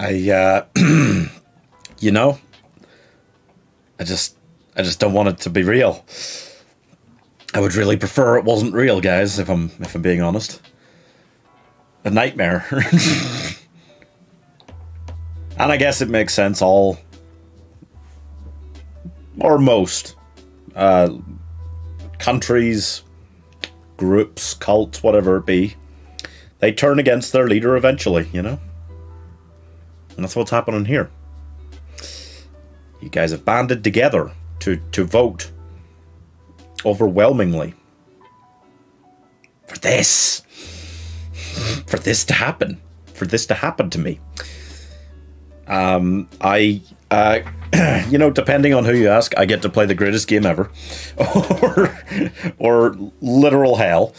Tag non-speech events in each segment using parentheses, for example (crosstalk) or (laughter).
I, uh, (clears throat) you know, I just, I just don't want it to be real. I would really prefer it wasn't real, guys. If I'm, if I'm being honest, a nightmare. (laughs) and I guess it makes sense. All, or most, uh, countries, groups, cults, whatever it be, they turn against their leader eventually. You know. And that's what's happening here. You guys have banded together to, to vote overwhelmingly for this. For this to happen. For this to happen to me. Um, I, uh, (clears throat) you know, depending on who you ask, I get to play the greatest game ever, (laughs) or, or literal hell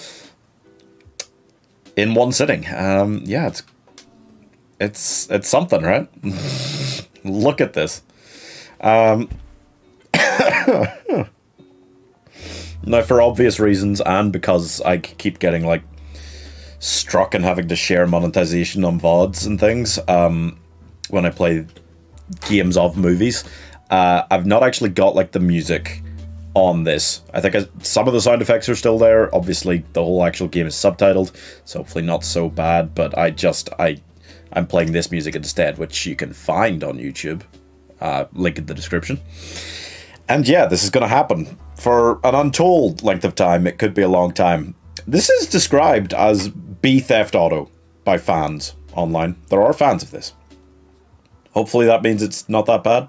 in one sitting. Um, yeah, it's it's it's something, right? Look at this. Um, (coughs) now, for obvious reasons, and because I keep getting like struck and having to share monetization on VODs and things um, when I play games of movies, uh, I've not actually got like the music on this. I think I, some of the sound effects are still there. Obviously, the whole actual game is subtitled, so hopefully not so bad. But I just I I'm playing this music instead, which you can find on YouTube. Uh, link in the description. And yeah, this is going to happen for an untold length of time. It could be a long time. This is described as Bee Theft Auto by fans online. There are fans of this. Hopefully that means it's not that bad.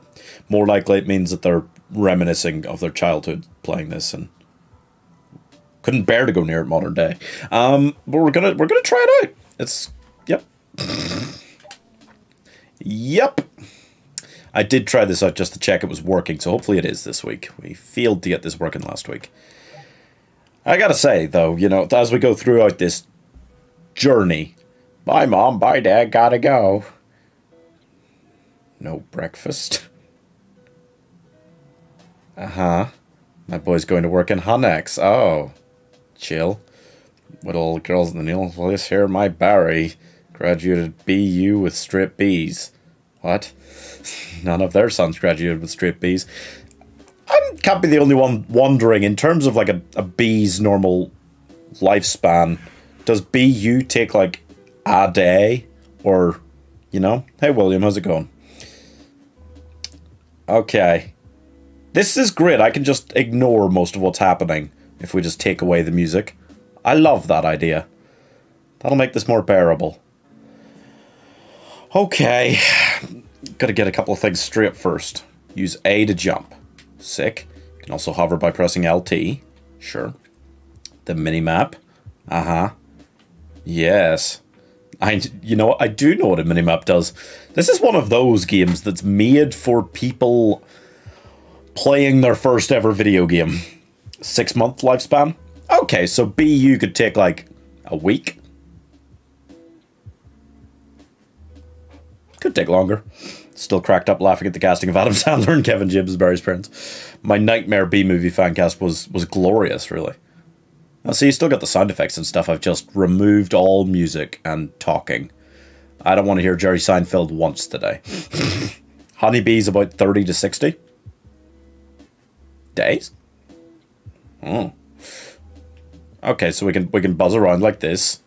More likely it means that they're reminiscing of their childhood playing this and couldn't bear to go near it modern day. Um, but we're gonna we're gonna try it out. It's yep. I did try this out just to check it was working, so hopefully it is this week. We failed to get this working last week. I gotta say, though, you know, as we go throughout this journey, bye mom, bye dad, gotta go. No breakfast. Uh-huh. My boy's going to work in Honex. Oh. Chill. Little girls in the Neil Voice here, my Barry. Graduated BU with straight B's. What? (laughs) None of their sons graduated with straight B's. I can't be the only one wondering, in terms of like a, a bee's normal lifespan, does BU take like a day? Or, you know? Hey, William, how's it going? Okay. This is great. I can just ignore most of what's happening if we just take away the music. I love that idea. That'll make this more bearable. Okay. (sighs) Gotta get a couple of things straight first. Use A to jump. Sick. You can also hover by pressing LT. Sure. The mini-map. Uh-huh. Yes. I, you know, I do know what a minimap does. This is one of those games that's made for people playing their first ever video game. Six month lifespan. Okay, so BU could take like a week. Could take longer. Still cracked up laughing at the casting of Adam (laughs) Sandler and Kevin James as Barry's parents. My Nightmare Bee Movie fan cast was was glorious, really. Now, see, you still got the sound effects and stuff. I've just removed all music and talking. I don't want to hear Jerry Seinfeld once today. (laughs) Honeybee's about 30 to 60 days. Oh. Okay, so we can we can buzz around like this.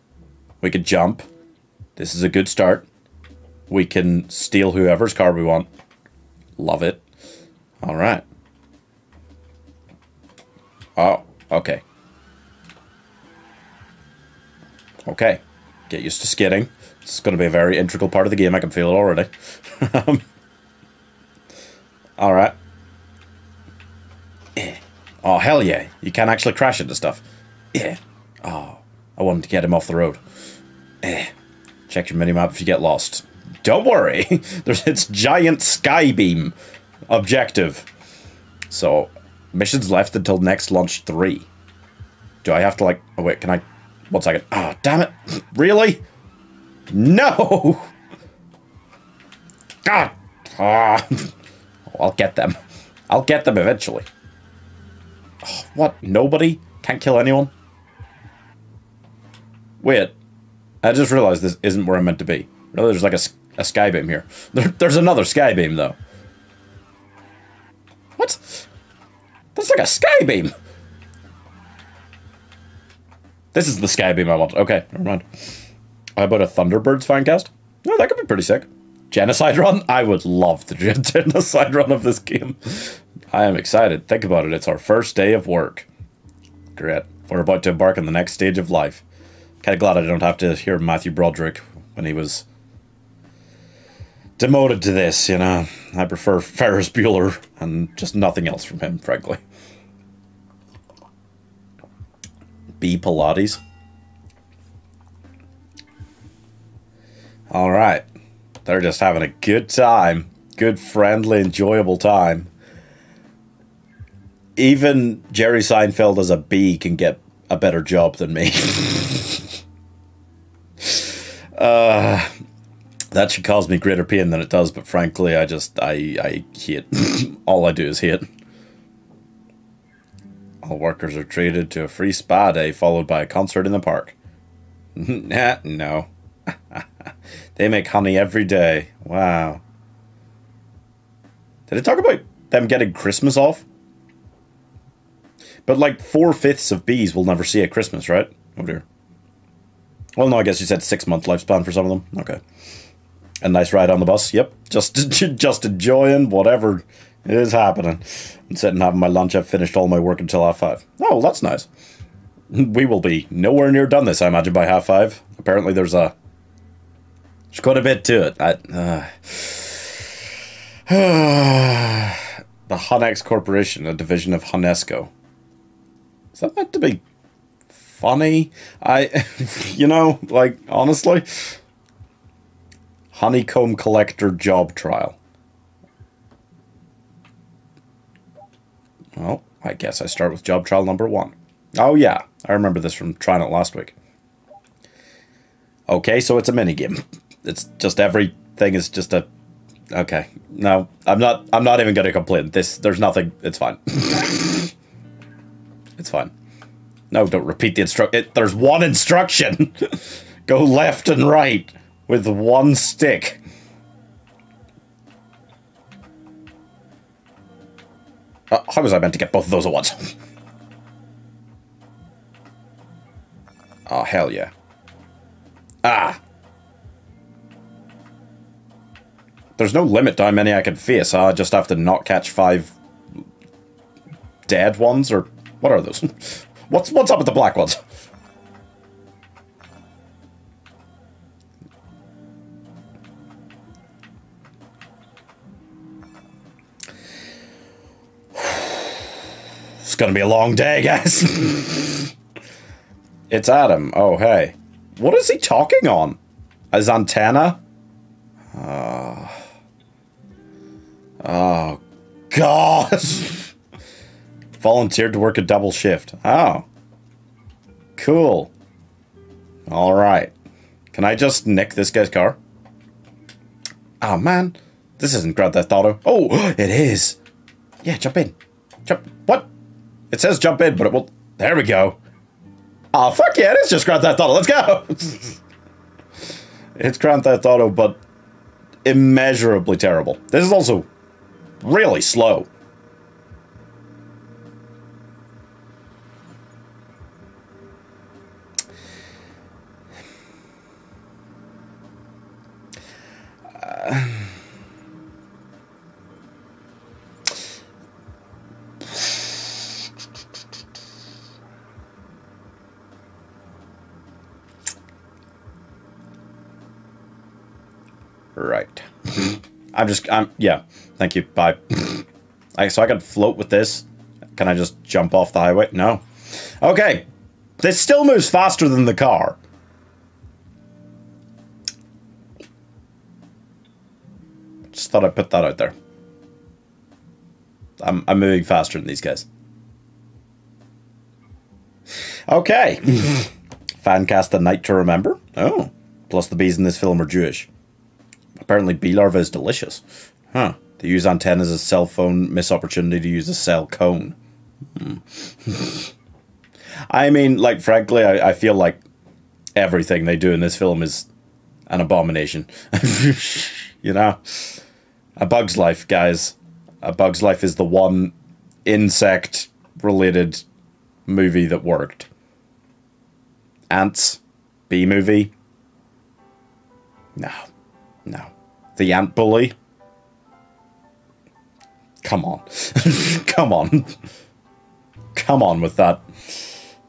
We can jump. This is a good start. We can steal whoever's car we want. Love it. All right. Oh, okay. Okay. Get used to skidding. It's going to be a very integral part of the game. I can feel it already. (laughs) All right. Eh. Oh, hell yeah. You can actually crash into stuff. Yeah. Oh, I wanted to get him off the road. Eh. Check your minimap if you get lost. Don't worry. (laughs) There's its giant sky beam objective. So, missions left until next launch 3. Do I have to, like... Oh, wait, can I... One second. Ah, oh, damn it. (laughs) Really? No! (laughs) God! Ah. Oh, I'll get them. I'll get them eventually. Oh, what? Nobody? Can't kill anyone? Wait. I just realized this isn't where I'm meant to be. Really, there's like a, a skybeam here. There, there's another skybeam, though. What? That's like a skybeam. This is the skybeam I want. Okay, never mind. How about a Thunderbirds fancast? No, that could be pretty sick. Genocide run? I would love a (laughs) genocide run of this game. I am excited. Think about it. It's our first day of work. Great. We're about to embark on the next stage of life. Kind of glad I don't have to hear Matthew Broderick when he was demoted to this, you know. I prefer Ferris Bueller and just nothing else from him, frankly. B Pilates. All right. They're just having a good time. Good, friendly, enjoyable time. Even Jerry Seinfeld as a B can get a better job than me. (laughs) uh, that should cause me greater pain than it does, but frankly, I just, I, I hate. (laughs) All I do is hate. All workers are treated to a free spa day followed by a concert in the park. (laughs) nah, no. (laughs) they make honey every day. Wow. Did I talk about them getting Christmas off? But like four fifths of bees will never see at Christmas, right? Oh dear. Well, no, I guess you said six month lifespan for some of them. Okay. A nice ride on the bus. Yep. Just (laughs) just enjoying whatever is happening. I'm sitting having my lunch. I've finished all my work until half five. Oh, well, that's nice. We will be nowhere near done this, I imagine, by half five. Apparently, there's a there's quite a bit to it. I, uh, (sighs) the Honex Corporation, a division of Honesco. Is that meant to be funny? I, (laughs) you know, like, honestly, honeycomb collector job trial. Well, I guess I start with job trial number one. Oh, yeah, I remember this from trying it last week. Okay, so it's a minigame. It's just everything is just a okay. No, I'm not I'm not even gonna complain. This there's nothing it's fine. (laughs) it's fine. No, don't repeat the instruction. there's one instruction. (laughs) Go left and right with one stick. Uh, how was I meant to get both of those at once? oh, hell yeah. Ah! There's no limit to how many I can face. I just have to not catch five dead ones, or what are those? (laughs) what's what's up with the black ones? It's gonna be a long day, guys. (laughs) it's Adam. Oh, hey. What is he talking on? His antenna? Uh... Oh, God. (laughs) Volunteered to work a double shift. Oh. Cool. All right. Can I just nick this guy's car? Oh, man. This isn't Grand Theft Auto. Oh, (gasps) it is. Yeah, jump in. Jump. What? It says jump in, but it will. There we go. Oh, fuck yeah, it is just Grand Theft Auto. Let's go. (laughs) it's Grand Theft Auto, but immeasurably terrible. This is also really slow. Uh, right. I'm just, I'm, yeah. Thank you. Bye. I, so I can float with this. Can I just jump off the highway? No. Okay. This still moves faster than the car. Just thought I'd put that out there. I'm, I'm moving faster than these guys. Okay. (laughs) Fancast A Night to Remember. Oh. Plus the bees in this film are Jewish. Apparently bee larva is delicious. Huh. They use antennas as a cell phone, miss opportunity to use a cell cone. Hmm. (laughs) I mean, like, frankly, I, I feel like everything they do in this film is an abomination. (laughs) you know? A Bug's Life, guys. A Bug's Life is the one insect related movie that worked. Ants, Bee Movie. No. The Ant Bully. Come on. (laughs) Come on. Come on with that.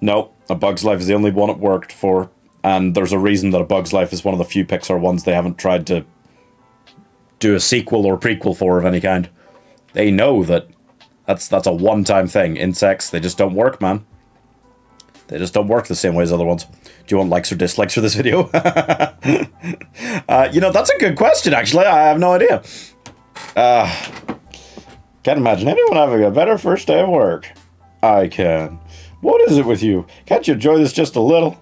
Nope. A Bug's Life is the only one it worked for. And there's a reason that A Bug's Life is one of the few Pixar ones they haven't tried to do a sequel or prequel for of any kind. They know that that's that's a one-time thing. Insects, they just don't work, man. They just don't work the same way as other ones. Do you want likes or dislikes for this video? (laughs) uh, you know, that's a good question, actually. I have no idea. Uh, can't imagine anyone having a better first day of work. I can. What is it with you? Can't you enjoy this just a little?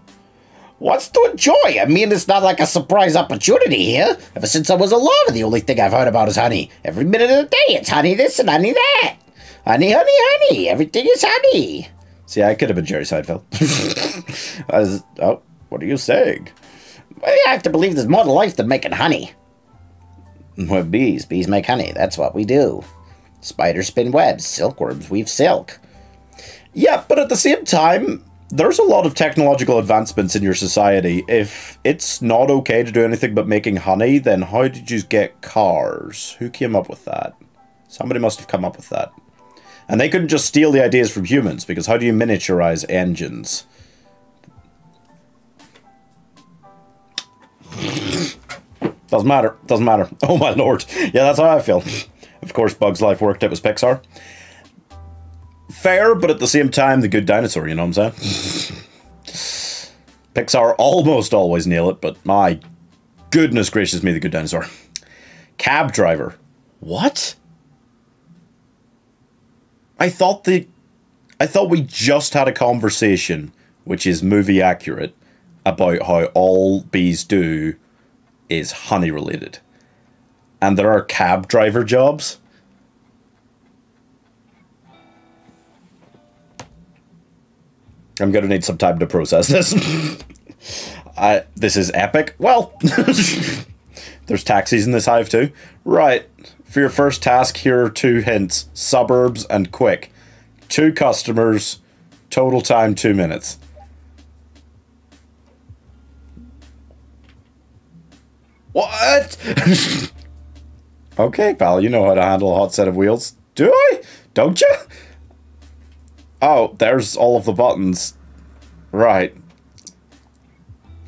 What's to enjoy? I mean, it's not like a surprise opportunity here. Ever since I was alive, the only thing I've heard about is honey. Every minute of the day, it's honey this and honey that. Honey, honey, honey. Everything is honey. See, I could have been Jerry Seinfeld. (laughs) I was, oh, what are you saying? I have to believe there's more to life than making honey. We're bees. Bees make honey. That's what we do. Spiders spin webs. Silkworms weave silk. Yeah, but at the same time, there's a lot of technological advancements in your society. If it's not okay to do anything but making honey, then how did you get cars? Who came up with that? Somebody must have come up with that. And they couldn't just steal the ideas from humans, because how do you miniaturize engines? Doesn't matter. Doesn't matter. (laughs) Oh my lord. Yeah, that's how I feel. Of course, Bug's Life worked. It was Pixar. Fair, but at the same time, the good dinosaur, you know what I'm saying? (laughs) Pixar almost always nail it, but my goodness gracious me, the good dinosaur. Cab driver. What? I thought the I thought we just had a conversation, which is movie accurate, about how all bees do is honey related. And there are cab driver jobs. I'm gonna need some time to process this. (laughs) I, this is epic. Well, (laughs) there's taxis in this hive too. Right. For your first task, here are two hints suburbs and quick. Two customers, total time two minutes. What? (laughs) okay, pal, you know how to handle a hot set of wheels. Do I? Don't you? Oh, there's all of the buttons. Right.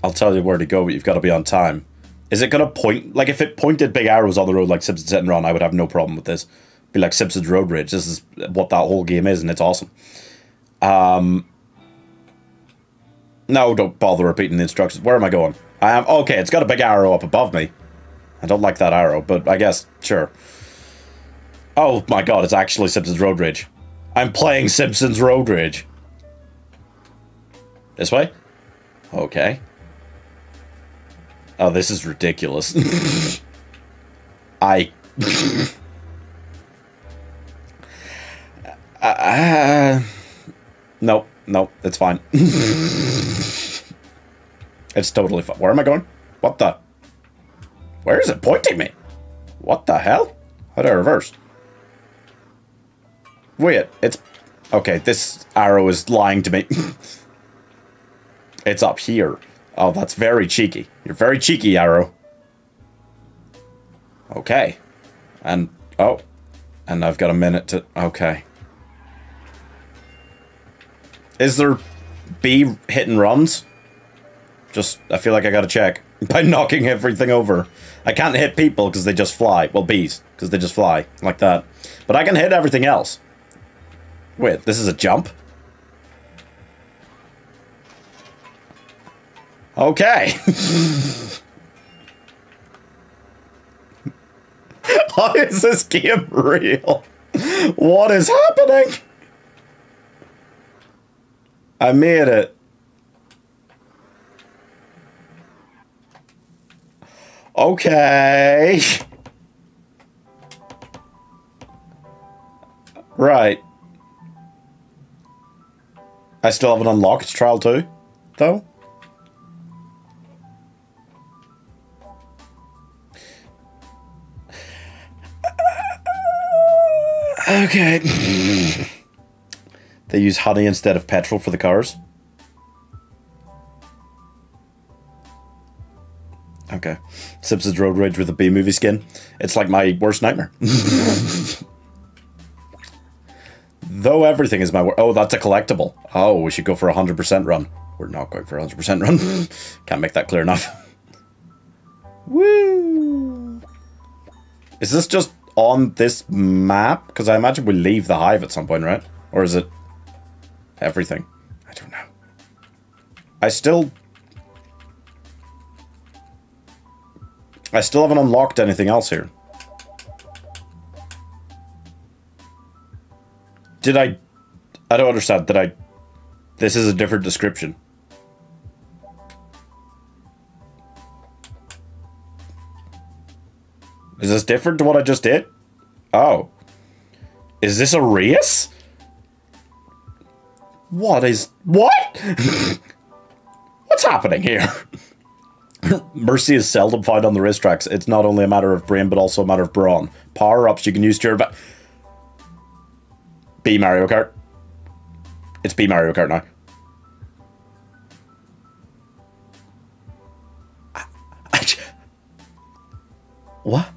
I'll tell you where to go, but you've got to be on time. Is it to point... Like, if it pointed big arrows on the road like Simpsons Hit and Run, I would have no problem with this. Be like Simpsons Road Rage. This is what that whole game is, and it's awesome. Um... No, don't bother repeating the instructions. Where am I going? I am... Okay, it's got a big arrow up above me. I don't like that arrow, but I guess, sure. Oh my god, it's actually Simpsons Road Rage. I'm playing Simpsons Road Rage. This way? Okay. Oh, this is ridiculous. I... uh, nope, nope, it's fine. it's totally fine. Where am I going? What the? Where is it pointing me? What the hell? How do I reverse? Wait, it's... Okay, this arrow is lying to me. (laughs) it's up here. Oh, that's very cheeky. You're very cheeky, Arrow. Okay. And, oh. And I've got a minute to, okay. Is there bee hit and runs? Just, I feel like I gotta check. (laughs) By knocking everything over. I can't hit people because they just fly. Well, bees, because they just fly. Like that. But I can hit everything else. Wait, this is a jump? Okay. (laughs) How is this game real? What is happening? I made it. Okay. Right. I still haven't unlocked Trial 2, though. Okay. (laughs) they use honey instead of petrol for the cars. Okay. Simpsons Road Rage with a Bee Movie skin. It's like my worst nightmare. (laughs) Though everything is my wor- Oh, that's a collectible. Oh, we should go for a 100% run. We're not going for a 100% run. (laughs) Can't make that clear enough. Woo! Is this just on this map? Because I imagine we leave the hive at some point, right? Or is it everything? I don't know. I still... I still haven't unlocked anything else here. Did I... I don't understand. Did I... This is a different description. Is this different to what I just did? Oh. Is this a race? What is... What? (laughs) What's happening here? (laughs) Mercy is seldom found on the racetracks. It's not only a matter of brain, but also a matter of brawn. Power-ups you can use to your... adva- B Mario Kart. It's B Mario Kart now. (laughs) What?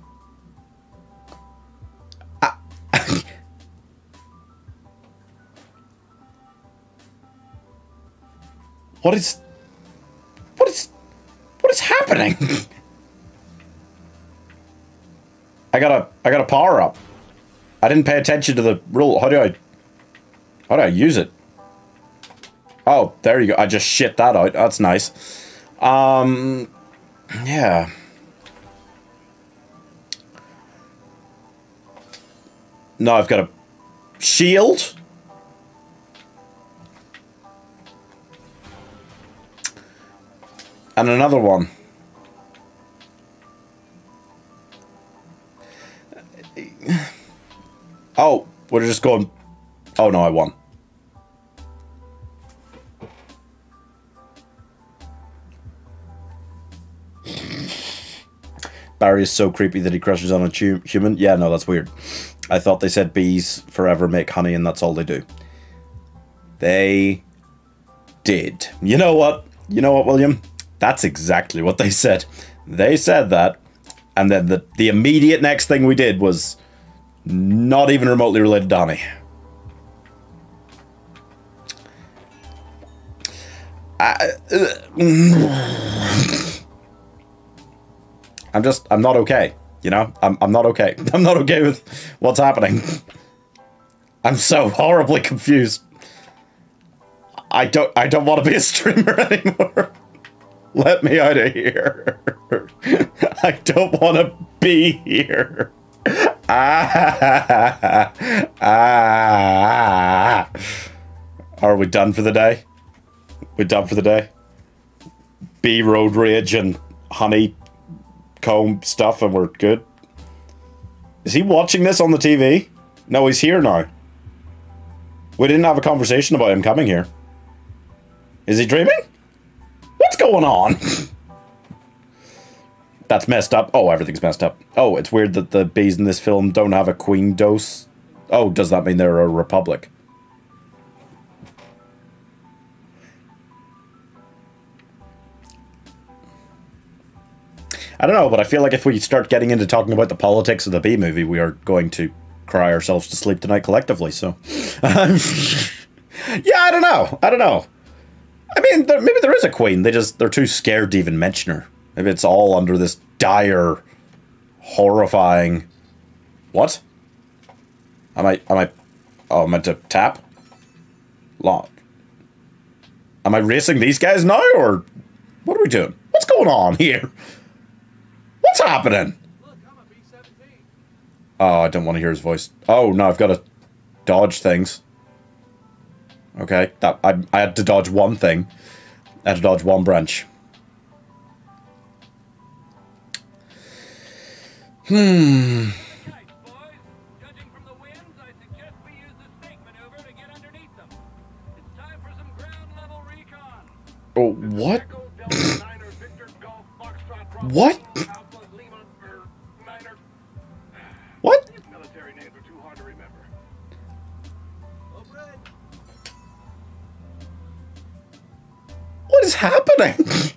What is... What is... What is happening? (laughs) I gotta... I gotta power up. I didn't pay attention to the rule. How do I... How do I use it? Oh, there you go. I just shit that out. That's nice. Um... Yeah. No, I've got a shield. And another one. Oh, we're just going. Oh no, I won. Barry is so creepy that he crushes on a human. Yeah, no, that's weird. I thought they said bees forever make honey and that's all they do. They did. You know what? You know what, William? That's exactly what they said. They said that, and then the, the immediate next thing we did was not even remotely related to honey. I, uh, (sighs) I'm just, I'm not okay. You know, I'm, I'm not okay. (laughs) I'm not okay with what's happening. (laughs) I'm so horribly confused. I don't, I don't want to be a (laughs) streamer anymore. Let me out of here. (laughs) I don't want to be here. Ah, (laughs) ah. Are we done for the day? We're done for the day. B road rage and honey comb stuff, and we're good. Is he watching this on the TV? No, he's here now. We didn't have a conversation about him coming here. Is he dreaming? What's going on? That's messed up. Oh, everything's messed up. Oh, it's weird that the bees in this film don't have a queen dose. Oh, does that mean they're a republic? I don't know, but I feel like if we start getting into talking about the politics of the Bee Movie, we are going to cry ourselves to sleep tonight collectively. So, (laughs) yeah, I don't know. I don't know. I mean, there, maybe there is a queen. They just they're too scared to even mention her. Maybe it's all under this dire, horrifying. What? Am I? Am I? Oh, I'm meant to tap. Lot. Am I racing these guys now, or what are we doing? What's going on here? What's happening? Oh, I don't want to hear his voice. Oh no, I've got to dodge things. Okay, that I, I had to dodge one thing. I had to dodge one branch. Hmm. boys. Judging from is happening? (laughs)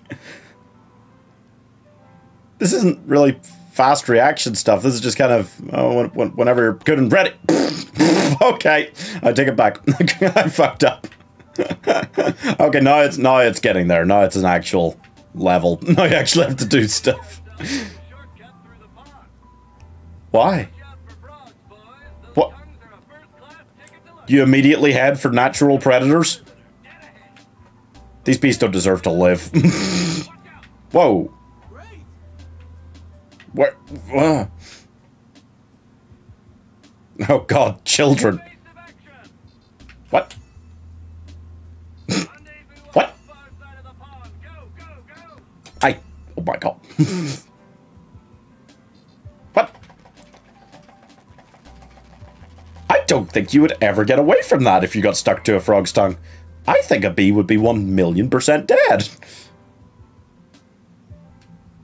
this isn't really fast reaction stuff. This is just kind of oh, when, when, whenever you're good and ready. (laughs) okay, I take it back. (laughs) I fucked up. okay, now it's now it's getting there. Now it's an actual level. Now you actually have to do stuff. Why? What? You immediately head for natural predators? These beasts don't deserve to live. (laughs) Whoa. What? uh. Oh god, children. What? (laughs) What? I. Oh my god. (laughs) what? I don't think you would ever get away from that if you got stuck to a frog's tongue. I think a bee would be one million percent dead.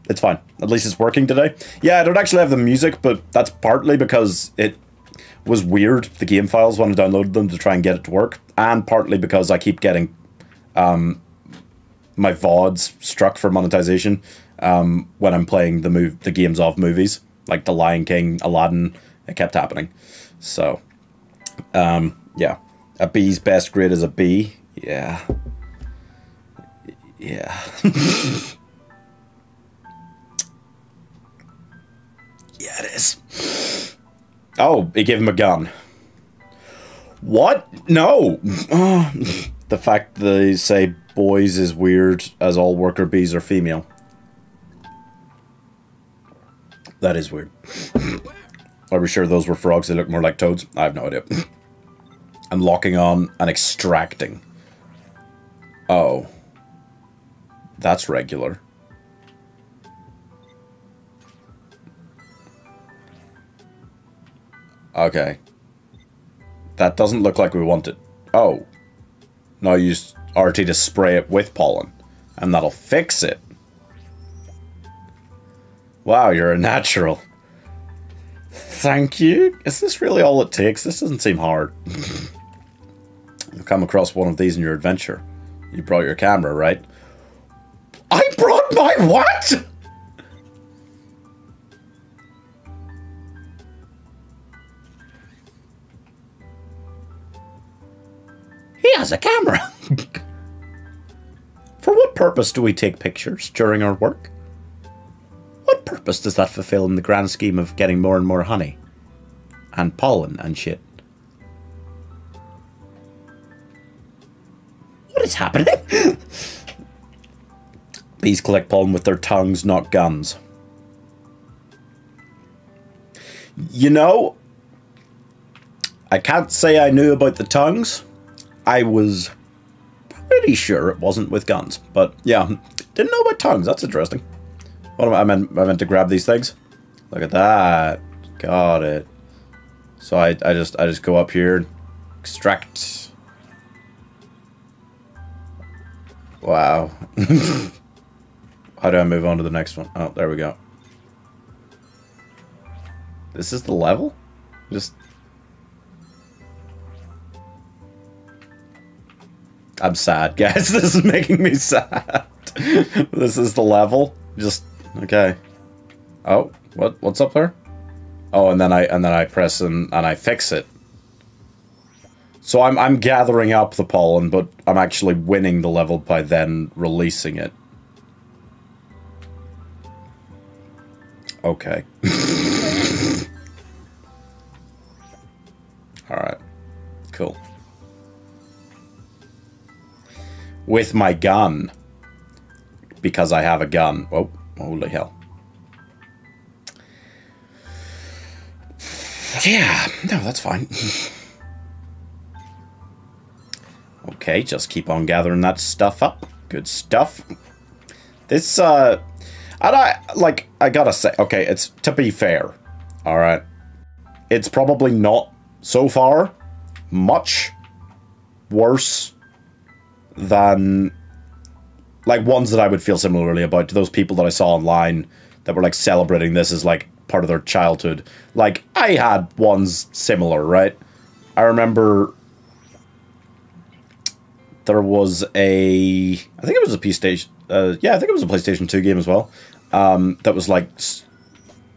It's fine. At least it's working today. Yeah, I don't actually have the music, but that's partly because it was weird, the game files, when I downloaded them to try and get it to work, and partly because I keep getting my VODs struck for monetization um, when I'm playing the move the games of movies like The Lion King, Aladdin. It kept happening. So, um, yeah, a B's best grade is a B. Yeah, yeah. (laughs) yeah, it is. Oh, he gave him a gun. What? No. (sighs) the fact that they say boys is weird as all worker bees are female. That is weird. (clears throat) Are we sure those were frogs? They look more like toads. I have no idea. (clears throat) I'm locking on and extracting. Oh. That's regular. Okay. That doesn't look like we want it. Oh. Now use RT to spray it with pollen. And that'll fix it. Wow, you're a natural. Thank you. Is this really all it takes? This doesn't seem hard. (laughs) You've come across one of these in your adventure. You brought your camera, right? I brought my what? He has a camera. (laughs) For what purpose do we take pictures during our work? What purpose does that fulfill in the grand scheme of getting more and more honey? And pollen and shit. What is happening? Bees collect pollen with their tongues, not guns. You know, I can't say I knew about the tongues. I was pretty sure it wasn't with guns, but yeah, didn't know about tongues. That's interesting. What am I, I meant? I meant to grab these things. Look at that. Got it. So I, I just, I just go up here, extract. Wow. (laughs) How do I move on to the next one? Oh, there we go. This is the level? Just I'm sad, (laughs) guys. This is making me sad. (laughs) this is the level. Just okay. Oh, what what's up there? Oh, and then I and then I press and and I fix it. So I'm I'm gathering up the pollen, but I'm actually winning the level by then releasing it. Okay. (laughs) All right. Cool. with my gun because I have a gun. Oh, holy hell. Yeah, no, that's fine. (laughs) okay, just keep on gathering that stuff up. Good stuff. This, uh, and I, like, I gotta say, okay, it's, to be fair, alright, it's probably not, so far, much worse than like ones that I would feel similarly about to those people that I saw online that were like celebrating this as like part of their childhood. Like I had ones similar, right? I remember there was a I think it was a PlayStation. Uh, yeah, I think it was a PlayStation Two game as well. Um, that was like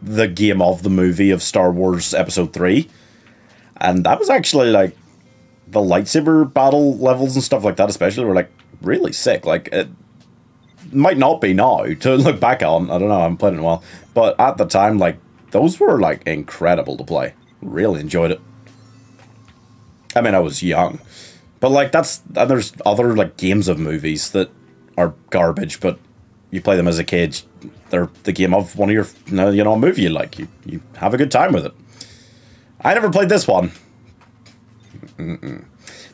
the game of the movie of Star Wars Episode Three, and that was actually like the lightsaber battle levels and stuff like that. Especially were like really sick. Like it might not be now (laughs) to look back on. I don't know. I haven't played it while, but at the time, like those were like incredible to play. Really enjoyed it. I mean, I was young, but like that's and there's other like games of movies that are garbage, but you play them as a kid. They're the game of one of your you know a movie you like. You you have a good time with it. I never played this one, Mm-mm.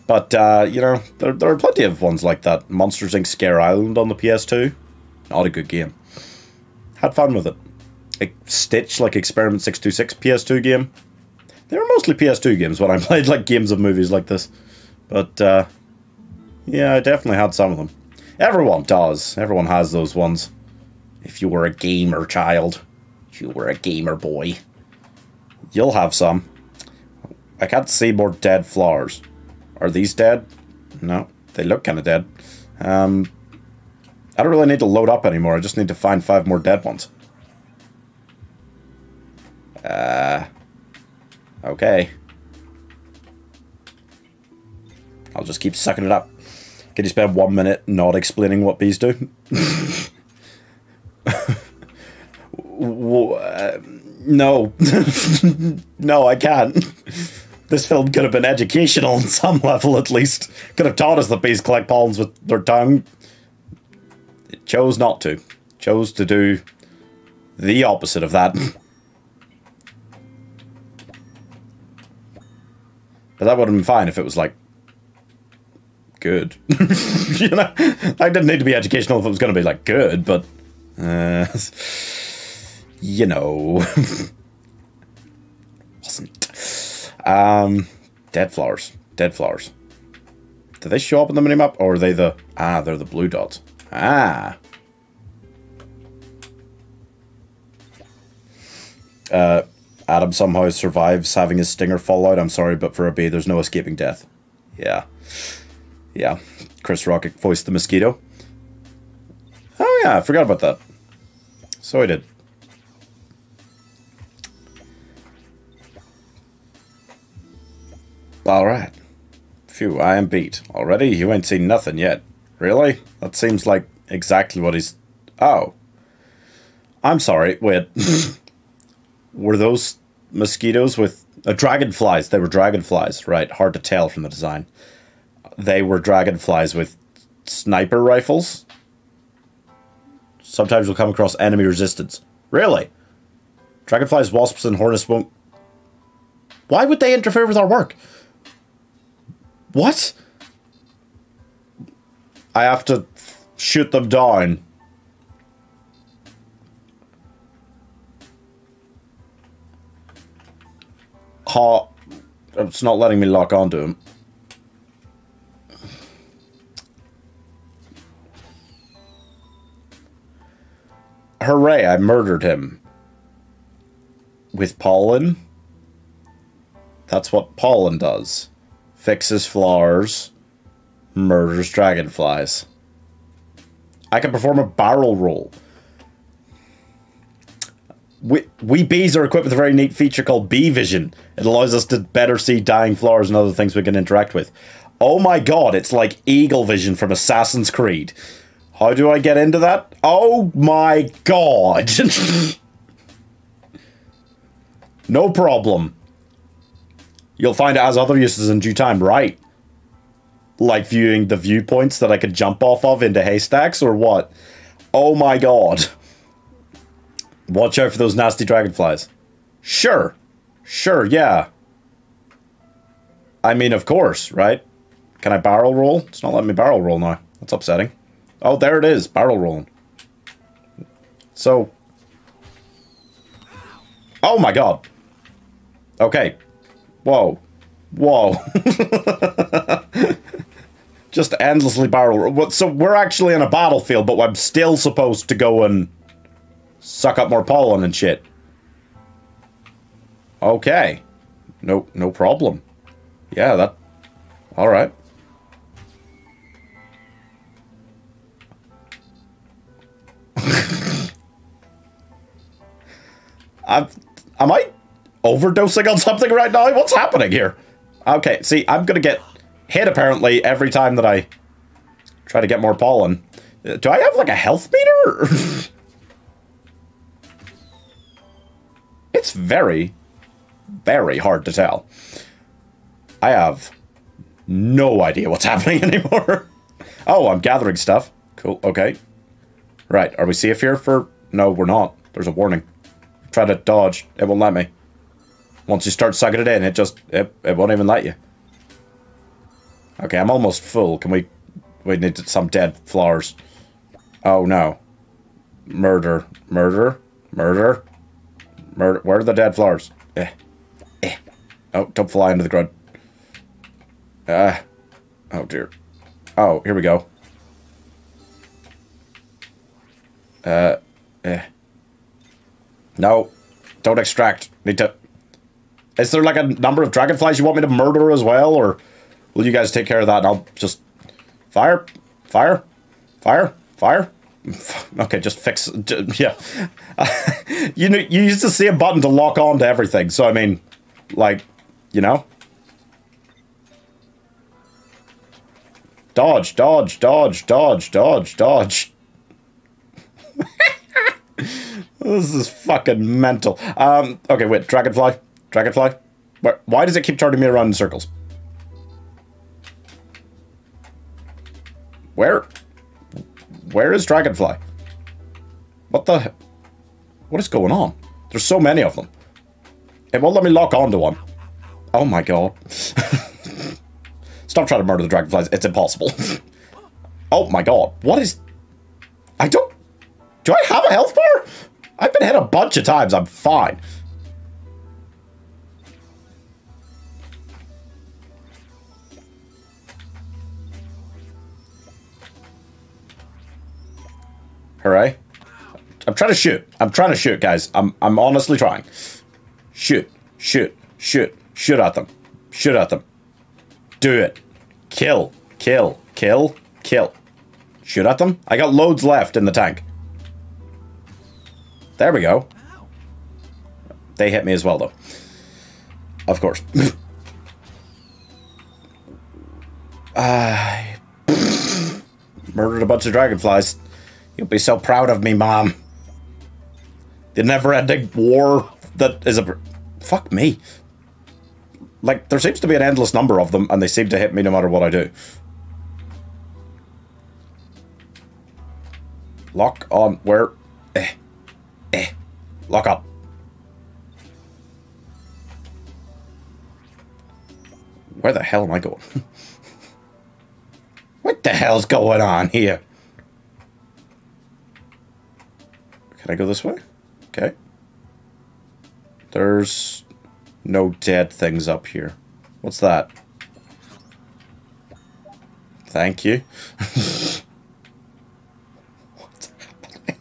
but uh, you know there there are plenty of ones like that. Monsters Inc. Scare Island on the PS2, not a good game. Had fun with it. Stitch, like Experiment Six Two Six PS2 game. They were mostly PS2 games when I (laughs) played like games of movies like this. But uh, yeah, I definitely had some of them. Everyone does. Everyone has those ones. If you were a gamer child, if you were a gamer boy, you'll have some. I can't see more dead flowers. Are these dead? No, they look kind of dead. Um, I don't really need to load up anymore. I just need to find five more dead ones. Uh, okay. I'll just keep sucking it up. Can you spend one minute not explaining what bees do? (laughs) Uh, no. (laughs) no, I can't. This film could have been educational on some level, at least. Could have taught us that bees collect pollens with their tongue. It chose not to. Chose to do the opposite of that. (laughs) But that would have been fine if it was like good. (laughs) you know, I didn't need to be educational if it was going to be like good, but uh, (laughs) you know, (laughs) wasn't. Um, dead flowers, dead flowers. Do they show up in the minimap, or are they the ah? They're the blue dots. Ah. Uh, Adam somehow survives having his stinger fall out. I'm sorry, but for a bee, there's no escaping death. Yeah. Yeah. Chris Rocket voiced the mosquito. Oh, yeah, I forgot about that. So I did. Alright. Phew, I am beat. Already? You ain't seen nothing yet. Really? That seems like exactly what he's. Oh. I'm sorry. Wait. (laughs) were those mosquitoes with uh, dragonflies? They were dragonflies, right? Hard to tell from the design. They were dragonflies with sniper rifles. Sometimes you'll come across enemy resistance. Really? Dragonflies, wasps, and hornets won't. Why would they interfere with our work? What? I have to shoot them down. Ha. It's not letting me lock onto him. Hooray, I murdered him. With pollen? That's what pollen does. Fixes flowers, murders dragonflies. I can perform a barrel roll. We, we bees are equipped with a very neat feature called bee vision. It allows us to better see dying flowers and other things we can interact with. Oh my god, it's like eagle vision from Assassin's Creed. How do I get into that? Oh my god. (laughs) no problem. You'll find it has other uses in due time, right? Like viewing the viewpoints that I could jump off of into haystacks or what? Oh my god. Watch out for those nasty dragonflies. Sure. Sure, yeah. I mean, of course, right? Can I barrel roll? It's not letting me barrel roll now. That's upsetting. Oh, there it is. Barrel rolling. So. Oh my god. Okay. Whoa. Whoa. (laughs) Just endlessly barrel. So we're actually in a battlefield, but I'm still supposed to go and suck up more pollen and shit. Okay. No, no problem. Yeah, that. All (laughs) i am I overdosing on something right now? What's happening here? Okay, see, I'm gonna get hit apparently every time that I try to get more pollen. Uh, do I have like a health meter? (laughs) it's very, very hard to tell. I have no idea what's (laughs) happening anymore. oh, I'm gathering stuff. Cool, okay. Right, are we safe here for... No, we're not. There's a warning. Try to dodge. It won't let me. Once you start sucking it in, it just... It, it won't even let you. Okay, I'm almost full. Can we... We need some dead flowers. Oh, no. Murder. Murder. Murder. Murder. Where are the dead flowers? Eh. Eh. Oh, don't fly into the ground. Ah. oh, dear. Oh, here we go. Uh, eh. No. Don't extract. Need to... Is there like a number of dragonflies you want me to murder as well, or will you guys take care of that and I'll just... Fire? Fire? Fire? Fire? (laughs) Okay, just fix... Yeah. (laughs) you know, you used to see a button to lock on to everything, so I mean, like, you know? Dodge, dodge, dodge, dodge, dodge, dodge. This is fucking mental. Um, okay, wait, dragonfly? Dragonfly? Why does it keep turning me around in circles? Where? Where is dragonfly? What the? What is going on? There's so many of them. It won't let me lock onto one. Oh my god. (laughs) Stop trying to murder the dragonflies. It's impossible. (laughs) oh my god. What is... I don't... Do I have a health bar? I've been hit a bunch of times. I'm fine. Hooray. I'm trying to shoot. I'm trying to shoot, guys. I'm I'm honestly trying. Shoot. Shoot. Shoot. Shoot at them. Shoot at them. Do it. Kill. Kill. Kill. Kill. Shoot at them. I got loads left in the tank. There we go. They hit me as well, though. Of course. (laughs) I murdered a bunch of dragonflies. You'll be so proud of me, Mom. The never-ending war that is a... Fuck me. Like, there seems to be an endless number of them, and they seem to hit me no matter what I do. Lock on. Where? Eh. Lock up. Where the hell am I going? (laughs) what the hell's going on here? Can I go this way? Okay. There's no dead things up here. What's that? Thank you. (laughs) what's happening?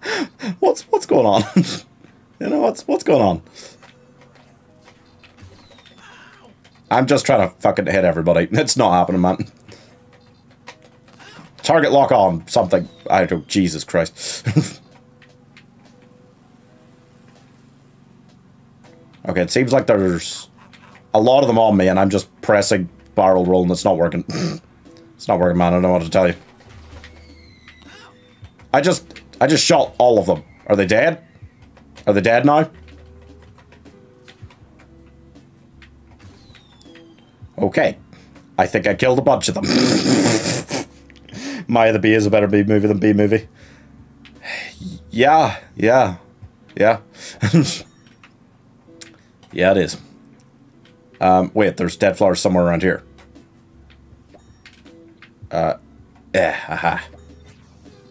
(laughs) What's what's going on? You know what's what's going on? I'm just trying to fucking hit everybody. (laughs) It's not happening, man. Target lock on something. I don't. Jesus Christ. (laughs) Okay, it seems like there's a lot of them on me, and I'm just pressing barrel roll, and it's not working. (laughs) it's not working, man. I don't know what to tell you. I just, I just shot all of them. Are they dead? Are they dead now? Okay. I think I killed a bunch of them. (laughs) Maya the Bee is a better B movie than Bee Movie. Yeah, yeah, yeah. (laughs) Yeah, it is. Um, wait, there's dead flowers somewhere around here. Uh, eh, aha.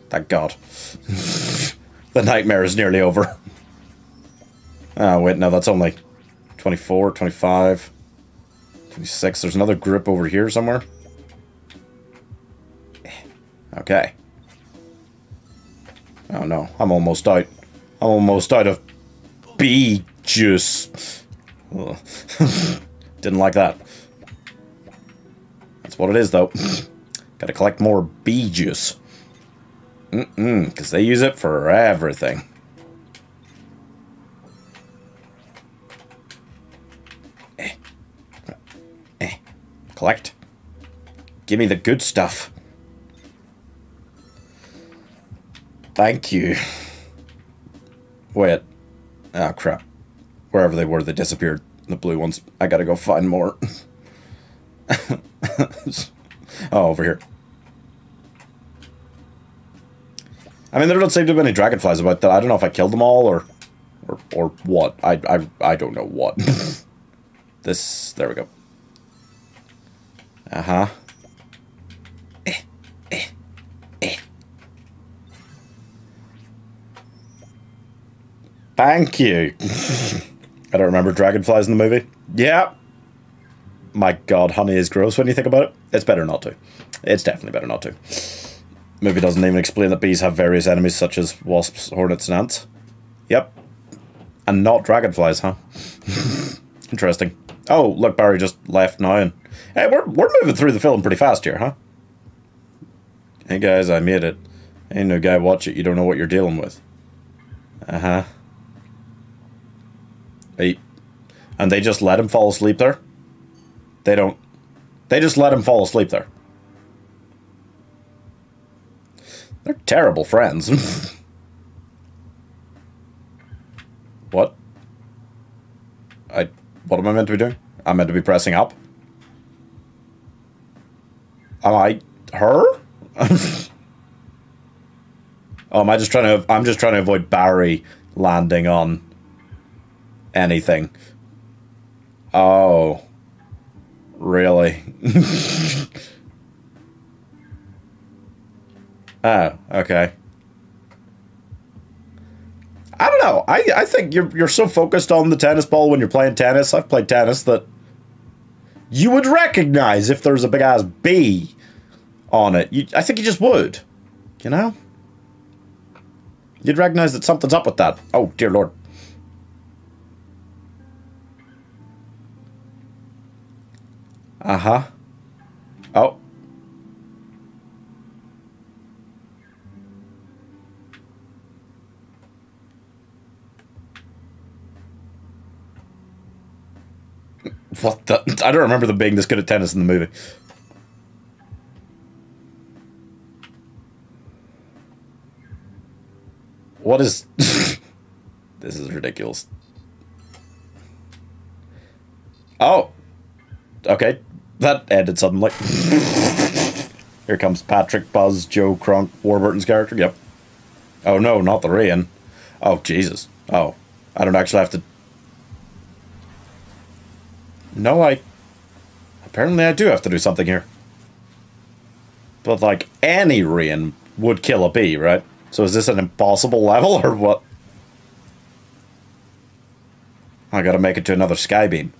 Thank God. (laughs) the nightmare is nearly over. Oh, wait, no, that's only 24, 25, 26. There's another grip over here somewhere. Okay. Oh no, I'm almost out. I'm almost out of bee juice. (laughs) Didn't like that. That's what it is, though. (sniffs) Gotta collect more bee juice. Mm-mm, because they use it for everything. Collect. Give me the good stuff. Thank you. Wait. Ah, crap. Wherever they were, they disappeared. The blue ones. I gotta go find more. (laughs) oh, over here. I mean, there don't seem to be any dragonflies about that. I don't know if I killed them all or, or, or what. I, I, I don't know what. (laughs) this, there we go. Uh huh. Eh. Thank you. (laughs) I don't remember dragonflies in the movie. Yeah. My god, honey is gross when you think about it. It's better not to. It's definitely better not to. Movie doesn't even explain that bees have various enemies such as wasps, hornets, and ants. Yep. And not dragonflies, huh? (laughs) Interesting. Oh, look, Barry just left now, and hey, we're we're moving through the film pretty fast here, huh? Hey guys, I made it. Ain't no guy watch it. You don't know what you're dealing with. Uh huh. Hey, and they just let him fall asleep there. They don't. They just let him fall asleep there. They're terrible friends. (laughs) what? I. What am I meant to be doing? I'm meant to be pressing up. Am I her? (laughs) oh, am I just trying to? I'm just trying to avoid Barry landing on anything. Oh, really? (laughs) oh, okay. I don't know. I, I think you're you're so focused on the tennis ball when you're playing tennis. I've played tennis that you would recognize if there's a big ass B on it. You, I think you just would. You know? You'd recognize that something's up with that. Oh, dear lord. Uh-huh. Oh. What the? I don't remember them being this good at tennis in the movie. What is... (laughs) this is ridiculous. Oh. Okay. That ended suddenly. (laughs) Here comes Patrick, Buzz, Joe, Kronk, Warburton's character. Yep. Oh no, not the rain. Oh, Jesus. Oh. I don't actually have to... No, I... Apparently I do have to do something here. But, like, any rain would kill a bee, right? So is this an impossible level, or what? I gotta make it to another skybeam.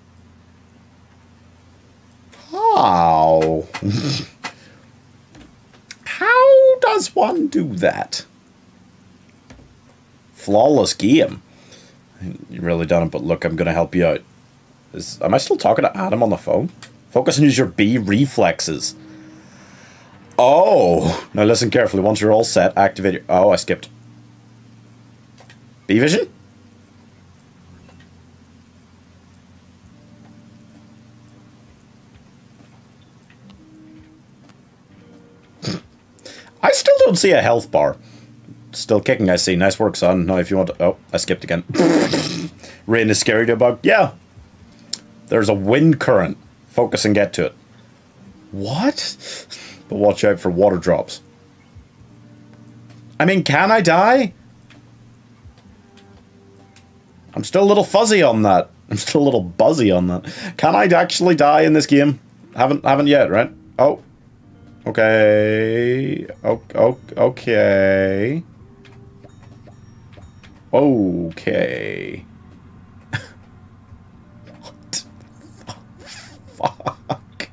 How? (laughs) How does one do that? Flawless game. You really done it, but look, I'm gonna help you out. Is, am I still talking to Adam on the phone? Focus and use your B reflexes. Oh! Now listen carefully. Once you're all set, activate your... Oh, I skipped. B-Vision? I still don't see a health bar. Still kicking, I see. Nice work, son. Now if you want to... Oh, I skipped again. (laughs) Rain is scary to bug? Yeah. There's a wind current. Focus and get to it. What? But watch out for water drops. I mean, can I die? I'm still a little fuzzy on that. (laughs) I'm still a little buzzy on that. Can I actually die in this game? Haven't haven't yet, right? Oh. Okay. Oh, oh, okay. Okay. what? Fuck.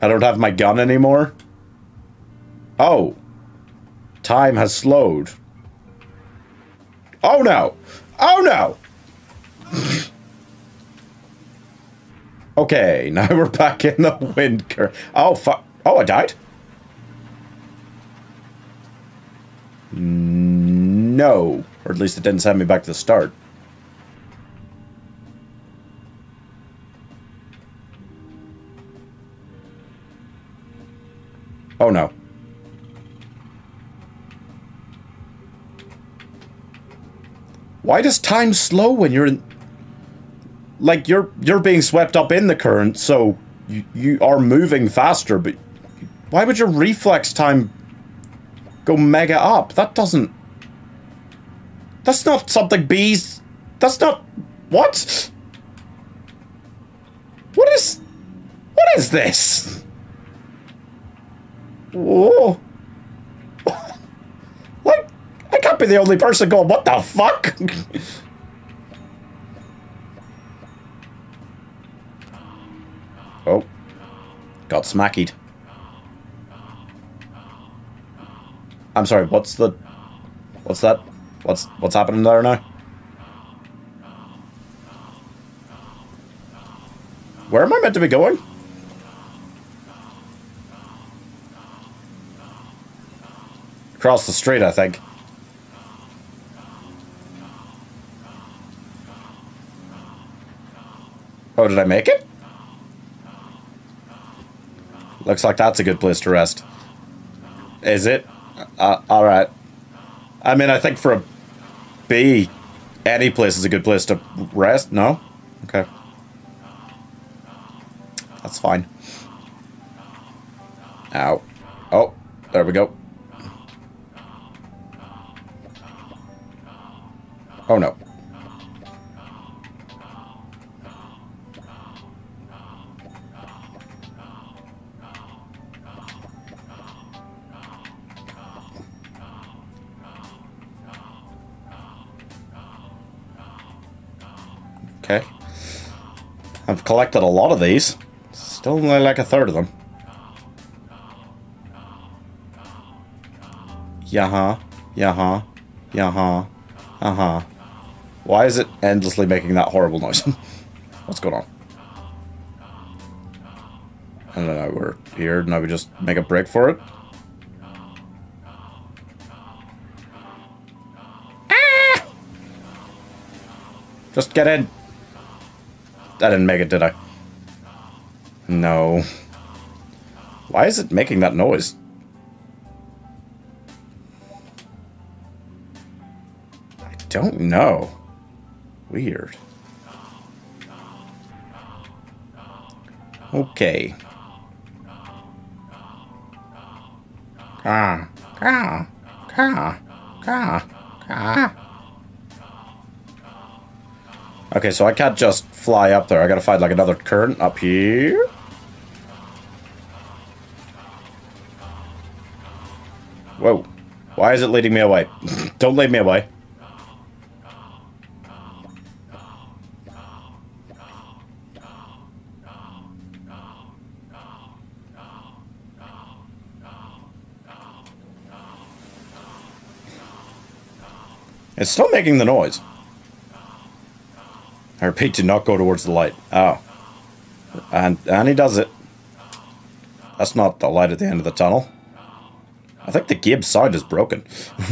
I don't have my gun anymore. Oh. Time has slowed. Oh no! Oh no! okay, (laughs) now we're back in the wind current. Oh fuck. Oh, I died? No. Or at least it didn't send me back to the start. Oh no. Why does time slow when you're in... Like, you're you're being swept up in the current, so you, you are moving faster, but why would your reflex time go mega up? That doesn't... That's not something bees... That's not... What? What is... What is this? Whoa. (laughs) like, I can't be the only person going, what the fuck? (laughs) oh. Got smacked. I'm sorry, what's the... What's that? What's what's happening there now? Where am I meant to be going? Across the street, I think. Oh, did I make it? Looks like that's a good place to rest. Is it? Uh, alright. I mean, I think for a B, any place is a good place to rest, no? Okay. That's fine. Ow. Oh, there we go. Oh no. Okay. I've collected a lot of these. Still only like a third of them. Yeah-huh. Yeah-huh. Yeah-huh. Uh-huh. Why is it endlessly making that horrible noise? (laughs) What's going on? I don't know, we're here, now we just make a break for it? Ah! Just get in. I didn't make it, did I? No. Why is it making that noise? I don't know. Weird. Okay. Ah, ah, ah, ah, ah. Okay, so I can't just fly up there. I gotta find like another current up here. Whoa. Why is it leading me away? (laughs) Don't lead me away. It's still making the noise. I repeat, do not go towards the light. Oh. And, and he does it. That's not the light at the end of the tunnel. I think the Gibbs sound is broken. (laughs)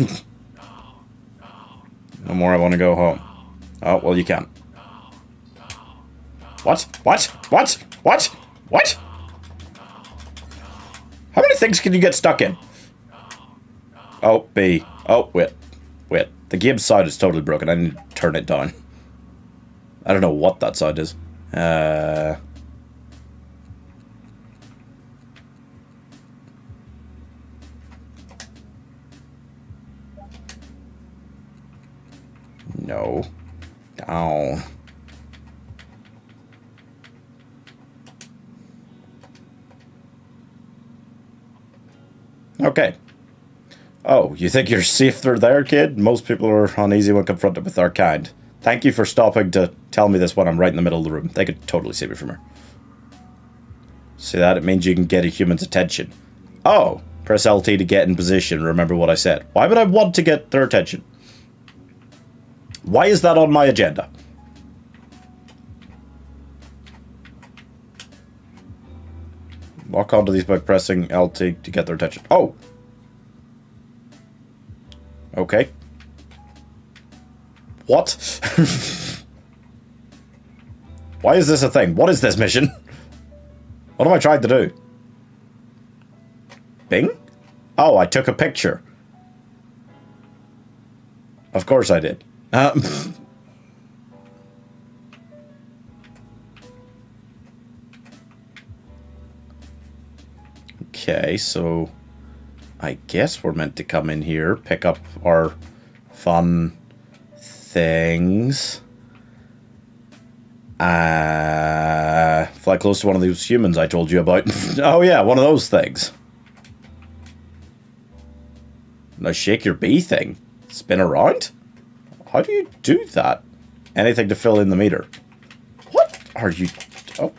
no more I want to go home. Oh, well, you can. What? What? What? What? What? How many things can you get stuck in? Oh, B. Oh, wait. The Gibbs side is totally broken. I need to turn it down. I don't know what that side is. Uh... No. Down. Okay. Oh, you think you're safer there, kid? Most people are uneasy when confronted with our kind. Thank you for stopping to tell me this when I'm right in the middle of the room. They could totally see me from here. See that? It means you can get a human's attention. Oh, press LT to get in position. Remember what I said. Why would I want to get their attention? Why is that on my agenda? Lock onto these by pressing LT to get their attention. Oh! Okay. What? Why is this a thing? What is this mission? What am I trying to do? Bing? Oh, I took a picture. Of course I did. Uh, (laughs) okay, so I guess we're meant to come in here, pick up our fun things. Uh, fly close to one of those humans I told you about. (laughs) oh yeah, one of those things. Now shake your bee thing. Spin around? How do you do that? Anything to fill in the meter. What are you... Oh.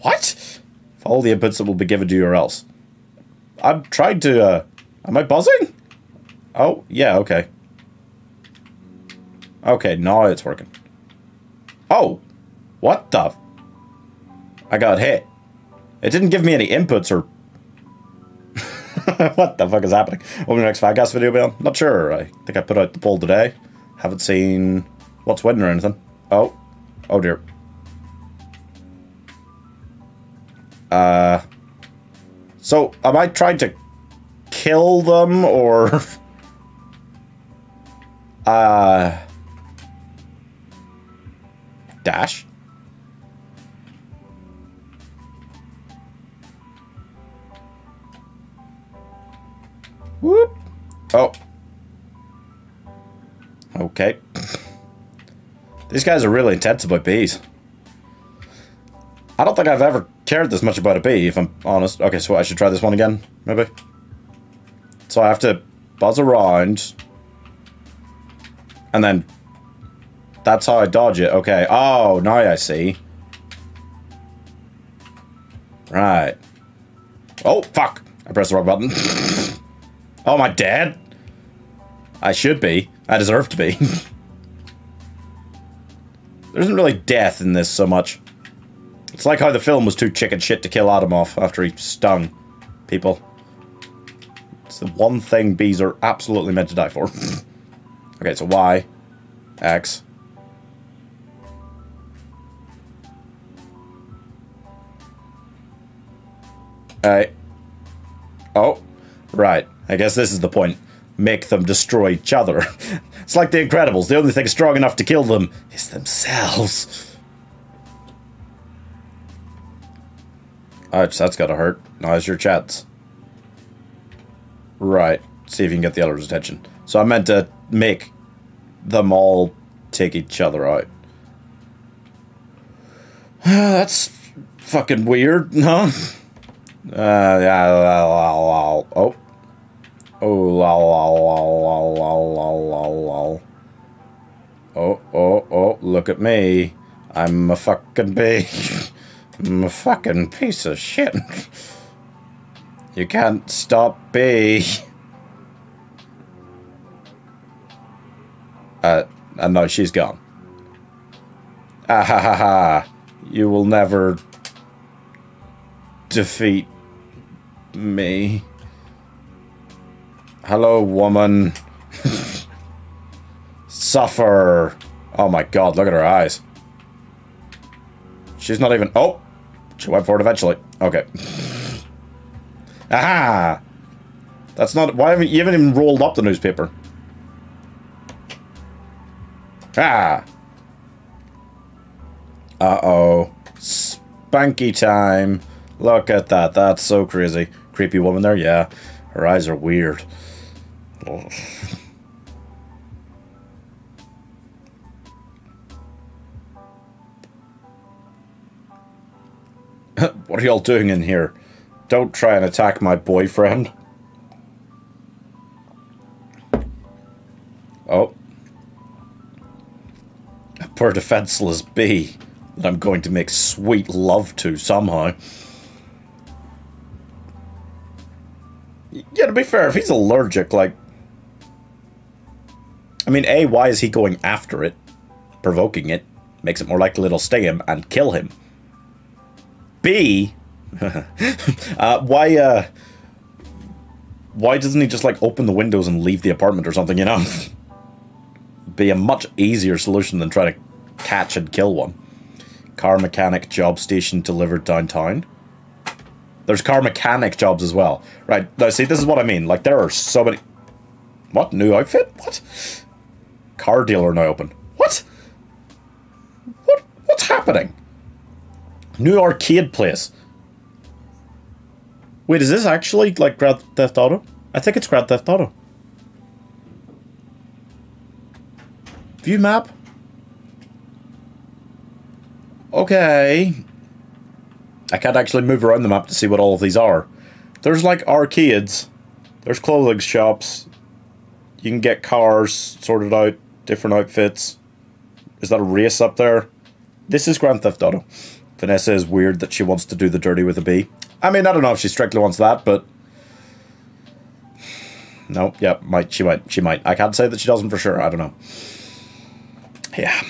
What? Follow the inputs that will be given to you or else. I'm trying to, uh... Am I buzzing? Oh, yeah, okay. Okay, now it's working. Oh! What the... I got hit. It didn't give me any inputs or... (laughs) what the fuck is happening? What will the next Fatcast video be on? Not sure. I think I put out the poll today. Haven't seen what's winning or anything. Oh. Oh dear. Uh... So, am I trying to kill them or... (laughs) uh... Dash? Whoop. Oh. Okay. These guys are really intense about bees. I don't think I've ever cared this much about a bee, if I'm honest. Okay, so I should try this one again, maybe? So I have to buzz around. And then... That's how I dodge it. Okay. Oh, now I see. Right. Oh, fuck. I pressed the wrong button. (laughs) oh, am I dead? I should be. I deserve to be. (laughs) there isn't really death in this so much. It's like how the film was too chicken shit to kill Adam off after he stung people. It's the one thing bees are absolutely meant to die for. (laughs) okay, so Y, X. Alright. Oh, right. I guess this is the point. Make them destroy each other. (laughs) it's like the Incredibles. The only thing strong enough to kill them is themselves. Ouch, that's gotta hurt. Now's your chance. Right. See if you can get the other's attention. So I meant to make them all take each other out. (sighs) That's fucking weird, (laughs) huh? Uh, oh. Oh, lol, lol, lol, lol, lol, lol, lol. Oh, oh, oh, look at me. I'm a fucking bee. (laughs) I'm a fucking piece of shit. You can't stop bee. Uh, uh, no, she's gone. Ah ha ha ha. You will never defeat me. Hello, woman. (laughs) Suffer. Oh my god, look at her eyes. She's not even... Oh! She went for it eventually. Okay. Aha! That's not... Why haven't you haven't even rolled up the newspaper? Ah! Uh-oh. Spanky time. Look at that. That's so crazy. Creepy woman there? Yeah. Her eyes are weird. (laughs) what are y'all doing in here? Don't try and attack my boyfriend. Oh. A poor defenseless bee that I'm going to make sweet love to somehow. Yeah, to be fair, if he's allergic, like... I mean, A, why is he going after it? Provoking it. Makes it more likely it'll sting him and kill him. B, (laughs) uh, why, uh... Why doesn't he just, like, open the windows and leave the apartment or something, you know? (laughs) Be a much easier solution than trying to catch and kill one. Car mechanic job station delivered downtown. There's car mechanic jobs as well. Right, now see, this is what I mean. Like, there are so many... What? New outfit? What? Car dealer now open. What? What? What's happening? New arcade place. Wait, is this actually like Grand Theft Auto? I think it's Grand Theft Auto. View map? Okay. I can't actually move around the map to see what all of these are. There's like arcades. There's clothing shops. You can get cars sorted out, different outfits. Is that a race up there? This is Grand Theft Auto. Vanessa is weird that she wants to do the dirty with a B. I mean, I don't know if she strictly wants that, but no, yeah, might she might she might. I can't say that she doesn't for sure. I don't know. Yeah.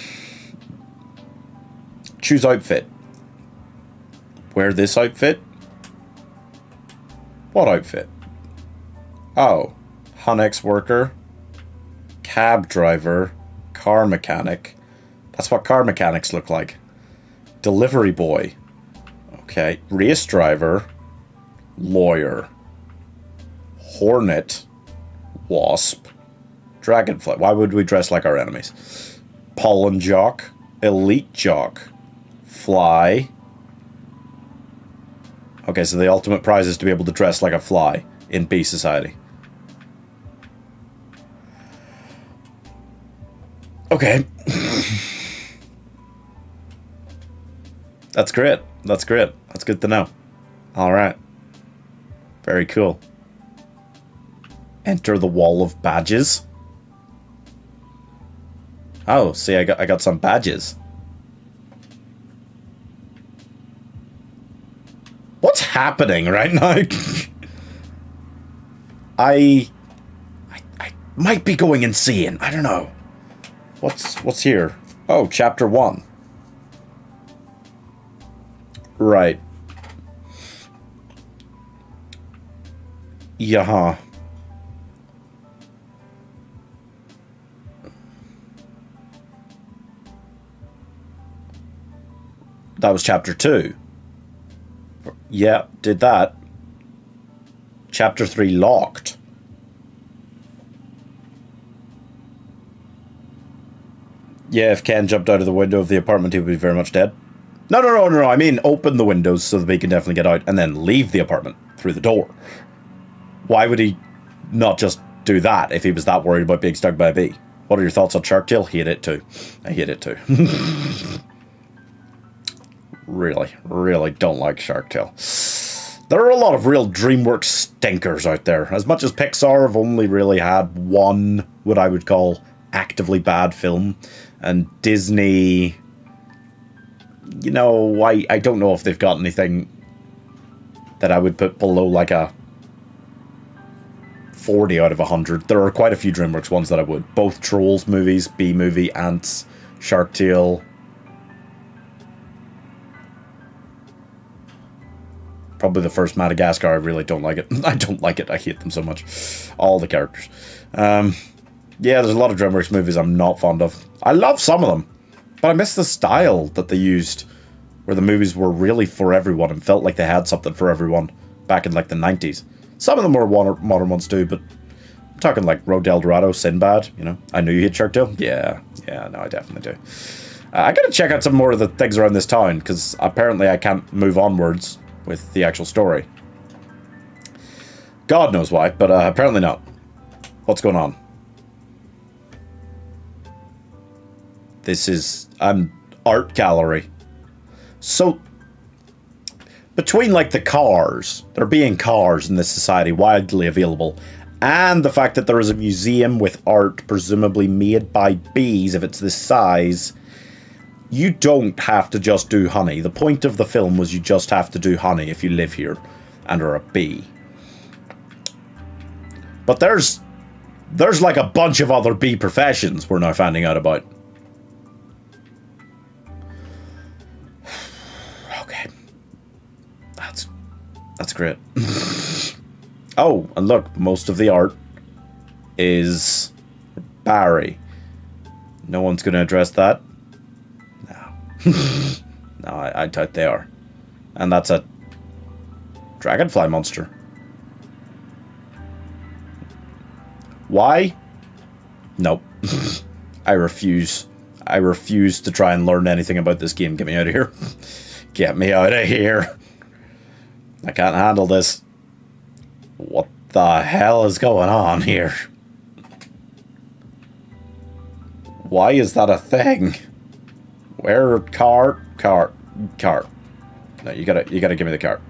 Choose outfit. Wear this outfit. What outfit? Oh, Honex worker, cab driver, car mechanic. That's what car mechanics look like. Delivery boy. Okay, race driver, lawyer, hornet, wasp, dragonfly. Why would we dress like our enemies? Pollen jock, elite jock, fly. Okay, so the ultimate prize is to be able to dress like a fly in bee society. Okay. (laughs) That's great. That's great. That's good to know. All right. Very cool. Enter the wall of badges. Oh, see, I got I got some badges. What's happening right now? (laughs) I, I I might be going insane. I don't know. What's what's here? Oh, chapter one. Right. Yeah. That was chapter two. Yeah, did that. Chapter three locked. Yeah, if Ken jumped out of the window of the apartment, he would be very much dead. No, no, no, no, no. I mean, open the windows so that he can definitely get out and then leave the apartment through the door. Why would he not just do that if he was that worried about being stung by a bee? What are your thoughts on Shark Tale? Hate it too. I hate it too. (laughs) really, really don't like Shark Tale. There are a lot of real DreamWorks stinkers out there. As much as Pixar have only really had one, what I would call actively bad film, and Disney you know, I, I don't know if they've got anything that I would put below like a 40 out of 100. There are quite a few DreamWorks ones that I would. Both Trolls movies, Bee Movie, Antz, Shark Tale. Probably the first Madagascar, I really don't like it. (laughs) I don't like it. I hate them so much. All the characters. Um, yeah, there's a lot of DreamWorks movies I'm not fond of. I love some of them. But I miss the style that they used, where the movies were really for everyone and felt like they had something for everyone back in like the 90s. Some of them were modern ones too, but I'm talking like Road El Dorado, Sinbad, you know. I knew you hit Shark Tale. Yeah, yeah, no, I definitely do. Uh, I gotta check out some more of the things around this town, because apparently I can't move onwards with the actual story. God knows why, but uh, apparently not. What's going on? This is an art gallery. So, between like the cars, there being cars in this society widely available, and the fact that there is a museum with art presumably made by bees if it's this size, you don't have to just do honey. The point of the film was you just have to do honey if you live here and are a bee. But there's there's like a bunch of other bee professions we're now finding out about. That's great. oh, and look, most of the art is Barry. No one's going to address that? No. (laughs) no, I, I doubt they are. And that's a Dragonfly monster. Why? Nope. (laughs) I refuse. I refuse to try and learn anything about this game. Get me out of here. (laughs) Get me out of here. I can't handle this. What the hell is going on here? Why is that a thing? Where cart, cart, cart? No, you gotta, you gotta give me the cart.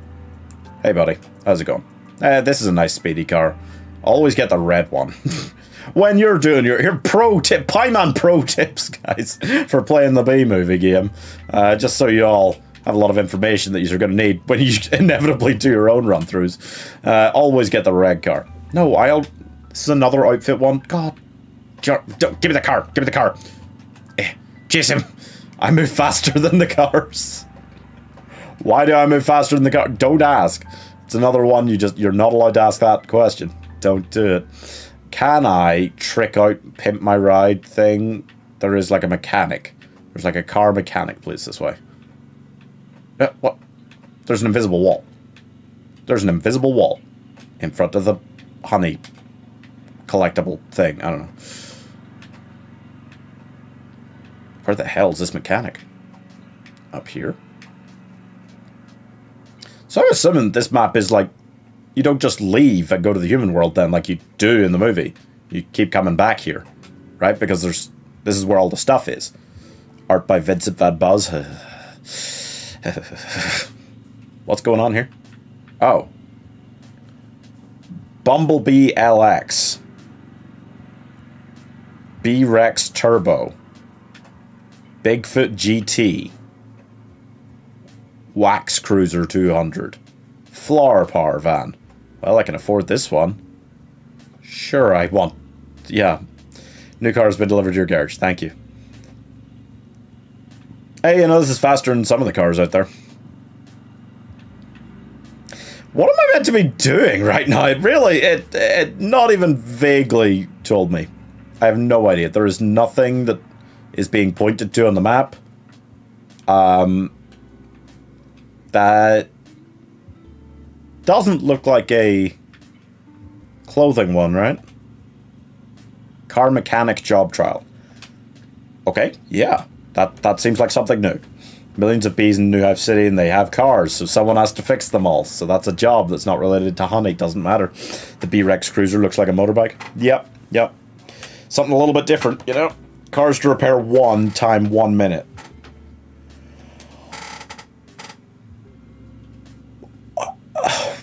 Hey, buddy, how's it going? Eh, this is a nice speedy car. Always get the red one. (laughs) when you're doing your, your pro tip, Pieman pro tips, (laughs) guys, for playing the Bee Movie game, uh, just so you all have a lot of information that you're going to need when you (laughs) inevitably do your own run throughs. Uh, always get the red car. No, I'll. This is another outfit one. God. Give me the car. Give me the car. Eh, chase him. I move faster (laughs) than the cars. Why do I move faster than the car? Don't ask. It's another one you just you're not allowed to ask that question. Don't do it. Can I trick out pimp my ride thing? There is like a mechanic. There's like a car mechanic, please, this way. What? There's an invisible wall. There's an invisible wall in front of the honey collectible thing. I don't know. Where the hell is this mechanic? Up here? So I'm assuming this map is like, you don't just leave and go to the human world then like you do in the movie. You keep coming back here, right? Because there's, this is where all the stuff is. Art by Vincent Van Buzz. (sighs) (laughs) What's going on here? Oh. Bumblebee LX. B-Rex Turbo. Bigfoot GT. Wax Cruiser 200. Flower Power Van. Well, I can afford this one. Sure, I want... Yeah. New car has been delivered to your garage. Thank you. Hey, you know, this is faster than some of the cars out there. What am I meant to be doing right now? It really, it, it not even vaguely told me. I have no idea. There is nothing that is being pointed to on the map. Um, that doesn't look like a clothing one, right? Car mechanic job trial. Okay, yeah. That that seems like something new. Millions of bees in New Hive City and they have cars, so someone has to fix them all. So that's a job that's not related to honey, doesn't matter. The B-Rex Cruiser looks like a motorbike. Yep, yep. Something a little bit different, you know? Cars to repair one time one minute. (sighs)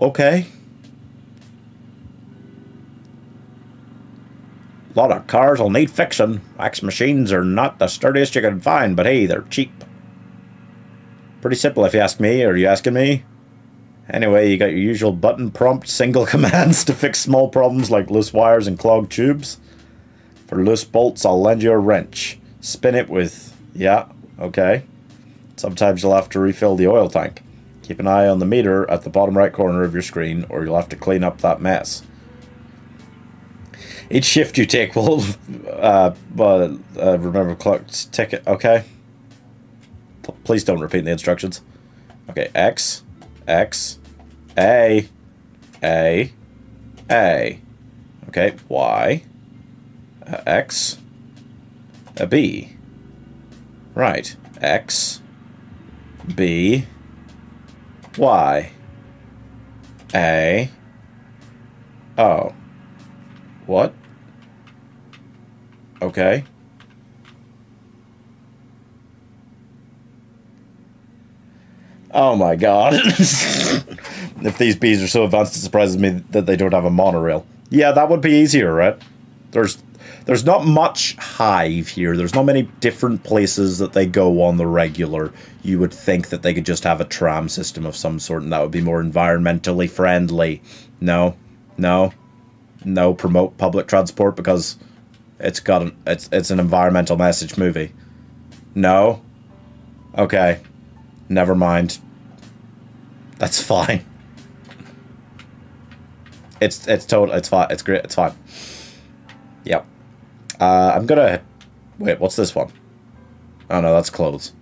Okay. A lot of cars will need fixing. Wax machines are not the sturdiest you can find, but hey, they're cheap. Pretty simple if you ask me. Are you asking me? Anyway, you got your usual button prompt single (laughs) commands to fix small problems like loose wires and clogged tubes. For loose bolts, I'll lend you a wrench. Spin it with... Yeah, okay. Sometimes you'll have to refill the oil tank. Keep an eye on the meter at the bottom right corner of your screen, or you'll have to clean up that mess. Each shift you take will, uh, uh, remember clock's ticket. Okay. P please don't repeat the instructions. Okay, X, X, A, A, A. Okay, Y, uh, X, a B. Right, X, B, Y, A, O. What? Okay. Oh my god. (laughs) if these bees are so advanced, it surprises me that they don't have a monorail. Yeah, that would be easier, right? There's there's not much hive here. There's not many different places that they go on the regular. You would think that they could just have a tram system of some sort and that would be more environmentally friendly. No. No no promote public transport because it's got an it's it's an environmental message movie. No. Okay. Never mind. That's (laughs) fine. It's it's total it's fine. It's great. It's fine. Yep. Uh, I'm gonna wait. What's this one? Oh no, that's clothes.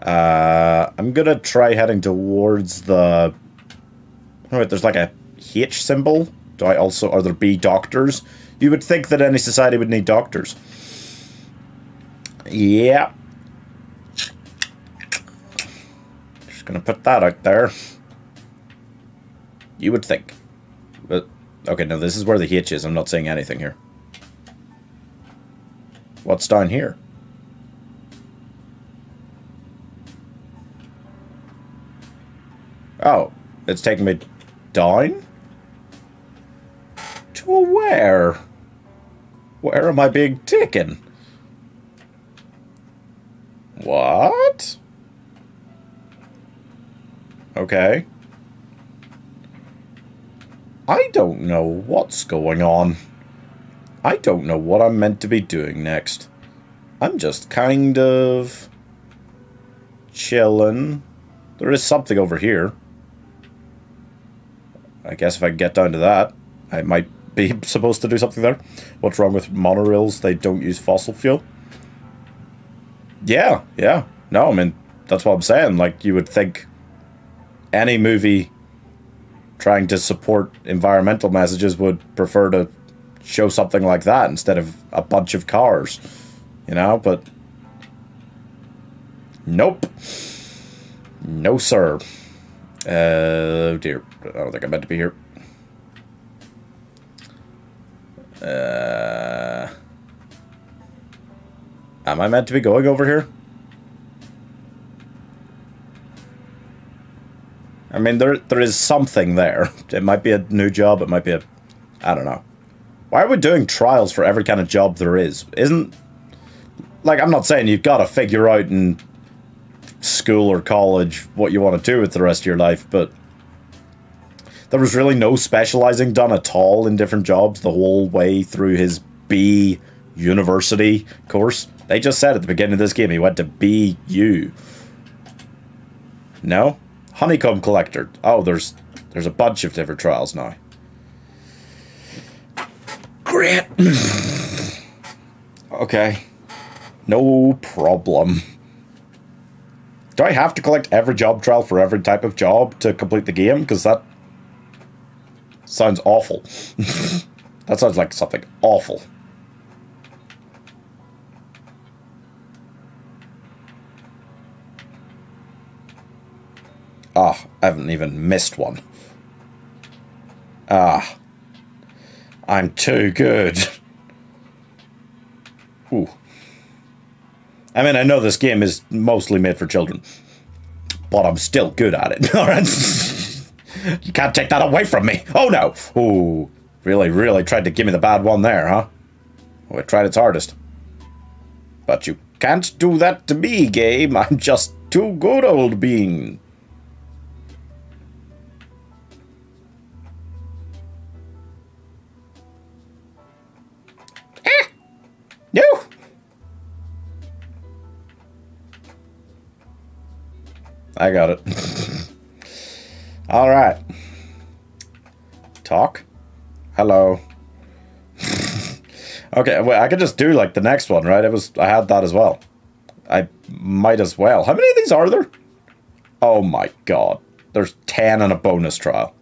Uh, I'm gonna try heading towards the. Oh, wait, there's like a H symbol. Do I also. Are there B doctors? You would think that any society would need doctors. Yeah. Just gonna put that out there. You would think. But, okay, now this is where the H is. I'm not saying anything here. What's down here? Oh, it's taking me down? To where? Where am I being taken? What? Okay. I don't know what's going on. I don't know what I'm meant to be doing next. I'm just kind of chilling. There is something over here. I guess if I get down to that, I might be supposed to do something there. What's wrong with monorails? They don't use fossil fuel. Yeah, yeah. No, I mean, that's what I'm saying. Like, you would think any movie trying to support environmental messages would prefer to show something like that instead of a bunch of cars. You know, but. Nope. No, sir. Uh, oh dear. I don't think I'm meant to be here. Uh, am I meant to be going over here? I mean, there there is something there. It might be a new job. It might be a, I don't know. Why are we doing trials for every kind of job there is? Isn't like I'm not saying you've got to figure out in school or college what you want to do with the rest of your life, but there was really no specializing done at all in different jobs the whole way through his B university course. They just said at the beginning of this game he went to BU. No? Honeycomb collector. Oh, there's there's a bunch of different trials now. Grant. (clears throat) okay. No problem. Do I have to collect every job trial for every type of job to complete the game? Because that sounds awful. (laughs) that sounds like something awful. Ah, I haven't even missed one. Ah. I'm too good. (laughs) Ooh. I mean, I know this game is mostly made for children, but I'm still good at it. (laughs) All right, you can't take that away from me. Oh no! Ooh, really, really tried to give me the bad one there, huh? Well, it tried its hardest, but you can't do that to me, game. I'm just too good, old bean. Eh. No. I got it. (laughs) All right. Talk. Hello. (laughs) okay, well, I could just do like the next one, right? It was I had that as well. I might as well. How many of these are there? Oh my god. There's 10 and a bonus trial.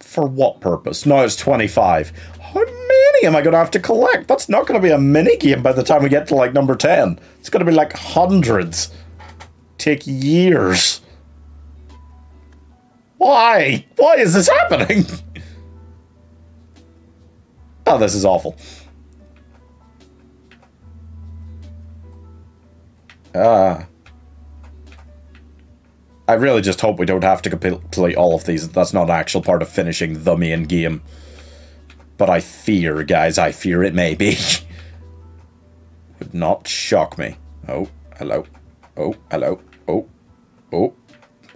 For what purpose? No, it's 25. How many am I going to have to collect? That's not going to be a mini game by the time we get to like number 10. It's going to be like hundreds take years. Why? Why is this happening? oh, this is awful. Ah. Uh, I really just hope we don't have to complete all of these. That's not an actual part of finishing the main game. But I fear, guys, I fear it may be. (laughs) Would not shock me. Oh, hello. Oh, hello. Oh, oh.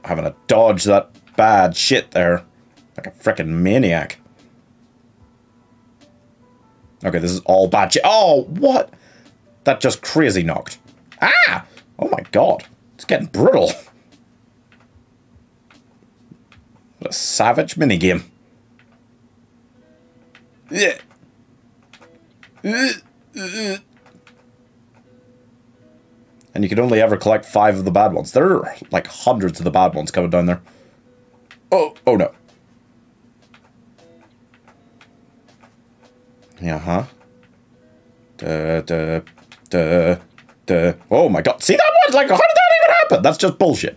Having to dodge that bad shit there. Like a freaking maniac. Okay, this is all bad shit. Oh, what? That just crazy knocked. Ah! Oh my god. It's getting brutal. What a savage minigame. Yeah. And you can only ever collect five of the bad ones. There are like hundreds of the bad ones coming down there. Oh, oh no. Yeah, huh? Duh, duh, duh, duh. Oh my god. See that one? Like, how did that even happen? That's just bullshit.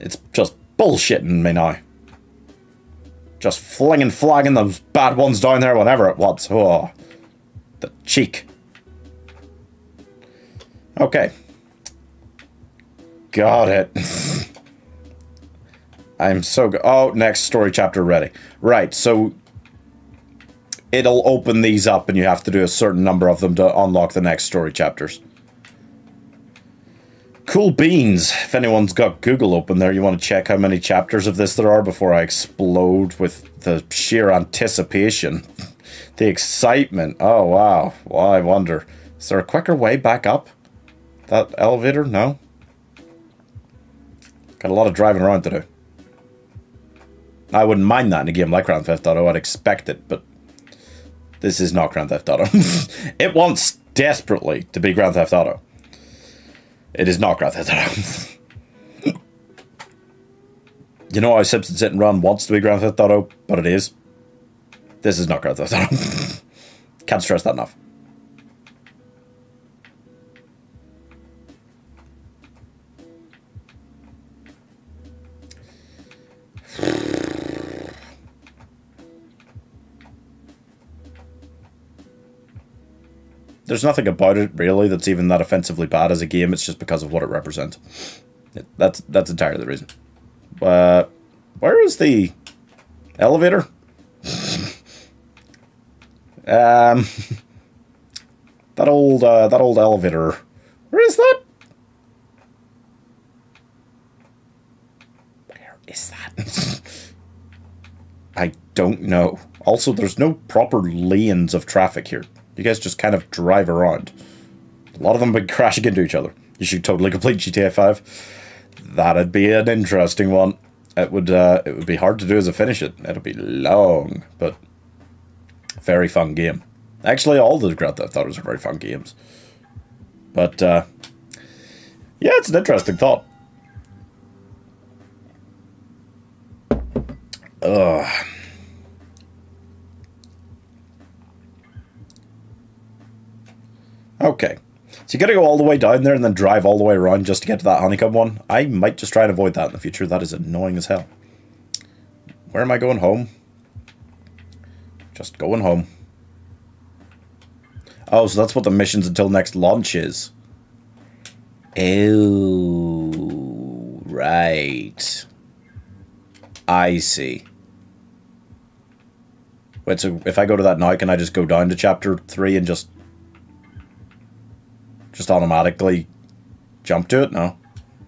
It's just bullshitting me now. Just flinging, flagging those bad ones down there whenever it was. Oh, the cheek. Okay. Got it. (laughs) I'm so good. Oh, next story chapter ready. Right, so it'll open these up and you have to do a certain number of them to unlock the next story chapters. Cool beans. If anyone's got Google open there, you want to check how many chapters of this there are before I explode with the sheer anticipation. (laughs) the excitement. Oh, wow. Well, I wonder. Is there a quicker way back up? That elevator? No? Got a lot of driving around to do. I wouldn't mind that in a game like Grand Theft Auto. I'd expect it, but this is not Grand Theft Auto. (laughs) it wants desperately to be Grand Theft Auto. It is not Grand Theft Auto. (laughs) you know how Simpsons Hit and Run wants to be Grand Theft Auto, but it is. This is not Grand Theft Auto. (laughs) Can't stress that enough. There's nothing about it really that's even that offensively bad as a game. It's just because of what it represents. It, that's that's entirely the reason. Uh, where is the elevator? (laughs) um, (laughs) that old uh, that old elevator. Where is that? Where is that? (laughs) I don't know. Also, there's no proper lanes of traffic here. You guys just kind of drive around. A lot of them been (laughs) crashing into each other. You should totally complete GTA 5. That'd be an interesting one. It would uh, it would be hard to do as a finish it. It'll be long, but very fun game. Actually, all the Grand Theft Autos are very fun games. But uh, yeah, it's an interesting thought. Ugh. Okay. So you gotta go all the way down there and then drive all the way around just to get to that honeycomb one. I might just try and avoid that in the future. That is annoying as hell. Where am I going home? Just going home. Oh, so that's what the missions until next launch is. Oh, right. I see. Wait, so if I go to that now, can I just go down to chapter 3 and just just automatically jump to it? No.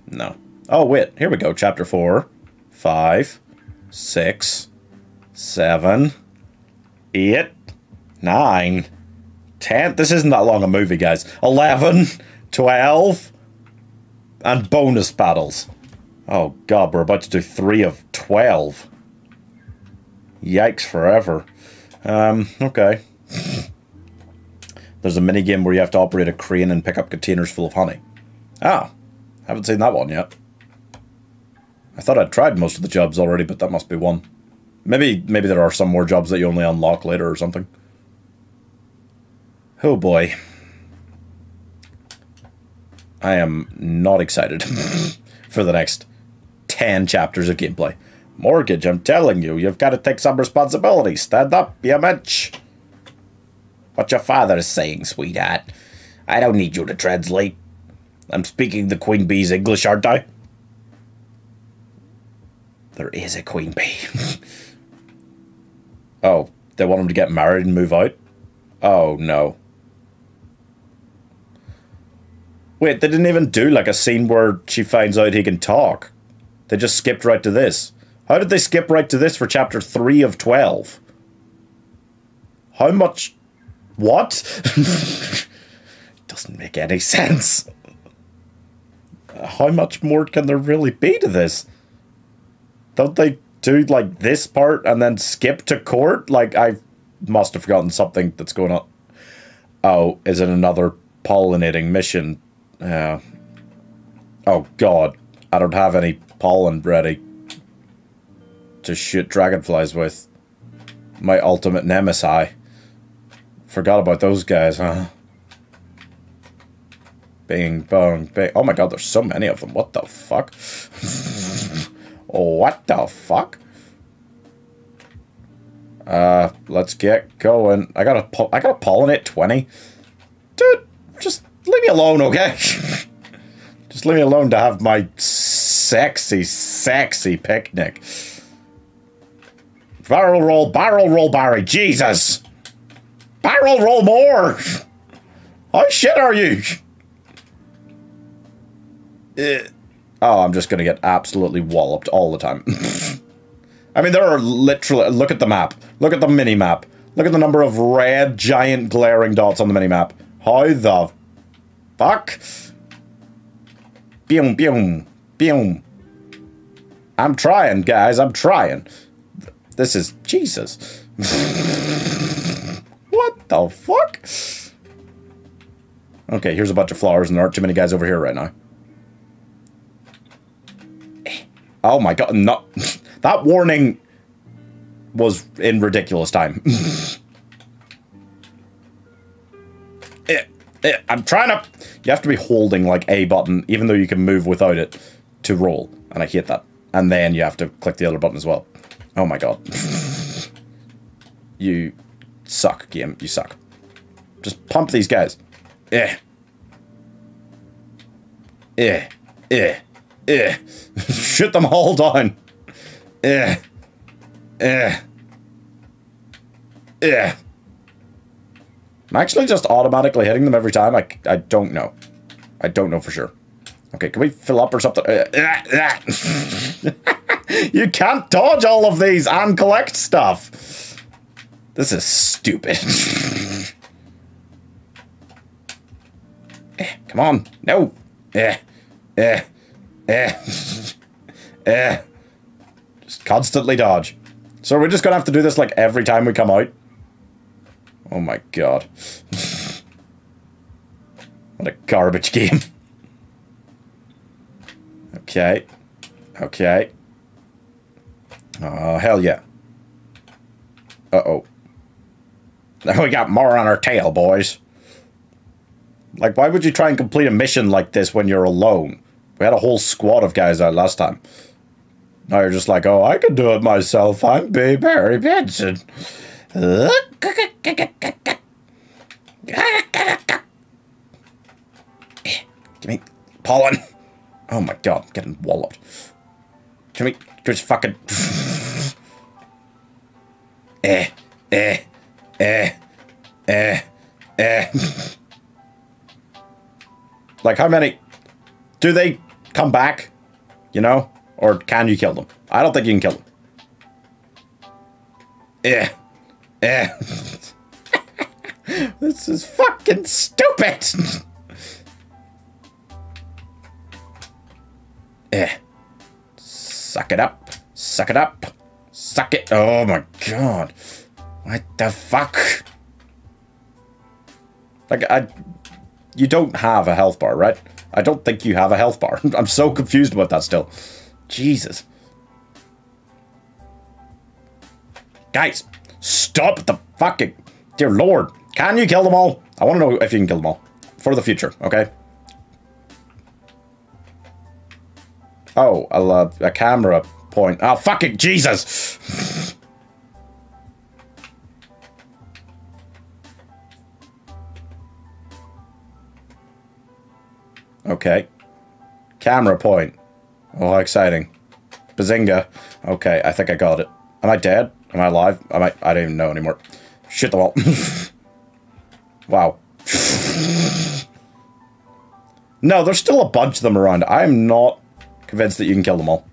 No. Oh, wait. Here we go. Chapter 4, 5, 6, 7, 8, 9, 10. This isn't that long a movie, guys. 11, 12, and bonus battles. Oh, God. We're about to do 3 of 12. Yikes forever. Um, okay. There's a mini game where you have to operate a crane and pick up containers full of honey. Ah, haven't seen that one yet. I thought I'd tried most of the jobs already, but that must be one. Maybe maybe there are some more jobs that you only unlock later or something. Oh boy. I am not excited (laughs) for the next 10 chapters of gameplay. Mortgage, I'm telling you, you've got to take some responsibility. Stand up, you mensch. What your father is saying, sweetheart. I don't need you to translate. I'm speaking the Queen Bee's English, aren't I? There is a Queen Bee. (laughs) oh, they want him to get married and move out? Oh, no. Wait, they didn't even do like a scene where she finds out he can talk. They just skipped right to this. How did they skip right to this for chapter 3 of 12? How much what? (laughs) Doesn't make any sense. How much more can there really be to this? Don't they do like this part and then skip to court? Like I must have forgotten something that's going on. Oh, is it another pollinating mission? Uh, Oh god, I don't have any pollen ready to shoot dragonflies with. My ultimate nemesis. Forgot about those guys, huh? Bing, bong, bing. Oh my god, there's so many of them. What the fuck? (laughs) what the fuck? Uh, let's get going. I gotta, I gotta pollinate 20. Dude, just leave me alone, okay? (laughs) just leave me alone to have my sexy, sexy picnic. Barrel roll, barrel roll, Barry. Jesus! Barrel roll more! How shit are you? Eh. Oh, I'm just gonna get absolutely walloped all the time. (laughs) I mean, there are literally. Look at the map. Look at the mini map. Look at the number of red, giant, glaring dots on the mini map. How the fuck? Boom, boom, boom. I'm trying, guys. I'm trying. This is Jesus. (laughs) the fuck? Okay, here's a bunch of flowers, and there aren't too many guys over here right now. Oh my god, no. (laughs) That warning was in ridiculous time. (laughs) Eh, eh, I'm trying to... You have to be holding, like, A button, even though you can move without it, to roll. And I hate that. And then you have to click the other button as well. Oh my god. (laughs) you suck, game. You suck. Just pump these guys. Eh. Eh. Eh. Eh. (laughs) Shoot them all down. Eh. Eh. Eh. I'm actually just automatically hitting them every time. I, I don't know. I don't know for sure. Okay, can we fill up or something? Uh, uh, uh. you can't dodge all of these and collect stuff. This is stupid. (laughs) eh, come on. No. Eh. Eh. Eh. (laughs) eh. Just constantly dodge. So we're just gonna have to do this like every time we come out. Oh my god. (laughs) what a garbage game. Okay. Okay. Oh, hell yeah. Uh-oh. Now we got more on our tail, boys. Like, why would you try and complete a mission like this when you're alone? We had a whole squad of guys out last time. Now you're just like, oh, I can do it myself. I'm B. Barry Benson. Give me pollen. Oh my god, I'm getting walloped. Can we just fucking... (laughs) eh, eh, eh, eh, eh. like, how many... Do they come back? You know? Or can you kill them? I don't think you can kill them. Eh. Eh. (laughs) this is fucking stupid! (laughs) Eh. Suck it up. Suck it up. Suck it. Oh my god. What the fuck? Like, I... You don't have a health bar, right? I don't think you have a health bar. (laughs) I'm so confused about that still. Jesus. Guys, stop the fucking... Dear lord. Can you kill them all? I want to know if you can kill them all. For the future, okay? Oh, a, a camera point. Oh, fucking Jesus! (laughs) okay. Camera point. Oh, how exciting. Bazinga. Okay, I think I got it. Am I dead? Am I alive? Am I... I don't even know anymore. Shit the wall. (laughs) wow. (laughs) no, there's still a bunch of them around. I'm not convinced that you can kill them all.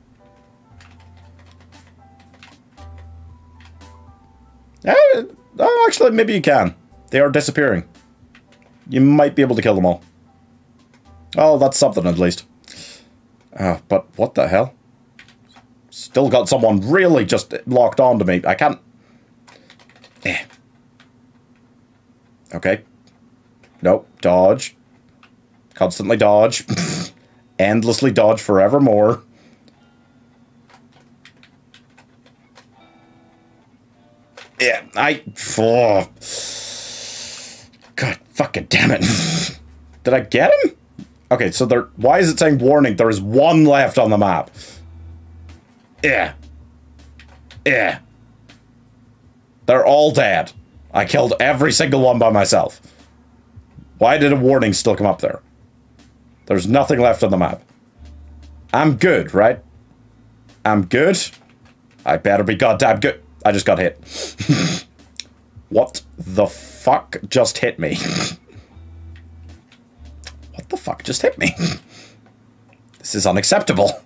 Eh, oh, actually, maybe you can. They are disappearing. You might be able to kill them all. Oh, that's something at least. Uh, but what the hell? Still got someone really just locked onto me. I can't... Eh. Okay. Nope. Dodge. Constantly dodge. (laughs) endlessly dodge forevermore. Yeah, I. Oh. God fucking damn it. (laughs) Did I get him? Okay, so there. Why is it saying warning? There is one left on the map. Yeah. Yeah. They're all dead. I killed every single one by myself. Why did a warning still come up there? There's nothing left on the map. I'm good, right? I'm good. I better be goddamn good. I just got hit. (laughs) what the fuck just hit me? (laughs) the fuck just hit me? this is unacceptable.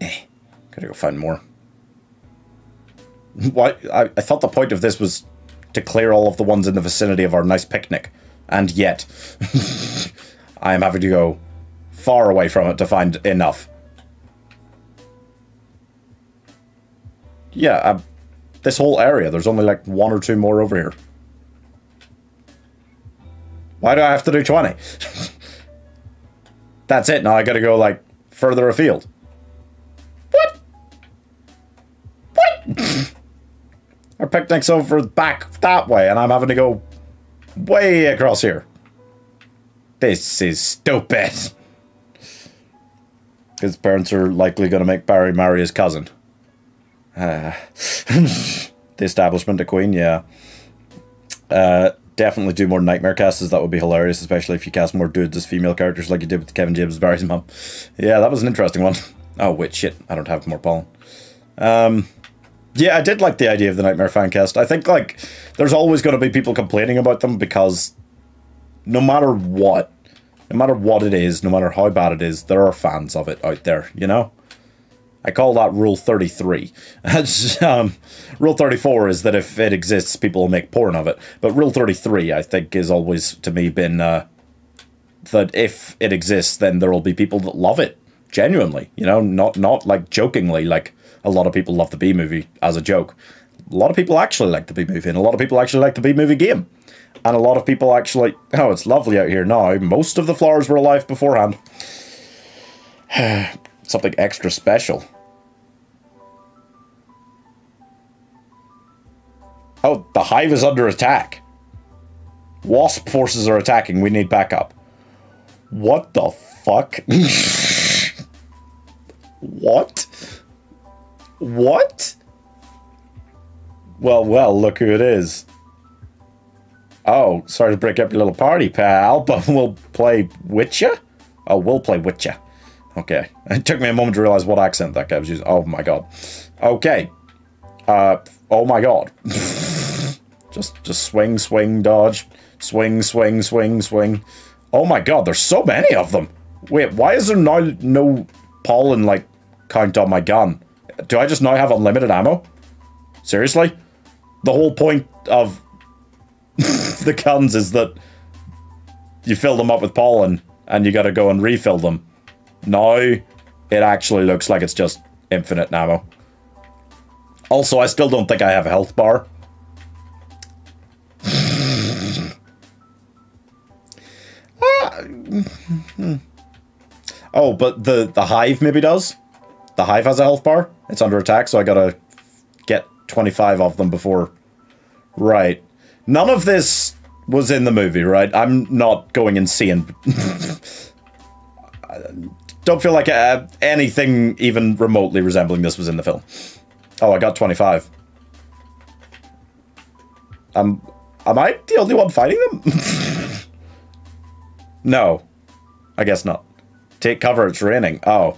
Eh, gotta go find more. Why? I, I thought the point of this was to clear all of the ones in the vicinity of our nice picnic. And yet, (laughs) I am having to go far away from it to find enough. Yeah, this whole area, there's only like one or two more over here. Why do I have to do 20? (laughs) That's it, now I gotta go like further afield. What? What? (laughs) Our picnic's over back that way, and I'm having to go way across here. This is stupid. (laughs) His parents are likely going to make Barry marry his cousin. Uh, (laughs) the establishment of Queen, yeah. Uh, definitely do more nightmare casts. That would be hilarious, especially if you cast more dudes as female characters like you did with Kevin James Barry's mom. Yeah, that was an interesting one. (laughs) Oh, wait, shit. I don't have more pollen. Um, yeah, I did like the idea of the Nightmare fan cast. I think, like, there's always going to be people complaining about them because no matter what, no matter what it is, no matter how bad it is, there are fans of it out there, you know? I call that Rule 33. (laughs) um, rule 34 is that if it exists, people will make porn of it. But Rule 33, I think, has always, to me, been uh, that if it exists, then there will be people that love it. Genuinely, you know, not not like jokingly, like a lot of people love the Bee Movie as a joke. A lot of people actually like the Bee Movie, and a lot of people actually like the Bee Movie game. And a lot of people actually, oh, it's lovely out here now. Most of the flowers were alive beforehand. (sighs) (sighs) Something extra special. Oh, the hive is under attack. Wasp forces are attacking. We need backup. What the fuck? (laughs) what? What? Well, well, look who it is. Oh, sorry to break up your little party, pal, (laughs) but we'll play you? Oh, we'll play you. Okay. (laughs) It took me a moment to realize what accent that guy was using. Oh my god. Okay. Uh, oh my god. (laughs) just, just swing, swing, dodge. Swing, swing, swing, swing. Oh my god, there's so many of them. Wait, why is there now no pollen, like, count on my gun? Do I just now have unlimited ammo? Seriously? The whole point of (laughs) the guns is that you fill them up with pollen and you gotta go and refill them. Now, it actually looks like it's just infinite ammo. Also, I still don't think I have a health bar. (sighs) Ah, oh, but the, the hive maybe does? The hive has a health bar? It's under attack, so I gotta get 25 of them before... Right. None of this was in the movie, right? I'm not going and seeing... (laughs) don't feel like uh, anything even remotely resembling this was in the film. Oh, I got 25. Um, am I the only one fighting them? (laughs) no. I guess not. Take cover, it's raining. Oh.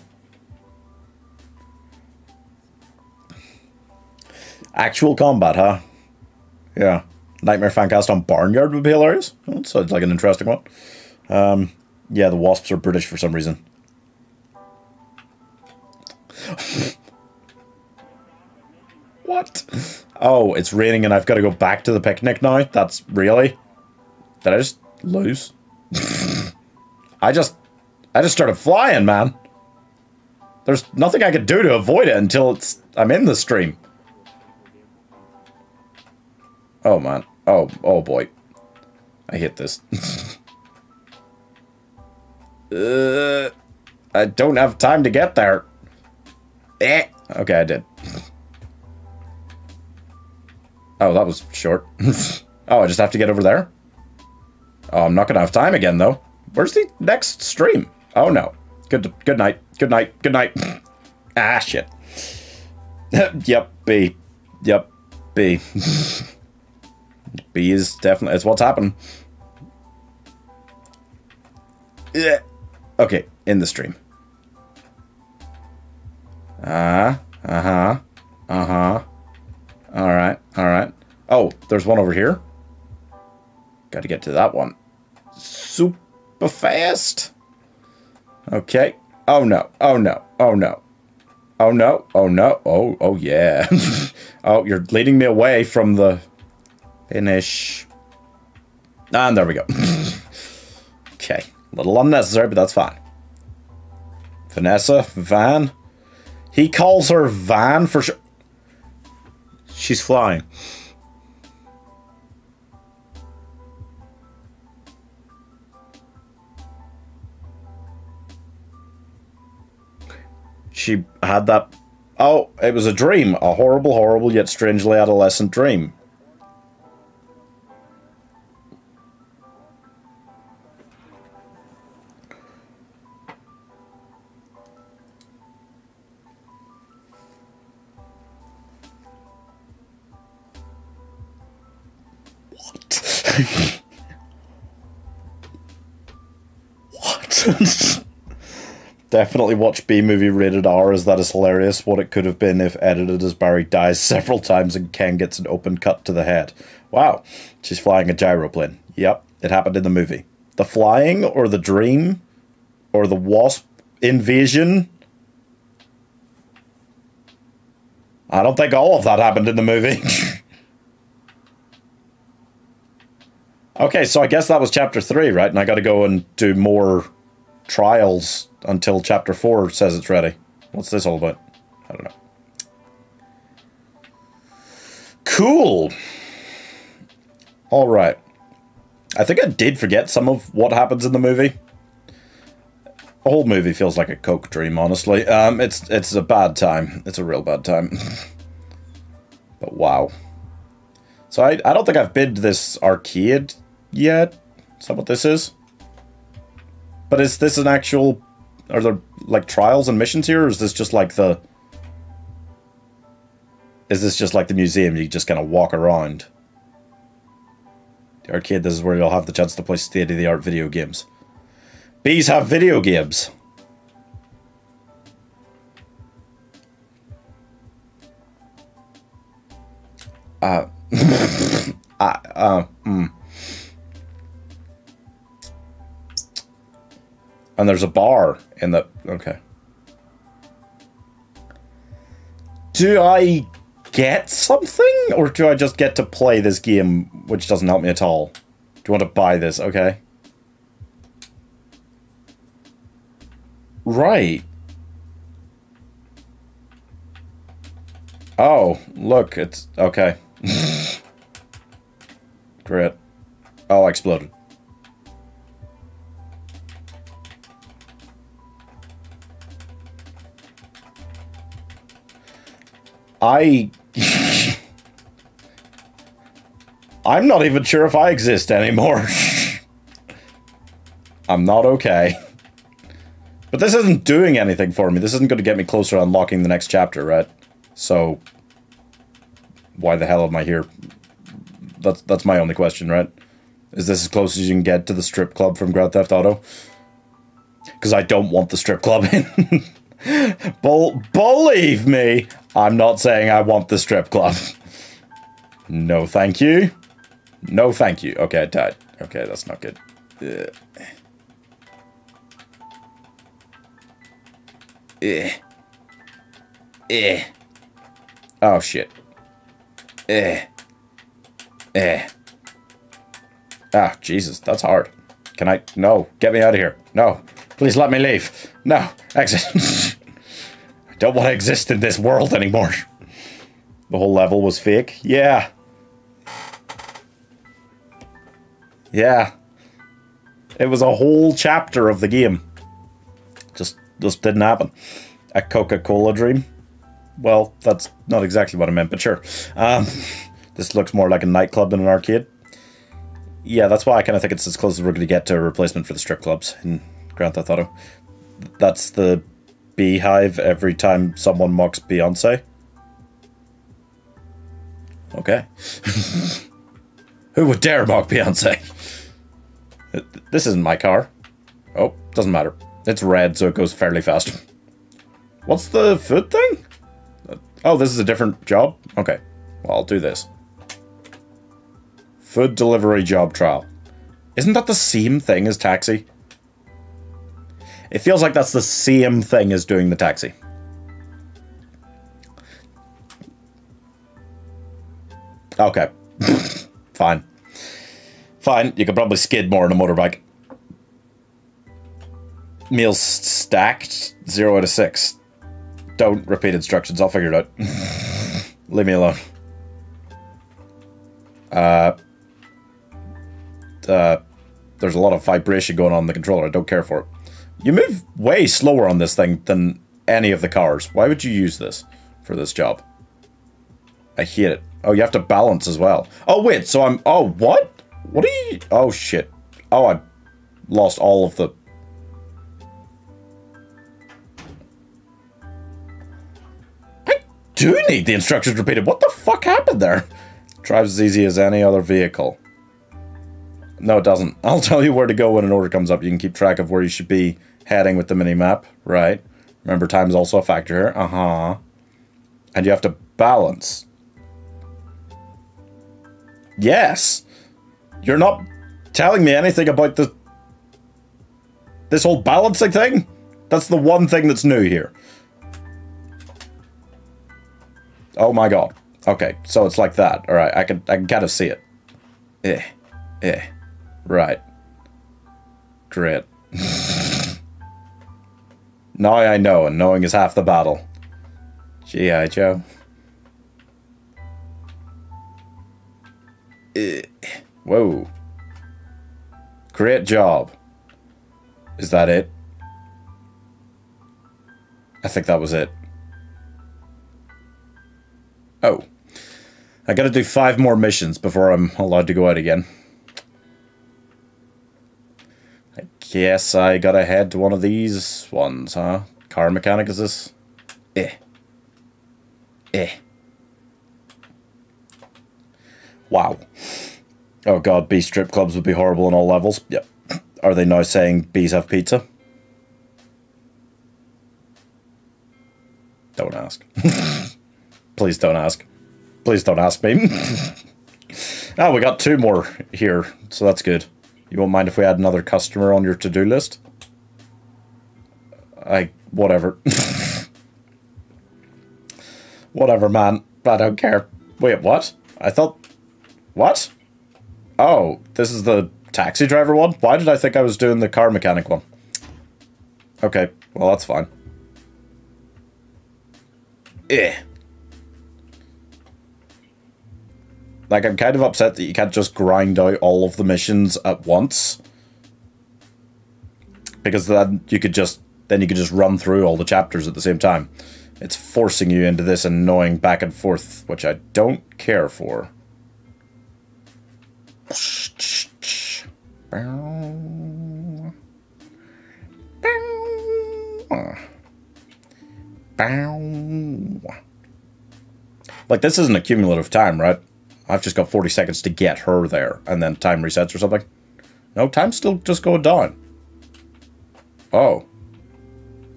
Actual combat, huh? Yeah. Nightmare Fancast on Barnyard would be hilarious. That sounds like an interesting one. Um, yeah, the Wasps are British for some reason. (laughs) what? Oh, it's raining and I've got to go back to the picnic now? That's really? Did I just lose? (laughs) I just... I just started flying, man. There's nothing I could do to avoid it until it's I'm in the stream. Oh, man. Oh, oh boy. I hit this. (laughs) uh, I don't have time to get there. Eh. Okay, I did. Oh, that was short. (laughs) oh, I just have to get over there? Oh, I'm not gonna have time again, though. Where's the next stream? Oh, no. Good, good night. Good night. Good night. (laughs) ah, shit. (laughs) yep, B. Yep, B. B is definitely, it's what's happened. Yeah. Okay, in the stream. Uh, uh-huh. Uh-huh. Alright, alright. Oh, there's one over here. Gotta get to that one. Super fast. Okay. Oh no. Oh no. Oh no. Oh no. Oh no. Oh, oh yeah. (laughs) oh, you're leading me away from the finish. And there we go. (laughs) okay. A little unnecessary, but that's fine. Vanessa, Van. He calls her Van for sure. She's flying. She had that. Oh, it was a dream. A horrible, horrible, yet strangely adolescent dream. (laughs) Definitely watch Bee Movie rated R as that is hilarious. What it could have been if edited as Barry dies several times and Ken gets an open cut to the head. Wow, she's flying a gyroplane. Yep, it happened in the movie. The flying or the dream or the wasp invasion. I don't think all of that happened in the movie. (laughs) Okay, so I guess that was chapter three, right? And I got to go and do more trials until chapter four says it's ready. What's this all about? I don't know. Cool. All right. I think I did forget some of what happens in the movie. The whole movie feels like a coke dream, honestly. Um, it's it's a bad time. It's a real bad time. (laughs) but wow. So I, I don't think I've been to this arcade yet. Is that what this is? But is this an actual... Are there, like, trials and missions here, or is this just like the... Is this just like the museum, you just kind of walk around? The arcade, this is where you'll have the chance to play state-of-the-art video games. Bees have video games! Uh... (laughs) uh, uh, hmm. And there's a bar in the... Okay. Do I get something? Or do I just get to play this game, which doesn't help me at all? Do you want to buy this? Okay. Right. Oh, look, it's... Okay. (laughs) Great. Oh, I exploded. I... (laughs) I'm not even sure if I exist anymore. (laughs) I'm not okay. But this isn't doing anything for me. This isn't going to get me closer to unlocking the next chapter, right? So... Why the hell am I here? That's, that's my only question, right? Is this as close as you can get to the strip club from Grand Theft Auto? Because I don't want the strip club (laughs) in. Bel believe me, I'm not saying I want the strip club. no, thank you. No, thank you. Okay, I died. Okay, that's not good. Ugh. Eh. Eh. Oh, shit. Eh. Eh. Ah, Jesus, that's hard. Can I? No, get me out of here. No, please let me leave. No, exit. (laughs) I don't want to exist in this world anymore. The whole level was fake. Yeah. Yeah. It was a whole chapter of the game. Just just didn't happen. A Coca-Cola dream. Well, that's not exactly what I meant, but sure. Um, (laughs) this looks more like a nightclub than an arcade. Yeah, that's why I kind of think it's as close as we're going to get to a replacement for the strip clubs Grand Theft Auto. That's the beehive every time someone mocks Beyonce. Okay. (laughs) Who would dare mock Beyonce? This isn't my car. Oh, doesn't matter. It's red, so it goes fairly fast. What's the food thing? Oh, this is a different job? Okay. Well, I'll do this. Food delivery job trial. Isn't that the same thing as taxi? It feels like that's the same thing as doing the taxi. Okay. (laughs) Fine. Fine, you could probably skid more on a motorbike. Meals stacked, 0 out of 6. Don't repeat instructions, I'll figure it out. (laughs) Leave me alone. Uh, uh, there's a lot of vibration going on in the controller, I don't care for it. You move way slower on this thing than any of the cars. Why would you use this for this job? I hate it. Oh, you have to balance as well. Oh, wait, so I'm... Oh, what? What are you... Oh, shit. Oh, I lost all of the... I do need the instructions repeated. What the fuck happened there? Drives as easy as any other vehicle. No, it doesn't. I'll tell you where to go when an order comes up. You can keep track of where you should be heading with the mini-map. Right. Remember, time is also a factor here. Uh-huh. And you have to balance. Yes. You're not telling me anything about the this whole balancing thing? That's the one thing that's new here. Oh my god. Okay, so it's like that. Alright, I can I can kind of see it. Eh. Eh. Right. Great. (laughs) now I know, and knowing is half the battle. G.I. Joe. Eh. Whoa. Great job. Is that it? I think that was it. Oh. I gotta do five more missions before I'm allowed to go out again. Guess I gotta head to one of these ones, huh? Car mechanic is this? Eh. Eh. Wow. Oh god, B strip clubs would be horrible on all levels. Yep. Are they now saying bees have pizza? Don't ask. (laughs) Please don't ask. Please don't ask me. oh, (laughs) we got two more here, so that's good. You won't mind if we add another customer on your to-do list? I... whatever. (laughs) whatever, man. I don't care. Wait, what? I thought... What? Oh, this is the taxi driver one? Why did I think I was doing the car mechanic one? Okay, well that's fine. Eh. Like, I'm kind of upset that you can't just grind out all of the missions at once. Because then you could just then you could just run through all the chapters at the same time. It's forcing you into this annoying back and forth, which I don't care for. Like, this isn't a cumulative time, right? I've just got 40 seconds to get her there, and then time resets or something. No, time's still just going down. Oh.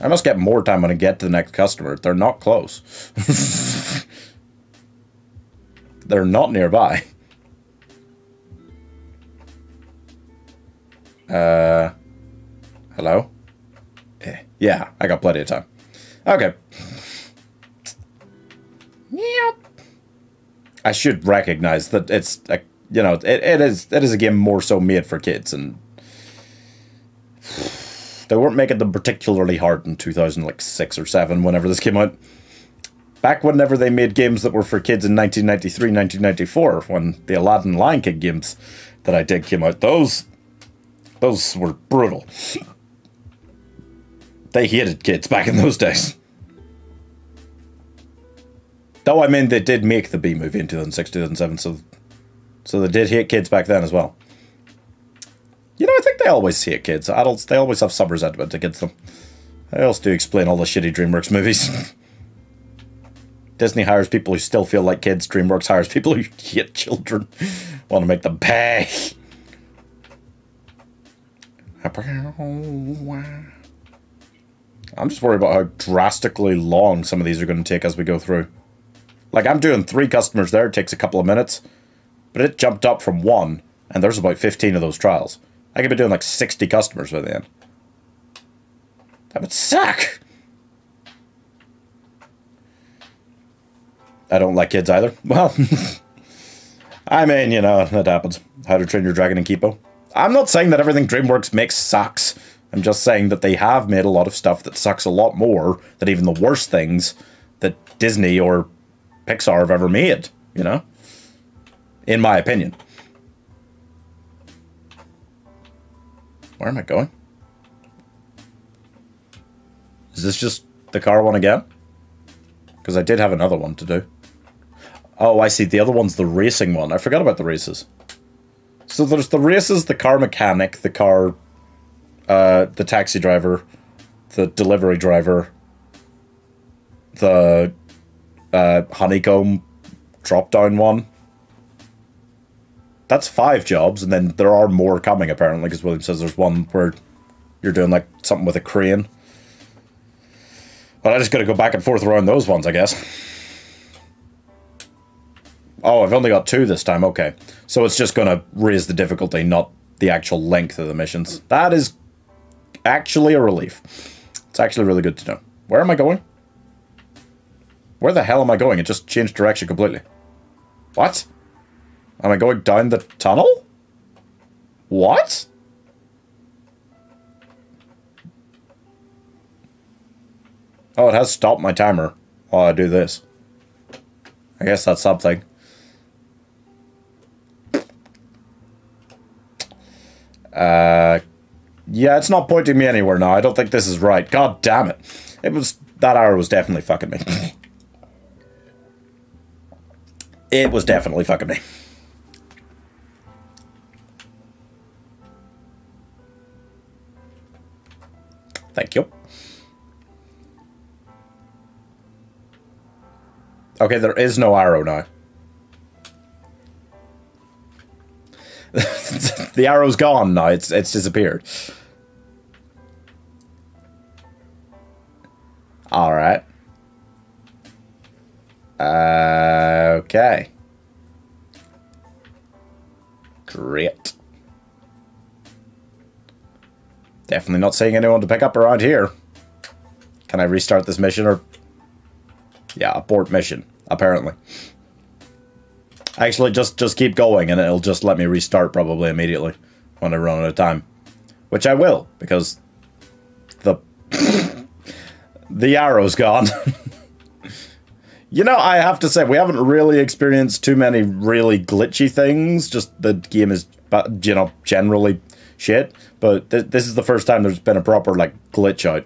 I must get more time when I get to the next customer. They're not close. (laughs) They're not nearby. (laughs) Uh, hello? Eh, yeah, I got plenty of time. Okay. (laughs) Yep. I should recognize that it's a, you know, it, it is it is a game more so made for kids and (sighs) they weren't making them particularly hard in 2006 or 7 whenever this came out. Back whenever they made games that were for kids in 1993, 1994, when the Aladdin Lion King games that I did came out, those those were brutal. They hated kids back in those days. Though I mean, they did make the Bee Movie in 2006, 2007, so so they did hate kids back then as well. You know, I think they always hate kids. Adults, they always have some resentment against them. I also do explain all the shitty DreamWorks movies. (laughs) Disney hires people who still feel like kids. DreamWorks hires people who (laughs) hate children. (laughs) Want to make them pay. I'm just worried about how drastically long some of these are going to take as we go through. Like, I'm doing three customers there. It takes a couple of minutes. But it jumped up from one, and there's about 15 of those trials. I could be doing like 60 customers by the end. That would suck. I don't like kids either. (laughs) Well, (laughs) I mean, you know, that happens. How to Train Your Dragon and Kipo. I'm not saying that everything DreamWorks makes sucks. I'm just saying that they have made a lot of stuff that sucks a lot more than even the worst things that Disney or Pixar have ever made, you know? In my opinion. Where am I going? Is this just the car one again? Because I did have another one to do. Oh, I see. The other one's the racing one. I forgot about the races. So there's the races, the car mechanic, the car, uh, the taxi driver, the delivery driver, the uh, honeycomb drop down one. That's five jobs, and then there are more coming apparently, because William says there's one where you're doing like something with a crane. But I just got to go back and forth around those ones, I guess. Oh, I've only got two this time. Okay. So it's just to raise the difficulty, not the actual length of the missions. That is actually a relief. It's actually really good to know. Where am I going? Where the hell am I going? It just changed direction completely. What? Am I going down the tunnel? What? Oh, it has stopped my timer while I do this. I guess that's something. Uh, yeah, it's not pointing me anywhere now. I don't think this is right. God damn it. It was... That arrow was definitely fucking me. (laughs) it was definitely fucking me. Thank you. Okay, there is no arrow now. (laughs) the arrow's gone now. It's it's disappeared. All right. Okay. Great. Definitely not seeing anyone to pick up around here. Can I restart this mission or... Yeah, abort mission, apparently. Actually, just, just keep going and it'll just let me restart probably immediately when I run out of time. Which I will, because the... (laughs) the arrow's gone. (laughs) you know, I have to say, we haven't really experienced too many really glitchy things. Just the game is, you know, generally shit. But th this is the first time there's been a proper, like, glitch out.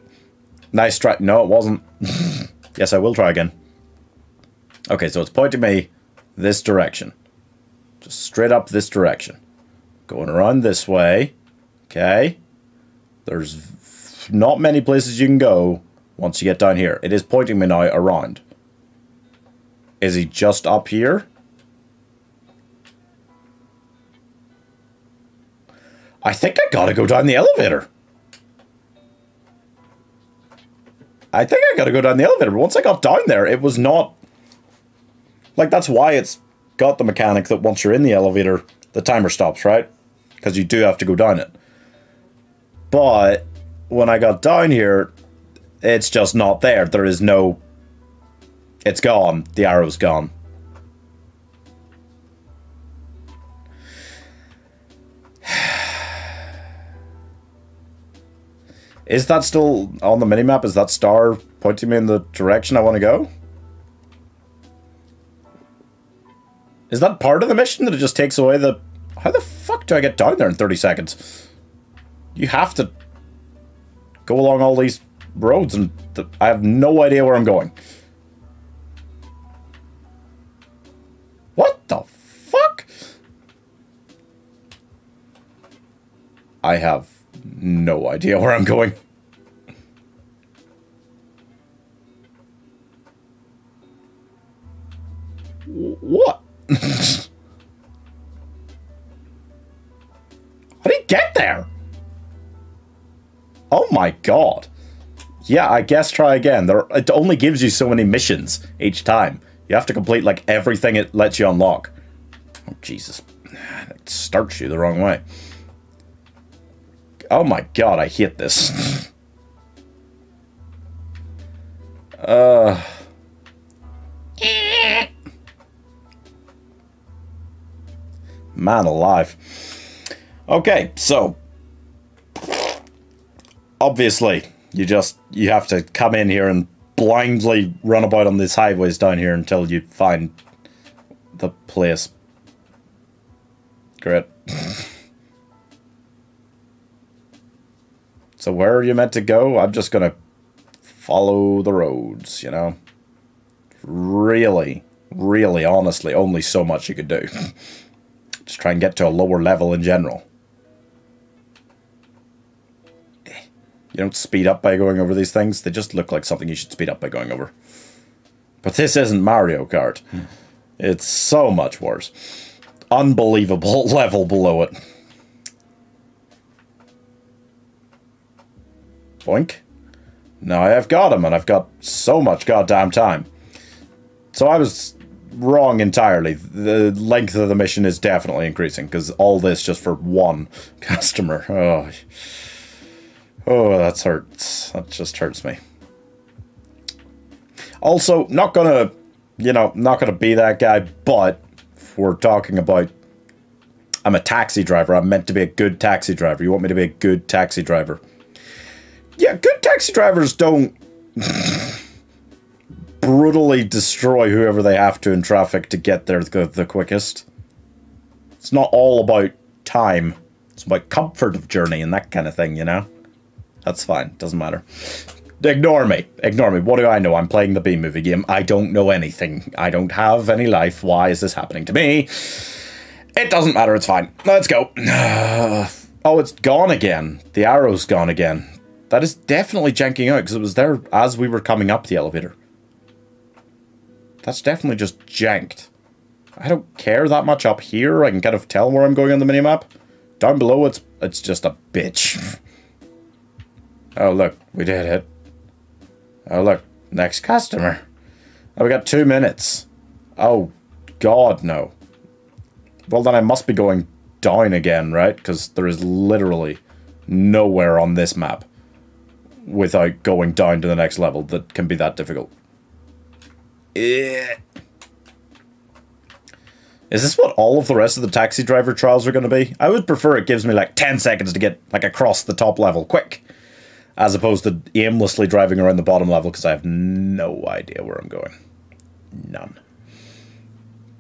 Nice try. No, it wasn't. (laughs) yes, I will try again. Okay, so it's pointing me this direction. Just straight up this direction. Going around this way. Okay. There's not many places you can go once you get down here. It is pointing me now around. Is he just up here? I think I gotta go down the elevator. I think I gotta go down the elevator. But once I got down there, it was not... Like, that's why it's got the mechanic that once you're in the elevator, the timer stops, right? Because you do have to go down it. But when I got down here, it's just not there. There is no... It's gone. The arrow's gone. (sighs) Is that still on the minimap? Is that star pointing me in the direction I want to go? Is that part of the mission that it just takes away the... How the fuck do I get down there in 30 seconds? You have to go along all these roads and I have no idea where I'm going. I have no idea where I'm going. What? How did he get there? Oh my god. Yeah, I guess try again. There, it only gives you so many missions each time. You have to complete like everything it lets you unlock. Oh Jesus. It starts you the wrong way. Oh my god, I hate this. uh Man alive. Okay, so obviously you just you have to come in here and blindly run about on these highways down here until you find the place. Great. So where are you meant to go? I'm just gonna follow the roads, you know? Really, really, honestly, only so much you could do. (laughs) Just try and get to a lower level in general. Eh, you don't speed up by going over these things. They just look like something you should speed up by going over. But this isn't Mario Kart. Hmm. It's so much worse. Unbelievable (laughs) level below it. Boink. Now I have got him, and I've got so much goddamn time. So I was wrong entirely. The length of the mission is definitely increasing because all this just for one (laughs) customer. Oh, oh, that hurts. That just hurts me. Also, not gonna, you know, not gonna be that guy. But we're talking about, I'm a taxi driver. I'm meant to be a good taxi driver. You want me to be a good taxi driver? Yeah, good taxi drivers don't brutally destroy whoever they have to in traffic to get there the, the quickest. It's not all about time. It's about comfort of journey and that kind of thing, you know? That's fine. Doesn't matter. Ignore me. Ignore me. What do I know? I'm playing the Bee Movie game. I don't know anything. I don't have any life. Why is this happening to me? It doesn't matter. It's fine. Let's go. (sighs) oh, it's gone again. The arrow's gone again. That is definitely janking out because it was there as we were coming up the elevator. That's definitely just janked. I don't care that much up here. I can kind of tell where I'm going on the minimap. Down below, it's it's just a bitch. (laughs) oh, look. We did it. Oh, look. Next customer. Oh, we got two minutes. Oh, God, no. Well, then I must be going down again, right? Because there is literally nowhere on this map without going down to the next level that can be that difficult. Is this what all of the rest of the taxi driver trials are going to be? I would prefer it gives me like 10 seconds to get like across the top level quick. As opposed to aimlessly driving around the bottom level because I have no idea where I'm going. None.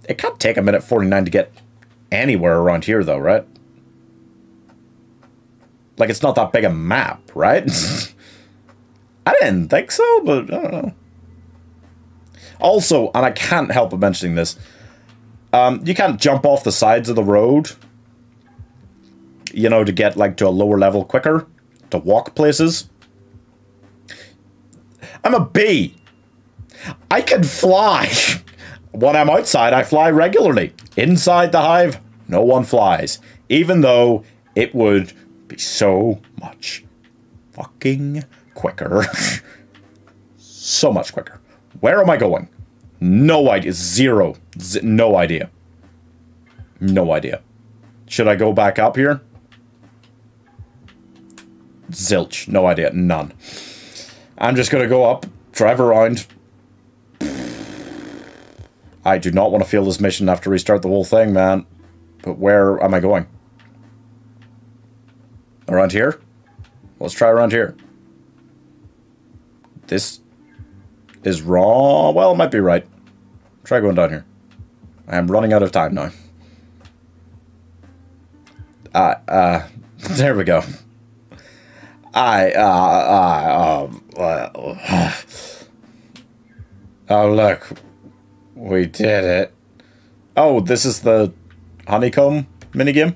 It can't take a minute 49 to get anywhere around here though, right? Like it's not that big a map, right? (laughs) I didn't think so, but I don't know. Also, and I can't help but mentioning this, um, you can't jump off the sides of the road, you know, to get like to a lower level quicker, to walk places. I'm a bee. I can fly. (laughs) when I'm outside, I fly regularly. Inside the hive, no one flies. Even though it would be so much fucking quicker. (laughs) so much quicker. Where am I going? No idea. Zero. Z no idea. No idea. Should I go back up here? Zilch. No idea. None. I'm just going to go up, drive around. I do not want to feel this mission after restart the whole thing, man. But where am I going? Around here? Let's try around here. This is wrong. Well, it might be right. Try going down here. I am running out of time now. Uh, uh, (laughs) there we go. I, uh, uh, um, uh, (sighs) oh, look. We did it. Oh, this is the honeycomb minigame?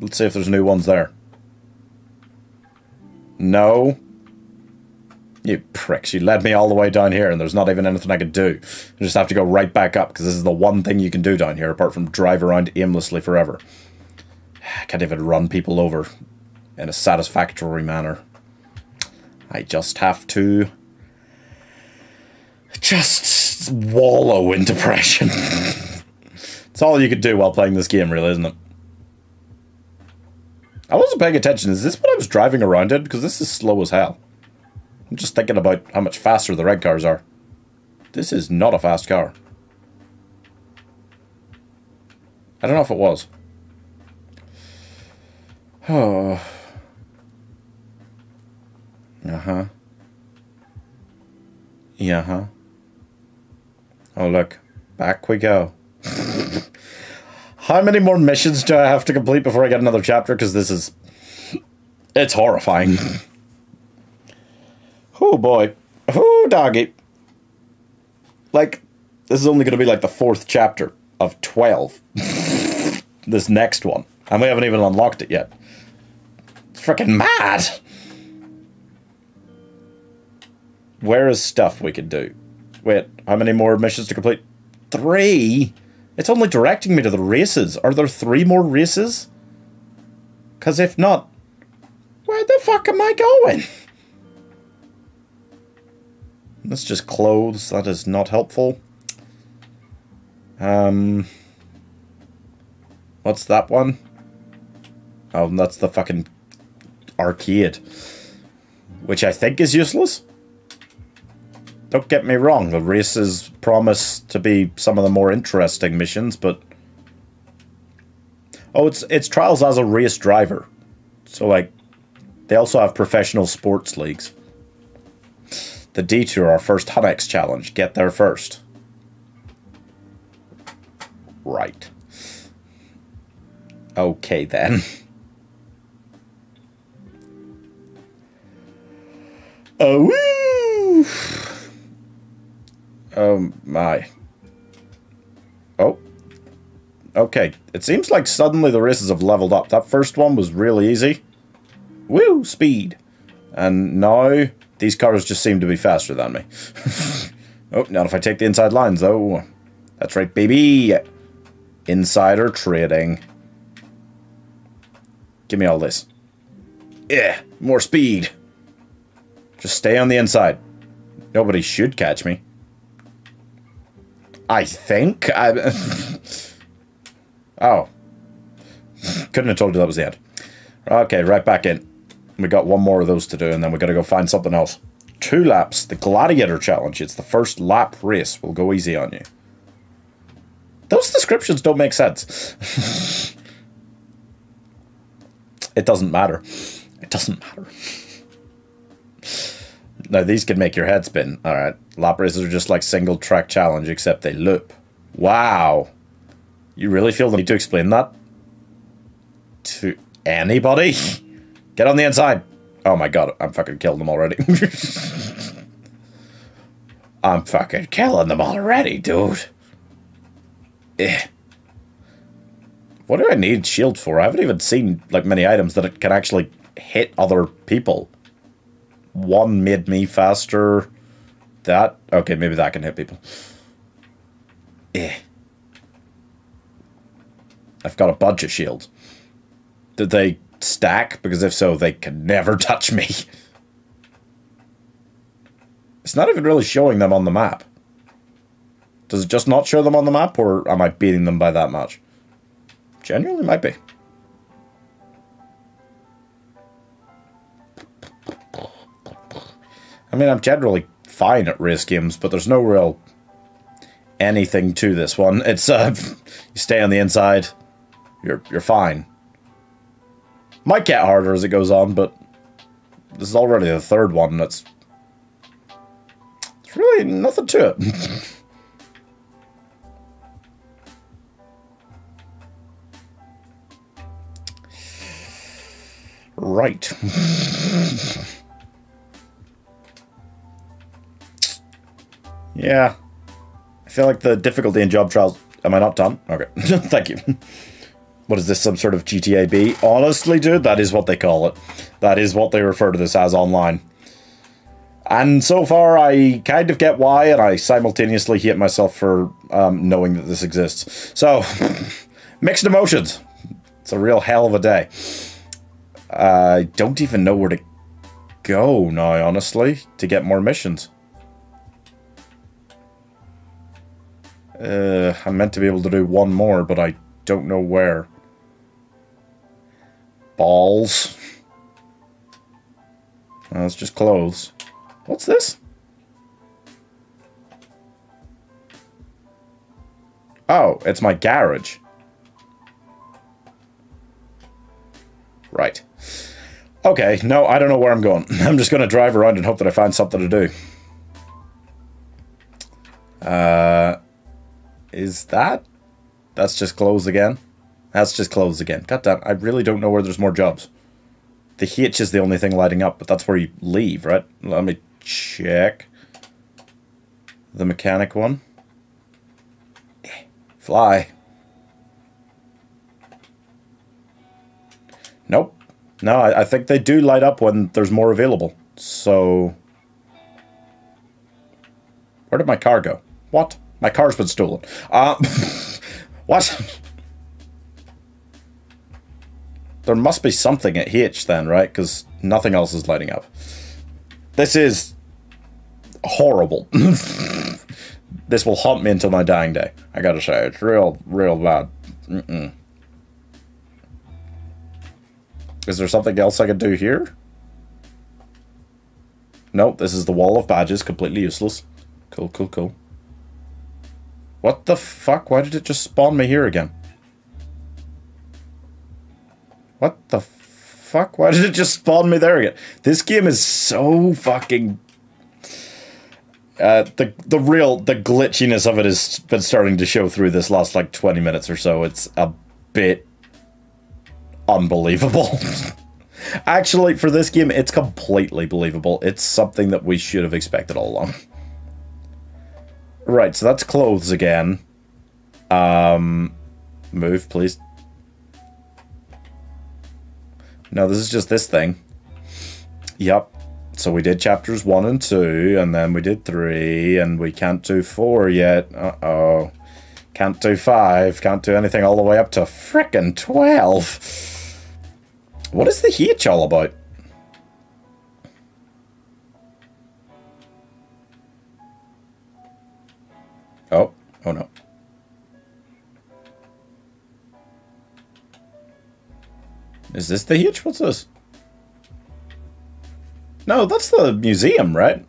Let's see if there's new ones there. No. You pricks, you led me all the way down here and there's not even anything I could do. I just have to go right back up because this is the one thing you can do down here apart from drive around aimlessly forever. I (sighs) can't even run people over in a satisfactory manner. I just have to just wallow in depression. (laughs) it's all you could do while playing this game, really, isn't it? I wasn't paying attention. Is this what I was driving around in? Because this is slow as hell. I'm just thinking about how much faster the red cars are. This is not a fast car. I don't know if it was. Oh. (sighs) Uh-huh. Yeah, huh? Oh, look. Back we go. (laughs) How many more missions do I have to complete before I get another chapter? Because this is... It's horrifying. oh, boy. Oh, doggy. Like, this is only going to be like the fourth chapter of 12. (laughs) this next one. And we haven't even unlocked it yet. It's freaking mad! Where is stuff we could do? Wait, how many more missions to complete? Three? It's only directing me to the races. Are there three more races? Because if not, where the fuck am I going? (laughs) That's just clothes. That is not helpful. Um, what's that one? Oh, that's the fucking arcade. Which I think is useless. Don't get me wrong, the races promise to be some of the more interesting missions, but... Oh, it's it's Trials as a race driver. So, like, they also have professional sports leagues. The Detour, our first Honex challenge. Get there first. Right. Okay, then. (laughs) Oh, woo! Oh, my. Oh. Okay. It seems like suddenly the races have leveled up. That first one was really easy. Woo! Speed. And now, these cars just seem to be faster than me. (laughs) oh, not if I take the inside lines, though. That's right, baby. Insider trading. Give me all this. Yeah, more speed. Just stay on the inside. Nobody should catch me. I think. I... (laughs) oh. Couldn't have told you that was the end. Okay, right back in. We got one more of those to do, and then we got to go find something else. Two laps, the Gladiator Challenge. It's the first lap race. We'll go easy on you. Those descriptions don't make sense. (laughs) it doesn't matter. It doesn't matter. Now, these can make your head spin. Alright. Lap races are just like single track challenge, except they loop. Wow. You really feel the need to explain that? To anybody? (laughs) Get on the inside. Oh my god, I'm fucking killing them already. (laughs) I'm fucking killing them already, dude. Eh. What do I need shield for? I haven't even seen like many items that it can actually hit other people. One made me faster. That okay, maybe that can hit people. Eh. I've got a bunch of shields. Did they stack? Because if so, they can never (laughs) touch me. It's not even really showing them on the map. Does it just not show them on the map, or am I beating them by that much? Genuinely might be. I mean, I'm generally fine at race games, but there's no real anything to this one. It's, uh, (laughs) you stay on the inside, you're, you're fine. Might get harder as it goes on, but this is already the third one that's... It's really nothing to it. (laughs) right. (laughs) yeah. I feel like the difficulty in job trials. Am I not done? Okay. (laughs) Thank you. What is this, some sort of GTA B? Honestly, dude, that is what they call it. That is what they refer to this as online. And so far, I kind of get why, and I simultaneously hate myself for um, knowing that this exists. So, (laughs) mixed emotions. It's a real hell of a day. I don't even know where to go now, honestly, to get more missions. Uh, I'm meant to be able to do one more, but I don't know where. Balls. Oh, it's just clothes. What's this? Oh, it's my garage. Right. Okay, no, I don't know where I'm going. (laughs) I'm just going to drive around and hope that I find something to do. Uh, is that? That's just closed again? That's just closed again. God damn, I really don't know where there's more jobs. The H is the only thing lighting up, but that's where you leave, right? Let me check. The mechanic one. Eh, fly. Nope. No, I, I think they do light up when there's more available. So... Where did my car go? What? My car's been stolen. Uh, (laughs) what? There must be something at H then, right? Because nothing else is lighting up. This is horrible. (laughs) this will haunt me until my dying day. I gotta say, it's real, real bad. Mm-mm. Is there something else I could do here? Nope, this is the wall of badges, completely useless. Cool, cool, cool. What the fuck? Why did it just spawn me here again? What the fuck? Why did it just spawn me there again? This game is so fucking. Uh, the the real the glitchiness of it has been starting to show through this last like twenty minutes or so. It's a bit unbelievable. (laughs) Actually, for this game, it's completely believable. It's something that we should have expected all along. Right, so that's clothes again. Um, move, please. No, this is just this thing. Yep. So we did chapters one and two, and then we did three, and we can't do four yet. Uh-oh. Can't do five. Can't do anything all the way up to frickin' 12. What is the hitch all about? Oh, oh no. Is this the hitch? What's this? No, that's the museum, right?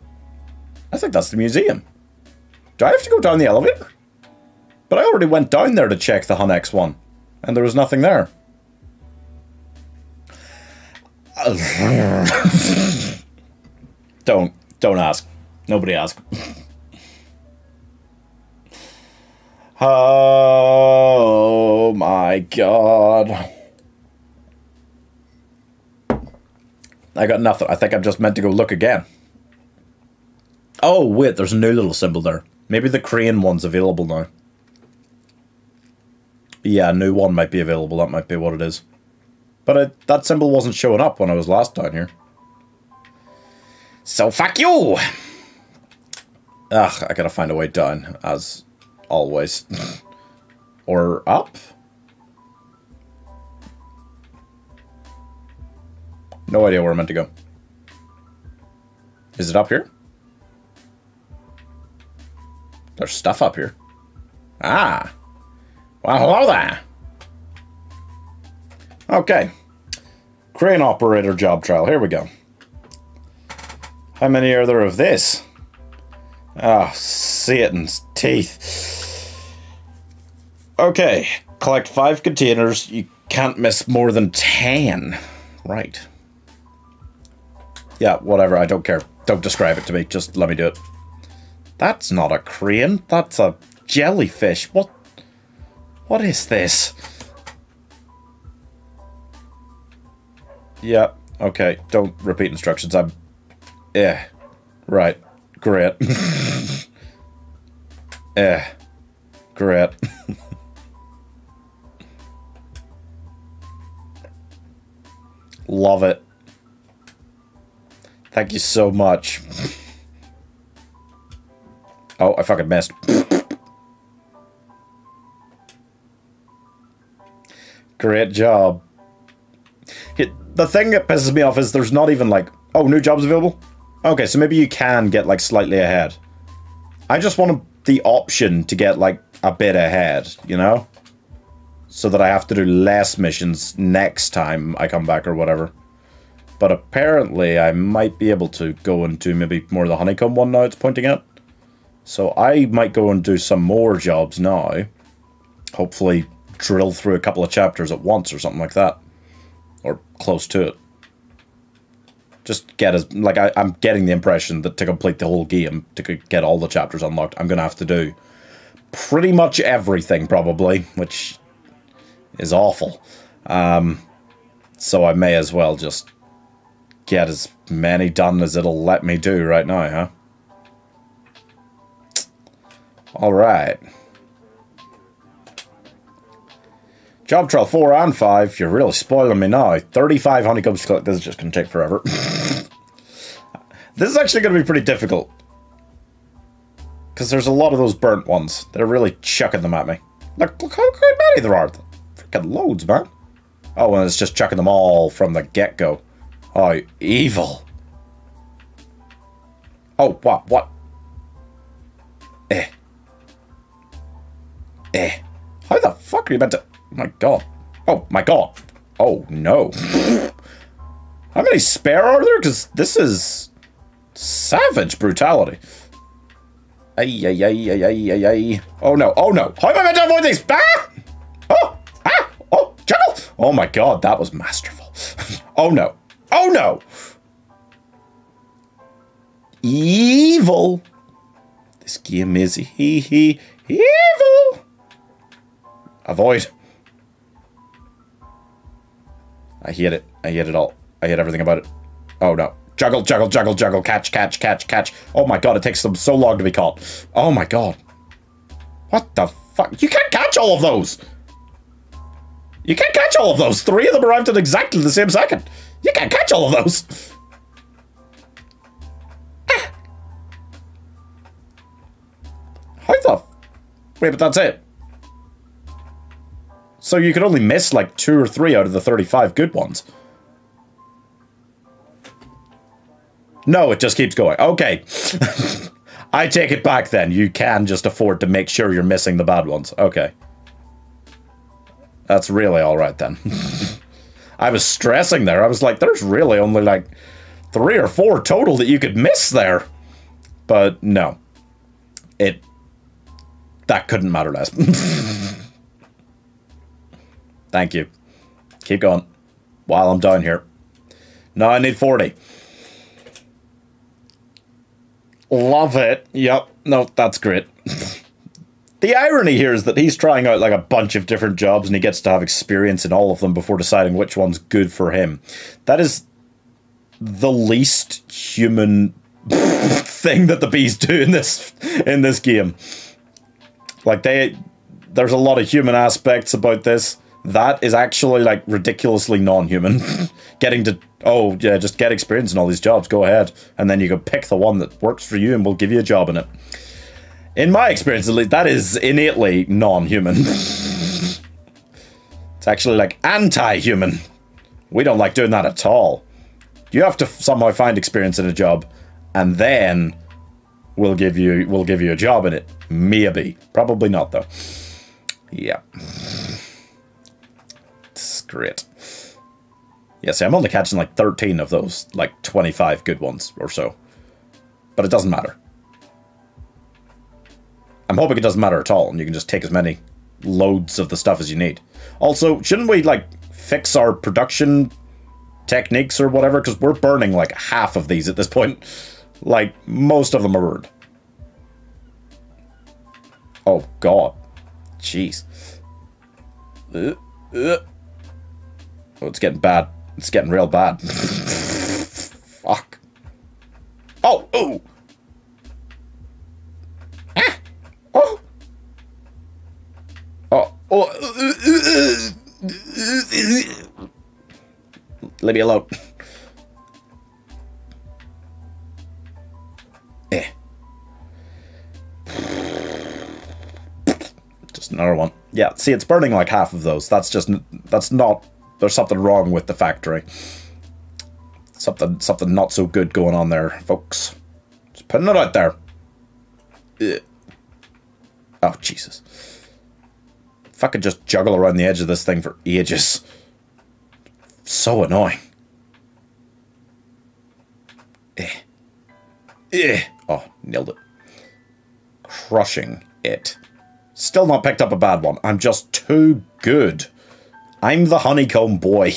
I think that's the museum. Do I have to go down the elevator? But I already went down there to check the Honex one, and there was nothing there. (laughs) don't, don't ask. Nobody ask. (laughs) oh my god. I got nothing. I think I'm just meant to go look again. Oh, wait, there's a new little symbol there. Maybe the crane one's available now. Yeah, a new one might be available. That might be what it is. But it, that symbol wasn't showing up when I was last down here. So fuck you! Ugh, I gotta find a way down, as always. or up? No idea where I'm meant to go. Is it up here? There's stuff up here. Ah. Well, hello there. Okay. Crane operator job trial. Here we go. How many are there of this? Ah, oh, Satan's teeth. Okay. Collect five containers. You can't miss more than ten. Right. Yeah, whatever. I don't care. Don't describe it to me. Just let me do it. That's not a crane. That's a jellyfish. What? What is this? Yeah. Okay. Don't repeat instructions. I'm. Yeah. Right. Great. yeah. Great. Love it. Thank you so much. (laughs) Oh, I fucking missed. (laughs) Great job. The thing that pisses me off is there's not even like, oh, new jobs available? Okay, so maybe you can get like slightly ahead. I just want the option to get like a bit ahead, you know? So that I have to do less missions next time I come back or whatever. But apparently I might be able to go into maybe more of the honeycomb one now it's pointing at. So I might go and do some more jobs now. Hopefully drill through a couple of chapters at once or something like that. Or close to it. Just get as, like, I, I'm getting the impression that to complete the whole game, to get all the chapters unlocked, I'm going to have to do pretty much everything, probably, which is awful. Um, so I may as well just get as many done as it'll let me do right now, huh? Alright. Job trial 4 and 5. You're really spoiling me now. 35 honeycombs collect. This is just going to take forever. (laughs) this is actually going to be pretty difficult. Because there's a lot of those burnt ones. They're really chucking them at me. Look, look how many there are. Freaking loads, man. Oh, and it's just chucking them all from the get-go. Oh, evil. Oh, what? What? Eh. Eh. How the fuck are you meant to... My god. Oh my god. Oh no. How many spare are there? Because this is savage brutality. Ay, ay, ay, ay, ay, ay, ay. Oh no, oh no. How am I meant to avoid these? Ah! Oh! Ah! Oh! Juggle! Oh my god, that was masterful. (laughs) oh no. Oh no! Evil. This game is he he evil. Avoid. I hate it. I hate it all. I hate everything about it. Oh no. Juggle, juggle, juggle, juggle, catch, catch, catch, catch. Oh my god, it takes them so long to be caught. Oh my god. What the fuck? You can't catch all of those! You can't catch all of those! Three of them arrived at exactly the same second! You can't catch all of those! (laughs) How the... Wait, but that's it. So you could only miss like two or three out of the 35 good ones. No, it just keeps going. Okay. (laughs) I take it back then. You can just afford to make sure you're missing the bad ones. Okay. That's really alright then. (laughs) I was stressing there. I was like, there's really only like three or four total that you could miss there. But no. It... That couldn't matter less. (laughs) Thank you. Keep going. While I'm down here. No, I need 40. Love it. Yep. No, that's great. (laughs) the irony here is that he's trying out like a bunch of different jobs and he gets to have experience in all of them before deciding which one's good for him. That is the least human (laughs) thing that the bees do in this in this game. Like they there's a lot of human aspects about this that is actually like ridiculously non-human. (laughs) Getting to oh yeah, just get experience in all these jobs. Go ahead, and then you can pick the one that works for you, and we'll give you a job in it. In my experience, at least, that is innately non-human. (laughs) it's actually like anti-human. We don't like doing that at all. You have to somehow find experience in a job, and then we'll give you we'll give you a job in it. Maybe, probably not though. Yeah great. Yeah, see, I'm only catching like 13 of those, like 25 good ones or so. But it doesn't matter. I'm hoping it doesn't matter at all, and you can just take as many loads of the stuff as you need. Also, shouldn't we, like, fix our production techniques or whatever? Because we're burning, like, half of these at this point. Like, most of them are burned. Oh, God. Jeez. Uh, uh. Oh, it's getting bad. It's getting real bad. (laughs) Fuck. Oh, ooh. Ah. Oh. Oh. Oh. Leave me alone. Eh. Just another one. Yeah, see, it's burning like half of those. That's just, that's not, there's something wrong with the factory. Something, something not so good going on there, folks. Just putting it out there. Ugh. Oh, Jesus. If I could just juggle around the edge of this thing for ages. So annoying. Eh. Eh. Oh, nailed it. Crushing it. Still not picked up a bad one. I'm just too good. I'm the honeycomb boy.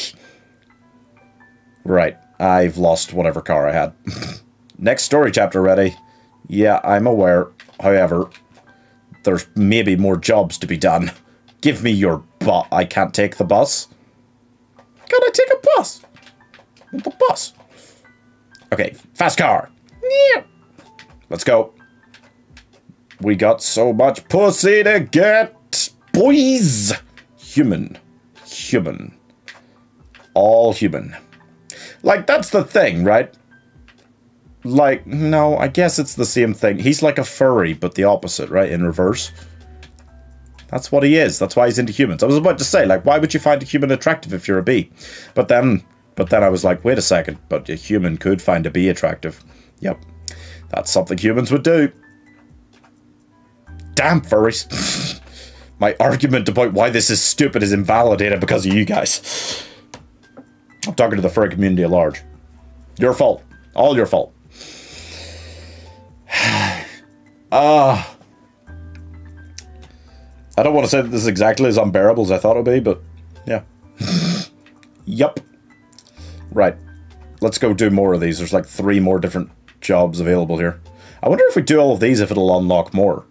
Right. I've lost whatever car I had. (laughs) Next story chapter ready. Yeah, I'm aware. However, there's maybe more jobs to be done. Give me your butt. I can't take the bus. Can I take a bus? The bus. Okay, fast car. Yeah. Let's go. We got so much pussy to get, boys. Human. Human. All human. Like, that's the thing, right? Like, no, I guess it's the same thing. He's like a furry, but the opposite, right? In reverse. That's what he is. That's why he's into humans. I was about to say, like, why would you find a human attractive if you're a bee? But then, but then I was like, wait a second. But a human could find a bee attractive. Yep, that's something humans would do. Damn furries. (laughs) My argument about why this is stupid is invalidated because of you guys. I'm talking to the furry community at large. Your fault. All your fault. (sighs) Ah. I don't want to say that this is exactly as unbearable as I thought it would be, but yeah. (sighs) yup. Right. Let's go do more of these. There's like three more different jobs available here. I wonder if we do all of these if it'll unlock more.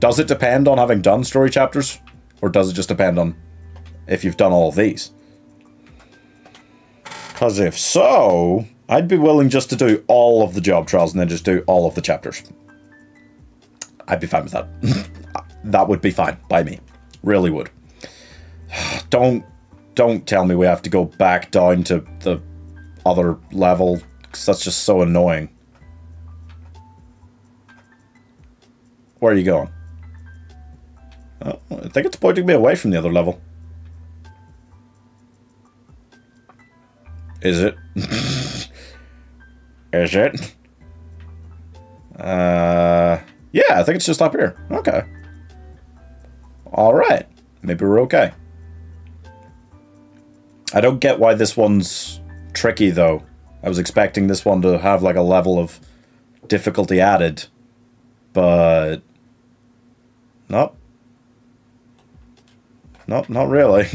Does it depend on having done story chapters? Or does it just depend on if you've done all of these? Because if so, I'd be willing just to do all of the job trials and then just do all of the chapters. I'd be fine with that. (laughs) that would be fine by me. Really would. (sighs) Don't don't tell me we have to go back down to the other level that's just so annoying. Where are you going? Oh, I think it's pointing me away from the other level. Is it? (laughs) Is it? Uh, yeah, I think it's just up here. Okay. All right. Maybe we're okay. I don't get why this one's tricky, though. I was expecting this one to have, like, a level of difficulty added. But... Nope. Nope, not really.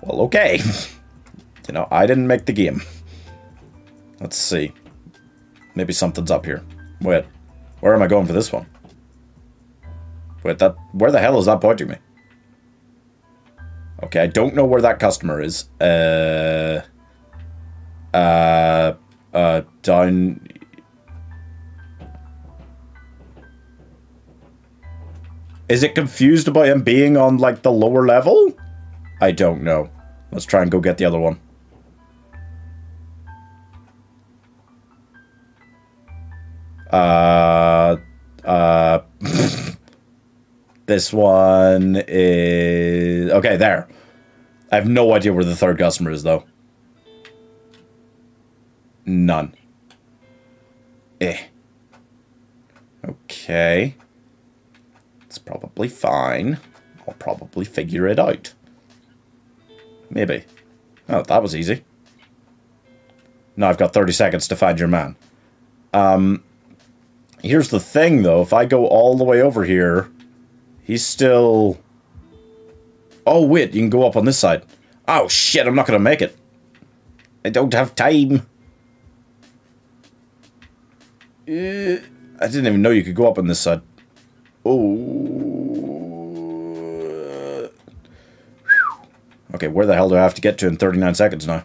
well, okay. you know, I didn't make the game. Let's see. Maybe something's up here. Wait. Where am I going for this one? Wait, that... Where the hell is that pointing me? Okay, I don't know where that customer is. Uh... Uh... Uh... Down... Is it confused about him being on, like, the lower level? I don't know. Let's try and go get the other one. Uh, uh, (laughs) this one is okay. There. I have no idea where the third customer is, though. None. Eh. Okay. Probably fine. I'll probably figure it out. Maybe. Oh, that was easy. Now I've got 30 seconds to find your man. Um, Here's the thing, though. If I go all the way over here, he's still... Oh, wait, you can go up on this side. Oh, shit, I'm not going to make it. I don't have time. Uh, I didn't even know you could go up on this side. Oh. Uh, okay, where the hell do I have to get to in 39 seconds now?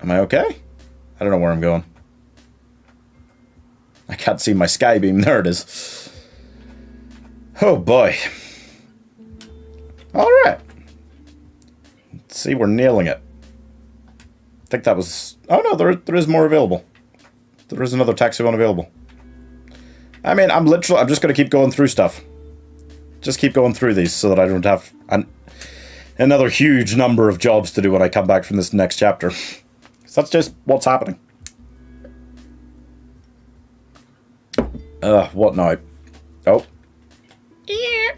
Am I okay? I don't know where I'm going. I can't see my sky beam. (laughs) There it is. Oh boy. Alright. See, we're nailing it. I think that was... Oh no, there, there is more available. There is another taxi one available. I mean, I'm literally... I'm just going to keep going through stuff. Just keep going through these so that I don't have an, another huge number of jobs to do when I come back from this next chapter. so that's just what's happening. Uh, what now? Oh. Yeah.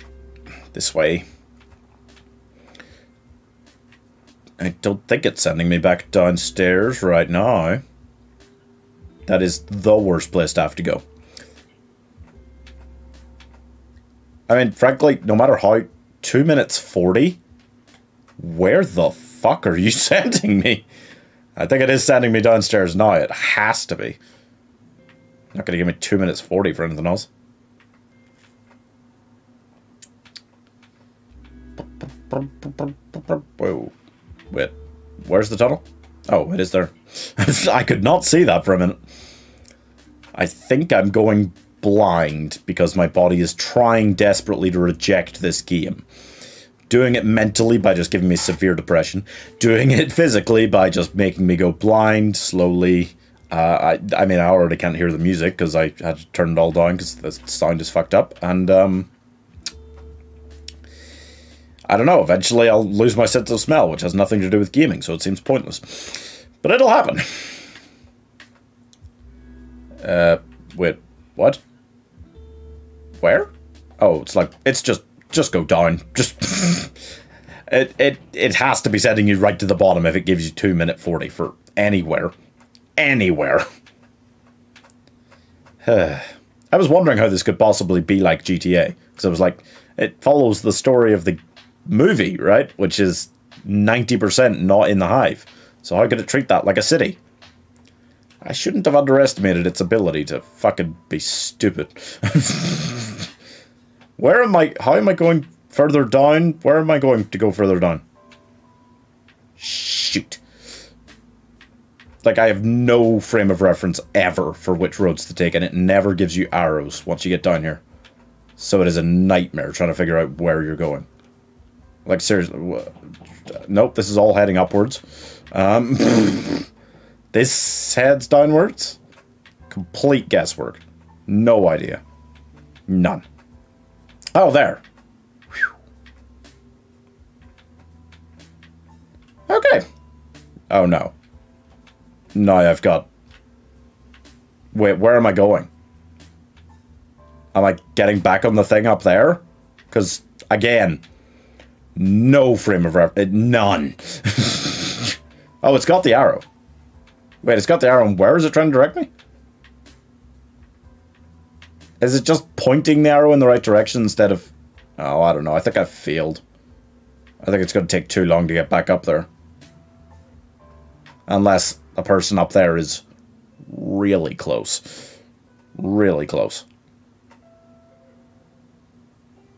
This way. I don't think it's sending me back downstairs right now. That is the worst place to have to go. I mean, frankly, no matter how... 2 minutes 40? Where the fuck are you (laughs) sending me? I think it is sending me downstairs now. It has to be. Not going to give me 2 minutes 40 for anything else. Whoa. Wait. Where's the tunnel? Oh, it is there. (laughs) I could not see that for a minute. I think I'm going blind because my body is trying desperately to reject this game. Doing it mentally by just giving me severe depression. Doing it physically by just making me go blind slowly. Uh, I, I mean, I already can't hear the music because I had to turn it all down because the sound is fucked up. And, um, I don't know, eventually I'll lose my sense of smell, which has nothing to do with gaming, so it seems pointless. But it'll happen. Uh, wait, what? Where? Oh, it's like, it's just, just go down. Just, (laughs) it, it, it has to be sending you right to the bottom if it gives you 2 minute 40 for anywhere. Anywhere. (sighs) I was wondering how this could possibly be like GTA, because I was like, it follows the story of the movie, right? Which is 90% not in the hive. So how could it treat that like a city? I shouldn't have underestimated its ability to fucking be stupid. (laughs) Where am I? How am I going further down? Where am I going to go further down? Shoot. Like, I have no frame of reference ever for which roads to take, and it never gives you arrows once you get down here. So it is a nightmare trying to figure out where you're going. Like, seriously. Nope, this is all heading upwards. Um, (laughs) this heads downwards. Complete guesswork. No idea. None. Oh, there. Whew. Okay. Oh, no. No, I've got... Wait, where am I going? Am I getting back on the thing up there? Because, again, no frame of reference. Eh, none. (laughs) oh, it's got the arrow. Wait, it's got the arrow. And where is it trying to direct me? Is it just pointing the arrow in the right direction instead of... Oh, I don't know. I think I've failed. I think it's going to take too long to get back up there. Unless a person up there is really close. Really close.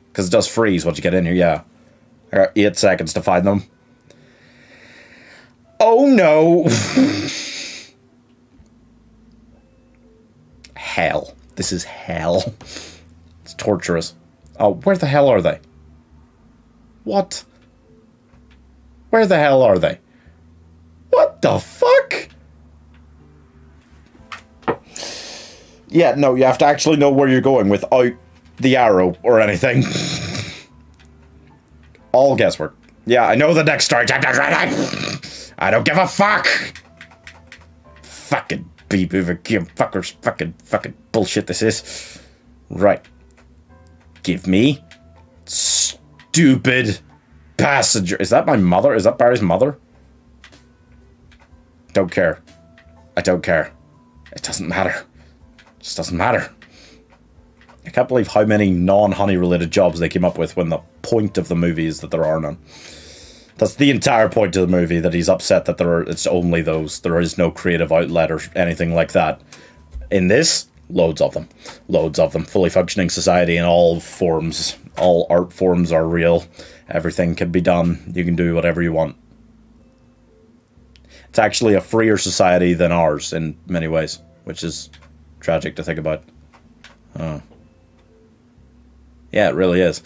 Because it does freeze once you get in here, yeah. I got eight seconds to find them. Oh no! hell. This is hell. It's torturous. Oh, where the hell are they? What? Where the hell are they? What the fuck? Yeah, no, you have to actually know where you're going without oh, the arrow or anything. (laughs) All guesswork. Yeah, I know the next story. I don't give a fuck. Fucking beep over game fuckers. Fucking fucking bullshit this is. Right. Give me stupid passenger. Is that my mother? Is that Barry's mother? Don't care. I don't care. It doesn't matter. It just doesn't matter. I can't believe how many non-honey related jobs they came up with when the point of the movie is that there are none. That's the entire point of the movie that he's upset that there are it's only those. There is no creative outlet or anything like that. In this, Loads of them. Loads of them. Fully functioning society in all forms. All art forms are real. Everything can be done. You can do whatever you want. It's actually a freer society than ours in many ways, which is tragic to think about. Oh. Yeah, it really is.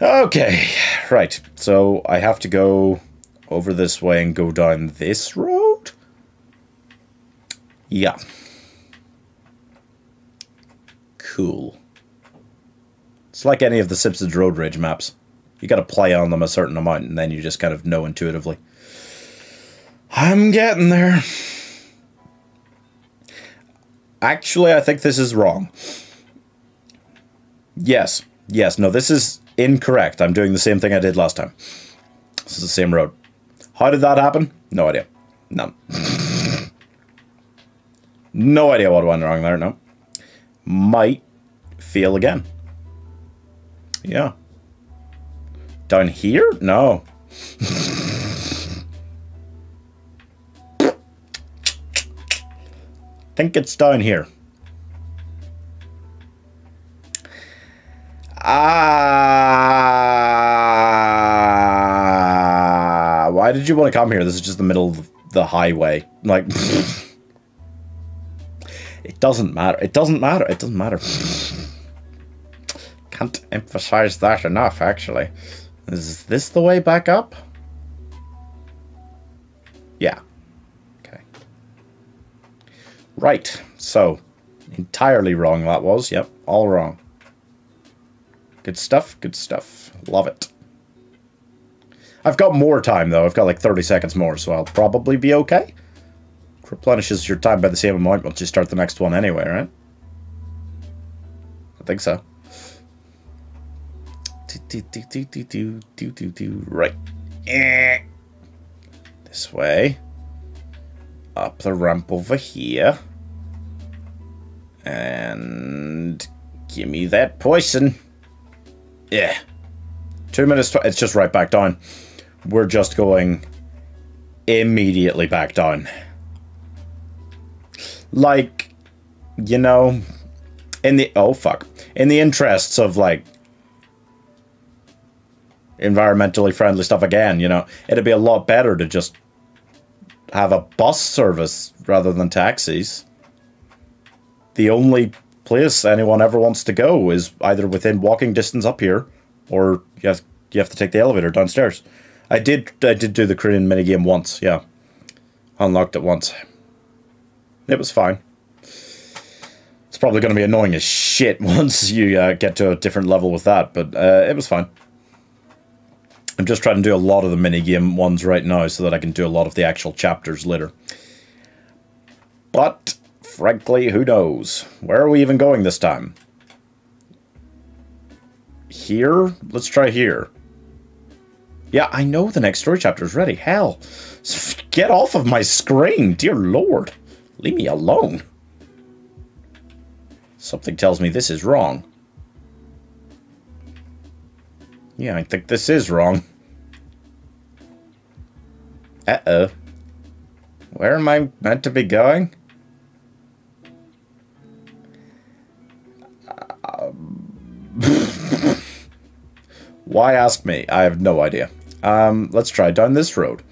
Okay, right. So I have to go over this way and go down this road? Yeah. Cool. It's like any of the Simpsons Road Rage maps. You gotta play on them a certain amount and then you just kind of know intuitively. I'm getting there. Actually, I think this is wrong. Yes. Yes. No, this is incorrect. I'm doing the same thing I did last time. This is the same road. How did that happen? No idea. None. no idea what went wrong there, no. Might fail again. Yeah. Down here? No. (laughs) think it's down here. Ah, why did you want to come here? This is just the middle of the highway. Like, (laughs) it doesn't matter. It doesn't matter. It doesn't matter. Can't emphasize that enough, actually. Is this the way back up? Yeah. Okay. Right. So, entirely wrong that was. Yep, all wrong. Good stuff, good stuff. Love it. I've got more time, though. I've got like 30 seconds more, so I'll probably be okay. Replenishes your time by the same amount once you start the next one anyway, right? I think so. Right. This way. Up the ramp over here. And give me that poison. Yeah. Two minutes. it's just right back down. We're just going immediately back down. Like, you know, in the oh fuck, in the interests of like environmentally friendly stuff again, you know, it'd be a lot better to just have a bus service rather than taxis. The only place anyone ever wants to go is either within walking distance up here, or you have you have to take the elevator downstairs. I did I did do the Korean minigame once, yeah. Unlocked it once. It was fine. It's probably going to be annoying as shit (laughs) once you uh, get to a different level with that, but uh, it was fine. I'm just trying to do a lot of the minigame ones right now so that I can do a lot of the actual chapters later. But frankly, who knows? Where are we even going this time? Here? Let's try here. Yeah, I know the next story chapter is ready. Hell, (laughs) get off of my screen, dear lord. Leave me alone. Something tells me this is wrong. Yeah, I think this is wrong. Uh-oh. Where am I meant to be going? Why ask me? I have no idea. Um, let's try down this road.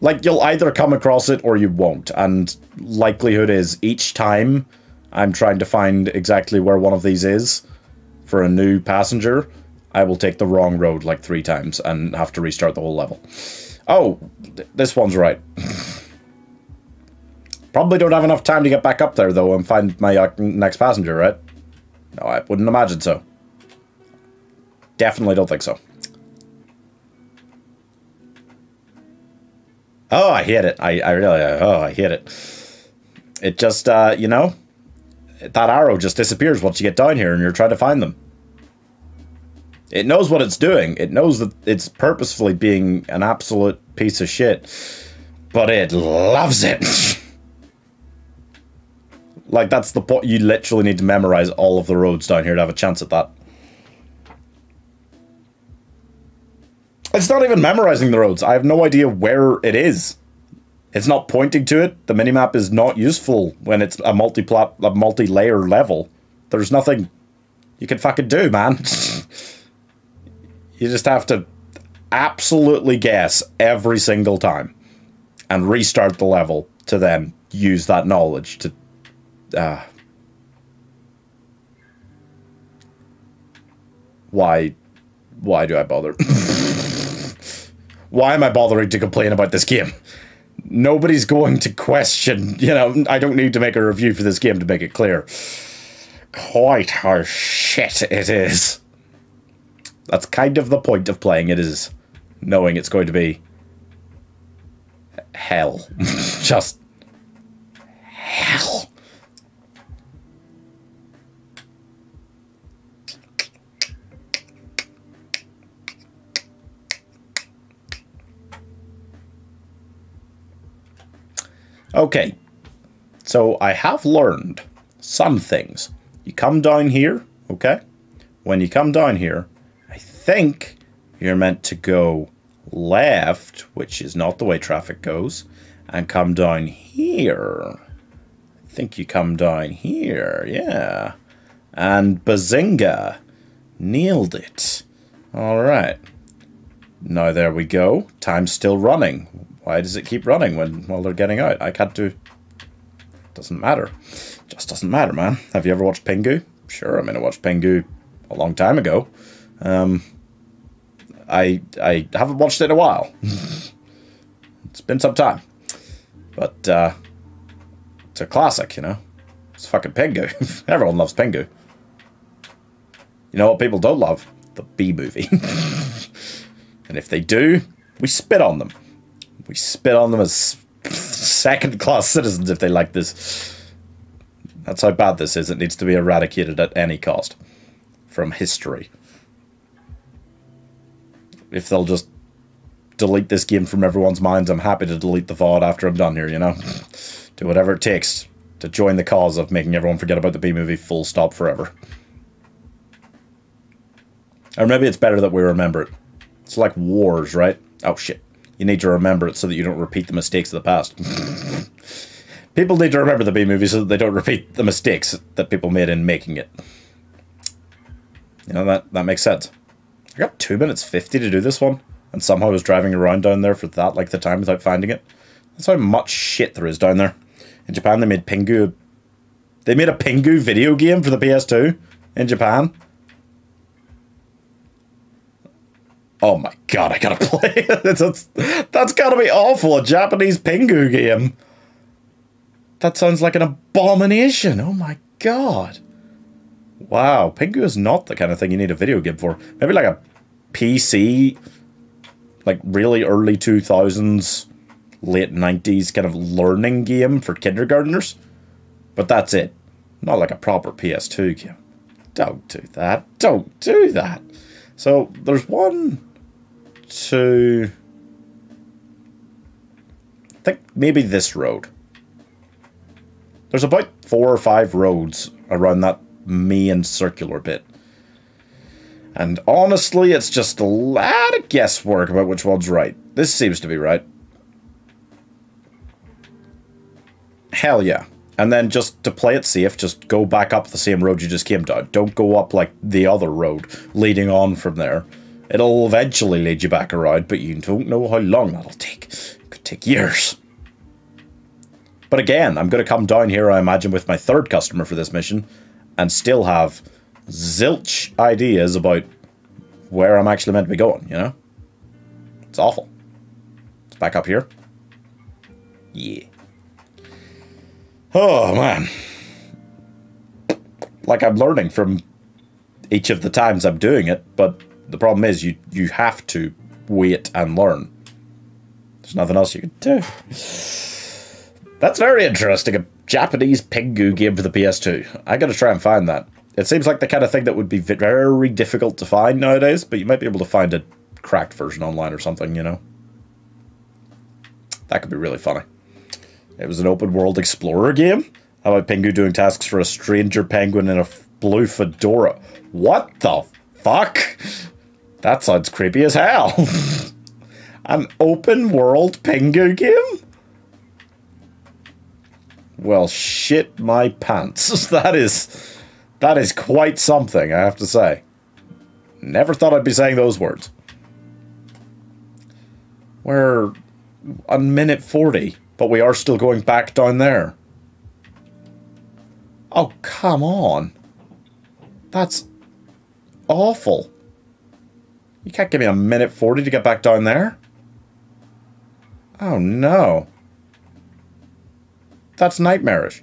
Like, you'll either come across it or you won't, and likelihood is each time I'm trying to find exactly where one of these is for a new passenger, I will take the wrong road like three times and have to restart the whole level. Oh, th this one's right. (laughs) Probably don't have enough time to get back up there, though, and find my uh, next passenger, right? No, I wouldn't imagine so. Definitely don't think so. Oh, I hit it. I, I really, oh, I hit it. It just, uh, you know, that arrow just disappears once you get down here and you're trying to find them. It knows what it's doing. It knows that it's purposefully being an absolute piece of shit. But it loves it. (laughs) like, that's the point. You literally need to memorize all of the roads down here to have a chance at that. It's not even memorizing the roads. I have no idea where it is. It's not pointing to it. The minimap is not useful when it's a multi-plat, a multi-layer level. There's nothing you can fucking do, man. (laughs) you just have to absolutely guess every single time and restart the level to then use that knowledge to uh, why why do I bother? (laughs) why am I bothering to complain about this game? Nobody's going to question, you know, I don't need to make a review for this game to make it clear. Quite how shit it is. That's kind of the point of playing it is knowing it's going to be hell. (laughs) Just hell. Okay, so I have learned some things. You come down here, okay? When you come down here, I think you're meant to go left, which is not the way traffic goes, and come down here. I think you come down here, yeah. And bazinga! Nailed it. Alright. Now there we go. Time's still running. Why does it keep running when while they're getting out? I can't do... Doesn't matter. Just doesn't matter, man. Have you ever watched Pingu? Sure, I mean, I watched Pingu a long time ago. Um, I I haven't watched it in a while. (laughs) it's been some time. But uh, it's a classic, you know. It's fucking Pingu. (laughs) Everyone loves Pingu. You know what people don't love? The Bee Movie. (laughs) and if they do, we spit on them. We spit on them as second class citizens if they like this. That's how bad this is. It needs to be eradicated at any cost from history. If they'll just delete this game from everyone's minds, I'm happy to delete the VOD after I'm done here, you know? (laughs) Do whatever it takes to join the cause of making everyone forget about the Bee Movie full stop forever. Or maybe it's better that we remember it. It's like wars, right? Oh shit. You need to remember it so that you don't repeat the mistakes of the past. (laughs) people need to remember the Bee Movie so that they don't repeat the mistakes that people made in making it. You know, that, that makes sense. I got 2 minutes 50 to do this one, and somehow I was driving around down there for that like the time without finding it. That's how much shit there is down there. In Japan, they made Pingu. They made a Pingu video game for the PS2 in Japan. Oh my god, I gotta (laughs) play that's, that's gotta be awful. A Japanese Pingu game. That sounds like an abomination. Oh my god. Wow, Pingu is not the kind of thing you need a video game for. Maybe like a PC, like really early 2000s, late 90s kind of learning game for kindergartners. But that's it. Not like a proper PS2 game. Don't do that. Don't do that. So there's one, two. I think maybe this road. There's about four or five roads around that main circular bit. And honestly, it's just a lot of guesswork about which one's right. This seems to be right. Hell yeah. And then just to play it safe, just go back up the same road you just came down. Don't go up like the other road leading on from there. It'll eventually lead you back around, but you don't know how long that'll take. It could take years. But again, I'm going to come down here, I imagine, with my third customer for this mission, and still have zilch ideas about where I'm actually meant to be going, you know? It's awful. It's back up here. Yeah. Oh, man. Like, I'm learning from each of the times I'm doing it, but the problem is you, you have to wait and learn. There's nothing else you can do. That's very interesting. A Japanese Pingu game for the PS2. I gotta try and find that. It seems like the kind of thing that would be very difficult to find nowadays, but you might be able to find a cracked version online or something, you know? That could be really funny. It was an open world explorer game. How about Pingu doing tasks for a stranger penguin in a blue fedora? What the fuck? That sounds creepy as hell. (laughs) An open world Pingu game? Well, shit my pants. (laughs) that is that is quite something, I have to say. Never thought I'd be saying those words. We're on minute 40, but we are still going back down there. Oh, come on. That's awful. You can't give me a minute 40 to get back down there? Oh, no. That's nightmarish.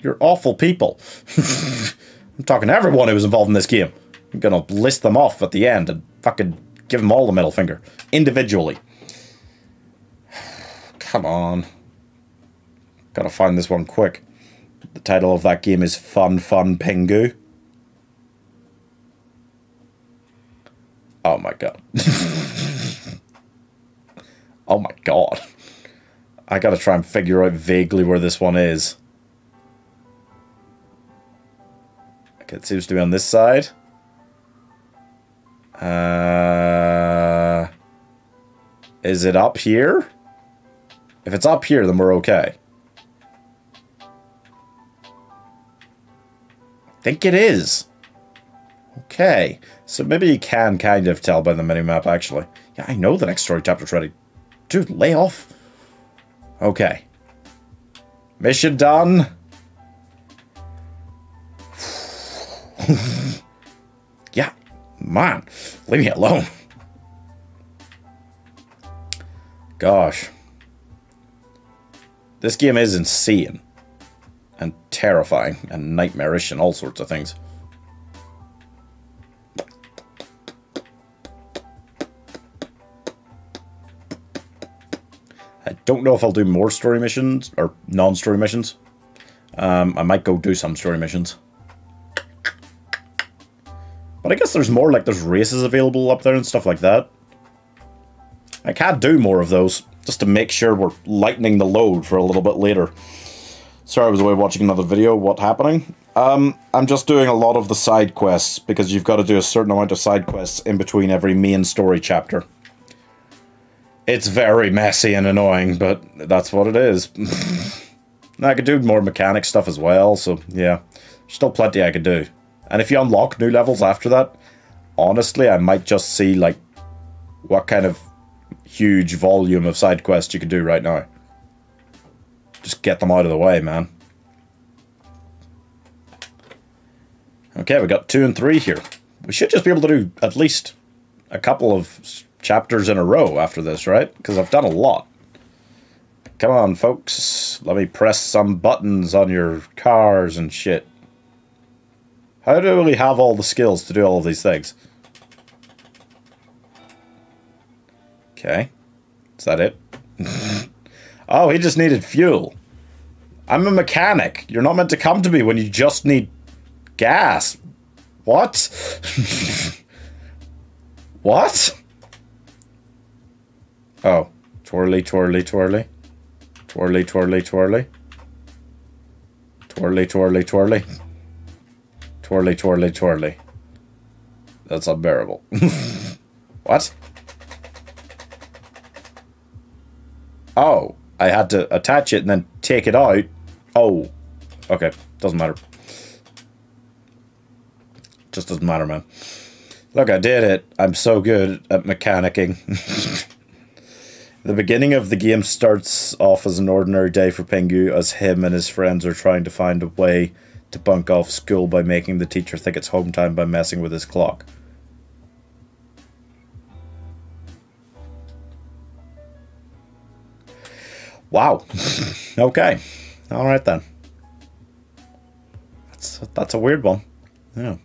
You're awful people. (laughs) I'm talking to everyone who was involved in this game. I'm gonna list them off at the end and fucking give them all the middle finger. Individually. (sighs) Come on. Gotta find this one quick. The title of that game is Fun Fun Pingu. Oh my god. oh my god. I gotta try and figure out vaguely where this one is. Okay, it seems to be on this side. Uh, is it up here? If it's up here, then we're okay. I think it is. Okay. So maybe you can kind of tell by the minimap, actually. Yeah, I know the next story chapter's ready. Dude, lay off. Okay. Mission done. (sighs) yeah, man, leave me alone. Gosh. This game is insane. And terrifying and nightmarish and all sorts of things. Don't know if I'll do more story missions or non-story missions. Um, I might go do some story missions. But I guess there's more, like there's races available up there and stuff like that. I can't do more of those, just to make sure we're lightening the load for a little bit later. Sorry I was away watching another video, what happening? Um, I'm just doing a lot of the side quests, because you've got to do a certain amount of side quests in between every main story chapter. It's very messy and annoying, but that's what it is. (laughs) I could do more mechanic stuff as well, so yeah. Still plenty I could do. And if you unlock new levels after that, honestly, I might just see, like, what kind of huge volume of side quests you could do right now. Just get them out of the way, man. Okay, we got two and three here. We should just be able to do at least a couple of chapters in a row after this, right? Because I've done a lot. Come on, folks. Let me press some buttons on your cars and shit. How do we have all the skills to do all of these things? Okay. Is that it? (laughs) oh, he just needed fuel. I'm a mechanic. You're not meant to come to me when you just need gas. What? (laughs) what? Oh. Twirly, twirly, twirly. Twirly, twirly, twirly. Twirly, twirly, twirly. Twirly, twirly, twirly. That's unbearable. (laughs) what? Oh, I had to attach it and then take it out. Oh, okay. Doesn't matter. Just doesn't matter, man. Look, I did it. I'm so good at mechanicking. (laughs) the beginning of the game starts off as an ordinary day for Pingu as him and his friends are trying to find a way to bunk off school by making the teacher think it's home time by messing with his clock. Wow. (laughs) okay. All right then. That's that's a weird one. Yeah.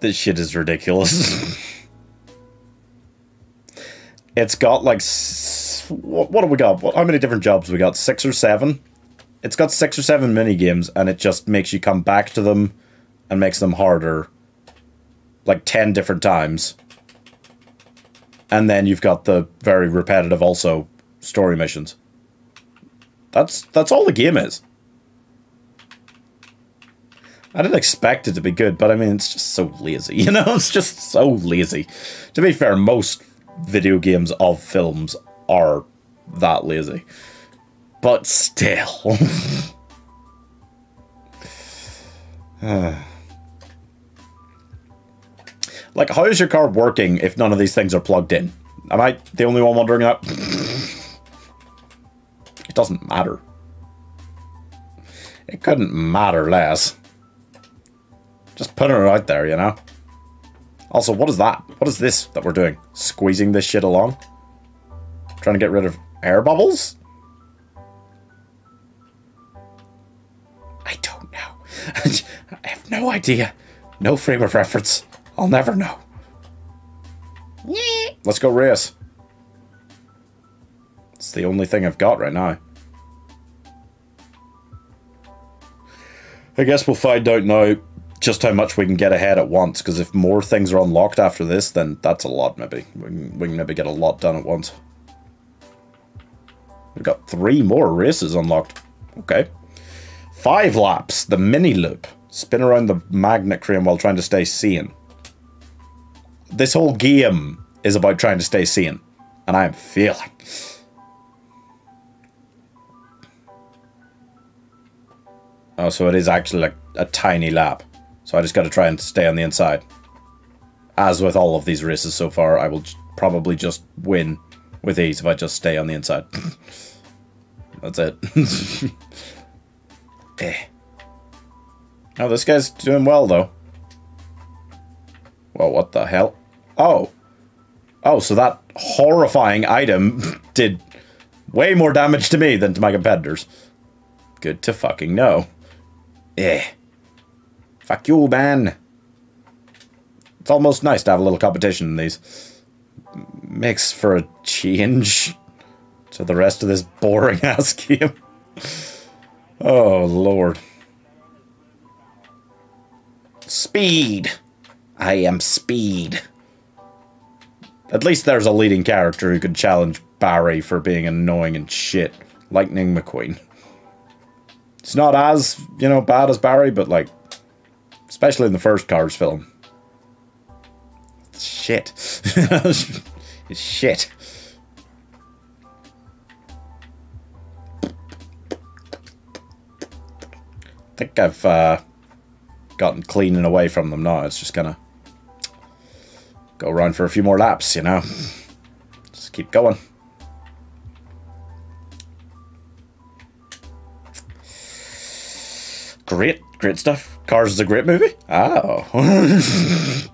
This shit is ridiculous. it's got like what, have we got? How many different jobs we got? Six or seven. It's got six or seven mini games, and it just makes you come back to them and makes them harder like 10 different times. And then you've got the very repetitive also story missions. That's that's all the game is. I didn't expect it to be good, but I mean it's just so lazy, (laughs) you know? It's just so lazy. To be fair, most video games of films are that lazy. But still. (laughs) (sighs) like, how is your car working if none of these things are plugged in? Am I the only one wondering that? (laughs) It doesn't matter. It couldn't matter less. Just putting it out there, you know? Also, what is that? What is this that we're doing? Squeezing this shit along? Trying to get rid of air bubbles? I don't know. (laughs) I have no idea. No frame of reference. I'll never know. Let's go race. It's the only thing I've got right now. I guess we'll find out now just how much we can get ahead at once, because if more things are unlocked after this, then that's a lot, maybe. We can, we can maybe get a lot done at once. We've got three more races unlocked. Okay. Five laps, the mini loop. Spin around the magnet crane while trying to stay sane. This whole game is about trying to stay sane. And I'm failing. Oh, so it is actually like a tiny lap. So I just got to try and stay on the inside. As with all of these races so far, I will probably just win with ease if I just stay on the inside. (laughs) That's it. (laughs) eh. Oh, this guy's doing well, though. Well, what the hell? Oh. Oh, so that horrifying item (laughs) did way more damage to me than to my competitors. Good to fucking know. Eh. Fuck you, man. It's almost nice to have a little competition in these. Makes for a change to the rest of this boring (laughs) ass game. Oh, lord. Speed. I am Speed. At least there's a leading character who could challenge Barry for being annoying and shit. Lightning McQueen. It's not as, you know, bad as Barry, but like, especially in the first Cars film. It's shit. it's (laughs) shit. I think I've uh, gotten clean and away from them now. It's just gonna go around for a few more laps, you know. Just keep going. Great, great stuff. Cars is a great movie. Oh. (laughs)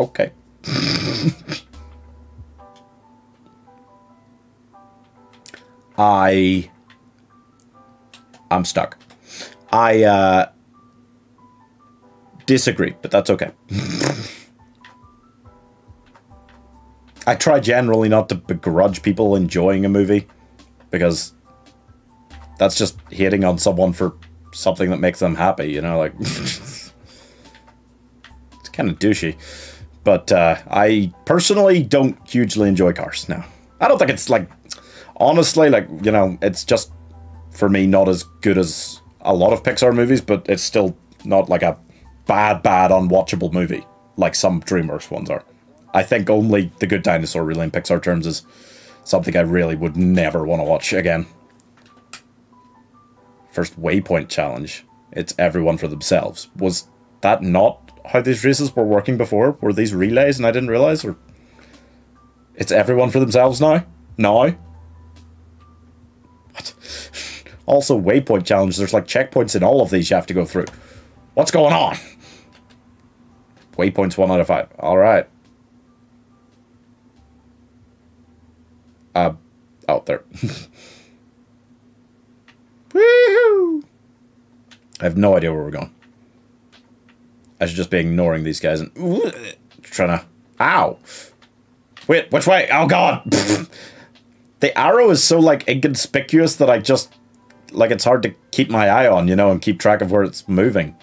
okay. I I'm stuck. I uh disagree, but that's okay. (laughs) I try generally not to begrudge people enjoying a movie because that's just hating on someone for something that makes them happy, you know, like (laughs) it's kind of douchey. But uh, I personally don't hugely enjoy cars now. I don't think it's like honestly like, you know, it's just for me not as good as a lot of Pixar movies, but it's still not like a bad bad unwatchable movie like some DreamWorks ones are. I think only The Good Dinosaur, really, in Pixar terms, is something I really would never want to watch again. First Waypoint Challenge. It's everyone for themselves. Was that not how these races were working before? Were these relays and I didn't realize? Or it's everyone for themselves now? Now? What? (laughs) Also, Waypoint Challenge. There's like checkpoints in all of these you have to go through. What's going on? Waypoints one out of five. All uh, out there. (laughs) Woohoo! I have no idea where we're going. I should just be ignoring these guys and (laughs) trying to. Ow! Wait, which way? Oh god! (laughs) the arrow is so like inconspicuous that I just like it's hard to keep my eye on, you know, and keep track of where it's moving.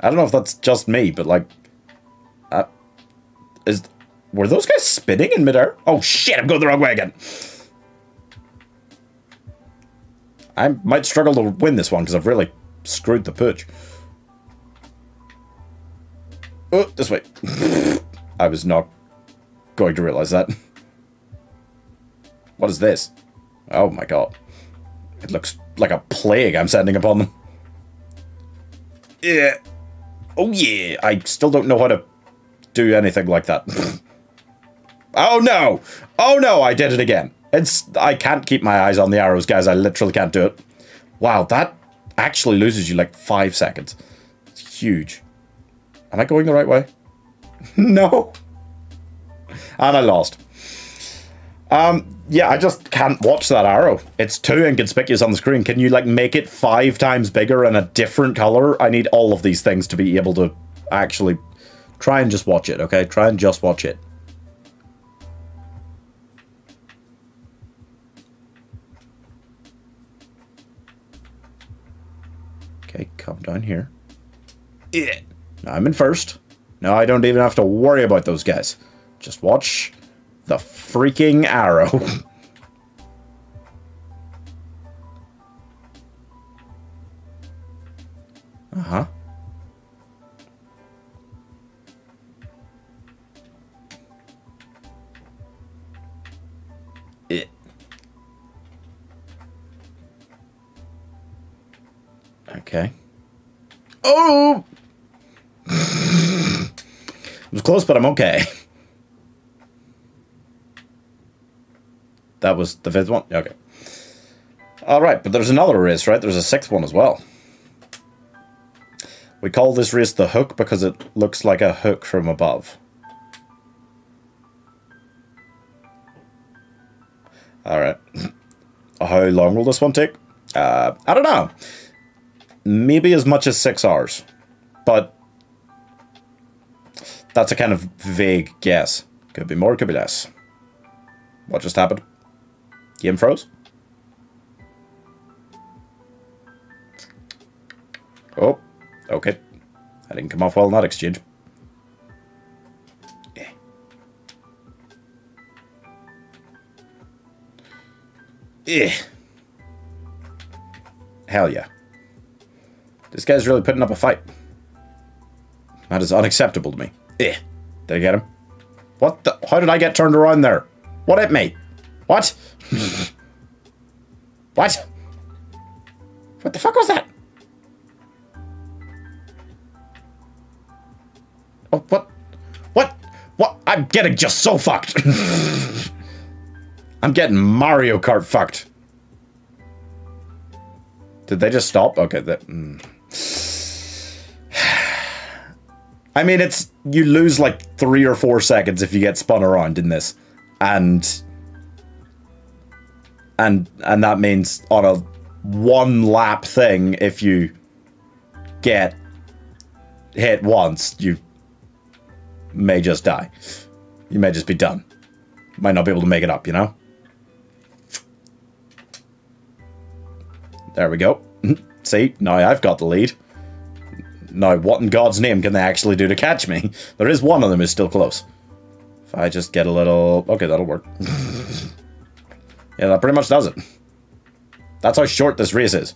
I don't know if that's just me, but like, uh, is were those guys spinning in midair? Oh shit! I'm going the wrong way again. I might struggle to win this one because I've really screwed the perch. Oh, this way. (laughs) I was not going to realize that. What is this? Oh my god. It looks like a plague I'm sending upon them. Yeah. Oh yeah. I still don't know how to do anything like that. (laughs) oh no! Oh no, I did it again. It's I can't keep my eyes on the arrows, guys. I literally can't do it. Wow, that actually loses you like five seconds. It's huge. Am I going the right way? (laughs) no. And I lost. Um, yeah, I just can't watch that arrow. It's too inconspicuous on the screen. Can you like make it five times bigger and a different color? I need all of these things to be able to actually try and just watch it, okay? Try and just watch it. Come down here. Yeah. Now I'm in first. Now I don't even have to worry about those guys. Just watch the freaking arrow. (laughs) uh-huh. It. Okay. Oh! it was close, but I'm okay. That was the fifth one? Okay. Alright, but there's another race, right? There's a sixth one as well. We call this race the hook because it looks like a hook from above. Alright. (laughs) How long will this one take? Uh, I don't know. Maybe as much as six hours. But that's a kind of vague guess. Could be more, could be less. What just happened? Game froze? Oh, okay. I didn't come off well in that exchange. Yeah. Yeah. Hell yeah. This guy's really putting up a fight. That is unacceptable to me. Eh. Did I get him? What the? How did I get turned around there? What hit me? What? (laughs) what? What the fuck was that? Oh, what? What? What? I'm getting just so fucked. (laughs) I'm getting Mario Kart fucked. Did they just stop? Okay, that. Mm. (sighs) I mean, it's you lose like three or four seconds if you get spun around in this, and and and that means on a one lap thing, if you get hit once, you may just die. You may just be done. Might not be able to make it up, you know. There we go. (laughs) See, now I've got the lead. Now, what in God's name can they actually do to catch me? (laughs) There is one of them is still close. If I just get a little... Okay, that'll work. (laughs) yeah, that pretty much does it. That's how short this race is.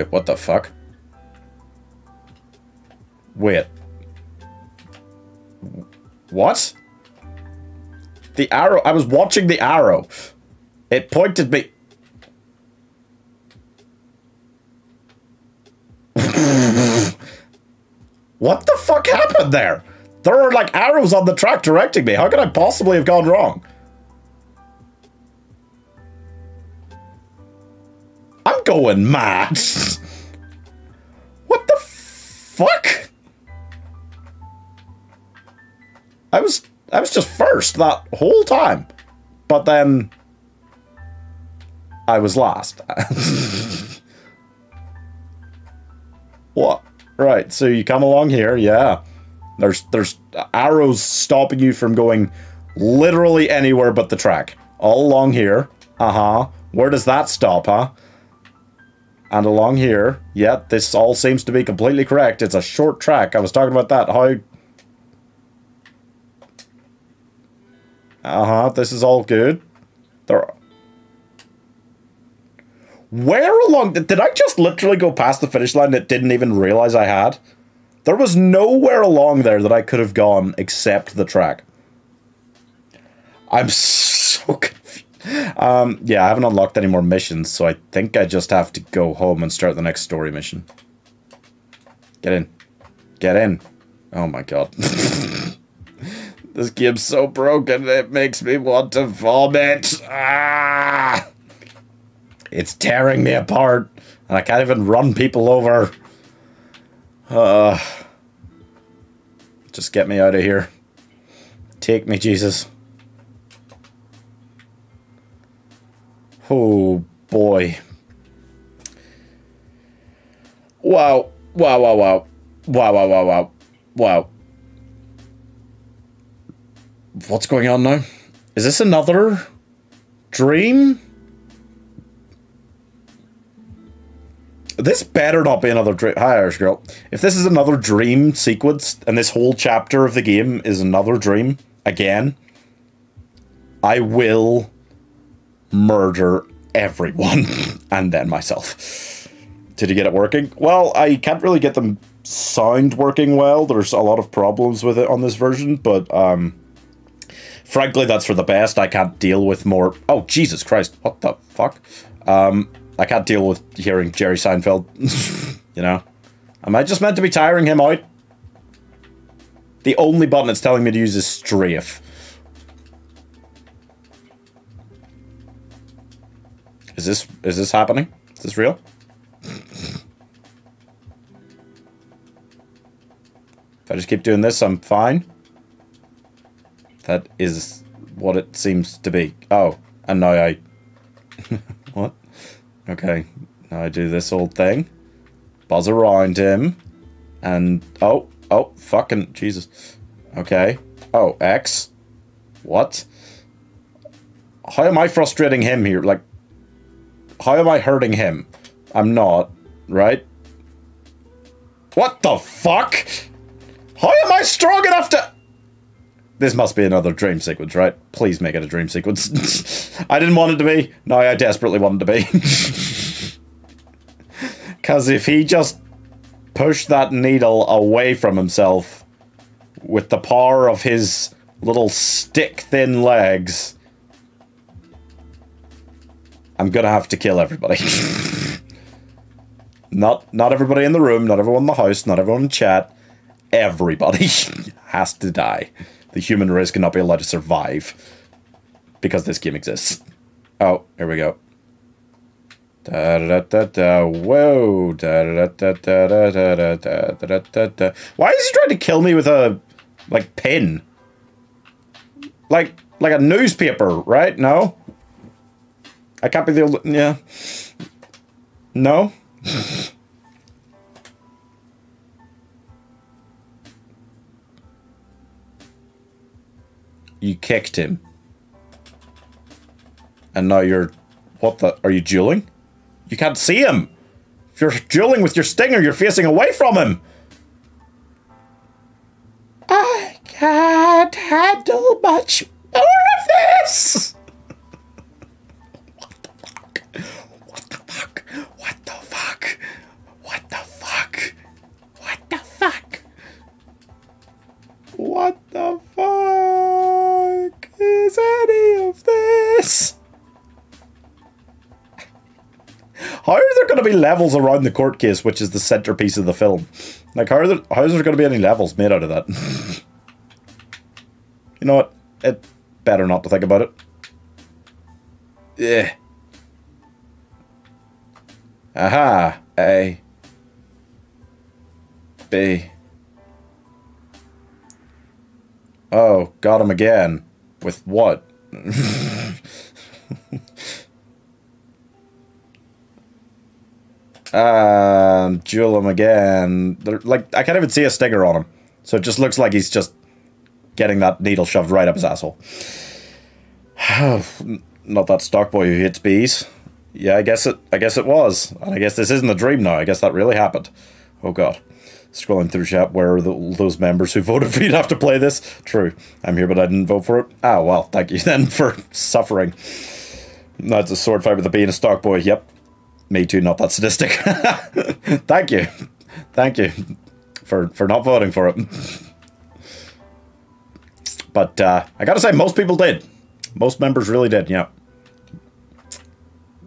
Wait, what the fuck? Wait. What? The arrow. I was watching the arrow. It pointed me. (laughs) what the fuck happened there? There are like arrows on the track directing me. How could I possibly have gone wrong? Going mad. what the fuck? I was I was just first that whole time. but then I was lost. (laughs) what? Right, so you come along here, yeah. There's there's arrows stopping you from going literally anywhere but the track. All along here. Uh-huh. Where does that stop, huh? And along here. Yeah, this all seems to be completely correct. It's a short track. I was talking about that. How Uh-huh, this is all good. There Where along did I just literally go past the finish line that didn't even realize I had? There was nowhere along there that I could have gone except the track. I'm (laughs) so confused. Um, yeah, I haven't unlocked any more missions, so I think I just have to go home and start the next story mission. Get in. Get in. Oh my god. (laughs) this game's so broken, it makes me want to vomit. Ah! It's tearing me apart, and I can't even run people over. Uh, just get me out of here. Take me, Jesus. Oh boy. Wow. Wow, wow, wow. Wow, wow, wow, wow. Wow. What's going on now? Is this another dream? This better not be another dream. Hi, Irish girl. If this is another dream sequence, and this whole chapter of the game is another dream, again, I will murder everyone (laughs) and then myself. Did you get it working? Well, I can't really get them sound working well. There's a lot of problems with it on this version, but um, frankly, that's for the best. I can't deal with more. Oh, Jesus Christ. What the fuck? Um, I can't deal with hearing Jerry Seinfeld. (laughs) you know? Am I just meant to be tiring him out? The only button it's telling me to use is strafe. Is this is this happening? Is this real? If I just keep doing this, I'm fine. That is what it seems to be. Oh, and now I... (laughs) what? Okay, now I do this old thing. Buzz around him. And... Oh, oh, fucking... Jesus. Okay. Oh, X. What? How am I frustrating him here? Like, how am I hurting him? I'm not, right? What the fuck? How am I strong enough to... This must be another dream sequence, right? Please make it a dream sequence. (laughs) I didn't want it to be. No, I desperately wanted to be. (laughs) Because if he just pushed that needle away from himself with the power of his little stick-thin legs... I'm gonna have to kill everybody. not not everybody in the room, not everyone in the house, not everyone in chat. Everybody (laughs) has to die. The human race cannot be allowed to survive because this game exists. Oh, here we go. Da da da da whoa da da da da da da da da da da da. Why is he trying to kill me with a like pin? Like like a newspaper, right? No. I can't be the. Yeah. No. you kicked him. And now you're. What the. Are you dueling? You can't see him! If you're dueling with your stinger, you're facing away from him! I can't handle much more of this! What the fuck? What the fuck? What the fuck? What the fuck? What the fuck is any of this? How are there going to be levels around the court case, which is the centerpiece of the film? Like, how, there, how is there going to be any levels made out of that? (laughs) you know what? It better not to think about it. Yeah. Aha. A be? Oh, got him again. With what? (laughs) um, jewel him again. They're, like, I can't even see a stinger on him. So it just looks like he's just getting that needle shoved right up his asshole. (sighs) Not that stock boy who hits bees. Yeah, I guess it. I guess it was, and I guess this isn't a dream now. I guess that really happened. Oh god. Scrolling through chat, where are the, those members who (laughs) voted for you have to play this? True, I'm here, but I didn't vote for it. Ah, well, thank you (laughs) then for suffering. That's a sword fight with a bee and a stock boy. Yep, me too. Not that sadistic. (laughs) thank you, thank you for for not voting for it. but uh, I gotta say, most people did. Most members really did. Yeah.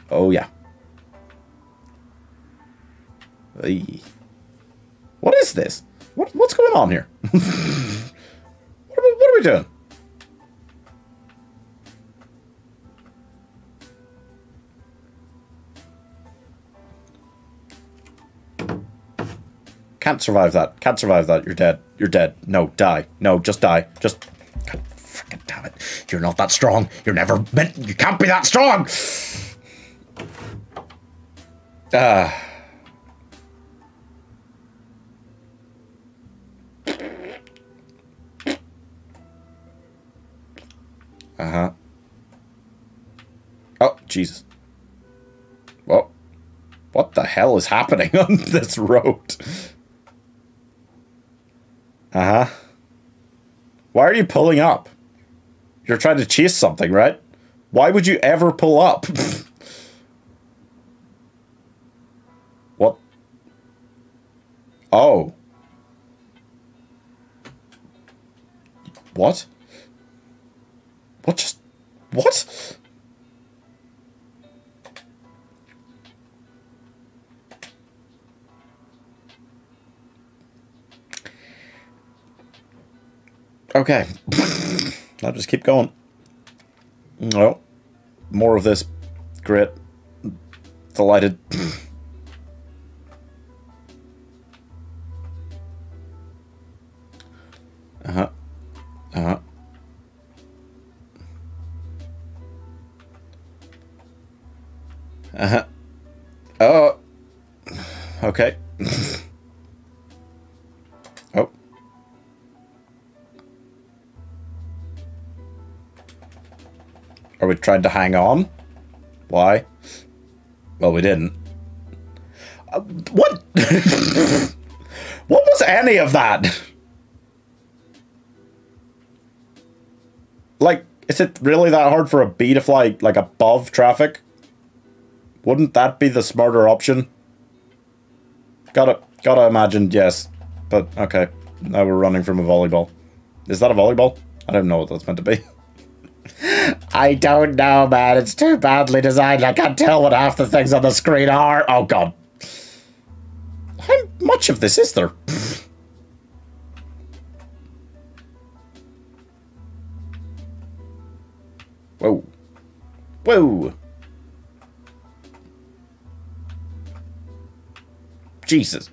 Oh yeah. Hey. What is this? What what's going on here? (laughs) what, are we, what are we doing? Can't survive that. Can't survive that. You're dead. You're dead. No, die. No, just die. Just. God, freaking damn it. You're not that strong. You're never meant. You can't be that strong. Ah. Uh huh. Oh, Jesus. Well, what the hell is happening (laughs) on this road? Uh huh. Why are you pulling up? You're trying to chase something, right? Why would you ever pull up? (laughs) what? Oh. What? What just. What? Okay. (laughs) I'll just keep going. No. More of this. Grit. Delighted. (clears throat) uh-huh. Uh-huh. Uh-huh. Oh. Okay. (laughs) oh. Are we trying to hang on? Why? Well, we didn't. Uh, what? (laughs) what was any of that? Like, is it really that hard for a bee to fly, like, above traffic? Wouldn't that be the smarter option? Gotta, gotta imagine, yes. But, okay. Now we're running from a volleyball. Is that a volleyball? I don't know what that's meant to be. (laughs) I don't know, man. It's too badly designed. I can't tell what half the things on the screen are. Oh, God. How much of this is there? (laughs) Whoa. Whoa. Jesus.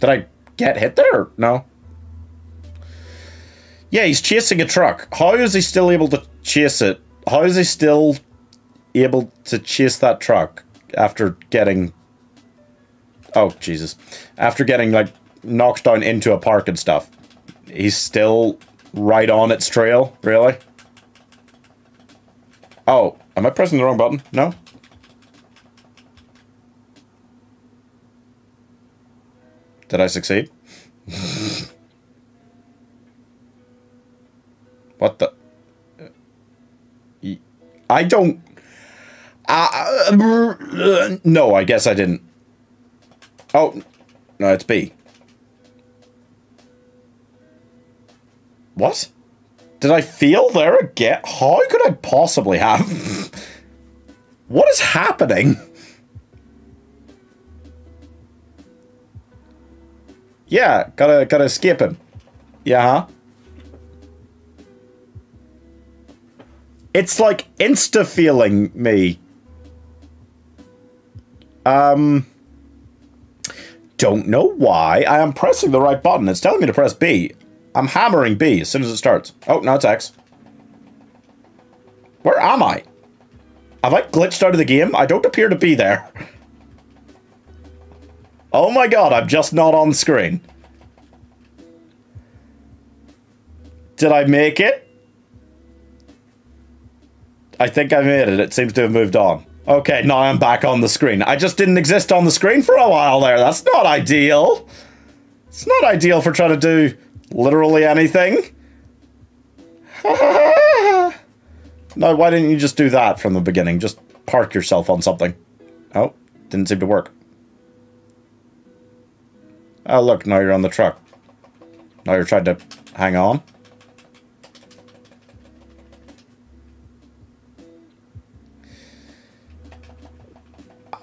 Did I get hit there? No. Yeah, he's chasing a truck. How is he still able to chase it? How is he still able to chase that truck after getting... Oh, Jesus. After getting, like, knocked down into a park and stuff. He's still right on its trail? Really? Oh, am I pressing the wrong button? No? Did I succeed? what the? I don't. Uh, no, I guess I didn't. Oh, no, it's B. What? Did I feel there again? How could I possibly have? (laughs) what is happening? Yeah, gotta gotta skip him. Yeah, huh? It's like insta feeling me. Um don't know why. I am pressing the right button. It's telling me to press B. I'm hammering B as soon as it starts. Oh, now it's X. Where am I? Have I glitched out of the game? I don't appear to be there. (laughs) Oh my god, I'm just not on screen. Did I make it? I think I made it. It seems to have moved on. Okay, now I'm back on the screen. I just didn't exist on the screen for a while there. That's not ideal. It's not ideal for trying to do literally anything. (laughs) no, why didn't you just do that from the beginning? Just park yourself on something. Oh, didn't seem to work. Oh, look, now you're on the truck. Now you're trying to hang on.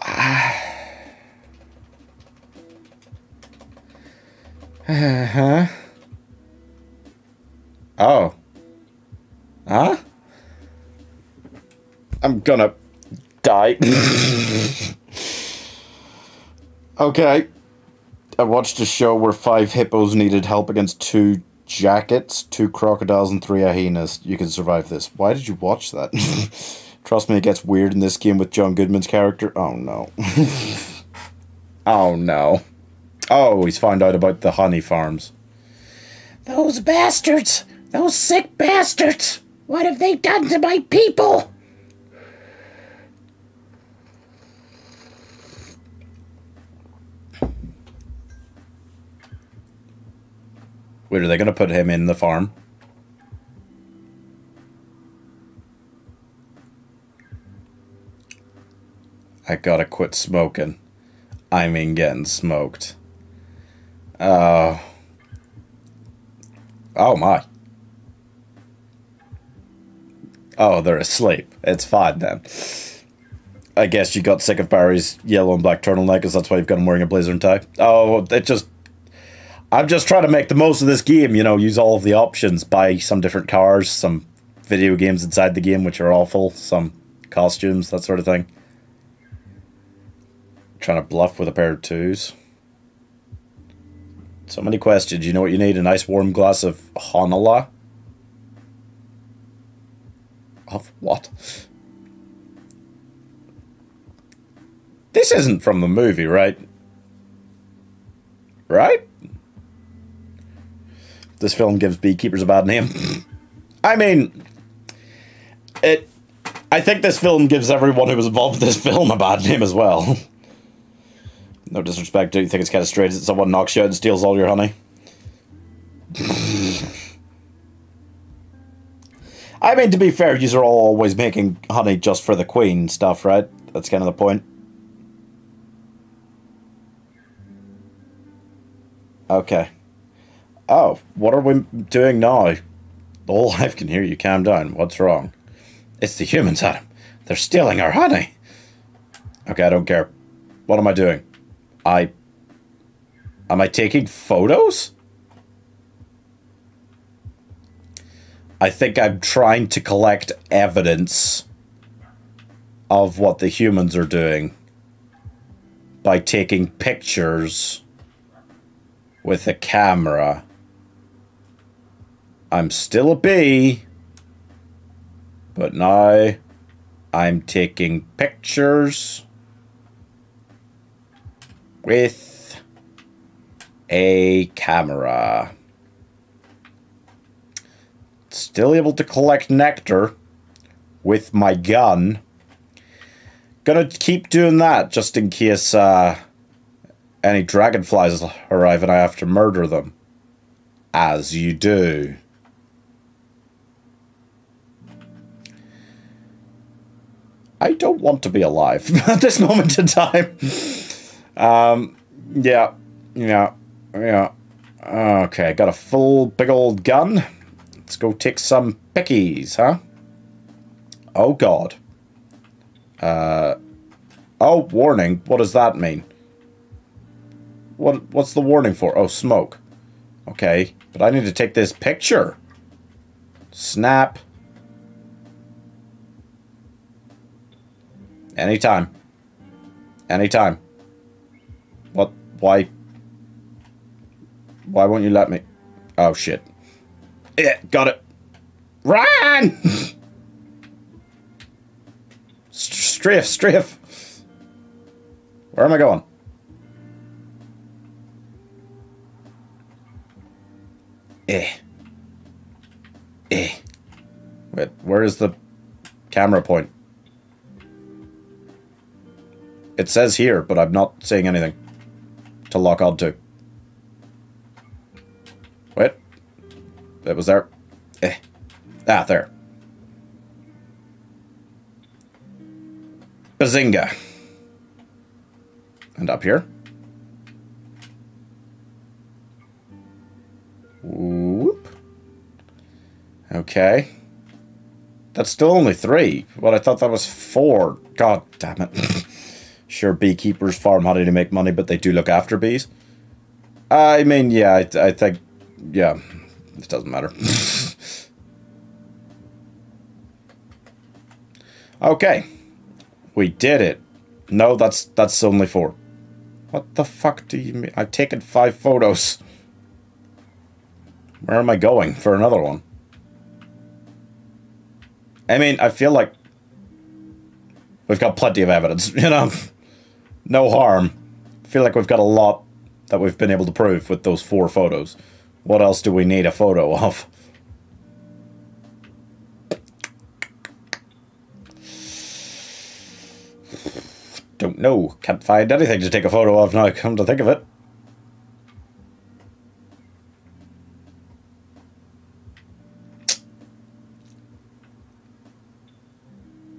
(sighs) Uh-huh. Oh. Huh? I'm gonna die. (laughs) okay. I watched a show where five hippos needed help against two jackets, two crocodiles, and three hyenas. You can survive this. Why did you watch that? (laughs) Trust me, it gets weird in this game with John Goodman's character. Oh no. (laughs) oh no. Oh, he's found out about the honey farms. Those bastards! Those sick bastards! What have they done to my people? Wait, are they going to put him in the farm? I gotta quit smoking. I mean, getting smoked. Oh. Oh my. Oh, they're asleep. It's fine then. I guess you got sick of Barry's yellow and black turtleneck, because that's why you've got him wearing a blazer and tie. Oh, it just. I'm just trying to make the most of this game, you know, use all of the options, buy some different cars, some video games inside the game, which are awful, some costumes, that sort of thing. Trying to bluff with a pair of twos. So many questions. You know what you need? A nice warm glass of Honala? Of what? This isn't from the movie, right? Right? This film gives beekeepers a bad name. I mean, it. I think this film gives everyone who was involved with this film a bad name as well. No disrespect, do you think it's kind of strange that someone knocks you out and steals all your honey? I mean, to be fair, you are all always making honey just for the queen stuff, right? That's kind of the point. Okay. Oh, what are we doing now? Whole (laughs) hive can hear you. Calm down. What's wrong? It's the humans, Adam. They're stealing our honey. Okay, I don't care. What am I doing? I... Am I taking photos? I think I'm trying to collect evidence of what the humans are doing by taking pictures with a camera. I'm still a bee, but now I'm taking pictures with a camera. Still able to collect nectar with my gun. Gonna keep doing that just in case uh, any dragonflies arrive and I have to murder them. As you do. I don't want to be alive (laughs) at this moment in time. Um, yeah, yeah, yeah. Okay, got a full big old gun. Let's go take some pickies, huh? Oh god. Uh, oh, warning. What does that mean? What What's the warning for? Oh, smoke. Okay, but I need to take this picture. Snap. Anytime. Anytime. What? Why? Why won't you let me? Oh, shit. Yeah, got it. Run! (laughs) Striff, striff. Where am I going? Eh. Eh. Wait, where is the camera point? It says here, but I'm not seeing anything to lock onto. Wait. It was there. Eh. Ah, there. Bazinga. And up here. Whoop. Okay. That's still only three. But I thought that was four. God damn it. (laughs) sure, beekeepers farm honey to make money, but they do look after bees. I mean, yeah, I, I think, yeah, it doesn't matter. (laughs) okay. We did it. No, that's that's only four. What the fuck do you mean? I've taken five photos. Where am I going for another one? I mean, I feel like we've got plenty of evidence, (laughs) you know? No harm. I feel like we've got a lot that we've been able to prove with those four photos. What else do we need a photo (laughs) of? Don't know. Can't find anything to take a photo of now, come to think of it.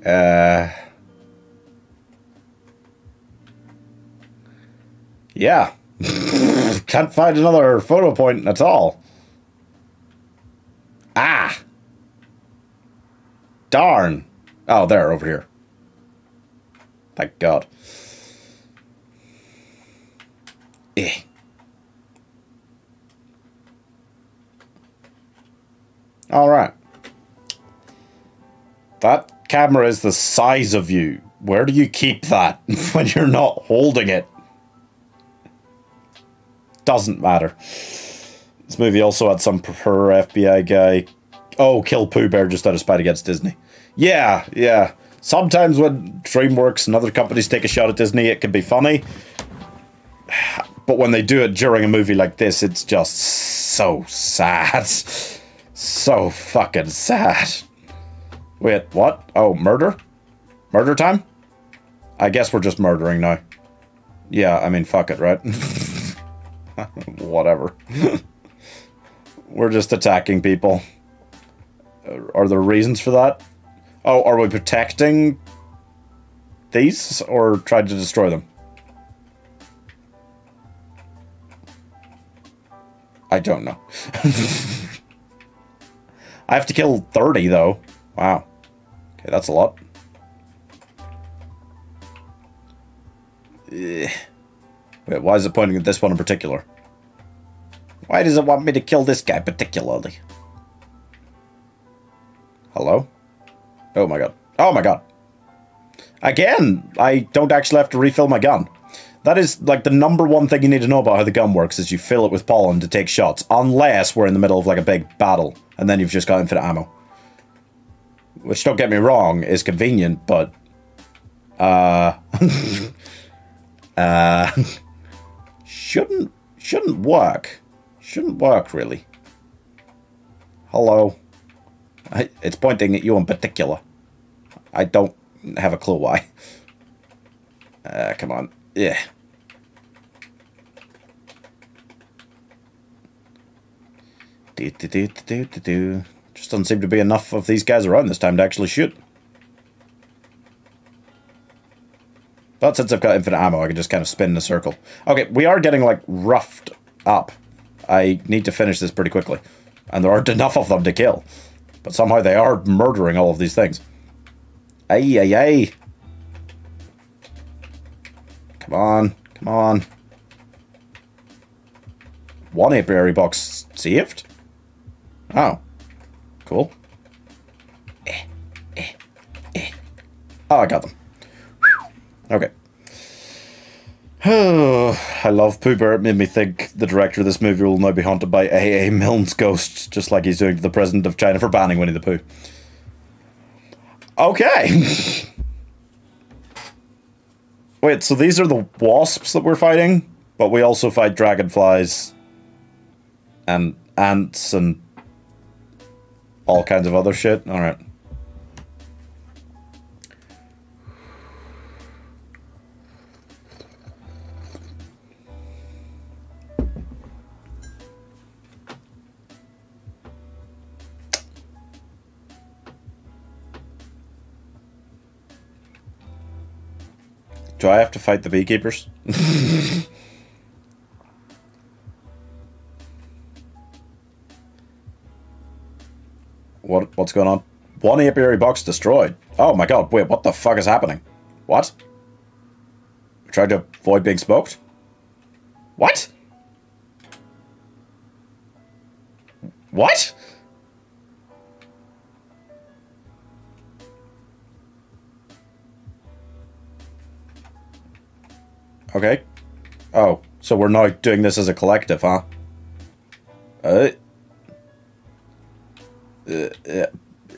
Uh... Yeah. (laughs) Can't find another photo point at all. Ah! Darn. Oh, there, over here. Thank God. Eh. All right. That camera is the size of you. Where do you keep that (laughs) when you're not holding it? Doesn't matter. This movie also had some FBI guy. Oh, kill Pooh Bear just out of spite against Disney. Yeah, yeah. Sometimes when DreamWorks and other companies take a shot at Disney, it can be funny. But when they do it during a movie like this, it's just so sad. So fucking sad. Wait, what? Oh, murder? Murder time? I guess we're just murdering now. Yeah, I mean, fuck it, right? (laughs) (laughs) Whatever. (laughs) we're just attacking people. Are there reasons for that? Oh, are we protecting these or trying to destroy them? I don't know. (laughs) I have to kill 30 though. Wow. Okay, that's a lot. Eh. Wait, why is it pointing at this one in particular? Why does it want me to kill this guy particularly? Hello? Oh my god. Oh my god. Again, I don't actually have to refill my gun. That is like the number one thing you need to know about how the gun works is you fill it with pollen to take shots. Unless we're in the middle of like a big battle and then you've just got infinite ammo. Which don't get me wrong, is convenient, but uh (laughs) uh (laughs) shouldn't shouldn't work. Shouldn't work really. Hello. I, it's pointing at you in particular. I don't have a clue why. Uh, come on. Yeah. Do, do, do, do, do, do. Just doesn't seem to be enough of these guys around this time to actually shoot. But since I've got infinite ammo, I can just kind of spin in a circle. Okay, we are getting, like, roughed up. I need to finish this pretty quickly. And there aren't enough of them to kill. But somehow they are murdering all of these things. Ay, ay, ay. Come on, come on. One apiary box saved? Oh. Cool. Eh, eh, eh. Oh, I got them. Whew. Okay. (sighs) I love Pooh Bear. It made me think the director of this movie will now be haunted by A.A. Milne's ghost, just like he's doing to the president of China for banning Winnie the Pooh. Okay. (laughs) Wait, so these are the wasps that we're fighting, but we also fight dragonflies and ants and all kinds of other shit. All Do I have to fight the beekeepers? (laughs) what what's going on? One apiary box destroyed. Oh my god, wait, what the fuck is happening? What? We tried to avoid being smoked? What? What? Okay. Oh, so we're not doing this as a collective, huh? Uh. Uh, uh,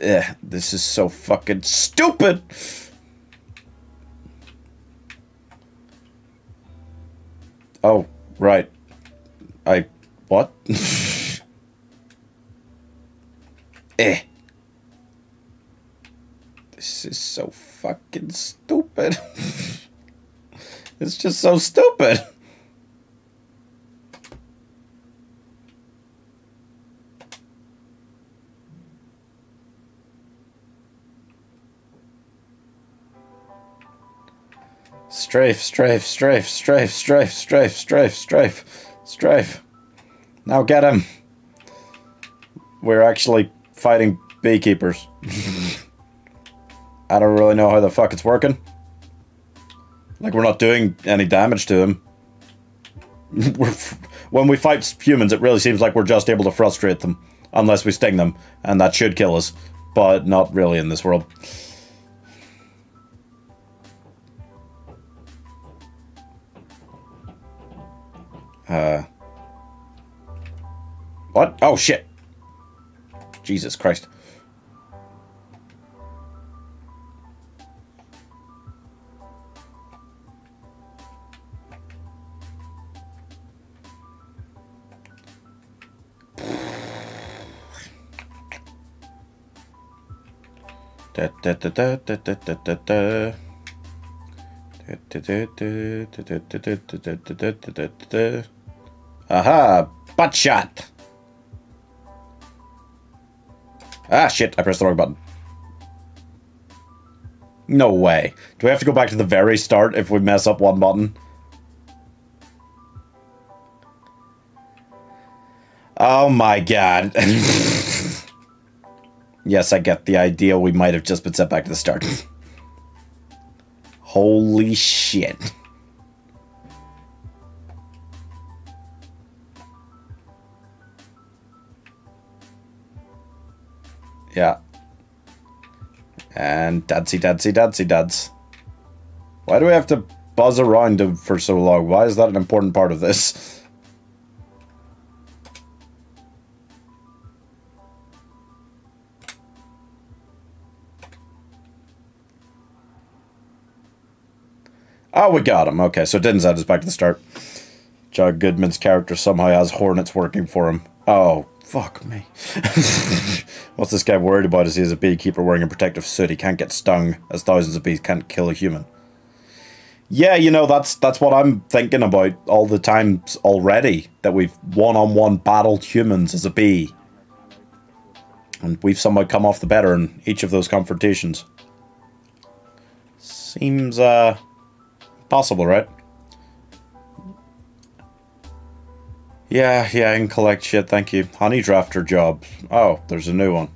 uh, this is so fucking stupid. Oh, right. I what? (laughs) eh. This is so fucking stupid. (laughs) it's just so stupid. Strafe, strafe, strafe, strafe, strafe, strafe, strafe, strafe, strafe. Now get him. We're actually fighting beekeepers. (laughs) I don't really know how the fuck it's working. Like, we're not doing any damage to him. (laughs) when we fight humans, it really seems like we're just able to frustrate them. Unless we sting them, and that should kill us. But not really in this world. Uh. What? Oh, shit. Jesus Christ. Da, da, da, da, da, da, da, da, da. Aha! Butt shot! Ah, shit, I pressed the wrong button. No way. Do we have to go back to the very start if we mess up one button? Oh my god. Yes, I get the idea. We might have just been sent back to the start. Holy shit. Yeah. And dadsy dadsy dadsy dads. Why do we have to buzz around for so long? Why is that an important part of this? Oh, we got him. Okay, so send us back to the start. John Goodman's character somehow has hornets working for him. Oh, fuck me. (laughs) What's this guy worried about is he is a beekeeper wearing a protective suit. He can't get stung, as thousands of bees can't kill a human. Yeah, you know, that's that's what I'm thinking about all the times already, that we've one-on-one battled humans as a bee. And we've somehow come off the better in each of those confrontations. Seems, uh, possible, right? Yeah, yeah, I can collect shit, thank you. Honey drafter job. Oh, there's a new one.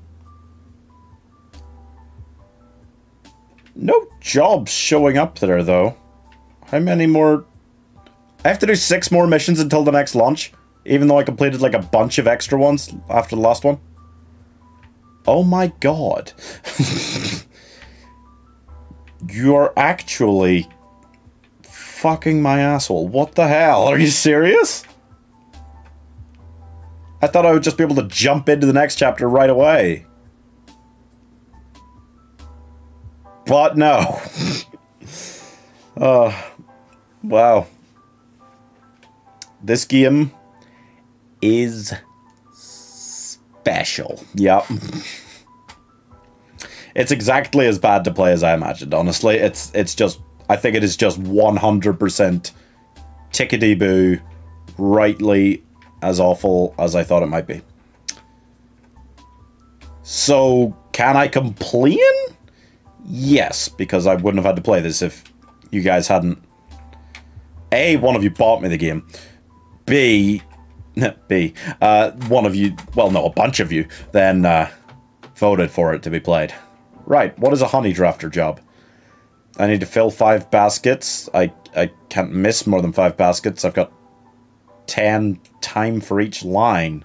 No jobs showing up there, though. How many more... I have to do six more missions until the next launch, even though I completed like a bunch of extra ones after the last one. Oh my god. (laughs) You're actually fucking my asshole. What the hell? Are you serious? I thought I would just be able to jump into the next chapter right away. But no. (laughs) uh, wow. This game is special. Yep. It's exactly as bad to play as I imagined, honestly. It's it's just I think it is just 100% tickety boo, rightly as awful as I thought it might be. So, can I complain? Yes, because I wouldn't have had to play this if you guys hadn't. A, one of you bought me the game. B, (laughs) B, uh, one of you, well, no, a bunch of you, then uh, voted for it to be played. Right, what is a honey drafter job? I need to fill five baskets. I, I can't miss more than five baskets. I've got 10 time for each line.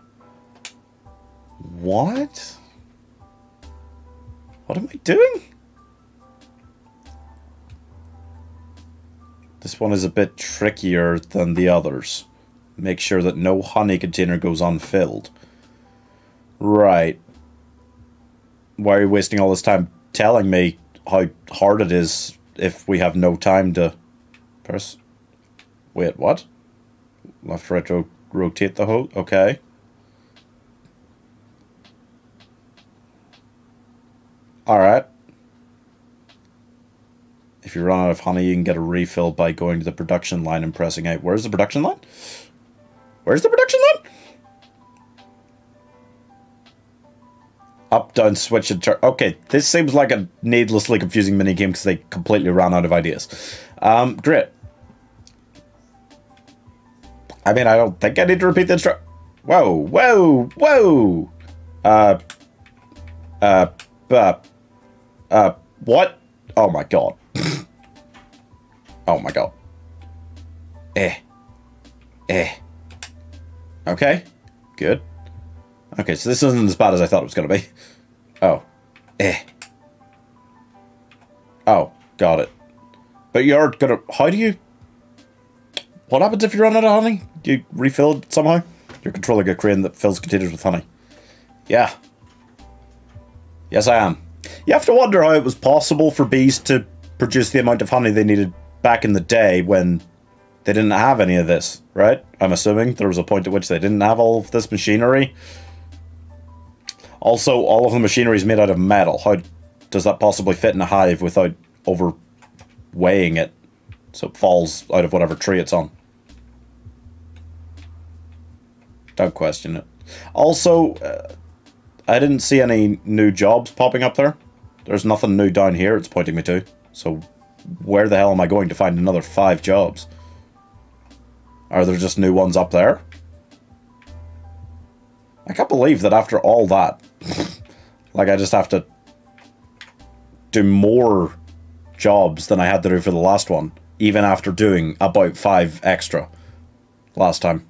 What? What am I doing? This one is a bit trickier than the others. Make sure that no honey container goes unfilled. Right. Why are you wasting all this time telling me how hard it is if we have no time to press? Wait, what? Left, right, ro rotate the hose? Okay. Alright. If you run out of honey, you can get a refill by going to the production line and pressing out. Where's the production line? Where's the production line? Up, down, switch, and turn. Okay, this seems like a needlessly confusing minigame because they completely ran out of ideas. Um, great. I mean, I don't think I need to repeat the instru- Whoa, whoa, whoa! Uh, uh, uh, uh, what? Oh my god. (laughs) oh my god. Eh. Eh. Okay. Good. Okay, so this isn't as bad as I thought it was going to be. Oh. Eh. Oh, got it. But you're gonna... How do you... What happens if you run out of honey? Do you refill it somehow? You're controlling a crane that fills containers with honey. Yeah. Yes, I am. You have to wonder how it was possible for bees to produce the amount of honey they needed back in the day when they didn't have any of this, right? I'm assuming there was a point at which they didn't have all of this machinery. Also, all of the machinery is made out of metal. How does that possibly fit in a hive without overweighing it so it falls out of whatever tree it's on? Don't question it. Also, uh, I didn't see any new jobs popping up there. There's nothing new down here it's pointing me to. So where the hell am I going to find another five jobs? Are there just new ones up there? I can't believe that after all that, like I just have to do more jobs than I had to do for the last one, even after doing about five extra last time.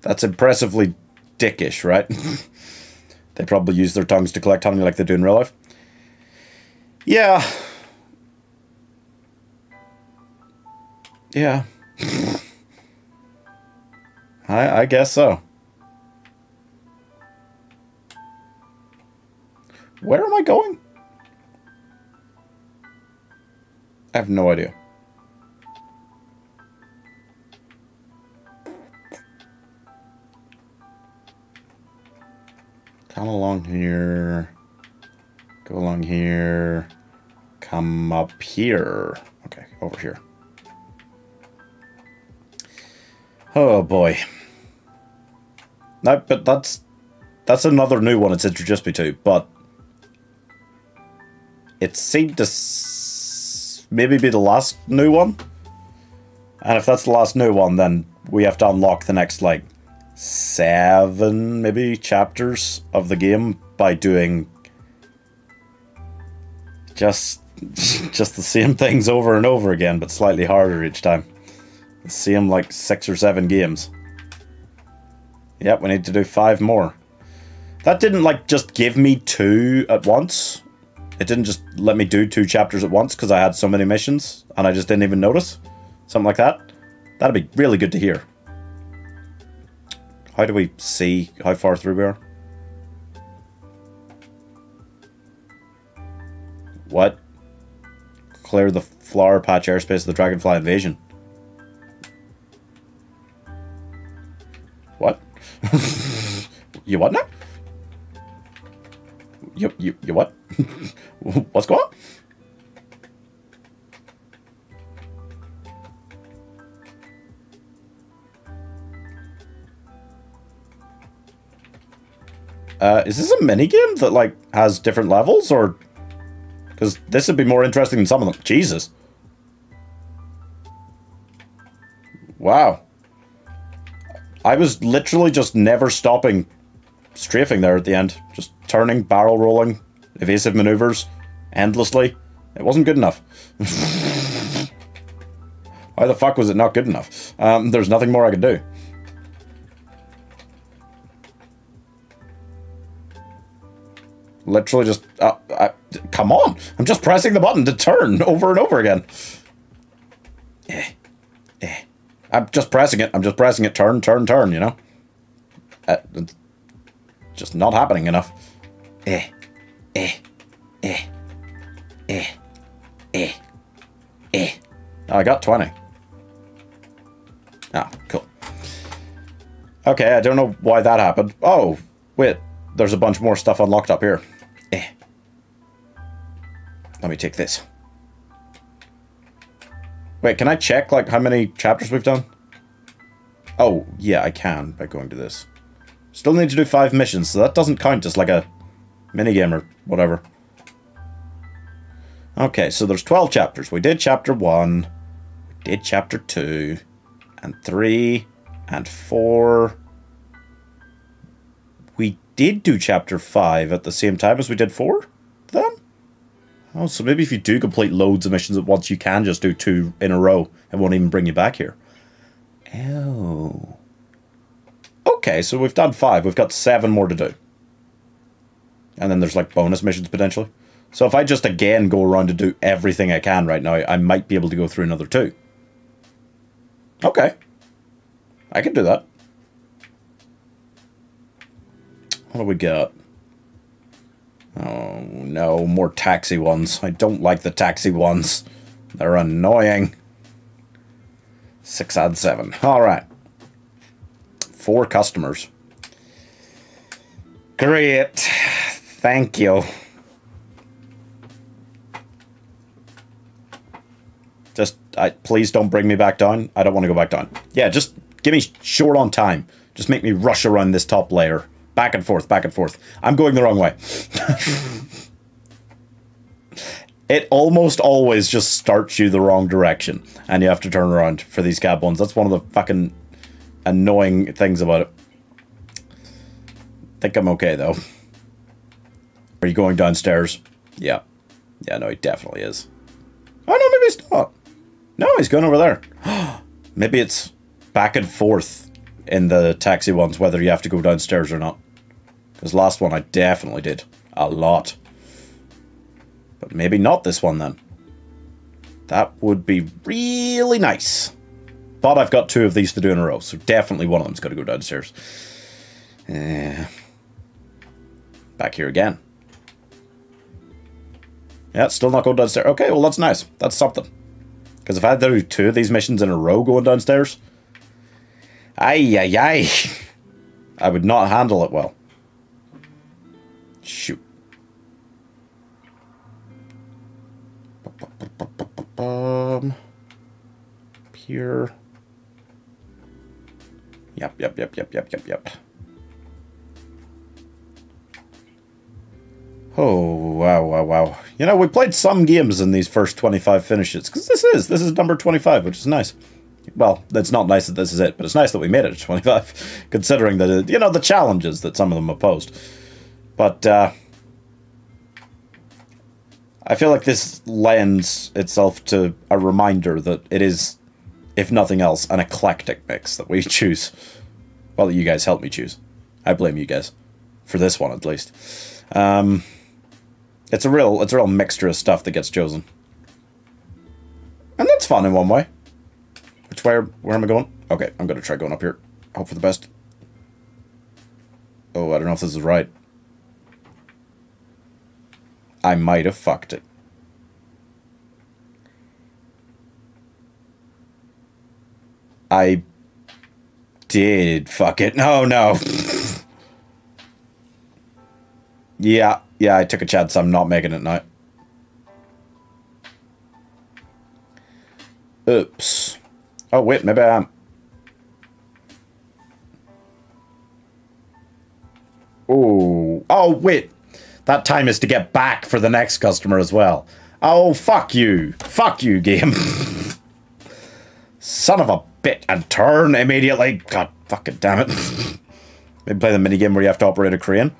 That's impressively dickish, right? (laughs) they probably use their tongues to collect honey like they do in real life. Yeah. Yeah. (laughs) I I guess so. Where am I going? I have no idea. Come along here. Go along here. Come up here. Okay, over here. Oh boy. No, but that's that's another new one it's introduced me to, but it seemed to maybe be the last new one. And if that's the last new one, then we have to unlock the next like seven maybe chapters of the game by doing just (laughs) just the same things over and over again, but slightly harder each time. The same like six or seven games. Yep, we need to do five more. That didn't like just give me two at once. It didn't just let me do two chapters at once because I had so many missions and I just didn't even notice. Something like that. That'd be really good to hear. How do we see how far through we are? What? Clear the flower patch airspace of the Dragonfly invasion. What? (laughs) You what now? You you you what? (laughs) What's going on? Uh, is this a minigame that like has different levels or? Because this would be more interesting than some of them. Jesus. Wow. I was literally just never stopping strafing there at the end. Just turning, barrel rolling, evasive maneuvers, endlessly. It wasn't good enough. Why the fuck was it not good enough? Um, there's nothing more I could do. Literally just... Uh, I, come on! I'm just pressing the button to turn over and over again. Eh. Eh. I'm just pressing it. I'm just pressing it. Turn, turn, turn, you know? Uh, just not happening enough. Eh. Eh. Eh. Eh. Eh. Eh. Oh, I got 20. Ah, cool. Okay, I don't know why that happened. Oh, wait. There's a bunch more stuff unlocked up here. Eh. Let me take this. Wait, can I check, like, how many chapters we've done? Oh, yeah, I can by going to this. Still need to do five missions, so that doesn't count as, like, a minigame or whatever. Okay, so there's 12 chapters. We did chapter 1, we did chapter 2, and 3, and 4. We did do chapter 5 at the same time as we did 4, then? Oh, so maybe if you do complete loads of missions at once, you can just do two in a row. It won't even bring you back here. Oh. Okay, so we've done five. We've got seven more to do. And then there's like bonus missions potentially. So if I just again go around to do everything I can right now, I might be able to go through another two. Okay. I can do that. What do we got? Oh, no, more taxi ones. I don't like the taxi ones. They're annoying. Six out of seven. All right. Four customers. Great. Thank you. Just, I, please don't bring me back down. I don't want to go back down. Yeah, just give me short on time. Just make me rush around this top layer. Back and forth, back and forth. I'm going the wrong way. (laughs) it almost always just starts you the wrong direction. And you have to turn around for these cab ones. That's one of the fucking annoying things about it. I think I'm okay, though. Are you going downstairs? Yeah. Yeah, no, he definitely is. Oh, no, maybe he's not. No, he's going over there. (gasps) maybe it's back and forth in the taxi ones, whether you have to go downstairs or not. Because last one I definitely did. A lot. But maybe not this one then. That would be really nice. But I've got two of these to do in a row, so definitely one of them's got to go downstairs. Uh, back here again. Yeah, still not going downstairs. Okay, well that's nice. That's something. Because if I had to do two of these missions in a row going downstairs, ay ay ay, (laughs) I would not handle it well. Shoot. Um, here. Yep, yep, yep, yep, yep, yep, yep. Oh, wow, wow, wow. You know, we played some games in these first 25 finishes, because this is, this is number 25, which is nice. Well, it's not nice that this is it, but it's nice that we made it to 25, (laughs) considering that, it, you know, the challenges that some of them have posed. But, uh, I feel like this lends itself to a reminder that it is, if nothing else, an eclectic mix that we (laughs) choose. Well, you guys help me choose. I blame you guys. For this one, at least. Um, it's a real, it's a real mixture of stuff that gets chosen. And that's fun in one way. Which way, where am I going? Okay, I'm to try going up here. Hope for the best. Oh, I don't know if this is right. I might have fucked it. I did fuck it. No, no. (laughs) Yeah, yeah, I took a chance. I'm not making it now. Oops. Oh, wait, maybe I am. Oh, oh, wait. That time is to get back for the next customer as well. Oh, fuck you. Fuck you, game. (laughs) Son of a bit. And turn immediately. God fucking damn it. (laughs) Maybe play the minigame where you have to operate a crane.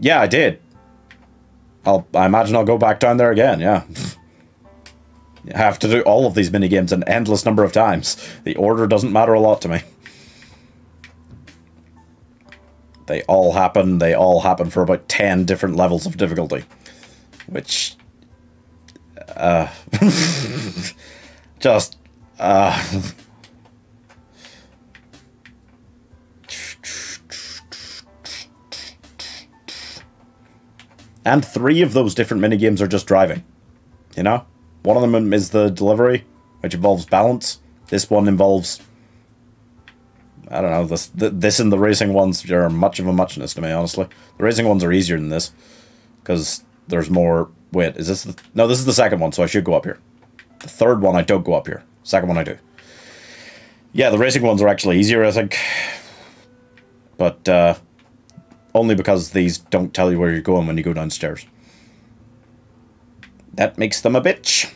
Yeah, I did. I'll, I imagine I'll go back down there again, yeah. Have to do all of these minigames an endless number of times. The order doesn't matter a lot to me. They all happen, they all happen for about 10 different levels of difficulty. Which... Uh... (laughs) just... Uh... And three of those different minigames are just driving. You know? One of them is the delivery, which involves balance. This one involves... I don't know, this this and the racing ones are much of a muchness to me, honestly. The racing ones are easier than this. Because there's more... Wait, is this the... No, this is the second one, so I should go up here. The third one, I don't go up here. Second one, I do. Yeah, the racing ones are actually easier, I think. But, uh... Only because these don't tell you where you're going when you go downstairs. That makes them a bitch.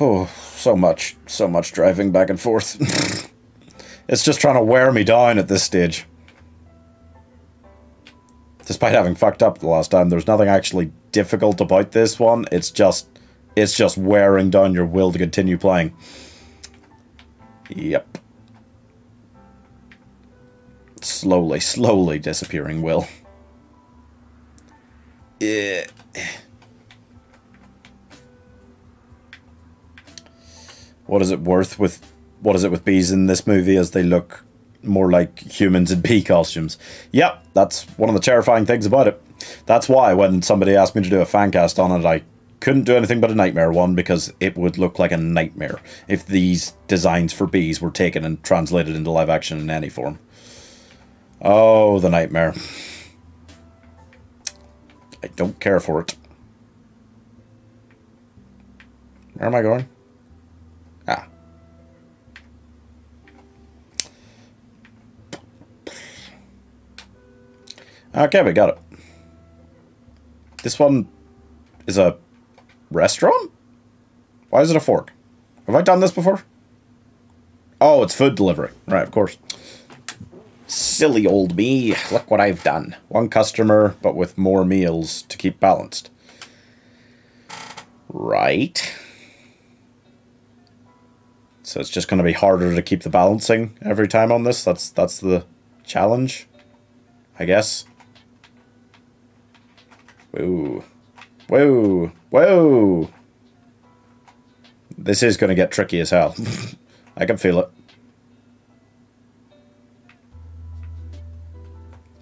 Oh, so much, so much driving back and forth. (laughs) it's just trying to wear me down at this stage. Despite having fucked up the last time, there's nothing actually difficult about this one. It's just, it's just wearing down your will to continue playing. Yep. Slowly, slowly disappearing will. What is it worth with what is it with bees in this movie as they look more like humans in bee (laughs) costumes? Yep, that's one of the terrifying things about it. That's why when somebody asked me to do a fan cast on it, I couldn't do anything but a nightmare one because it would look like a nightmare if these designs for bees were taken and translated into live action in any form. Oh, the nightmare. I don't care for it. Where am I going? Ah. Okay, we got it. This one is a restaurant? Why is it a fork? Have I done this before? Oh, it's food delivery. Right, of course. Silly old me. Look what I've done. One customer, but with more meals to keep balanced. Right. So it's just going to be harder to keep the balancing every time on this. That's that's the challenge, I guess. Whoa. Whoa. Whoa. This is going to get tricky as hell. (laughs) I can feel it.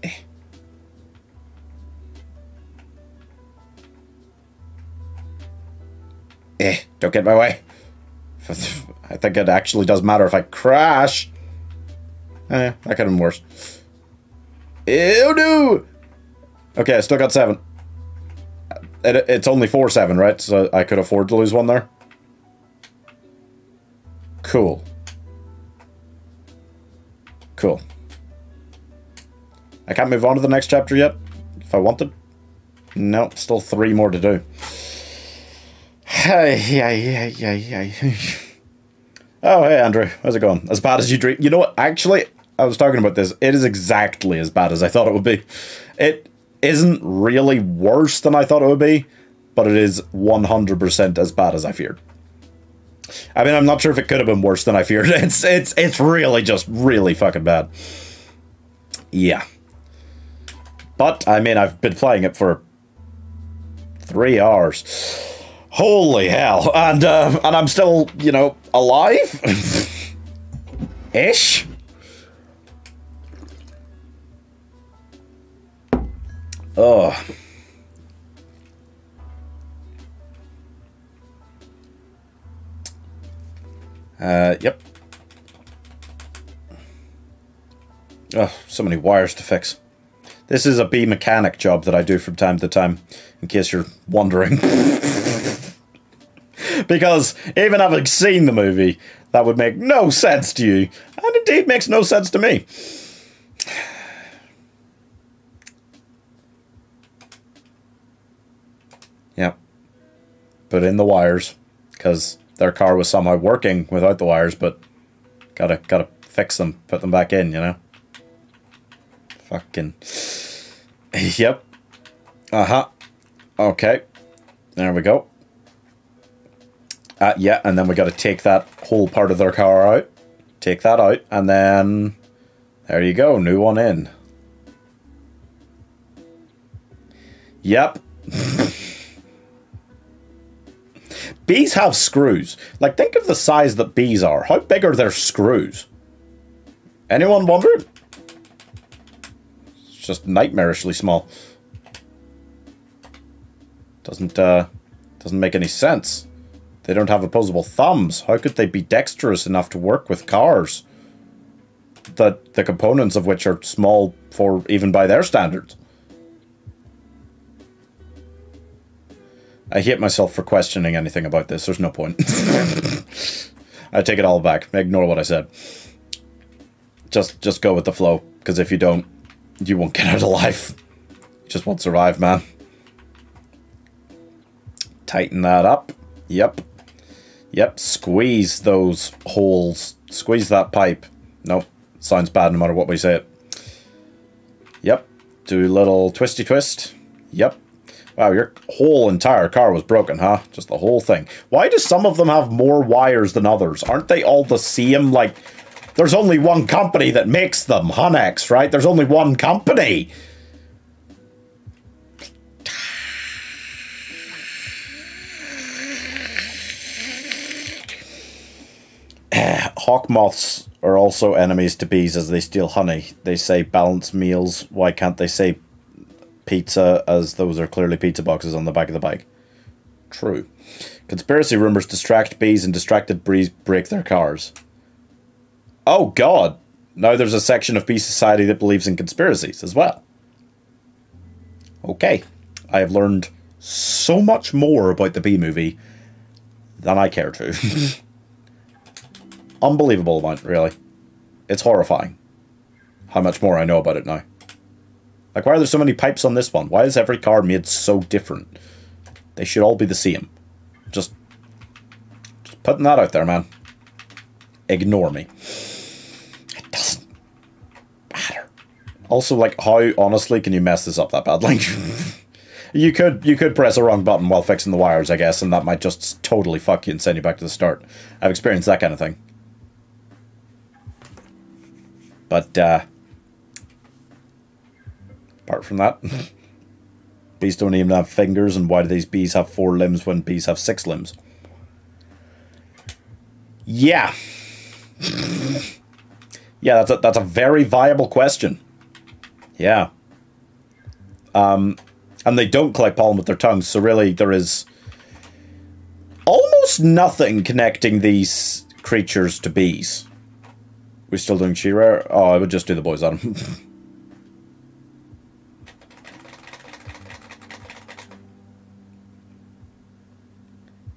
Eh. Eh, don't get my way. (laughs) I think it actually does matter if I crash. Eh, that could have been worse. Ew, no! Okay, I still got seven. It, it's only 4-7, right? So I could afford to lose one there. Cool. Cool. I can't move on to the next chapter yet, if I wanted. No, still three more to do. Hey, yeah, yeah, yeah, yeah. (laughs) Oh, hey, Andrew. How's it going? As bad as you dream. You know what? Actually, I was talking about this. It is exactly as bad as I thought it would be. It isn't really worse than I thought it would be, but it is 100% as bad as I feared. I mean, I'm not sure if it could have been worse than I feared. (laughs) It's it's it's really just really fucking bad. Yeah. But I mean, I've been playing it for three hours. Holy hell! And uh, and I'm still, you know, alive, (laughs) ish. Oh. Uh, yep. Oh, so many wires to fix. This is a bee mechanic job that I do from time to time, in case you're wondering. (laughs) because even having seen the movie, that would make no sense to you, and indeed makes no sense to me. Yep. Put in the wires, because their car was somehow working without the wires, but gotta gotta fix them, put them back in, you know. Fucking. (sighs) Yep. Uh huh. Okay. There we go. Uh, yeah, and then we got to take that whole part of their car out. Take that out, and then there you go, new one in. Yep. (laughs) bees have screws. Like, think of the size that bees are. How big are their screws? Anyone wondering? It's just nightmarishly small. Doesn't uh, doesn't make any sense. They don't have opposable thumbs. How could they be dexterous enough to work with cars? That the components of which are small for even by their standards. I hate myself for questioning anything about this. There's no point. (laughs) I take it all back. Ignore what I said. Just just go with the flow. Because if you don't, you won't get out alive. You just won't survive, man. Tighten that up. Yep. Yep. Squeeze those holes. Squeeze that pipe. Nope. Sounds bad no matter what we say it. Yep. Do a little twisty twist. Yep. Wow, your whole entire car was broken, huh? Just the whole thing. Why do some of them have more wires than others? Aren't they all the same? Like, there's only one company that makes them, Honex, right? There's only one company. (sighs) Hawk moths are also enemies to bees as they steal honey. They say balanced meals. Why can't they say pizza as those are clearly pizza boxes on the back of the bike? True. Conspiracy rumors distract bees and distracted bees break their cars. Oh god! Now there's a section of bee society that believes in conspiracies as well. Okay. I have learned so much more about the bee movie than I care to. (laughs) Unbelievable amount, really. It's horrifying. How much more I know about it now. Like, why are there so many pipes on this one? Why is every car made so different? They should all be the same. Just, just putting that out there, man. Ignore me. It doesn't matter. Also, like, how honestly can you mess this up that badly? (laughs) you could you could press a wrong button while fixing the wires, I guess, and that might just totally fuck you and send you back to the start. I've experienced that kind of thing. But uh, apart from that, (laughs) bees don't even have fingers, and why do these bees have four limbs when bees have six limbs? Yeah. (laughs) yeah, that's a, that's a very viable question. Yeah. Um, and they don't collect pollen with their tongues, so really there is almost nothing connecting these creatures to bees. We're still doing She-Ra? Oh, I would just do the boys on him. (laughs)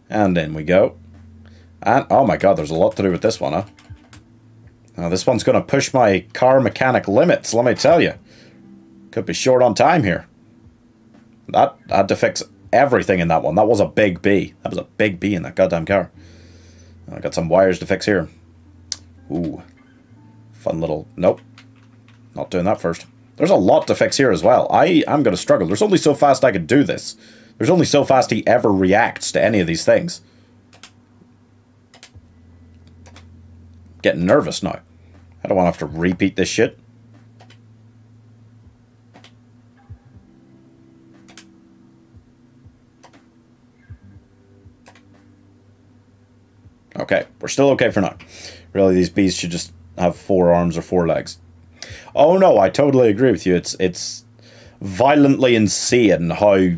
and in we go. And, oh my god, there's a lot to do with this one, huh? Now, this one's going to push my car mechanic limits, let me tell you. Could be short on time here. That I had to fix everything in that one. That was a big B. That was a big B in that goddamn car. I got some wires to fix here. Ooh. Fun little... Nope. Not doing that first. There's a lot to fix here as well. I am going to struggle. There's only so fast I can do this. There's only so fast he ever reacts to any of these things. Getting nervous now. I don't want to have to repeat this shit. Okay, we're still okay for now. Really, these bees should just have four arms or four legs. Oh no, I totally agree with you. It's it's violently insane how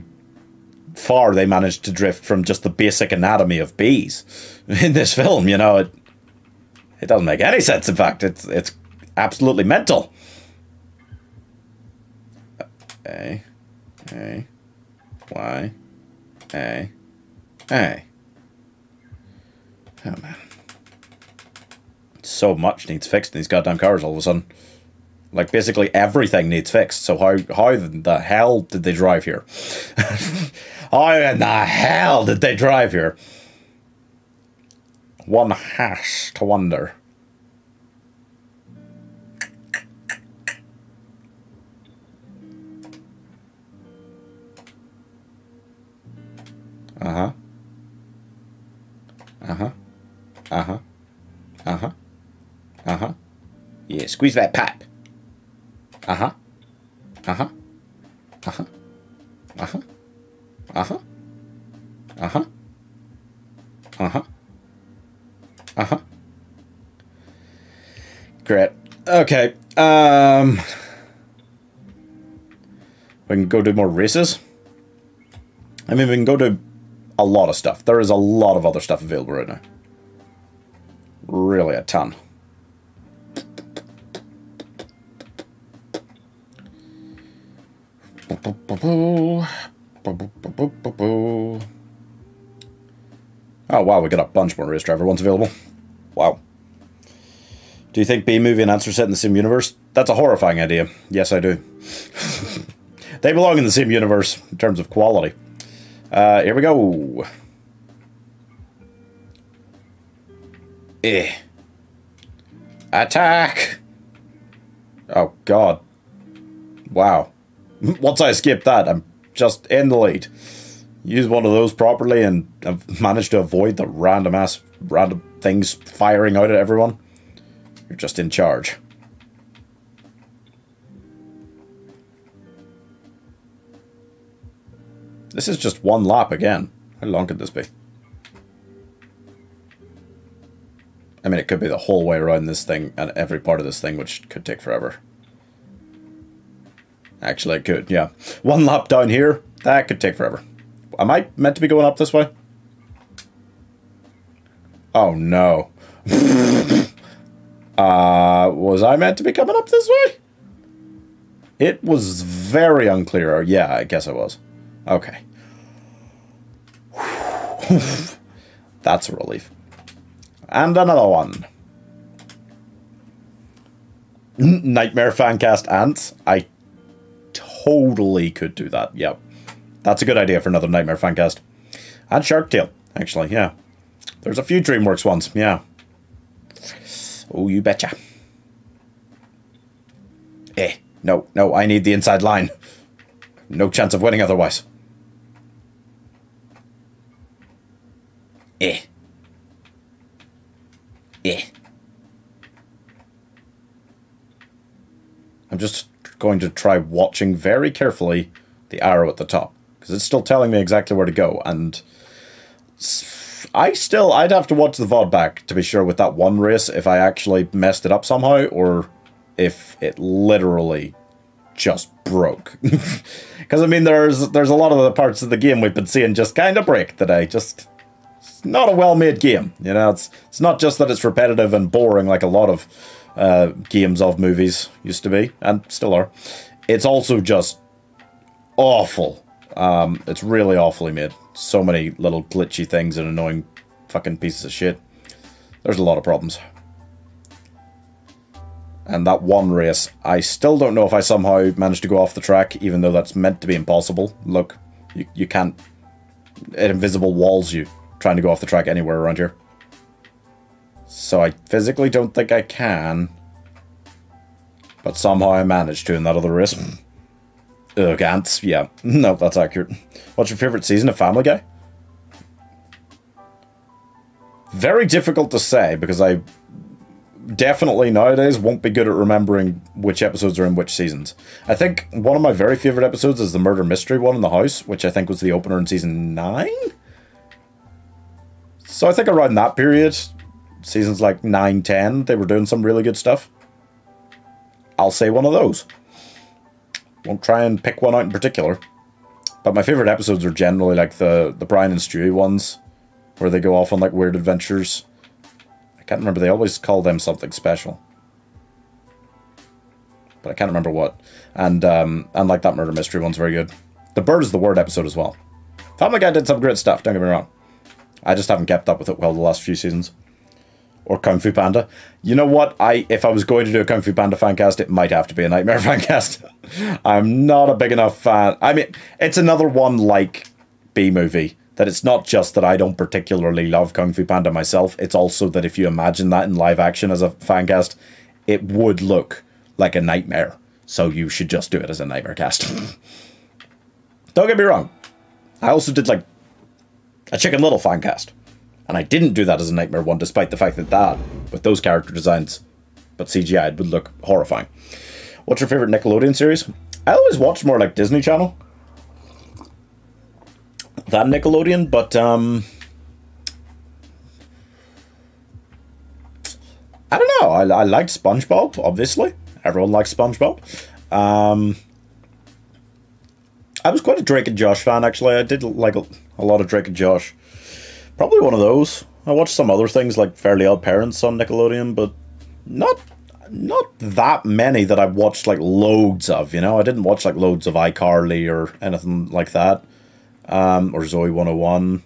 far they managed to drift from just the basic anatomy of bees (laughs) in this film. You know, it It doesn't make any sense. In fact, it's it's absolutely mental. A, A, Y, A, A. Oh man. So much needs fixed in these goddamn cars all of a sudden. Like basically everything needs fixed. So how how the hell did they drive here? (laughs) How in the hell did they drive here? One has to wonder. Uh-huh. Uh-huh. Uh-huh. Uh-huh. Uh-huh. Yeah, squeeze that pipe. Uh-huh. Uh-huh. Uh-huh. Uh-huh. Uh huh. Uh huh. Uh huh. Uh huh. Uh huh. Uh huh. Great. Okay. Um. We can go do more races. I mean, we can go do a lot of stuff. There is a lot of other stuff available right now. Really a ton. Oh wow, we got a bunch more race driver ones available. Wow. Do you think Bee Movie and answer set in the same universe? That's a horrifying idea. Yes, I do. (laughs) they belong in the same universe in terms of quality. Uh, here we go. Eh. Attack! Oh, God. Wow. (laughs) Once I escape that, I'm just in the lead. Use one of those properly and uh, I've managed to avoid the random ass, random things firing out at everyone. You're just in charge. This is just one lap again. How long could this be? I mean, it could be the whole way around this thing and every part of this thing, which could take forever. Actually, it could, yeah. One lap down here, that could take forever. Am I meant to be going up this way? Oh, no. (laughs) uh, was I meant to be coming up this way? It was very unclear. Yeah, I guess I was. Okay. (sighs) That's a relief. And another one. Nightmare Fancast Antz. I totally could do that. Yep. That's a good idea for another Nightmare Fancast. And Shark Tale, actually, yeah. There's a few DreamWorks ones, yeah. Oh, you betcha. Eh, no, no, I need the inside line. No chance of winning otherwise. Eh. Eh. I'm just going to try watching very carefully the arrow at the top because it's still telling me exactly where to go and I still I'd have to watch the VOD back to be sure with that one race if I actually messed it up somehow or if it literally just broke. (laughs) Because I mean there's there's a lot of the parts of the game we've been seeing just kind of break today. Just it's not a well-made game. You know, it's it's not just that it's repetitive and boring like a lot of uh, games of movies used to be and still are. It's also just awful. Um, it's really awfully made. So many little glitchy things and annoying fucking pieces of shit. There's a lot of problems. And that one race, I still don't know if I somehow managed to go off the track, even though that's meant to be impossible. Look, you, you can't... It invisible walls you trying to go off the track anywhere around here. So I physically don't think I can. But somehow I managed to in that other race. Ugh, ants. Yeah. (laughs) No, that's accurate. What's your favourite season of Family Guy? Very difficult to say because I definitely nowadays won't be good at remembering which episodes are in which seasons. I think one of my very favourite episodes is the murder mystery one in the house, which I think was the opener in season 9? So I think around that period, seasons like 9, 10, they were doing some really good stuff. I'll say one of those. Won't try and pick one out in particular. But my favourite episodes are generally like the, the Brian and Stewie ones, where they go off on like weird adventures. I can't remember. They always call them something special. But I can't remember what. And um, and like that murder mystery one's very good. The Bird is the Word episode as well. Family Guy did some great stuff, don't get me wrong. I just haven't kept up with it well the last few seasons. Or Kung Fu Panda. You know what? I if I was going to do a Kung Fu Panda fan cast, it might have to be a Nightmare (laughs) fan cast. I'm not a big enough fan. I mean, it's another one like Bee Movie. That it's not just that I don't particularly love Kung Fu Panda myself, it's also that if you imagine that in live action as a fan cast, it would look like a nightmare. So you should just do it as a nightmare cast. (laughs) don't get me wrong. I also did like a Chicken Little fancast. And I didn't do that as a Nightmare one, despite the fact that that, with those character designs, but CGI, it would look horrifying. What's your favorite Nickelodeon series? I always watched more like Disney Channel than Nickelodeon, but um, I don't know. I, I liked SpongeBob, obviously. Everyone likes SpongeBob. Um, I was quite a Drake and Josh fan, actually. I did like a, a lot of Drake and Josh. Probably one of those. I watched some other things like Fairly Odd Parents on Nickelodeon, but not not that many that I watched like loads of. You know, I didn't watch like loads of iCarly or anything like that, um, or Zoe 101.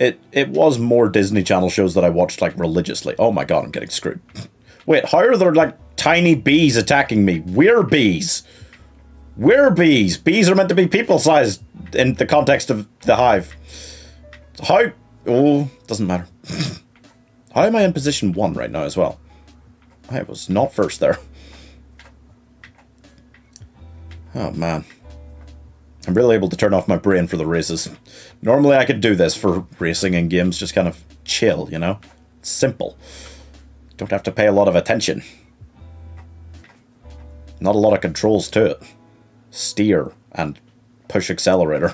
It it was more Disney Channel shows that I watched like religiously. Oh my god, I'm getting screwed. Wait, how are there like tiny bees attacking me? We're bees. We're bees. Bees are meant to be people sized in the context of the hive. How? Oh, doesn't matter. How am I in position one right now as well? I was not first there. Oh man. I'm really able to turn off my brain for the races. Normally I could do this for racing in games, just kind of chill, you know? Simple. Don't have to pay a lot of attention. Not a lot of controls to it. Steer and push accelerator.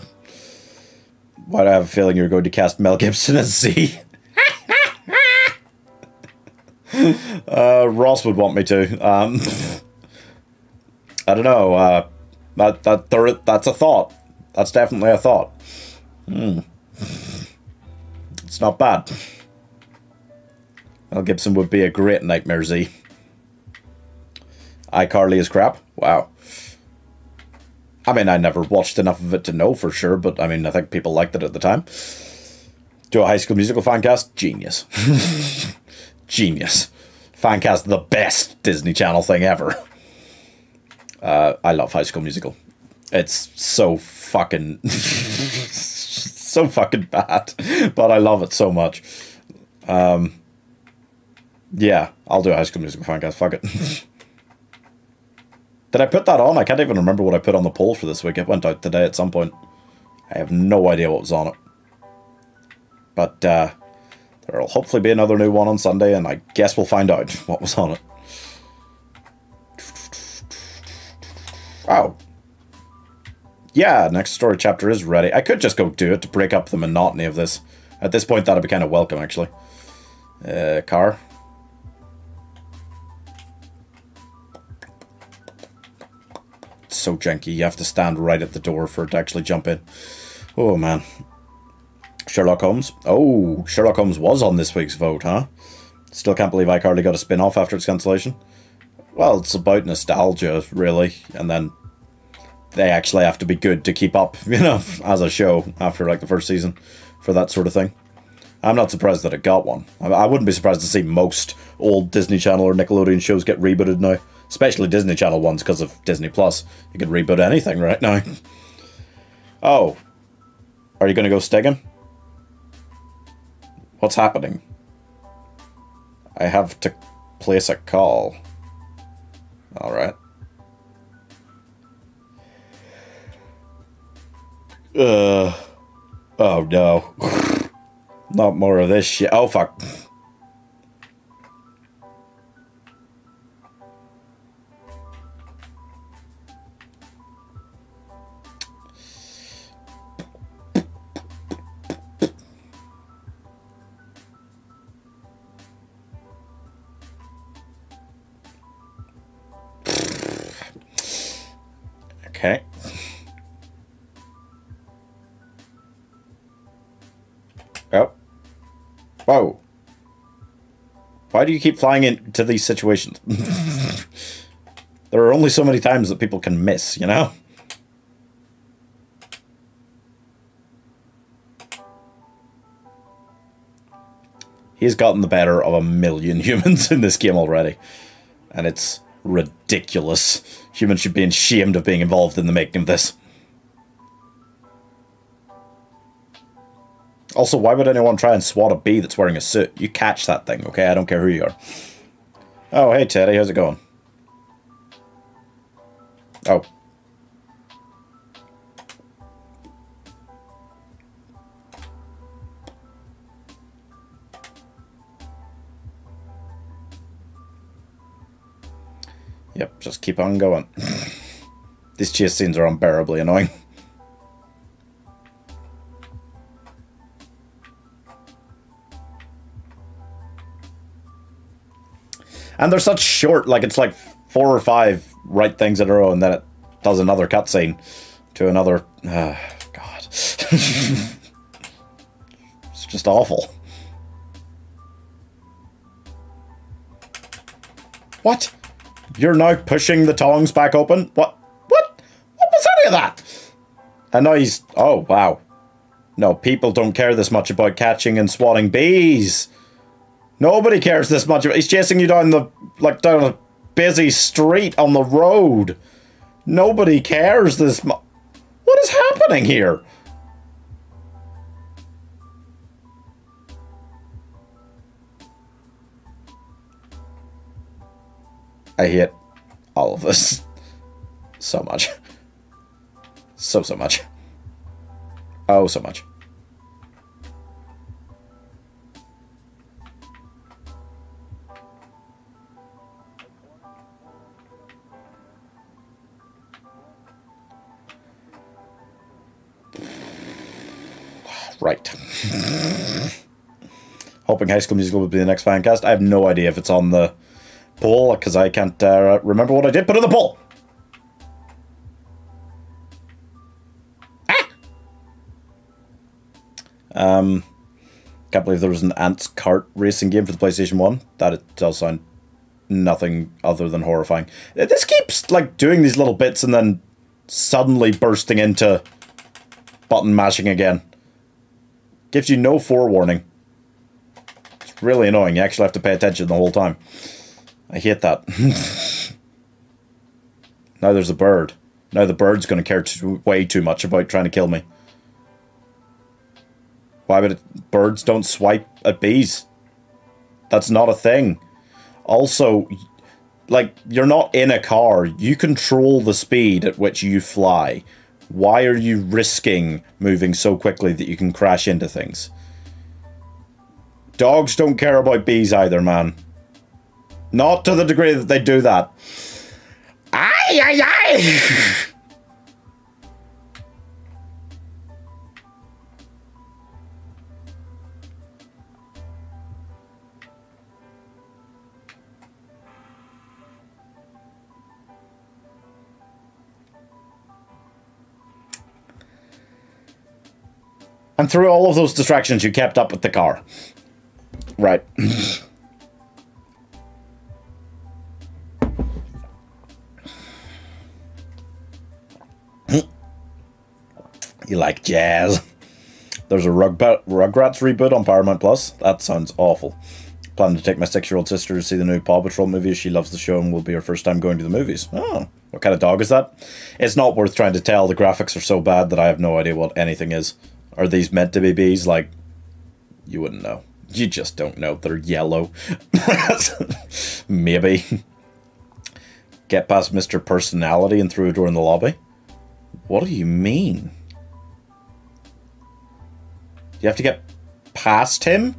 Why do I have a feeling you're going to cast Mel Gibson as Z? (laughs) uh, Ross would want me to. Um, (laughs) I don't know. Uh, that that there, that's a thought. That's definitely a thought. Hmm. It's not bad. Mel Gibson would be a great Nightmare Z. iCarly is crap. Wow. I mean, I never watched enough of it to know for sure, but I mean, I think people liked it at the time. Do a High School Musical fan cast? Genius. (laughs) Genius. Fan cast, the best Disney Channel thing ever. (laughs) Uh, I love High School Musical. It's so fucking. (laughs) so fucking bad, but I love it so much. Um, yeah, I'll do a High School Musical fan cast. Fuck it. Did I put that on? I can't even remember what I put on the poll for this week. It went out today at some point. I have no idea what was on it. But uh, there will hopefully be another new one on Sunday, and I guess we'll find out (laughs) what was on it. Wow. Yeah, next story chapter is ready. I could just go do it to break up the monotony of this. At this point, that'd be kind of welcome, actually. Uh, car. So janky. You have to stand right at the door for it to actually jump in. Oh, man. Sherlock Holmes. Oh, Sherlock Holmes was on this week's vote, huh? Still can't believe iCarly got a spin off after its cancellation. Well, it's about nostalgia, really, and then they actually have to be good to keep up, (laughs) you know, as a show after like the first season for that sort of thing. I'm not surprised that it got one. I wouldn't be surprised to see most old Disney Channel or Nickelodeon shows get rebooted now especially Disney Channel ones because of Disney Plus. You could reboot anything right (laughs) now. oh, are you going to go Stegan? What's happening? I have to place a call. All right. Uh. Oh no. (laughs) Not more of this shit. Oh fuck. Okay. Oh. Whoa. Why do you keep flying into these situations? (laughs) there are only so many times that people can miss, you know? He's gotten the better of a million (laughs) humans in this game already. And it's ridiculous. Humans should be ashamed of being involved in the making of this. Also, why would anyone try and swat a bee that's wearing a suit? You catch that thing, okay? I don't care who you are. Oh, hey, Teddy. How's it going? Oh. Yep, just keep on going. (laughs) These chase scenes are unbearably annoying. (laughs) And they're such short, like it's like four or five right things in a row, and then it does another cutscene to another. Uh, God. (laughs) it's just awful. What? You're now pushing the tongs back open? What? What? What was any of that? And now he's. Oh, wow. No, people don't care this much about catching and swatting bees. Nobody cares this much. He's chasing you down the like down a busy street on the road. Nobody cares this much. What is happening here? I hate all of this (laughs) so much. So, so much. Oh, so much. Right. (laughs) Hoping High School Musical will be the next fan cast. I have no idea if it's on the poll because I can't uh, remember what I did put in the poll. Ah! Um, can't believe there was an Antz cart racing game for the PlayStation One. That it does sound nothing other than horrifying. This keeps like doing these little bits and then suddenly bursting into button mashing again. Gives you no forewarning. It's really annoying. You actually have to pay attention the whole time. I hate that. now there's a bird. Now the bird's going to care too, way too much about trying to kill me. Why would it, birds don't swipe at bees? That's not a thing. Also, like, you're not in a car. You control the speed at which you fly. Why are you risking moving so quickly that you can crash into things? Dogs don't care about bees either, man. Not to the degree that they do that. Aye, aye, aye! And through all of those distractions, you kept up with the car. Right. (laughs) you like jazz? There's a Rugba- Rugrats reboot on Paramount Plus. That sounds awful. Planning to take my six-year-old sister to see the new Paw Patrol movie. She loves the show and will be her first time going to the movies. Oh, what kind of dog is that? It's not worth trying to tell. The graphics are so bad that I have no idea what anything is. Are these meant to be bees? Like, you wouldn't know. You just don't know. They're yellow. (laughs) Maybe. Get past Mr. Personality and through a door in the lobby? What do you mean? You have to get past him?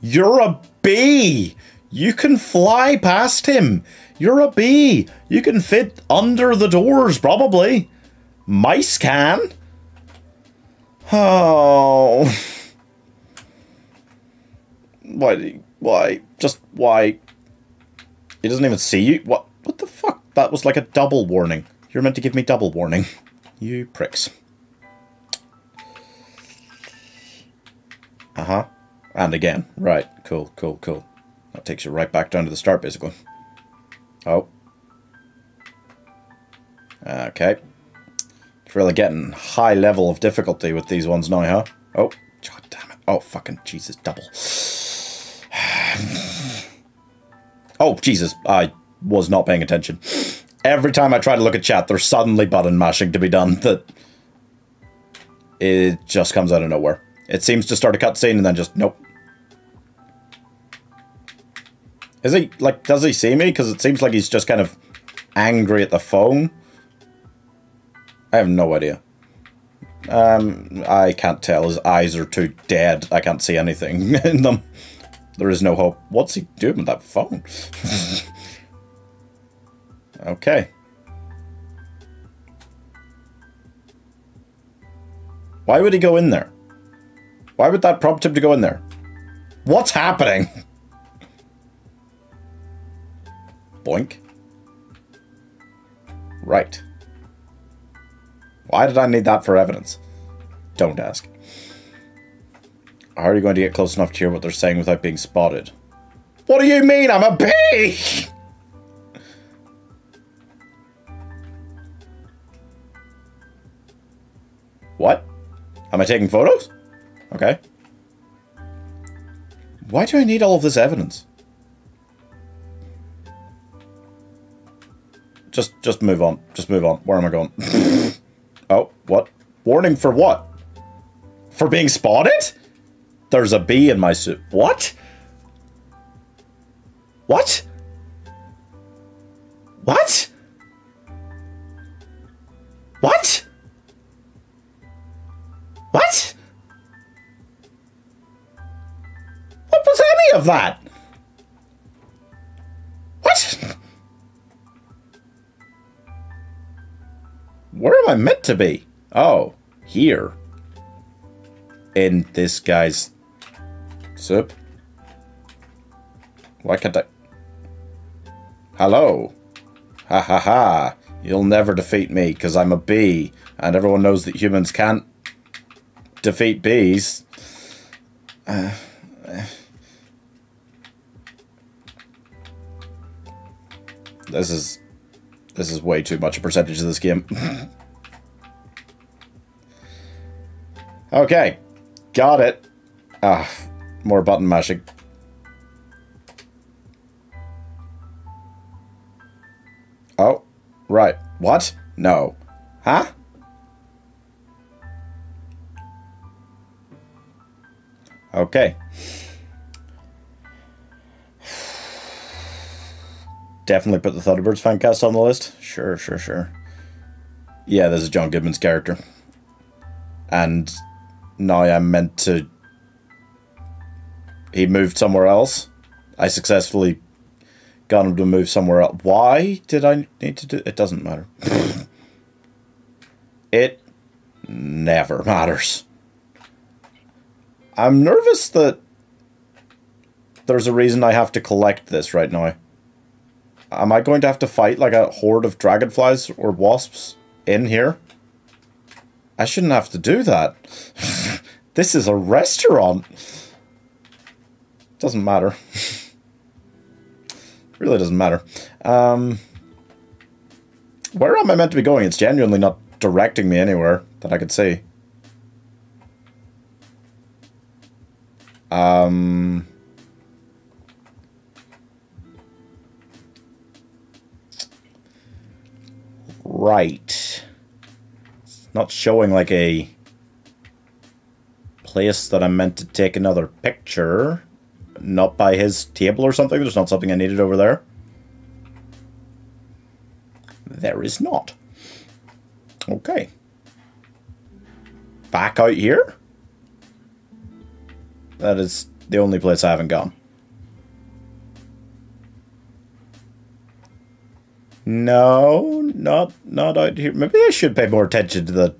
You're a bee! You can fly past him! You're a bee! You can fit under the doors, probably. Mice can. Oh. (laughs) Why? Why? Just why? He doesn't even see you? What? What the fuck? That was like a double warning. You're meant to give me double warning. (laughs) You pricks. Uh-huh. And again. Right. Cool, cool, cool. That takes you right back down to the start, basically. Oh. Okay. It's really getting high level of difficulty with these ones now, huh? Oh, god damn it. Oh, fucking Jesus, double. (sighs) oh, Jesus, I was not paying attention. Every time I try to look at chat, there's suddenly button mashing to be done that it just comes out of nowhere. It seems to start a cutscene and then just, nope. Is he, like, does he see me? Because it seems like he's just kind of angry at the phone. I have no idea. Um, I can't tell. His eyes are too dead. I can't see anything (laughs) in them. There is no hope. What's he doing with that phone? (laughs) okay. Why would he go in there? Why would that prompt him to go in there? What's happening? Boink. Right. Why did I need that for evidence? Don't ask. How are you going to get close enough to hear what they're saying without being spotted? What do you mean? I'm a bee! What? Am I taking photos? Okay. Why do I need all of this evidence? Just just move on. Just move on. Where am I going? (laughs) oh, what? Warning for what? For being spotted? There's a bee in my suit. What? What? What? What? What? What was any of that? What? Where am I meant to be? Oh, here. In this guy's soup. Why can't I? Hello. Ha ha ha. You'll never defeat me because I'm a bee, and everyone knows that humans can't defeat bees. Uh. This is this is way too much a percentage of this game. (laughs) okay. Got it. Ah, more button mashing. Oh, right. What? No. Huh? Okay. Definitely put the Thunderbirds fancast on the list. Sure, sure, sure. Yeah, this is John Goodman's character. And now I'm meant to... He moved somewhere else. I successfully got him to move somewhere else. Why did I need to do... It doesn't matter. (laughs) it never matters. I'm nervous that there's a reason I have to collect this right now. Am I going to have to fight like a horde of dragonflies or wasps in here? I shouldn't have to do that. (laughs) this is a restaurant. Doesn't matter. (laughs) really doesn't matter. Um, where am I meant to be going? It's genuinely not directing me anywhere that I could see. Um... Right. It's not showing like a place that I'm meant to take another picture. Not by his table or something. There's not something I needed over there. There is not. Okay. Back out here? That is the only place I haven't gone. No, not not out here. Maybe I should pay more attention to the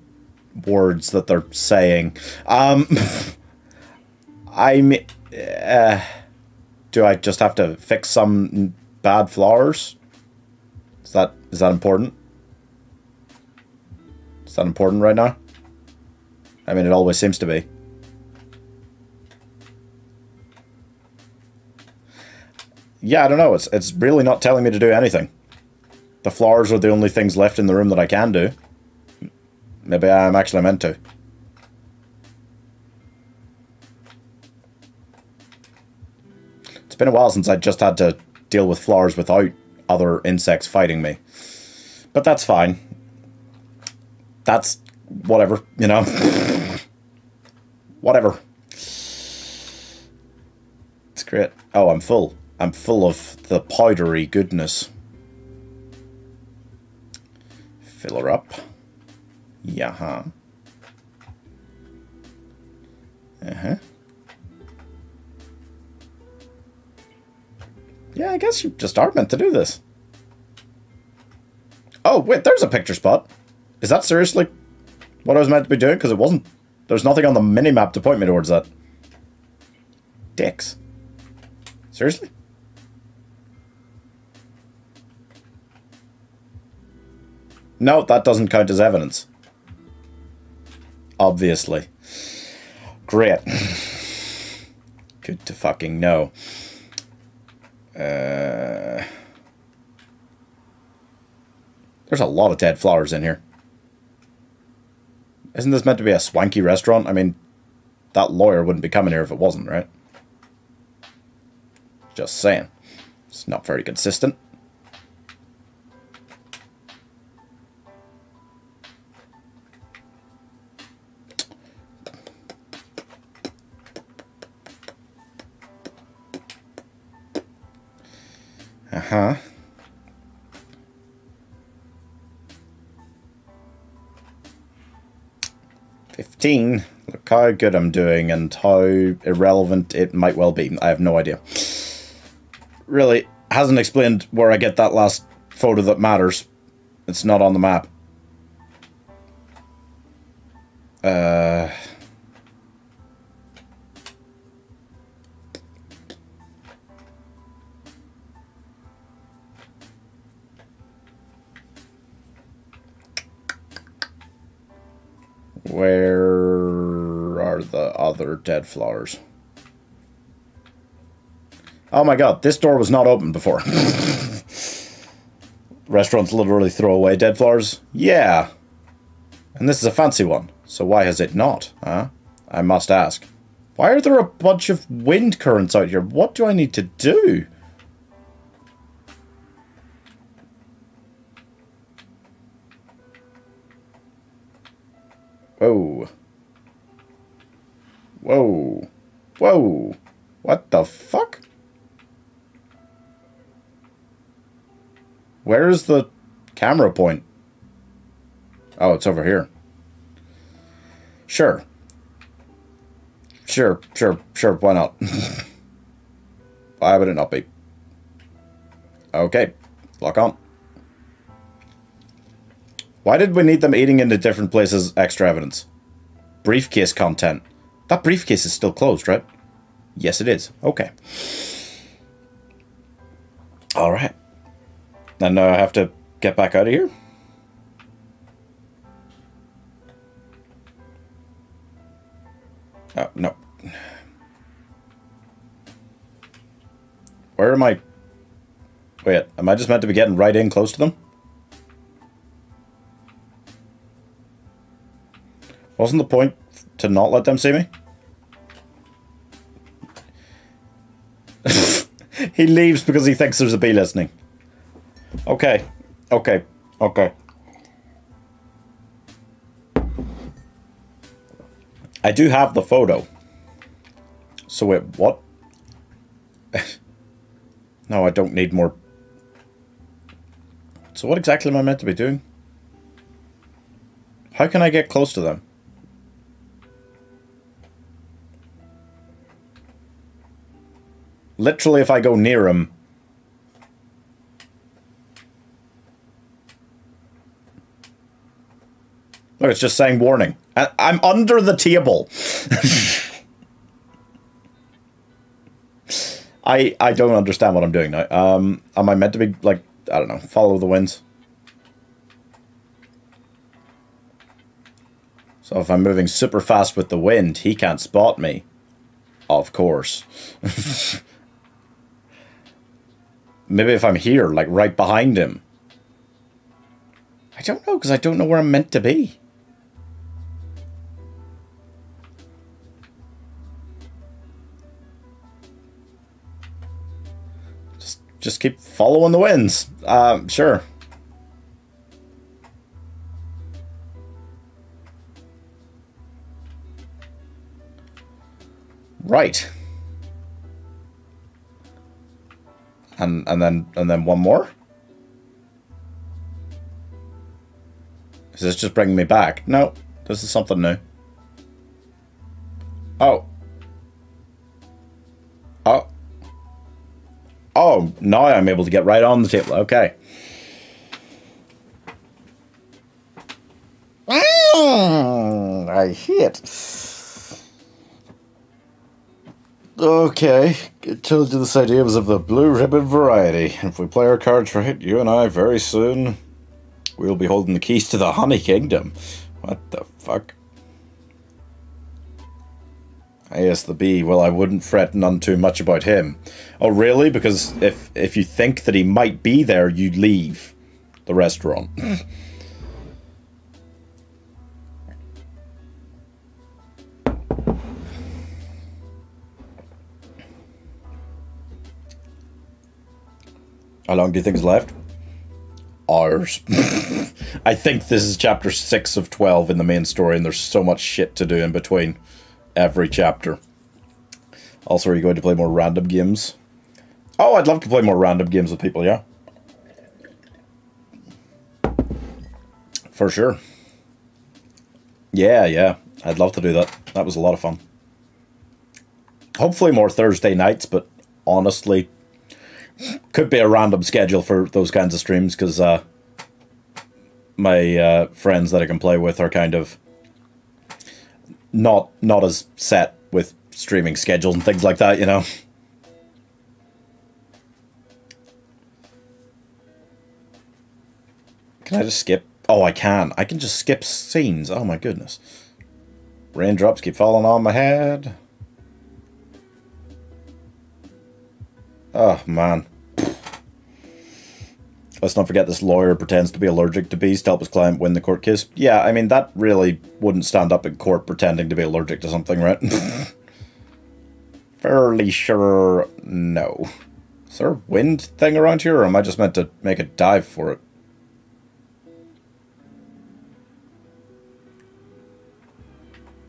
words that they're saying. Um, (laughs) I'm. Uh, do I just have to fix some bad flowers? Is that is that important? Is that important right now? I mean, it always seems to be. Yeah, I don't know. It's it's really not telling me to do anything. The flowers are the only things left in the room that I can do. Maybe I'm actually meant to. It's been a while since I just had to deal with flowers without other insects fighting me. But that's fine. That's whatever, you know. (laughs) whatever. It's great. Oh, I'm full. I'm full of the powdery goodness. Fill her up. Yeah, huh? Uh-huh. Yeah, I guess you just are meant to do this. Oh, wait, there's a picture spot. Is that seriously what I was meant to be doing? Because it wasn't. There's nothing on the mini-map to point me towards that. Dicks. Seriously? No, that doesn't count as evidence. Obviously. Great. (sighs) Good to fucking know. Uh, there's a lot of dead flowers in here. Isn't this meant to be a swanky restaurant? I mean, that lawyer wouldn't be coming here if it wasn't, right? Just saying. It's not very consistent. Uh-huh. Fifteen. Look how good I'm doing and how irrelevant it might well be. I have no idea. Really, hasn't explained where I get that last photo that matters. It's not on the map. Uh... Where are the other dead flowers? Oh my god, this door was not open before. (laughs) Restaurants literally throw away dead flowers? Yeah. And this is a fancy one, so why has it not, huh? I must ask. Why are there a bunch of wind currents out here? What do I need to do? Whoa. Whoa. Whoa. What the fuck? Where's the camera point? Oh, it's over here. Sure. Sure, sure, sure, why not? (laughs) why would it not be? Okay, lock on. Why did we need them eating into different places extra evidence? Briefcase content. That briefcase is still closed, right? Yes, it is. Okay. Alright. And now uh, I have to get back out of here? Oh, no. Where am I? Wait, am I just meant to be getting right in close to them? Wasn't the point to not let them see me? (laughs) he leaves because he thinks there's a bee listening. Okay. Okay. Okay. I do have the photo. So wait, what? (laughs) no, I don't need more. So what exactly am I meant to be doing? How can I get close to them? Literally, if I go near him... Look, it's just saying warning. I I'm under the table. (laughs) I I don't understand what I'm doing now. Um, am I meant to be, like, I don't know, follow the winds? So if I'm moving super fast with the wind, he can't spot me. Of course. (laughs) maybe if I'm here, like right behind him. I don't know, because I don't know where I'm meant to be. Just, just keep following the winds. Um, sure. Right. And and then and then one more. Is this just bringing me back? No, this is something new. Oh. Oh. Oh, now I'm able to get right on the table. Okay. Mm, I hit. Okay, it tells you this idea was of the blue ribbon variety. If we play our cards right, you and I very soon we'll be holding the keys to the Honey Kingdom. What the fuck? Yes, the bee. Well, I wouldn't fret none too much about him. Oh, really? Because if if you think that he might be there, you'd leave the restaurant. (laughs) How long do you think is left? Hours. (laughs) I think this is chapter 6 of 12 in the main story, and there's so much shit to do in between every chapter. Also, are you going to play more random games? Oh, I'd love to play more random games with people, yeah. For sure. Yeah, yeah. I'd love to do that. That was a lot of fun. Hopefully more Thursday nights, but honestly, could be a random schedule for those kinds of streams because uh, my uh, friends that I can play with are kind of not not as set with streaming schedules and things like that, you know. Can I just skip? Oh, I can. I can just skip scenes. Oh my goodness. Raindrops keep falling on my head. Oh, man. Let's not forget this lawyer pretends to be allergic to bees to help his client win the court case. Yeah, I mean, that really wouldn't stand up in court pretending to be allergic to something, right? (laughs) Fairly sure no. Is there a wind thing around here, or am I just meant to make a dive for it?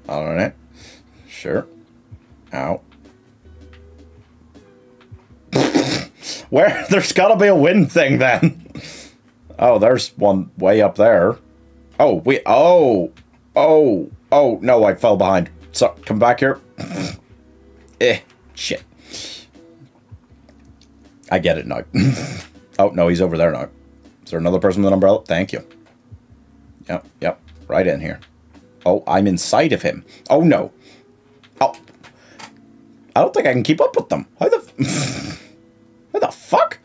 Alright. Sure. Ow. Where? (laughs) There's gotta be a wind thing then. Oh, there's one way up there. Oh, we. Oh. Oh. Oh, no, I fell behind. So, come back here. (laughs) eh. Shit. I get it now. (laughs) oh, no, he's over there now. Is there another person with an umbrella? Thank you. Yep, yep. Right in here. Oh, I'm inside of him. Oh, no. Oh. I don't think I can keep up with them. How the... What the fuck?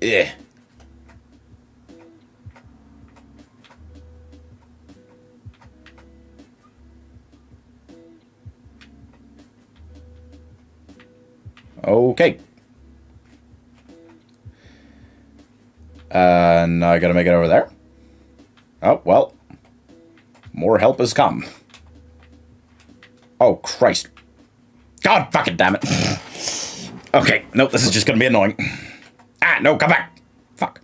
Yeah. Okay. Uh, now I gotta make it over there. Oh, well. More help has come. Oh, Christ. God fucking damn it. okay, no, this is just gonna be annoying. Ah, no, come back. Fuck.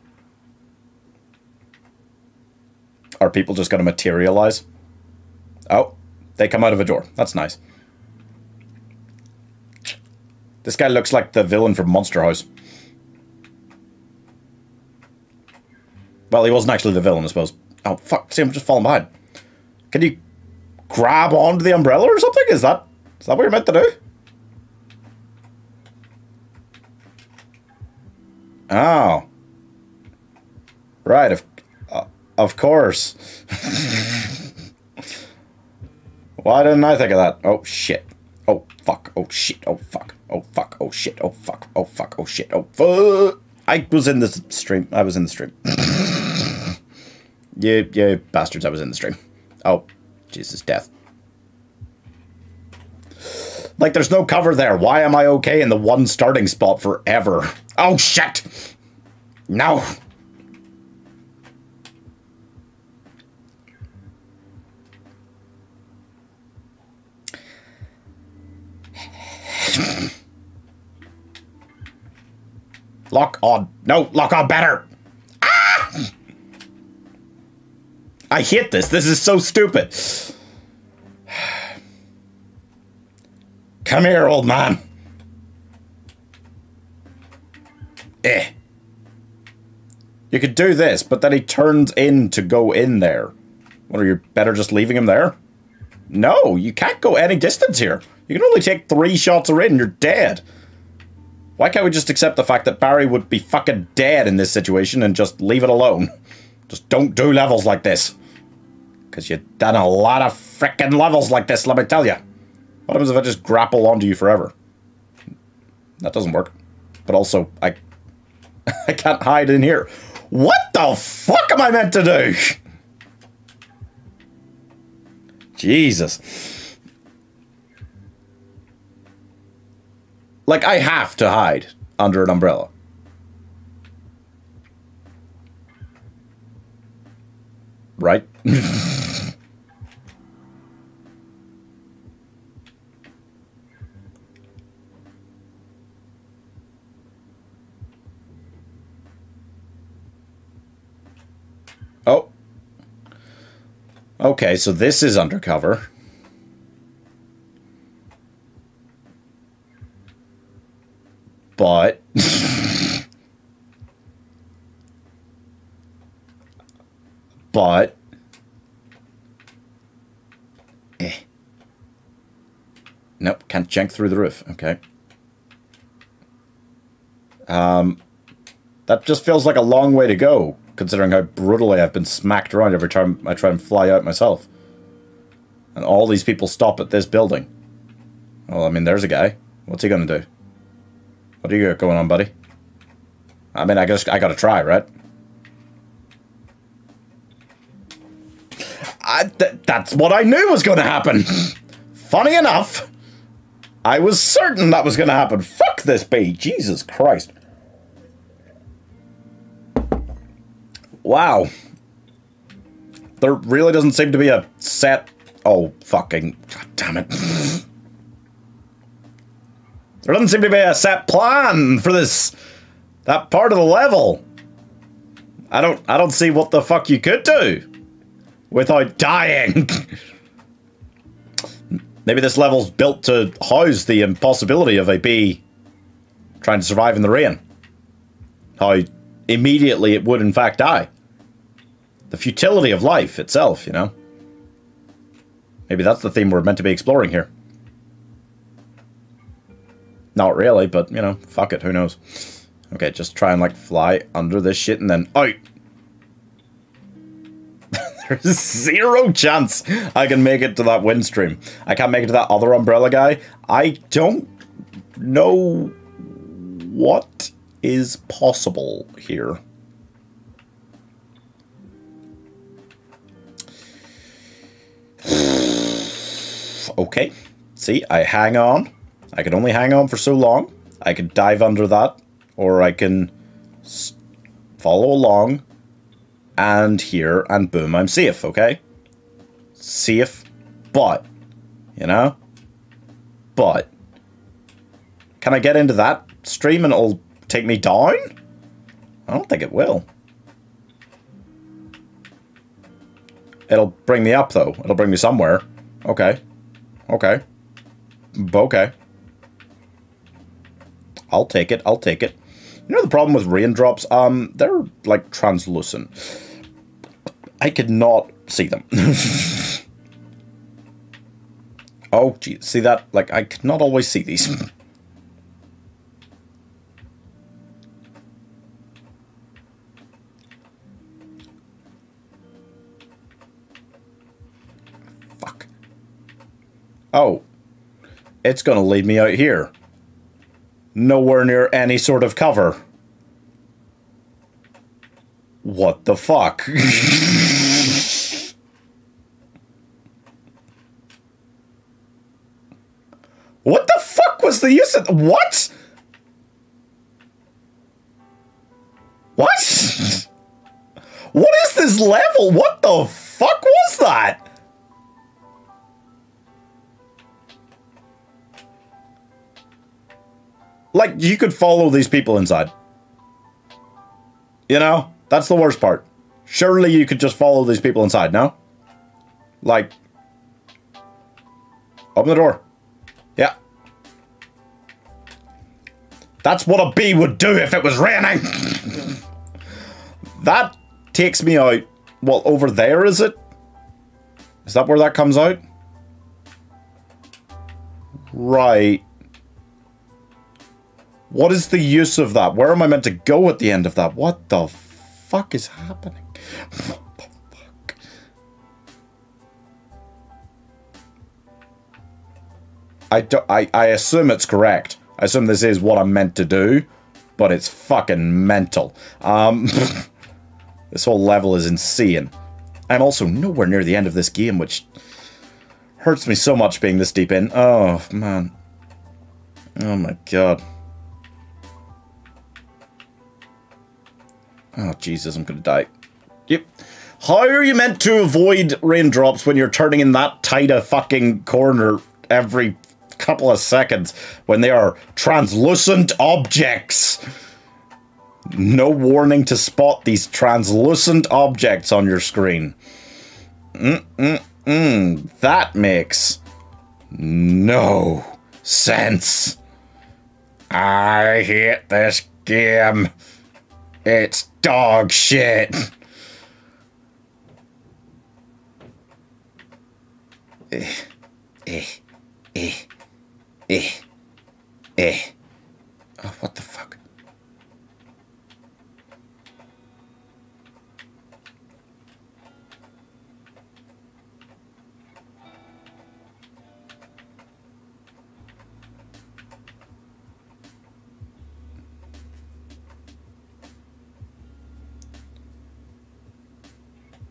Are people just gonna materialize? Oh, they come out of a door. That's nice. This guy looks like the villain from Monster House. Well, he wasn't actually the villain, I suppose. Oh, fuck. See, I'm just falling behind. Can you grab onto the umbrella or something? Is that is that what you're meant to do? Oh. Right, of, uh, of course. (laughs) Why didn't I think of that? Oh, shit. Oh, fuck. Oh, shit. Oh, fuck. Oh, fuck. Oh, shit. Oh, fuck. Oh, fuck. Oh, shit. Oh, fuck. I was in the stream. I was in the stream. (laughs) you, you bastards, I was in the stream. Oh, Jesus, death. Like, there's no cover there. Why am I okay in the one starting spot forever? Oh, shit! No! Lock on. No, lock on better. Ah! I hate this. This is so stupid. Come here, old man. Eh. You could do this, but then he turns in to go in there. What, are you better just leaving him there? No, you can't go any distance here. You can only take three shots a in, you're dead. Why can't we just accept the fact that Barry would be fucking dead in this situation and just leave it alone? Just don't do levels like this. Because you've done a lot of frickin' levels like this, let me tell you. What happens if I just grapple onto you forever? That doesn't work. But also, I (laughs) I can't hide in here. What the fuck am I meant to do? Jesus. Like, I have to hide under an umbrella. Right? (laughs) oh. Okay, so this is undercover. But (laughs) but eh. Nope, can't jump through the roof. Okay. Um that just feels like a long way to go, considering how brutally I've been smacked around every time I try and fly out myself. And all these people stop at this building. Well, I mean, there's a guy. What's he gonna do? What do you got going on, buddy? I mean, I guess I gotta try, right? I, th that's what I knew was gonna happen. (laughs) Funny enough, I was certain that was gonna happen. Fuck this bee, Jesus Christ. Wow. There really doesn't seem to be a set. Oh, fucking. God damn it. (laughs) There doesn't seem to be a set plan for this that part of the level. I don't I don't see what the fuck you could do without dying. (laughs) Maybe this level's built to house the impossibility of a bee trying to survive in the rain. How immediately it would in fact die. The futility of life itself, you know. Maybe that's the theme we're meant to be exploring here. Not really, but, you know, fuck it, who knows. Okay, just try and, like, fly under this shit and then out. (laughs) There's zero chance I can make it to that wind stream. I can't make it to that other umbrella guy. I don't know what is possible here. (sighs) okay. See, I hang on. I can only hang on for so long. I can dive under that, or I can follow along and here, and boom, I'm safe, okay? Safe, but, you know? But, can I get into that stream and it'll take me down? I don't think it will. It'll bring me up, though. It'll bring me somewhere. Okay. Okay. Okay. I'll take it. I'll take it. You know the problem with raindrops? Um, they're like translucent. I could not see them. (laughs) oh, gee, see that? Like, I could not always see these. (laughs) Oh. It's gonna lead me out here nowhere near any sort of cover. What the fuck? (laughs) what the fuck was the use of what? What? (laughs) what is this level? What the fuck was that? Like you could follow these people inside. You know, that's the worst part. Surely you could just follow these people inside, no? Like, open the door. Yeah. That's what a bee would do if it was raining. that takes me out. Well, over there, is it? Is that where that comes out? Right. What is the use of that? Where am I meant to go at the end of that? What the fuck is happening? I, do, I, I assume it's correct. I assume this is what I'm meant to do, but it's fucking mental. Um, (laughs) this whole level is insane. I'm also nowhere near the end of this game, which hurts me so much being this deep in. Oh, man. Oh my god. Oh, Jesus, I'm gonna die. Yep. How are you meant to avoid raindrops when you're turning in that tight a fucking corner every couple of seconds when they are translucent objects? No warning to spot these translucent objects on your screen. Mm-mm-mm. That makes no sense. I hate this game. It's dog shit. eh, eh, eh, eh, eh. Oh, what the fuck?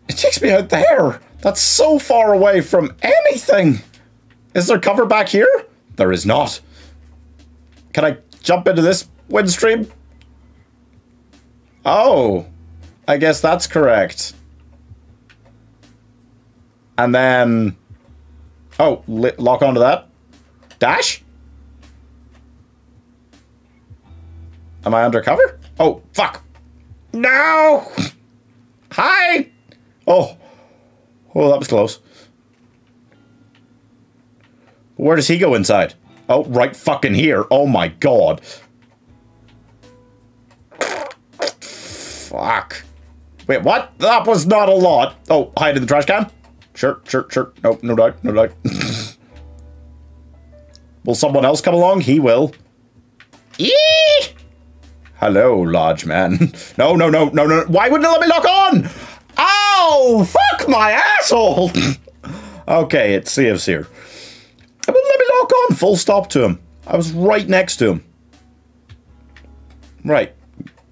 It takes me out there. That's so far away from anything. Is there cover back here? There is not. Can I jump into this windstream? Oh, I guess that's correct. And then, oh, lock onto that. Dash? Am I undercover? Oh, fuck. No! Hi! Oh. Oh, that was close. Where does he go inside? Oh, right fucking here. Oh my god. Fuck. Wait, what? That was not a lot. Oh, hide in the trash can? Sure, sure, sure. Nope, no doubt, no doubt. (laughs) will someone else come along? He will. Eee! Hello, large man. (laughs) No, no, no, no, no. Why wouldn't it let me lock on? Oh, fuck my asshole! (clears throat) okay, it's CF's here. Wouldn't let me lock on. Full stop to him. I was right next to him. Right.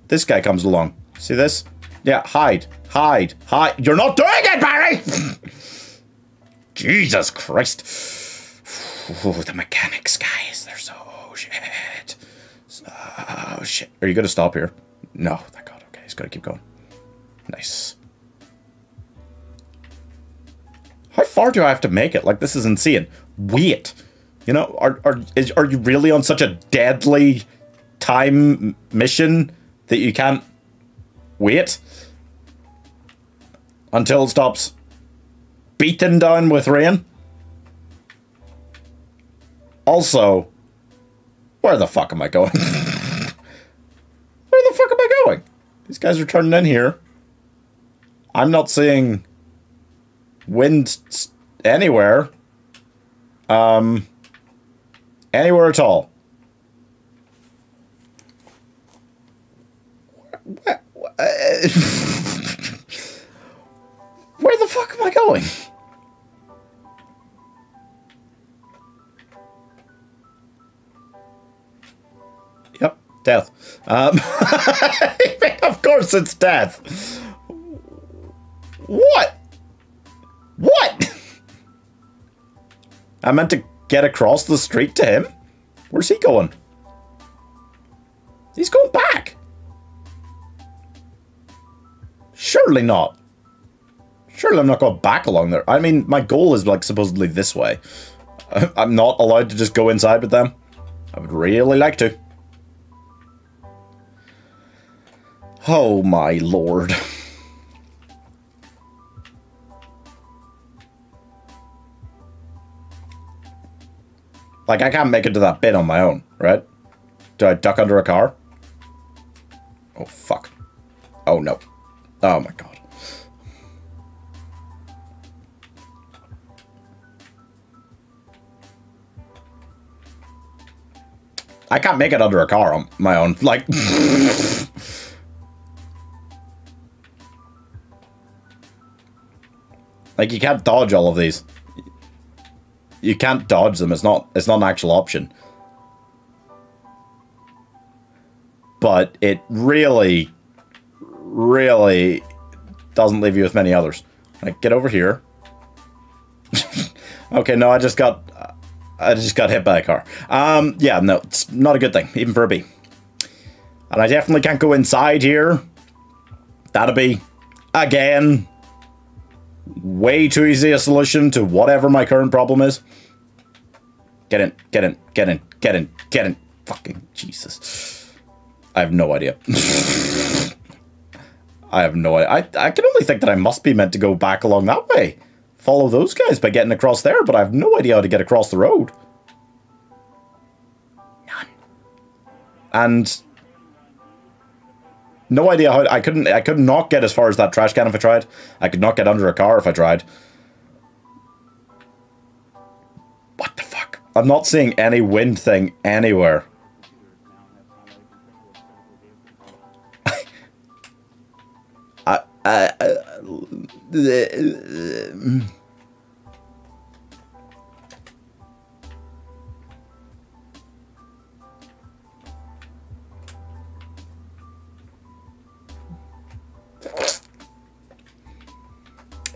This guy comes along. See this? Yeah, hide. Hide. Hide. You're not doing it, Barry! (laughs) Jesus Christ. Ooh, the mechanics, guys. They're so shit. So shit. Are you going to stop here? No, thank God. Okay, he's got to keep going. Nice. How far do I have to make it? Like, this is insane. Wait. You know, are, are, is, are you really on such a deadly time mission that you can't wait until it stops beaten down with rain? Also, where the fuck am I going? (laughs) where the fuck am I going? These guys are turning in here. I'm not seeing wind anywhere. Um, anywhere at all. (laughs) Where, the fuck am I going? Yep, death. Um, (laughs) of course it's death. What? What? I meant to get across the street to him? Where's he going? He's going back. Surely not. Surely I'm not going back along there. I mean, my goal is like supposedly this way. (laughs) I'm not allowed to just go inside with them. I would really like to. Oh my lord. Like, I can't make it to that bit on my own, right? Do I duck under a car? Oh, fuck. Oh, no. Oh, my God. I can't make it under a car on my own. Like... (laughs) like, you can't dodge all of these you can't dodge them. It's not it's not an actual option. But it really, really doesn't leave you with many others. Like, get over here. (laughs) okay, no, I just got I just got hit by a car. Um, yeah, no, it's not a good thing, even for a bee. And I definitely can't go inside here. That'll be, again, way too easy a solution to whatever my current problem is. Get in, get in, get in, get in, get in. Fucking Jesus. I have no idea. (laughs) I have no idea. I, I can only think that I must be meant to go back along that way. Follow those guys by getting across there, but I have no idea how to get across the road. None. And no idea how I couldn't I could not get as far as that trash can if I tried. I could not get under a car if I tried. What the fuck? I'm not seeing any wind thing anywhere. (laughs) I, I, I, uh,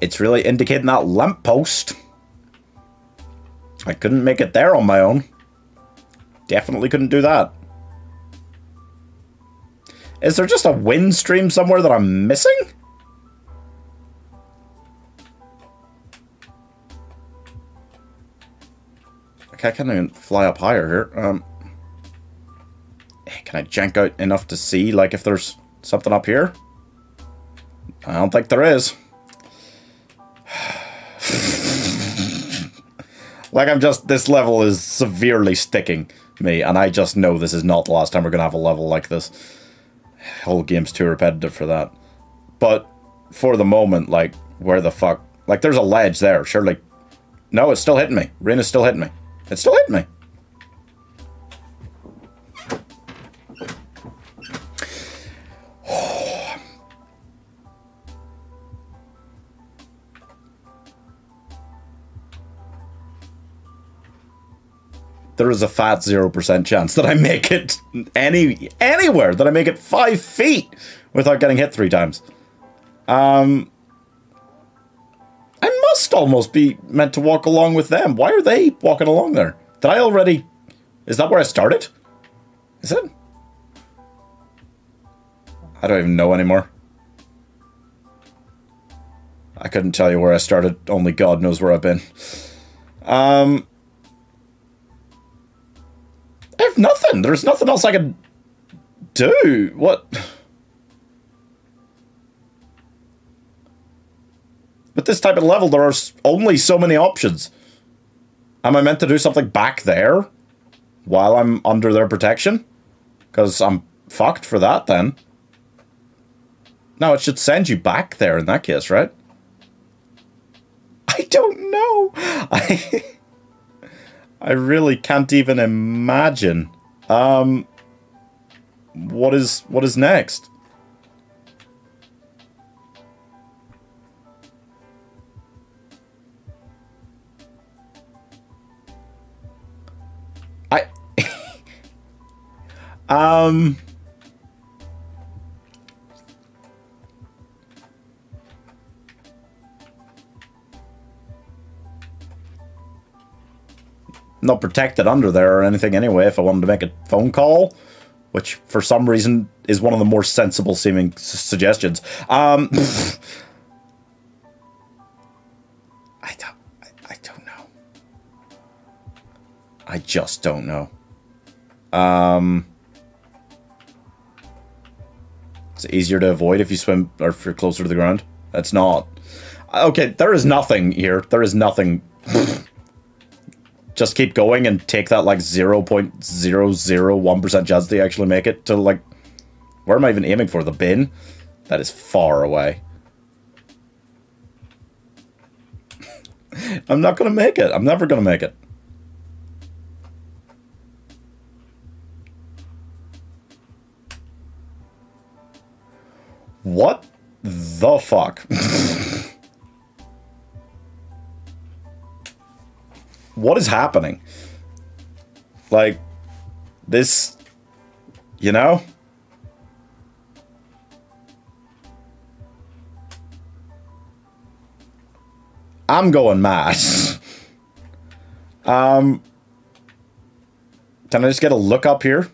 It's really indicating that lamppost. I couldn't make it there on my own. Definitely couldn't do that. Is there just a wind stream somewhere that I'm missing? Okay, I can't even fly up higher here. Um, can I jank out enough to see, like, if there's something up here? I don't think there is. Like I'm just this level is severely sticking me, and I just know this is not the last time we're gonna have a level like this. Whole game's too repetitive for that. But for the moment, like where the fuck? Like there's a ledge there. Surely, no, it's still hitting me. Rain is still hitting me. It's still hitting me. There is a fat 0% chance that I make it any anywhere, that I make it five feet without getting hit three times. Um, I must almost be meant to walk along with them. Why are they walking along there? Did I already... Is that where I started? Is it? I don't even know anymore. I couldn't tell you where I started. Only God knows where I've been. Um... I have nothing. There's nothing else I can do. What? With this type of level, there are only so many options. Am I meant to do something back there while I'm under their protection? Because I'm fucked for that then. No, it should send you back there in that case, right? I don't know. (laughs) I... I really can't even imagine. Um, what is what is next? I (laughs) um not protected under there or anything anyway if I wanted to make a phone call, which for some reason is one of the more sensible seeming suggestions. Um, (laughs) I don't, I, I don't know. I just don't know. Um, it's easier to avoid if you swim or if you're closer to the ground. That's not. Okay, there is nothing here. There is nothing. (laughs) Just keep going and take that like 0.001% chance they actually make it to like. Where am I even aiming for? The bin? That is far away. (laughs) I'm not gonna make it. I'm never gonna make it. What the fuck? (laughs) what is happening? Like, this, you know? I'm going mad. (laughs) um, can I just get a look up here?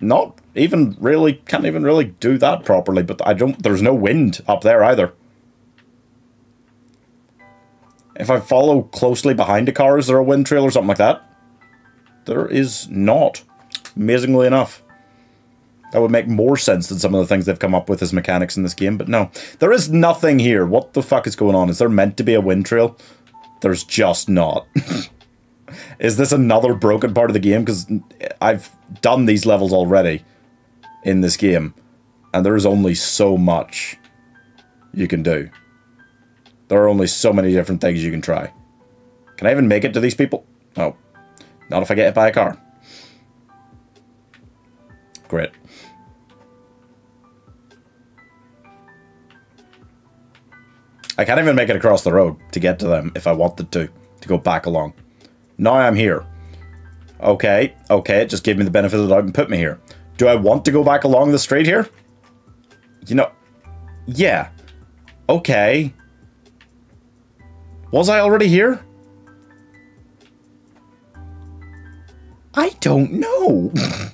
Not even really, can't even really do that properly, but I don't, there's no wind up there either. If I follow closely behind a car, is there a wind trail or something like that? There is not, amazingly enough. That would make more sense than some of the things they've come up with as mechanics in this game, but no. There is nothing here. What the fuck is going on? Is there meant to be a wind trail? There's just not. (laughs) is this another broken part of the game? Because I've done these levels already in this game, and there is only so much you can do. There are only so many different things you can try. Can I even make it to these people? No. Not if I get hit by a car. Great. I can't even make it across the road to get to them if I wanted to, to go back along. Now I'm here. Okay, okay, it just give me the benefit of the doubt and put me here. Do I want to go back along the street here? You know, yeah. Okay. Was I already here? I don't know. (laughs)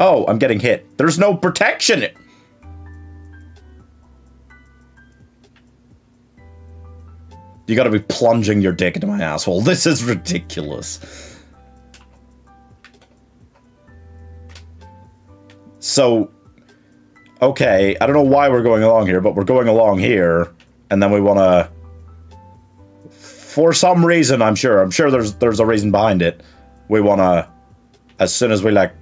oh, I'm getting hit. There's no protection. You gotta be plunging your dick into my asshole. (laughs) This is ridiculous. So, okay, I don't know why we're going along here, but we're going along here, and then we want to, for some reason, I'm sure, I'm sure there's there's a reason behind it. We want to, as soon as we like,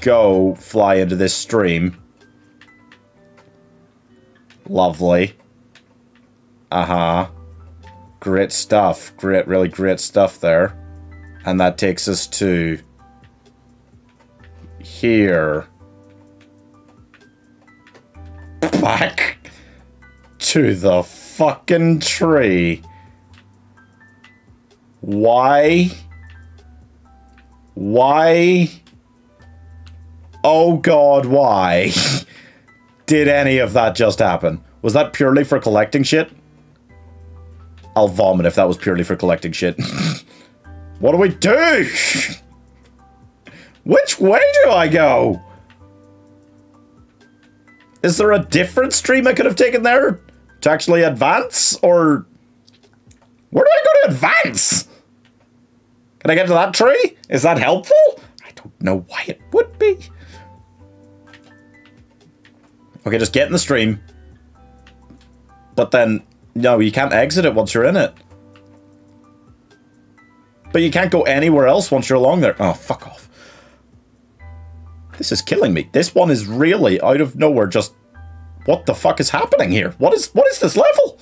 go, fly into this stream. Lovely. Uh huh. Great stuff. Great, really great stuff there. And that takes us to here. Back to the fucking tree. Why? Why? Oh god, why? (laughs) Did any of that just happen? Was that purely for collecting shit? I'll vomit if that was purely for collecting shit. (laughs) what do we do? (laughs) Which way do I go? Is there a different stream I could have taken there to actually advance? Or where do I go to advance? Can I get to that tree? Is that helpful? I don't know why it would be. Okay, just get in the stream. But then, no, you can't exit it once you're in it. But you can't go anywhere else once you're along there. Oh, fuck off. This is killing me. This one is really out of nowhere just... What the fuck is happening here? What is what is this level?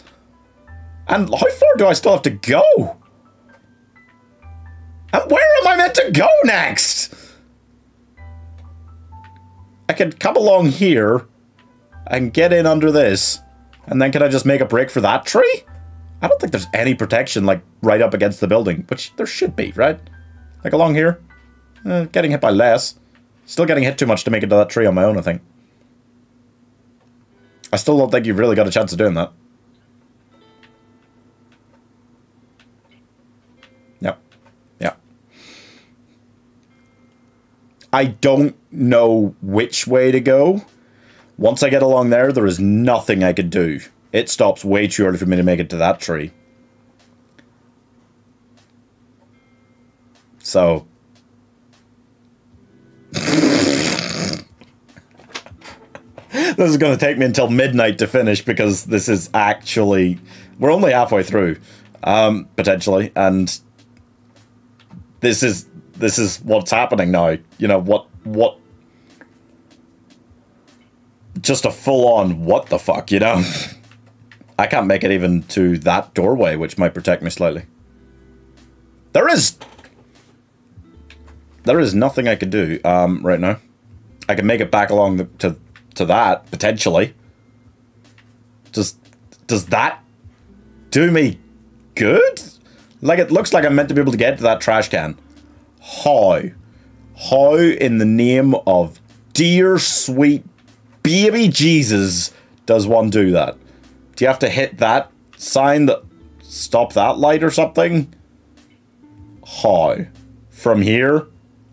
And how far do I still have to go? Where am I meant to go next? I could come along here and get in under this. And then can I just make a break for that tree? I don't think there's any protection, like, right up against the building. Which there should be, right? Like, along here. Uh, getting hit by less. Still getting hit too much to make it to that tree on my own, I think. I still don't think you've really got a chance of doing that. I don't know which way to go. Once I get along there, there is nothing I could do. It stops way too early for me to make it to that tree. So. (laughs) this is going to take me until midnight to finish because this is actually. We're only halfway through, um, potentially, and this is this is what's happening now. You know what what just a full on what the fuck, you know? (laughs) I can't make it even to that doorway, which might protect me slightly. There is there is nothing I could do um, right now. I can make it back along the, to to that potentially. Does does that do me good? Like it looks like I'm meant to be able to get to that trash can. How? How in the name of dear sweet baby Jesus does one do that? Do you have to hit that sign that stop that light or something? How? From here?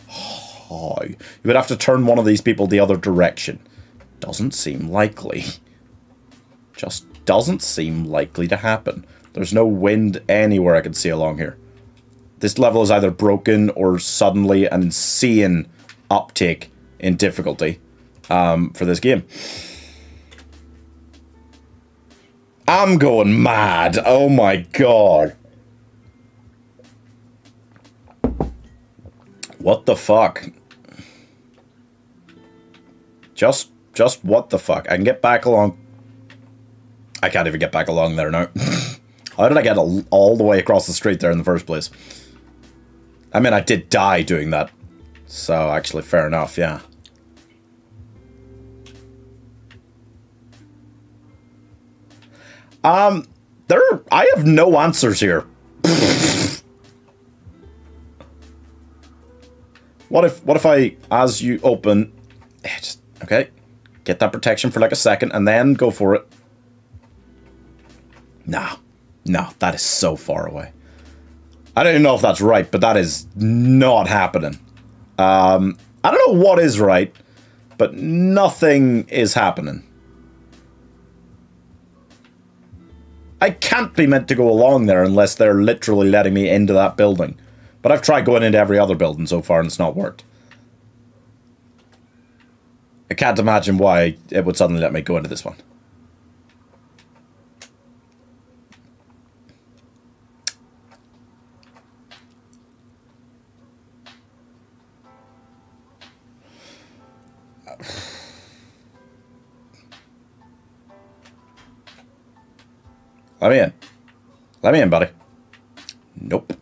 How? You would have to turn one of these people the other direction. Doesn't seem likely. Just doesn't seem likely to happen. There's no wind anywhere I can see along here. This level is either broken or suddenly an insane uptick in difficulty um, for this game. I'm going mad. Oh my god. What the fuck? Just, just what the fuck? I can get back along. I can't even get back along there now. (laughs) How did I get all, all the way across the street there in the first place? I mean, I did die doing that. So, actually, fair enough, yeah. Um, there, are, I have no answers here. (laughs) what if, what if I, as you open, eh, just, okay, get that protection for like a second and then go for it. Nah, no, that is so far away. I don't even know if that's right, but that is not happening. Um, I don't know what is right, but nothing is happening. I can't be meant to go along there unless they're literally letting me into that building. But I've tried going into every other building so far and it's not worked. I can't imagine why it would suddenly let me go into this one. Let me in. Let me in, buddy. Nope.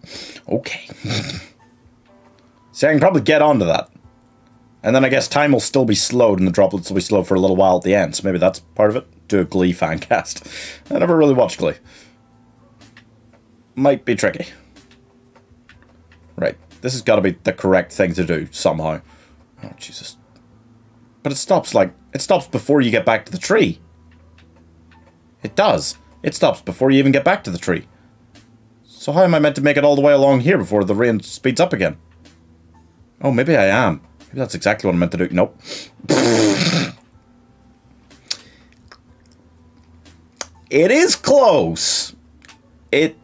Okay. (laughs) See, I can probably get onto that. And then I guess time will still be slowed and the droplets will be slow for a little while at the end. So maybe that's part of it. Do a Glee fan cast. (laughs) I never really watched Glee. Might be tricky. Right. This has got to be the correct thing to do somehow. Oh, Jesus. But it stops like... It stops before you get back to the tree. It does. It stops before you even get back to the tree. So how am I meant to make it all the way along here before the rain speeds up again? Oh, maybe I am. Maybe that's exactly what I'm meant to do. Nope. it is close. It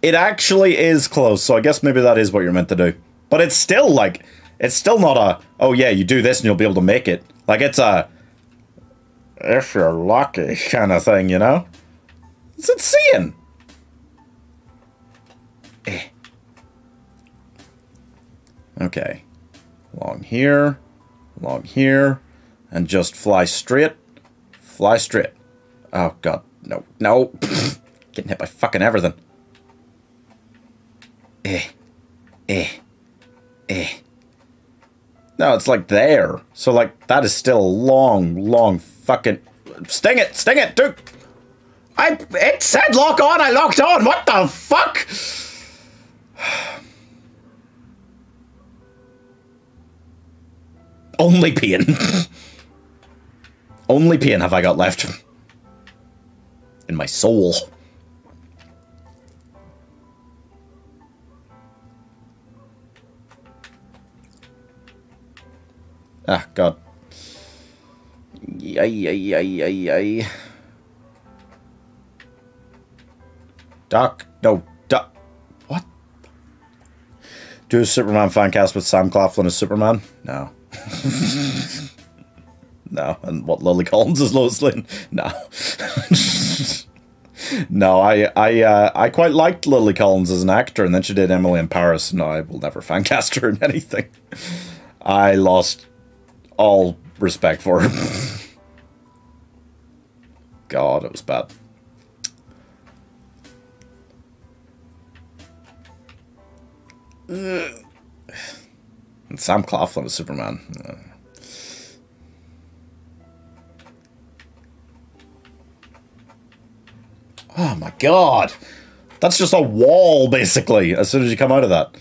it actually is close. So I guess maybe that is what you're meant to do. But it's still like it's still not a oh yeah, you do this and you'll be able to make it. Like it's a if you're lucky kind of thing, you know? It's insane. Eh. Okay. Along here, along here, and just fly straight. Fly straight. Oh god, no, no. (laughs) Getting hit by fucking everything. Eh. Eh. Eh. No, it's like there. So like that is still a long, long fucking Sting it! Sting it, dude! I it said lock on, I locked on. What the fuck? Only peeing. (laughs) Only peeing have I got left. In my soul. Ah, God. Yay, yay, yay, yay, yay. Doc, no, Doc. What? Do a Superman fan cast with Sam Claflin as Superman? No. (laughs) no. And what, Lily Collins as Lois Lane? No. (laughs) no, I I uh, I quite liked Lily Collins as an actor, and then she did Emily in Paris. and I will never fan cast her in anything. I lost all respect for her. (laughs) God, it was bad. Sam Claflin was Superman. Oh my god! That's just a wall, basically, as soon as you come out of that.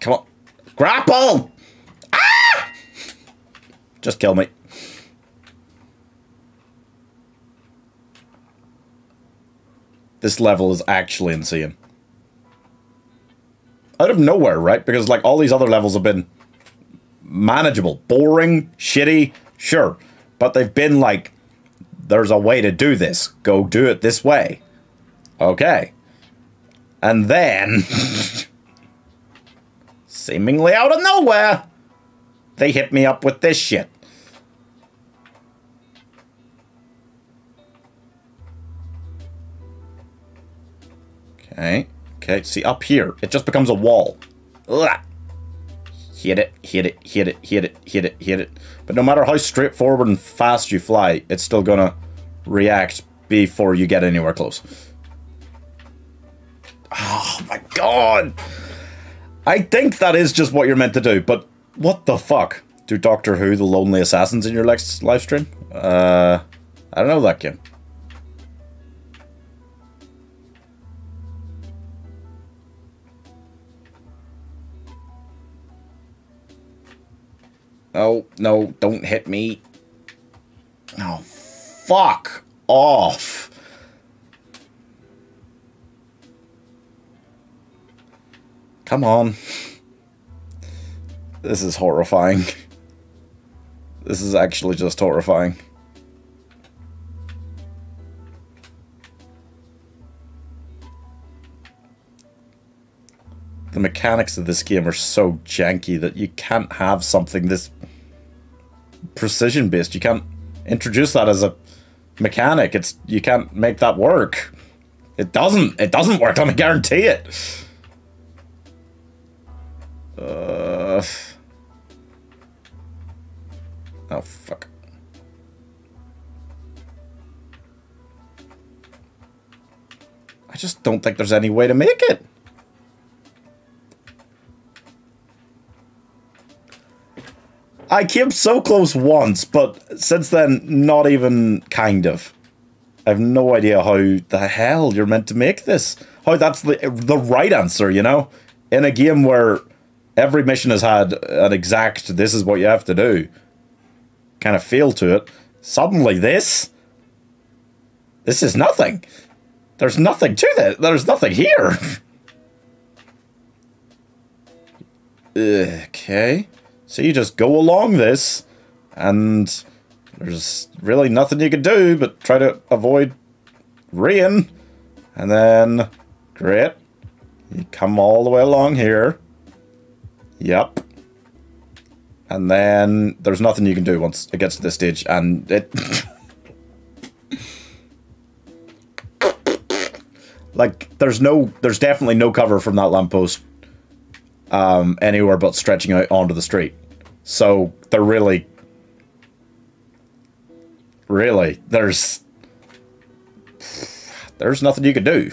Come on. Grapple! Ah! Just kill me. This level is actually insane. Out of nowhere, right? Because, like, all these other levels have been manageable. Boring, shitty, sure. But they've been like, there's a way to do this. Go do it this way. Okay. And then, (laughs) seemingly out of nowhere, they hit me up with this shit. Okay. Okay, see up here, it just becomes a wall. Ugh. Hit it, hit it, hit it, hit it, hit it, hit it. But no matter how straightforward and fast you fly, it's still gonna react before you get anywhere close. Oh my god! I think that is just what you're meant to do, but what the fuck? Do Doctor Who the Lonely Assassins in your next live stream? Uh, I don't know that game. Oh, no, don't hit me. Oh, fuck off. Come on. This is horrifying. This is actually just horrifying. The mechanics of this game are so janky that you can't have something this precision based. You can't introduce that as a mechanic. It's you can't make that work. It doesn't. It doesn't work. Let me guarantee it. Uh. Oh fuck. I just don't think there's any way to make it. I came so close once, but since then, not even kind of. I have no idea how the hell you're meant to make this. How that's the the right answer, you know? In a game where every mission has had an exact this is what you have to do kind of feel to it. Suddenly this this is nothing. There's nothing to that. There's nothing here. (laughs) okay. So you just go along this, and there's really nothing you can do but try to avoid rain. And then, great. You come all the way along here. Yep. And then there's nothing you can do once it gets to this stage, and it. (laughs) like, there's no. There's definitely no cover from that lamppost um, anywhere but stretching out onto the street. So they're really, really, there's, there's nothing you can do.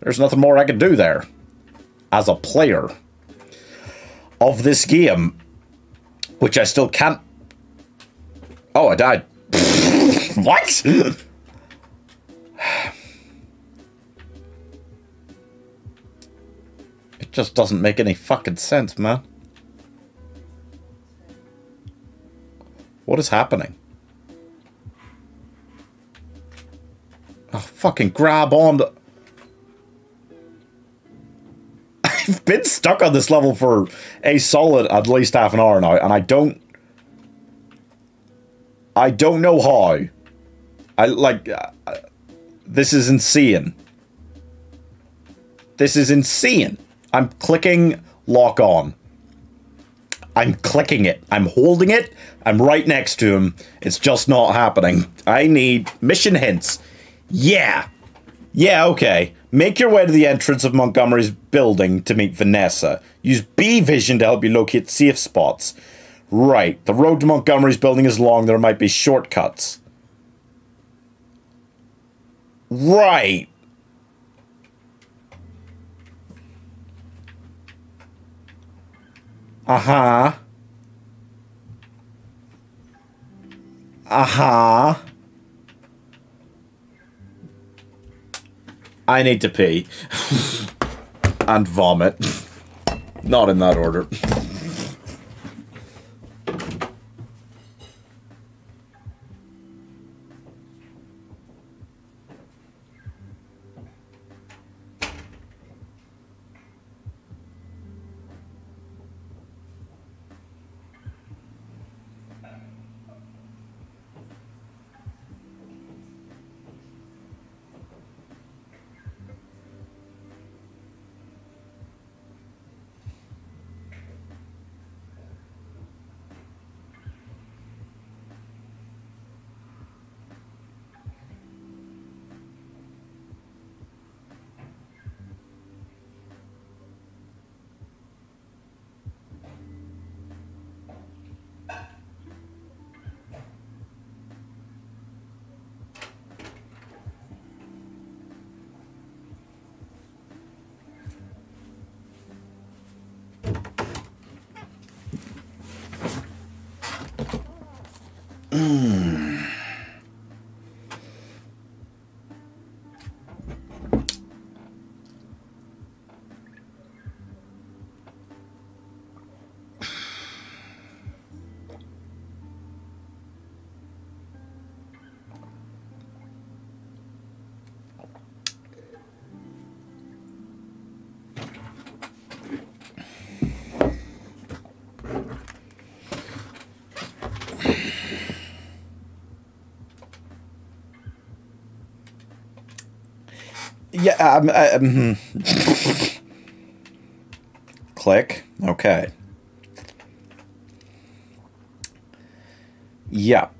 There's nothing more I can do there as a player of this game, which I still can't. Oh, I died. (laughs) what? (sighs) (sighs) Just doesn't make any fucking sense, man. What is happening? Oh, fucking grab on the... (laughs) I've been stuck on this level for a solid at least half an hour now, and I don't. I don't know how. I like. Uh, this is insane. This is insane. I'm clicking lock on. I'm clicking it. I'm holding it. I'm right next to him. It's just not happening. I need mission hints. Yeah. Yeah, okay. Make your way to the entrance of Montgomery's building to meet Vanessa. Use Bee vision to help you locate safe spots. Right. The road to Montgomery's building is long. There might be shortcuts. Right. Uh-huh. Uh-huh. I need to pee. (laughs) and vomit. (laughs) Not in that order. Um, uh, um, hmm. Click. Okay. Yep.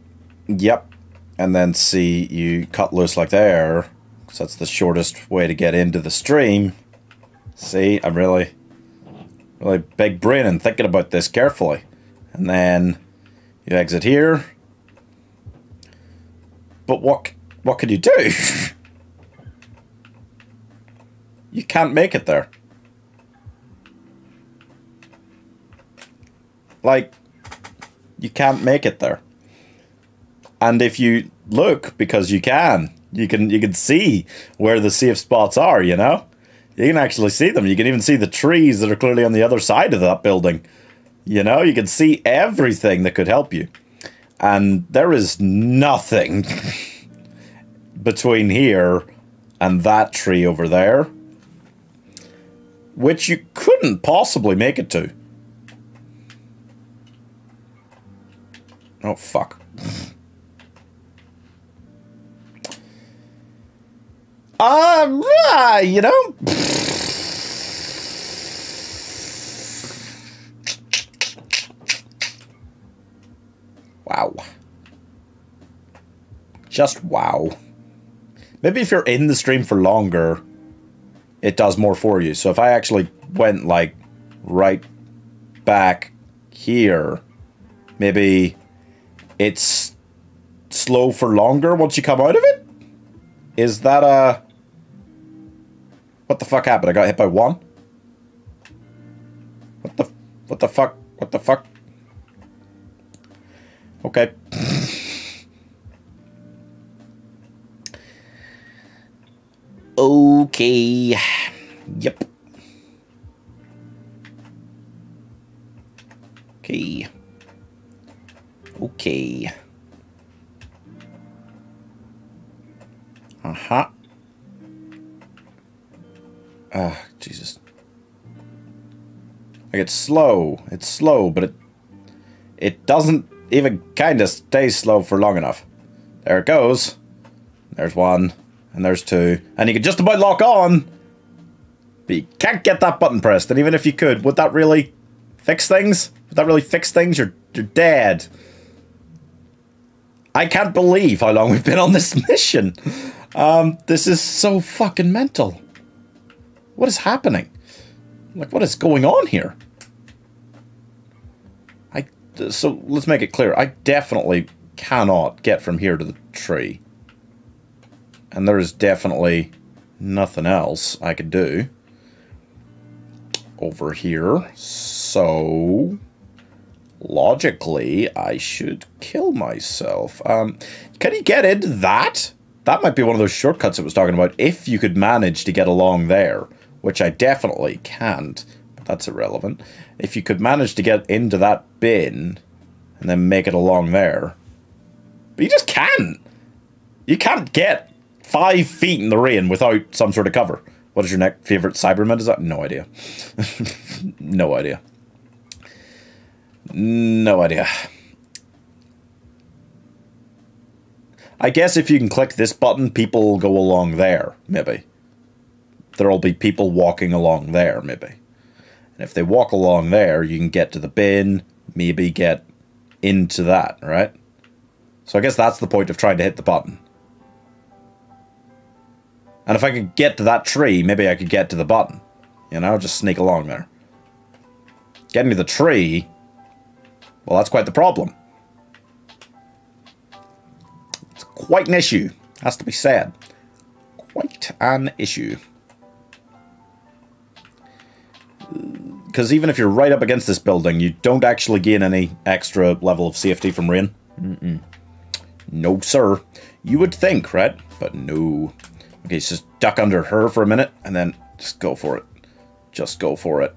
Yep. And then see you cut loose like there. Because that's the shortest way to get into the stream. See, I'm really, really big brain and thinking about this carefully. And then you exit here. But what, what can you do? (laughs) You can't make it there. Like, you can't make it there. And if you look, because you can, you can you can see where the safe spots are, you know? You can actually see them. You can even see the trees that are clearly on the other side of that building. You know, you can see everything that could help you. And there is nothing (laughs) between here and that tree over there which you couldn't possibly make it to. Oh, fuck. Um, uh, you know. Wow. Just wow. Maybe if you're in the stream for longer, it does more for you. So if I actually went like right back here, maybe it's slow for longer once you come out of it? Is that a... What the fuck happened? I got hit by one? What the... What the fuck? What the fuck? Okay. Okay. Yep. Okay. Okay. Uh-huh. Ah, Jesus. Like it's slow. It's slow, but it it doesn't even kind of stay slow for long enough. There it goes. There's one, and there's two, and you can just about lock on. But you can't get that button pressed, and even if you could, would that really fix things? Would that really fix things? You're you're dead. I can't believe how long we've been on this (laughs) mission. Um, this is so fucking mental. What is happening? Like, what is going on here? I so let's make it clear. I definitely cannot get from here to the tree, and there is definitely nothing else I could do over here. So logically, I should kill myself. Um, can he get into that? That might be one of those shortcuts it was talking about. If you could manage to get along there, which I definitely can't, but that's irrelevant. If you could manage to get into that bin and then make it along there, but you just can't. You can't get five feet in the rain without some sort of cover. What is your next favorite Cyberman? Is that no idea? (laughs) no idea. No idea. I guess if you can click this button, people will go along there, maybe. There'll be people walking along there, maybe. And if they walk along there, you can get to the bin, maybe get into that, right? So I guess that's the point of trying to hit the button. And if I could get to that tree, maybe I could get to the button. You know, just sneak along there. Getting to the tree, well, that's quite the problem. It's quite an issue, has to be said. Quite an issue. Because even if you're right up against this building, you don't actually gain any extra level of safety from rain. Mm-mm. No, sir. You would think, right? But no. Okay, so just duck under her for a minute, and then just go for it. Just go for it.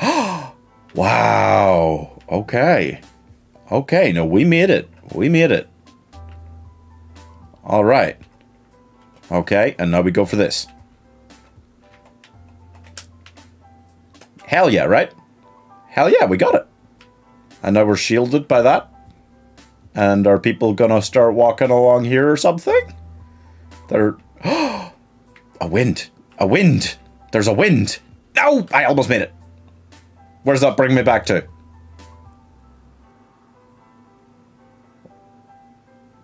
(gasps) wow. Okay. Okay, no, we made it. We made it. All right. Okay, and now we go for this. Hell yeah, right? Hell yeah, we got it. And now we're shielded by that. And are people gonna start walking along here or something? They're... (gasps) a wind. A wind. There's a wind. No! I almost made it. Where does that bring me back to?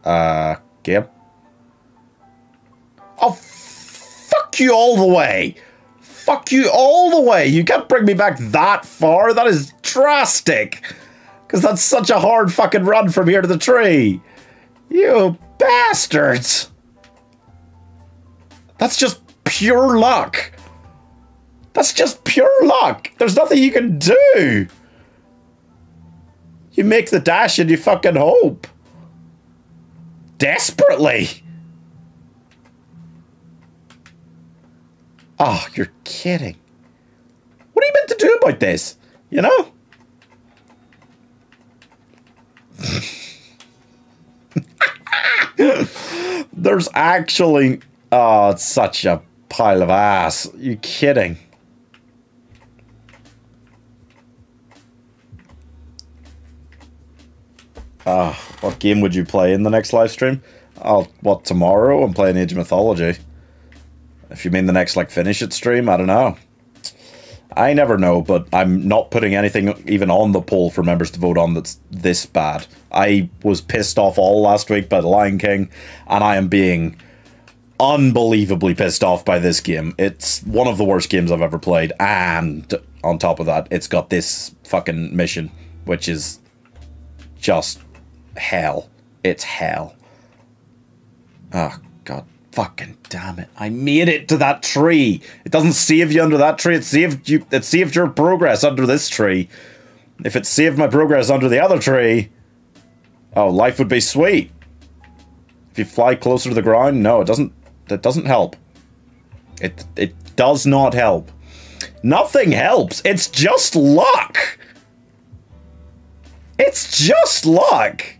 Uh, game? Oh, fuck you all the way! Fuck you all the way! You can't bring me back that far! That is drastic! Because that's such a hard fucking run from here to the tree! You bastards! That's just pure luck! That's just pure luck! There's nothing you can do! You make the dash and you fucking hope! Desperately! Oh, you're kidding. What are you meant to do about this? You know? (laughs) There's actually. Oh, it's such a pile of ass. You kidding? Ah, what game would you play in the next live stream? Oh, what tomorrow? I'm playing Age of Mythology. If you mean the next like finish it stream, I don't know. I never know, but I'm not putting anything even on the poll for members to vote on that's this bad. I was pissed off all last week by The Lion King, and I am being unbelievably pissed off by this game. It's one of the worst games I've ever played, and on top of that, it's got this fucking mission, which is just hell. It's hell. Oh, god fucking damn it. I made it to that tree. It doesn't save you under that tree. It saved you it saved your progress under this tree. If it saved my progress under the other tree, oh, life would be sweet. If you fly closer to the ground, no, it doesn't that doesn't help. It it does not help. Nothing helps. It's just luck. It's just luck.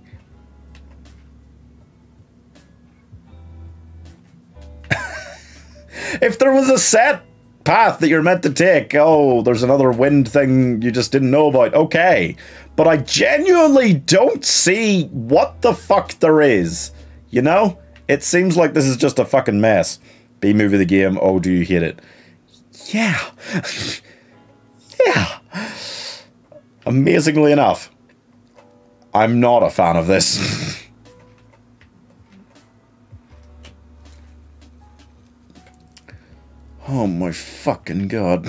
If there was a set path that you're meant to take. Oh, there's another wind thing you just didn't know about. Okay. But I genuinely don't see what the fuck there is. You know? It seems like this is just a fucking mess. Bee Movie the game. Oh, do you hate it? Yeah. (laughs) yeah. Amazingly enough, I'm not a fan of this. (laughs) oh my fucking god.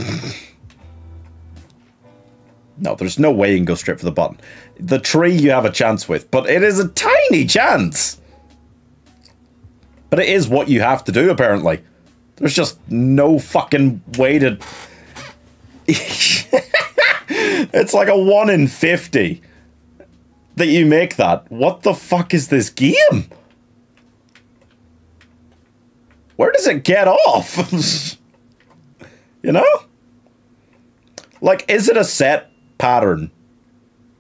no, there's no way you can go straight for the button. The tree you have a chance with, but it is a tiny chance. But it is what you have to do, apparently. There's just no fucking way to... (laughs) it's like a 1 in 50 that you make that. What the fuck is this game? Where does it get off? (laughs) you know? Like, is it a set pattern?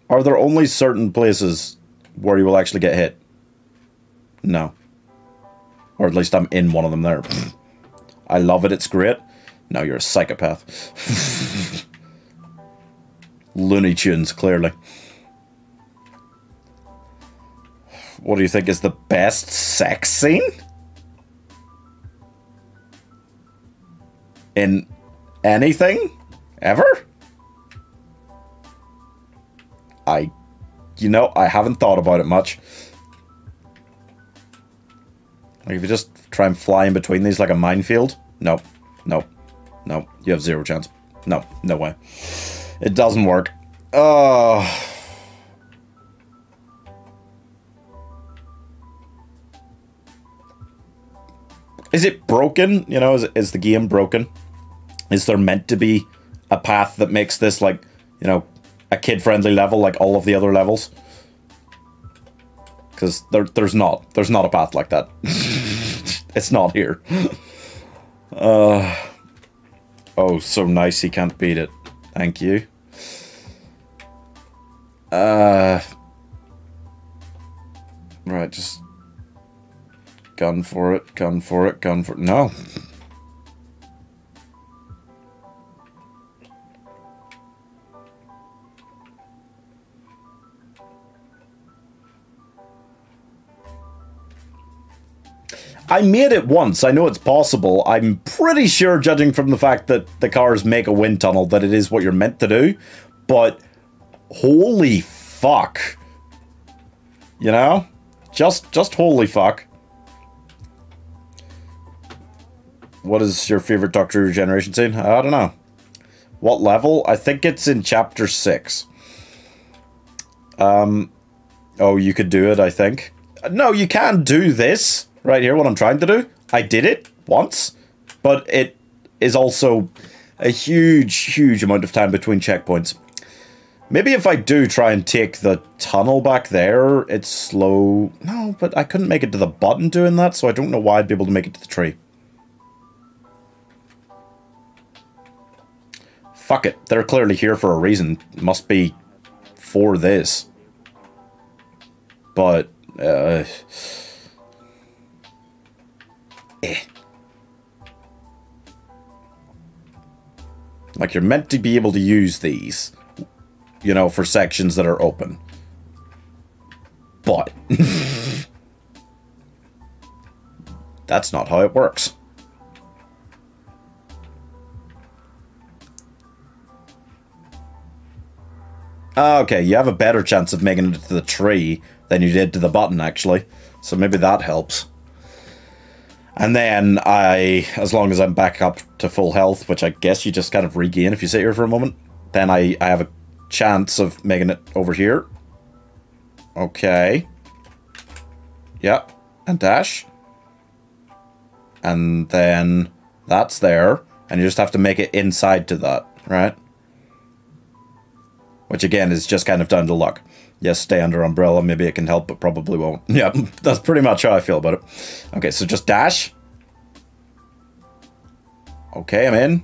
Are there only certain places where you will actually get hit? No. Or at least I'm in one of them there. (laughs) I love it, it's great. Now you're a psychopath. (laughs) Looney Tunes, clearly. What do you think is the best sex scene? In anything? Ever? I, you know, I haven't thought about it much. Like if you just try and fly in between these like a minefield, no, no, no, you have zero chance. No, no way. It doesn't work. Oh. Is it broken? You know, is, is the game broken? Is there meant to be a path that makes this like, you know, a kid-friendly level like all of the other levels? Because there, there's not. There's not a path like that. (laughs) it's not here. (laughs) Uh, oh, so nice he can't beat it. Thank you. Uh, right, just gun for it, gun for it, gun for. No. I made it once. I know it's possible. I'm pretty sure, judging from the fact that the cars make a wind tunnel, that it is what you're meant to do. But holy fuck. You know? Just just holy fuck. What is your favorite Doctor Regeneration scene? I don't know. What level? I think it's in chapter 6. Um oh, you could do it, I think. No, you can't do this right here, what I'm trying to do. I did it once, but it is also a huge, huge amount of time between checkpoints. Maybe if I do try and take the tunnel back there, it's slow. No, but I couldn't make it to the button doing that, so I don't know why I'd be able to make it to the tree. Fuck it. They're clearly here for a reason. Must be for this. But, uh... Eh. Like, you're meant to be able to use these, you know, for sections that are open. But... (laughs) that's not how it works. Ah, okay, you have a better chance of making it to the tree than you did to the button, actually. So maybe that helps. And then I, as long as I'm back up to full health, which I guess you just kind of regain if you sit here for a moment, then I, I have a chance of making it over here. Okay. Yep. And dash. And then that's there. And you just have to make it inside to that, right? Which again is just kind of down to luck. Yes, stay under umbrella. Maybe it can help, but probably won't. (laughs) Yeah, that's pretty much how I feel about it. Okay, so just dash. Okay, I'm in.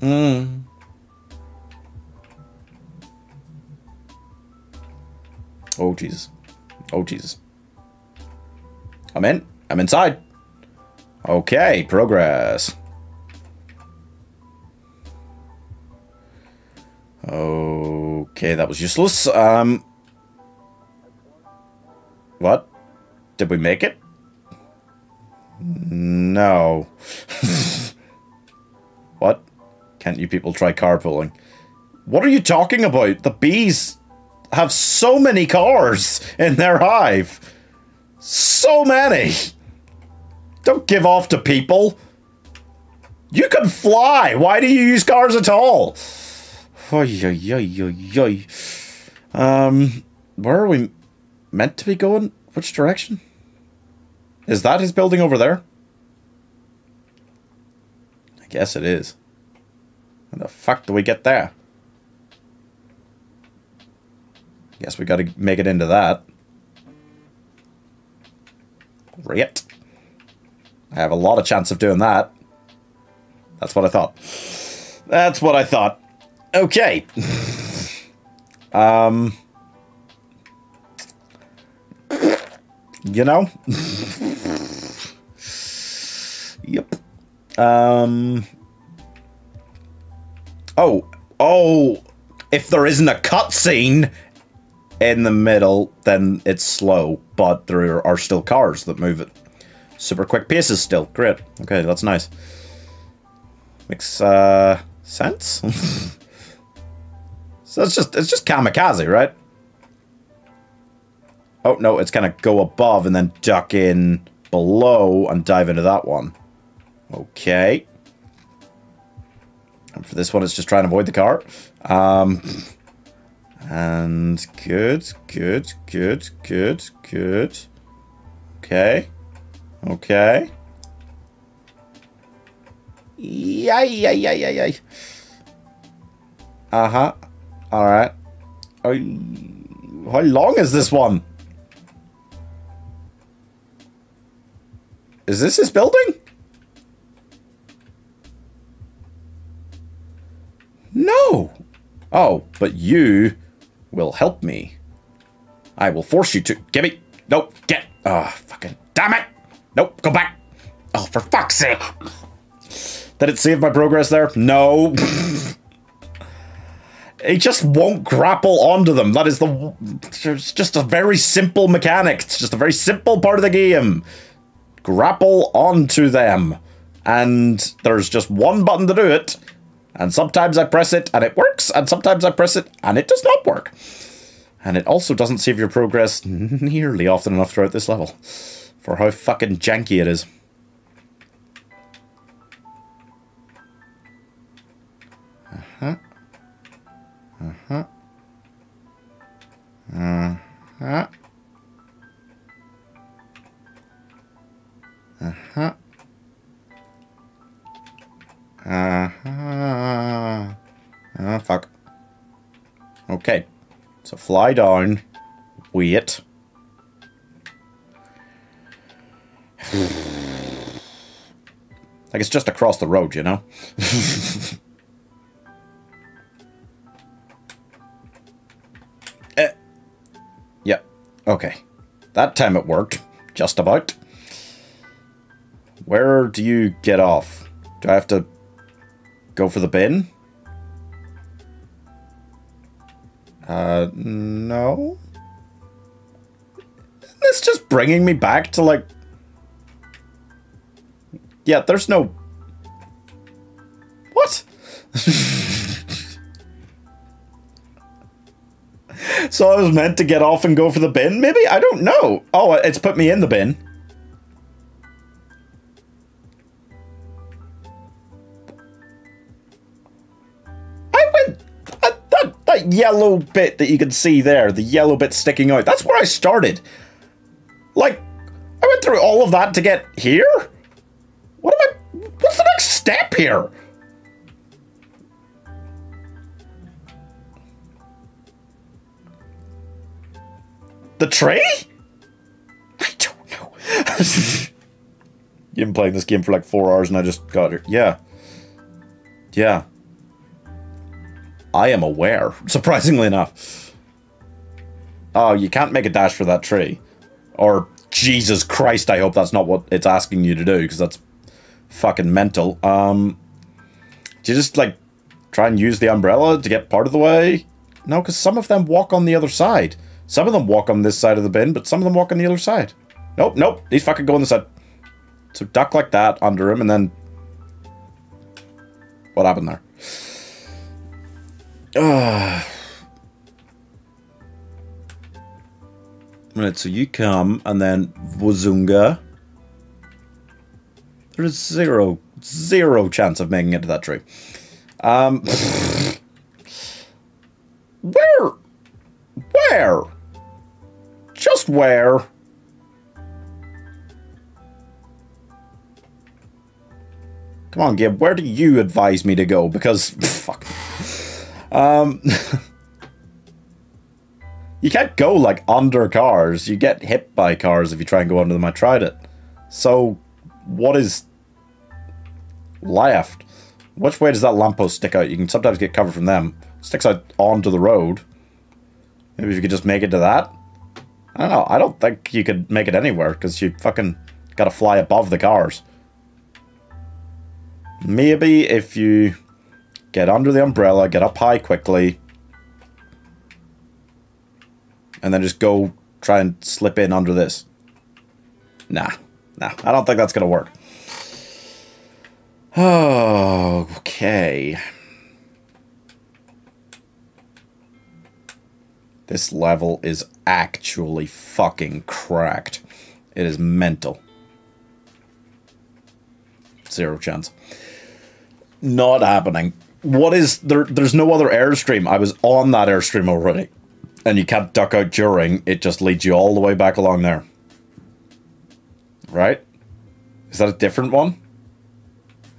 Hmm. Oh, Jesus. Oh, Jesus. I'm in. I'm inside. Okay, progress. Okay, that was useless. Um, what? Did we make it? No. (laughs) what? Can't you people try carpooling? What are you talking about? The bees have so many cars in their hive. So many. Don't give off to people. You can fly. Why do you use cars at all? Oy, oy, oy, oy, oy. Um, where are we meant to be going? Which direction? Is that his building over there? I guess it is. How the fuck do we get there? Guess we gotta make it into that. Great. I have a lot of chance of doing that. That's what I thought. That's what I thought. Okay. (laughs) um. You know? (laughs) yep. Um. Oh. Oh. If there isn't a cutscene in the middle, then it's slow, but there are still cars that move at super quick paces still. Great. Okay, that's nice. Makes uh sense. (laughs) so it's just it's just kamikaze, right? Oh no, it's gonna go above and then duck in below and dive into that one. Okay. And for this one, it's just trying to avoid the car. Um, and good, good, good, good, good. Okay. Okay. Yay, yay, yay, yay, yay. Uh-huh. Alright. Oh, how long is this one? Is this his building? No. Oh, but you will help me. I will force you to. Give me. Nope. Get. Ah, oh, fucking. Damn it. Nope. Go back. Oh, for fuck's sake. Did it save my progress there? No. (laughs) it just won't grapple onto them. That is the. It's just a very simple mechanic. It's just a very simple part of the game. Grapple onto them. And there's just one button to do it. And sometimes I press it and it works, and sometimes I press it and it does not work. And it also doesn't save your progress nearly often enough throughout this level for how fucking janky it is. Uh-huh. Uh-huh. Uh-huh. Uh-huh. Uh-huh. Oh, fuck. Okay. So fly down. Wait. (sighs) like it's just across the road, you know? (laughs) Okay. That time it worked. Just about. Where do you get off? Do I have to go for the bin? Uh, no. It's just bringing me back to like. Yeah, there's no. What? (laughs) so I was meant to get off and go for the bin, maybe? I don't know. Oh, it's put me in the bin. I went. Uh, that yellow bit that you can see there, the yellow bit sticking out, that's where I started. Like, I went through all of that to get here? What am I... What's the next step here? The tree? I don't know. (laughs) You've been playing this game for like four hours and I just got here. Yeah. Yeah. I am aware, surprisingly enough. Oh, you can't make a dash for that tree. Or, Jesus Christ, I hope that's not what it's asking you to do, because that's fucking mental. Um, do you just, like, try and use the umbrella to get part of the way? No, because some of them walk on the other side. Some of them walk on this side of the bin, but some of them walk on the other side. Nope, nope. These fucking go on the side. So duck like that under him, and then... What happened there? Ugh. (sighs) Right, so you come, and then Wazunga. There is zero, zero chance of making it to that tree. Um... (laughs) Where? Where? Just where? Come on, Gib, where do you advise me to go? Because, (laughs) fuck. Um, (laughs) you can't go, like, under cars. You get hit by cars if you try and go under them. I tried it. So, what is left? Which way does that lamppost stick out? You can sometimes get covered from them. Sticks out onto the road. Maybe if you could just make it to that. I don't know. I don't think you could make it anywhere because you fucking got to fly above the cars. Maybe if you get under the umbrella, get up high quickly, and then just go try and slip in under this. Nah, nah, I don't think that's going to work. (sighs) Okay. This level is actually fucking cracked. It is mental. Zero chance. Not happening. What is there? There's no other airstream. I was on that airstream already. And you can't duck out during. It just leads you all the way back along there. Right? Is that a different one?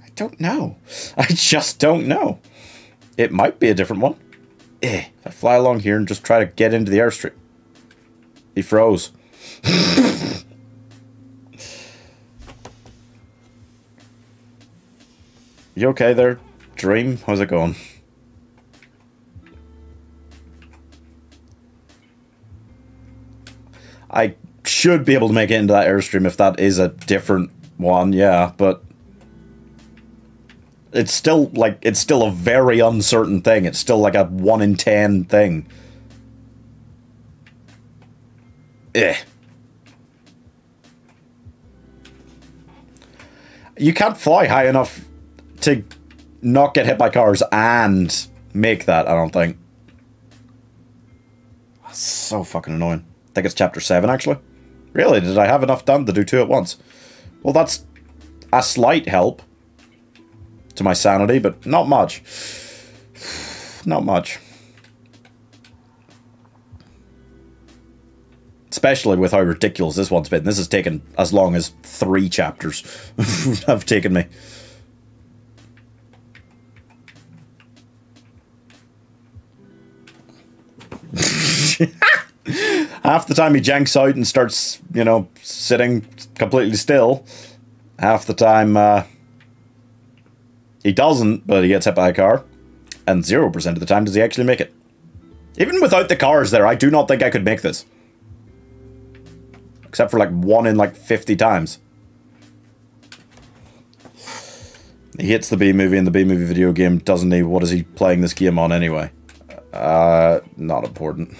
I don't know. (laughs) I just don't know. It might be a different one eh, if I fly along here and just try to get into the airstrip. He froze. (laughs) you okay there, Dream? How's it going? I should be able to make it into that airstream if that is a different one, yeah, but it's still like it's still a very uncertain thing. It's still like a one in ten thing. Eh. You can't fly high enough to not get hit by cars and make that, I don't think. That's so fucking annoying. I think it's chapter 7, actually. Really? Did I have enough done to do two at once? Well, that's a slight help to my sanity, but not much. Not much. Especially with how ridiculous this one's been. This has taken as long as three chapters (laughs) have taken me. (laughs) half the time he janks out and starts, you know, sitting completely still. Half the time, uh, he doesn't, but he gets hit by a car. And 0% of the time does he actually make it. Even without the cars there, I do not think I could make this. Except for like one in like 50 times. He hits the Bee Movie in the Bee Movie video game, doesn't he? What is he playing this game on anyway? Uh, not important.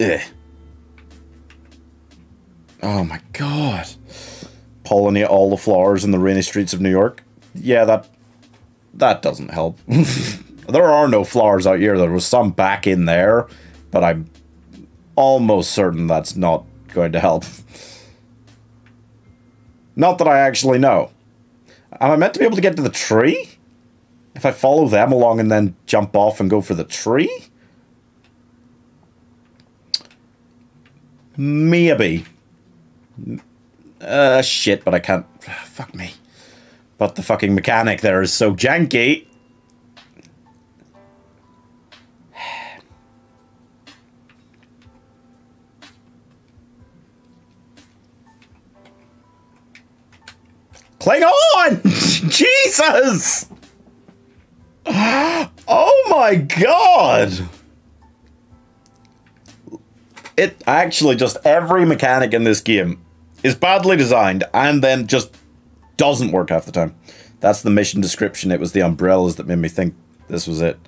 Ugh. Oh my god. Pollinate all the flowers in the rainy streets of New York. Yeah, that that doesn't help. (laughs) there are no flowers out here. There was some back in there, but I'm almost certain that's not going to help. Not that I actually know. Am I meant to be able to get to the tree? If I follow them along and then jump off and go for the tree? Maybe. Uh, shit, but I can't. (sighs) Fuck me. But the fucking mechanic there is so janky. (sighs) Cling on! (laughs) Jesus! (gasps) Oh my god! It actually just every mechanic in this game is badly designed and then just doesn't work half the time. That's the mission description. It was the umbrellas that made me think this was it.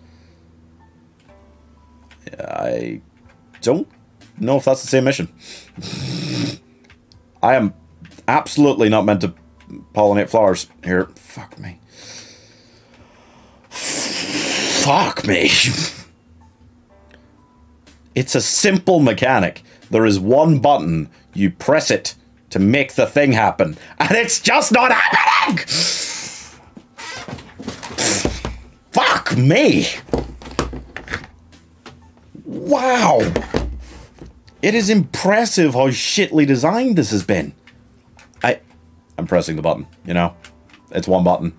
I don't know if that's the same mission. I am absolutely not meant to pollinate flowers here. Fuck me. Fuck me. It's a simple mechanic. There is one button. You press it to make the thing happen. And it's just not happening! Fuck me! Wow! It is impressive how shittily designed this has been. I I'm pressing the button, you know? It's one button.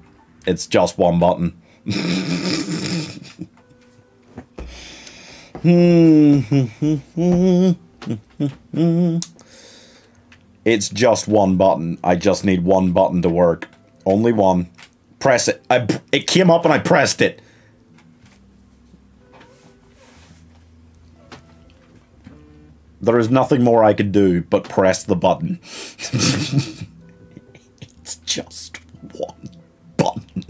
It's just one button. (laughs) Hmm. It's just one button. I just need one button to work. Only one. Press it. I, it came up and I pressed it. There is nothing more I can do but press the button. (laughs) it's just one button.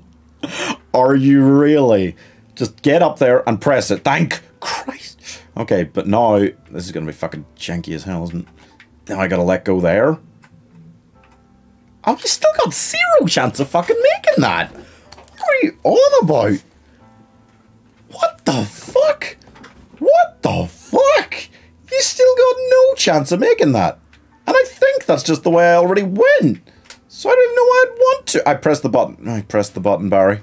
Are you really? Just get up there and press it. Thank Christ. Okay, but now this is gonna be fucking janky as hell, isn't it? Now I gotta let go there. You still got zero chance of fucking making that. What are you on about? What the fuck? What the fuck? You still got no chance of making that. And I think that's just the way I already went. So I don't even know why I'd want to. I pressed the button. I pressed the button, Barry.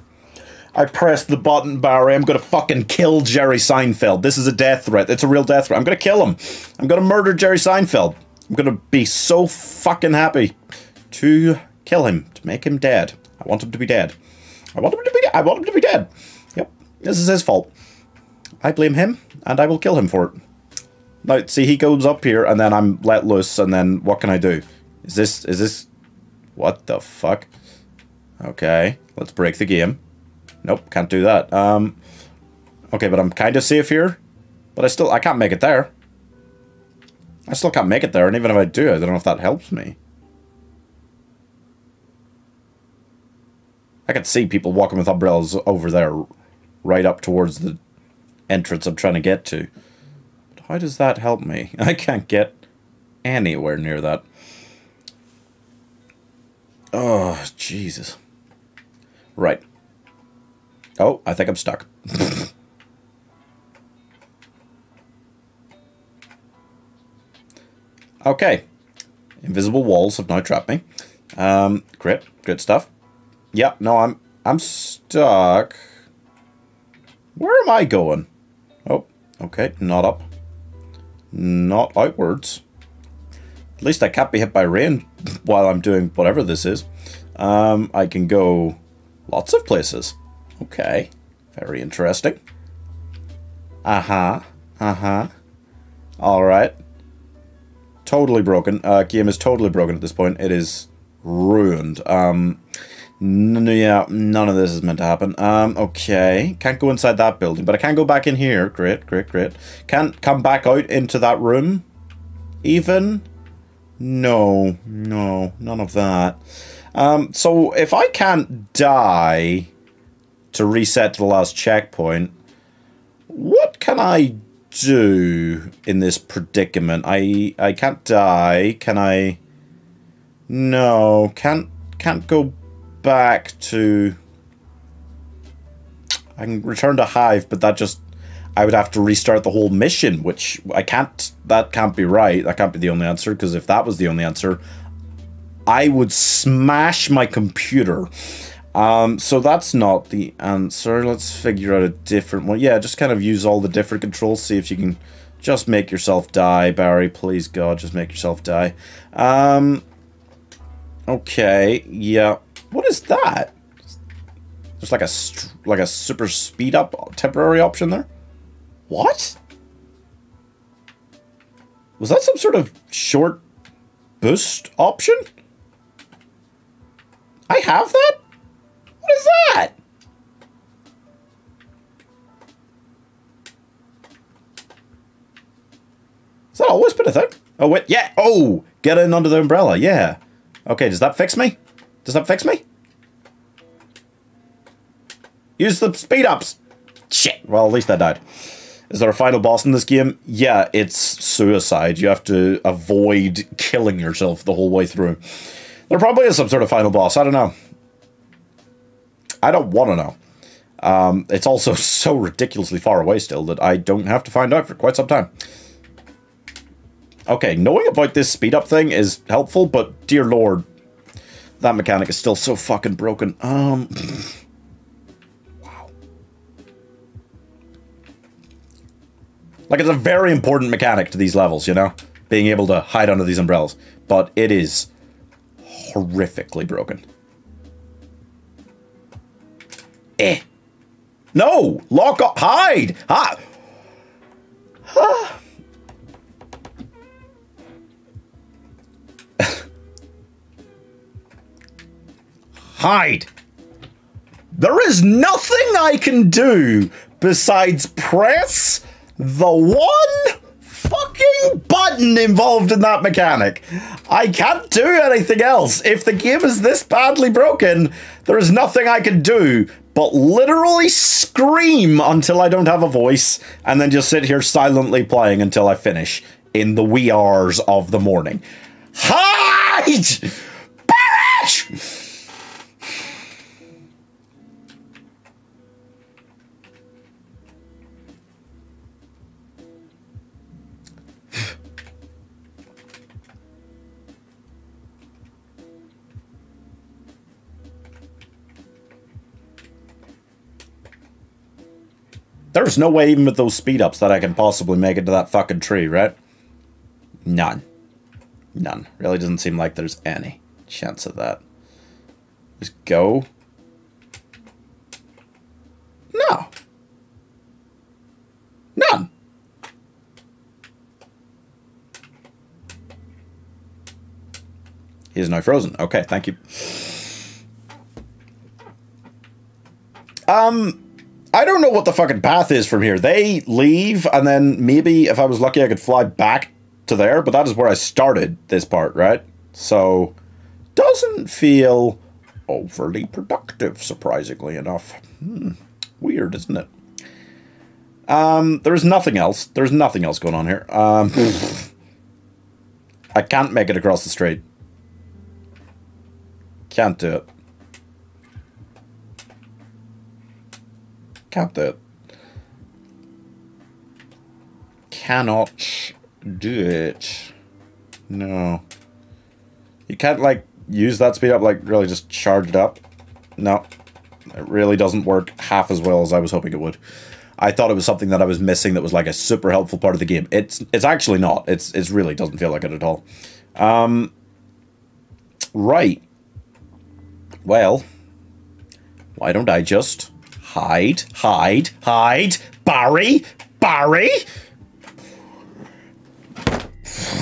I pressed the button, Barry. I'm gonna fucking kill Jerry Seinfeld. This is a death threat. It's a real death threat. I'm gonna kill him. I'm gonna murder Jerry Seinfeld. I'm gonna be so fucking happy to kill him, to make him dead. I want him to be dead. I want him to be I want him to be dead. Yep. This is his fault. I blame him, and I will kill him for it. Now, see, he goes up here, and then I'm let loose, and then what can I do? Is this, is this, what the fuck? Okay, let's break the game. Nope, can't do that. Um, okay, but I'm kind of safe here, but I still, I can't make it there. I still can't make it there, and even if I do, I don't know if that helps me. I can see people walking with umbrellas over there, right up towards the entrance I'm trying to get to. But how does that help me? (laughs) I can't get anywhere near that. Oh, Jesus. Right. Oh, I think I'm stuck. (laughs) okay. Invisible walls have now trapped me. Um, great. Good stuff. Yeah, no, I'm I'm stuck. Where am I going? Oh, okay, not up. Not outwards. At least I can't be hit by rain (laughs) while I'm doing whatever this is. Um, I can go lots of places. Okay, very interesting. Uh-huh, uh-huh. Alright. Totally broken. Uh, game is totally broken at this point. It is ruined. Um, yeah, none of this is meant to happen. Um, okay. Can't go inside that building, but I can go back in here. Great, great, great. Can't come back out into that room? Even? No, no, none of that. Um, so if I can't die to reset to the last checkpoint, what can I do in this predicament? I I can't die. Can I? No, can't can't go back to. I can return to Hive, but that just I would have to restart the whole mission, which I can't. That can't be right. That can't be the only answer. Because if that was the only answer, I would smash my computer. Um, so that's not the answer. Let's figure out a different one. Yeah, just kind of use all the different controls. See if you can just make yourself die, Barry. Please, God, just make yourself die. Um, okay, yeah. What is that? Just like a like a super speed up temporary option there. What? Was that some sort of short boost option? I have that? What is that? Is that always put a thing? Oh, wait, yeah. Oh, get in under the umbrella. Yeah. Okay, does that fix me? Does that fix me? Use the speed ups. Shit. Well, at least I died. Is there a final boss in this game? Yeah, it's suicide. You have to avoid killing yourself the whole way through. There probably is some sort of final boss. I don't know. I don't want to know. Um, it's also (laughs) so ridiculously far away still that I don't have to find out for quite some time. Okay, knowing about this speed up thing is helpful, but dear lord, that mechanic is still so fucking broken. Um, (sniffs) wow. Like it's a very important mechanic to these levels, you know, being able to hide under these umbrellas, but it is horrifically broken. Eh. No! Lock up! Hide! Hide! (sighs) Hide! There is nothing I can do besides press the one fucking button involved in that mechanic. I can't do anything else. If the game is this badly broken, there is nothing I can do but literally scream until I don't have a voice and then just sit here silently playing until I finish in the wee hours of the morning. Hide! Perish! There's no way, even with those speed ups, that I can possibly make it to that fucking tree, right? None. None. Really doesn't seem like there's any chance of that. Just go. No. None. He is now frozen. Okay, thank you. Um, I don't know what the fucking path is from here. They leave, and then maybe if I was lucky, I could fly back to there, but that is where I started this part, right? So, doesn't feel overly productive, surprisingly enough. Hmm. Weird, isn't it? Um, there's nothing else. There's nothing else going on here. Um, (laughs) I can't make it across the street. Can't do it. Do it. Cannot do it. No. You can't, like, use that speed up, like, really just charge it up. No. It really doesn't work half as well as I was hoping it would. I thought it was something that I was missing that was like a super helpful part of the game. It's it's actually not. It's it really doesn't feel like it at all. Um, right. Well, why don't I just hide, hide, hide, Barry, Barry?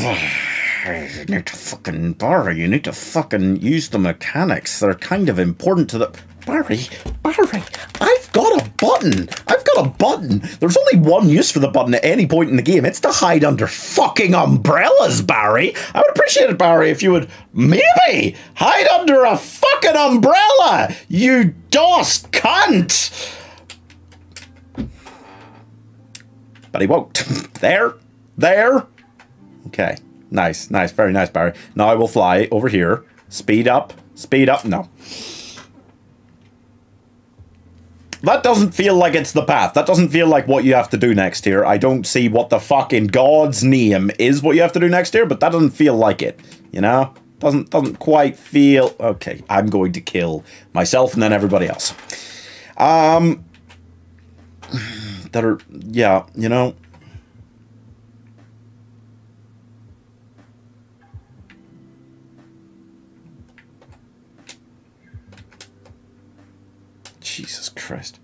(sighs) You need to fucking Barry. You need to fucking use the mechanics. They're kind of important to the Barry. Barry, I've got a button. I've got a button. There's only one use for the button at any point in the game. It's to hide under fucking umbrellas, Barry. I would appreciate it, Barry, if you would maybe hide under a fucking umbrella. You dust cunt. But he won't. (laughs) there, there. Okay. Nice, nice, very nice, Barry. Now I will fly over here. Speed up, speed up. No. That doesn't feel like it's the path. That doesn't feel like what you have to do next here. I don't see what the fucking God's name is what you have to do next here, but that doesn't feel like it. You know? Doesn't doesn't quite feel okay. I'm going to kill myself and then everybody else. Um that are yeah, you know. Jesus Christ.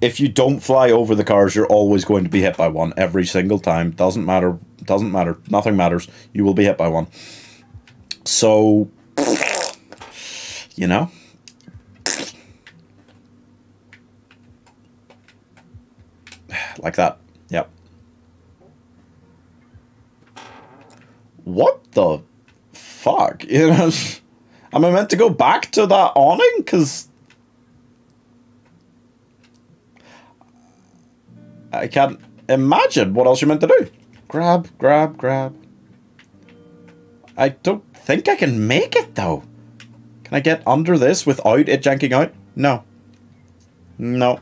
If you don't fly over the cars, you're always going to be hit by one every single time. Doesn't matter. Doesn't matter. Nothing matters. You will be hit by one. So, you know. (sighs) Like that. Yep. What the fuck? You (laughs) know? Am I meant to go back to that awning? Because I can't imagine what else you're meant to do. Grab, grab, grab. I don't think I can make it though. Can I get under this without it janking out? No. No.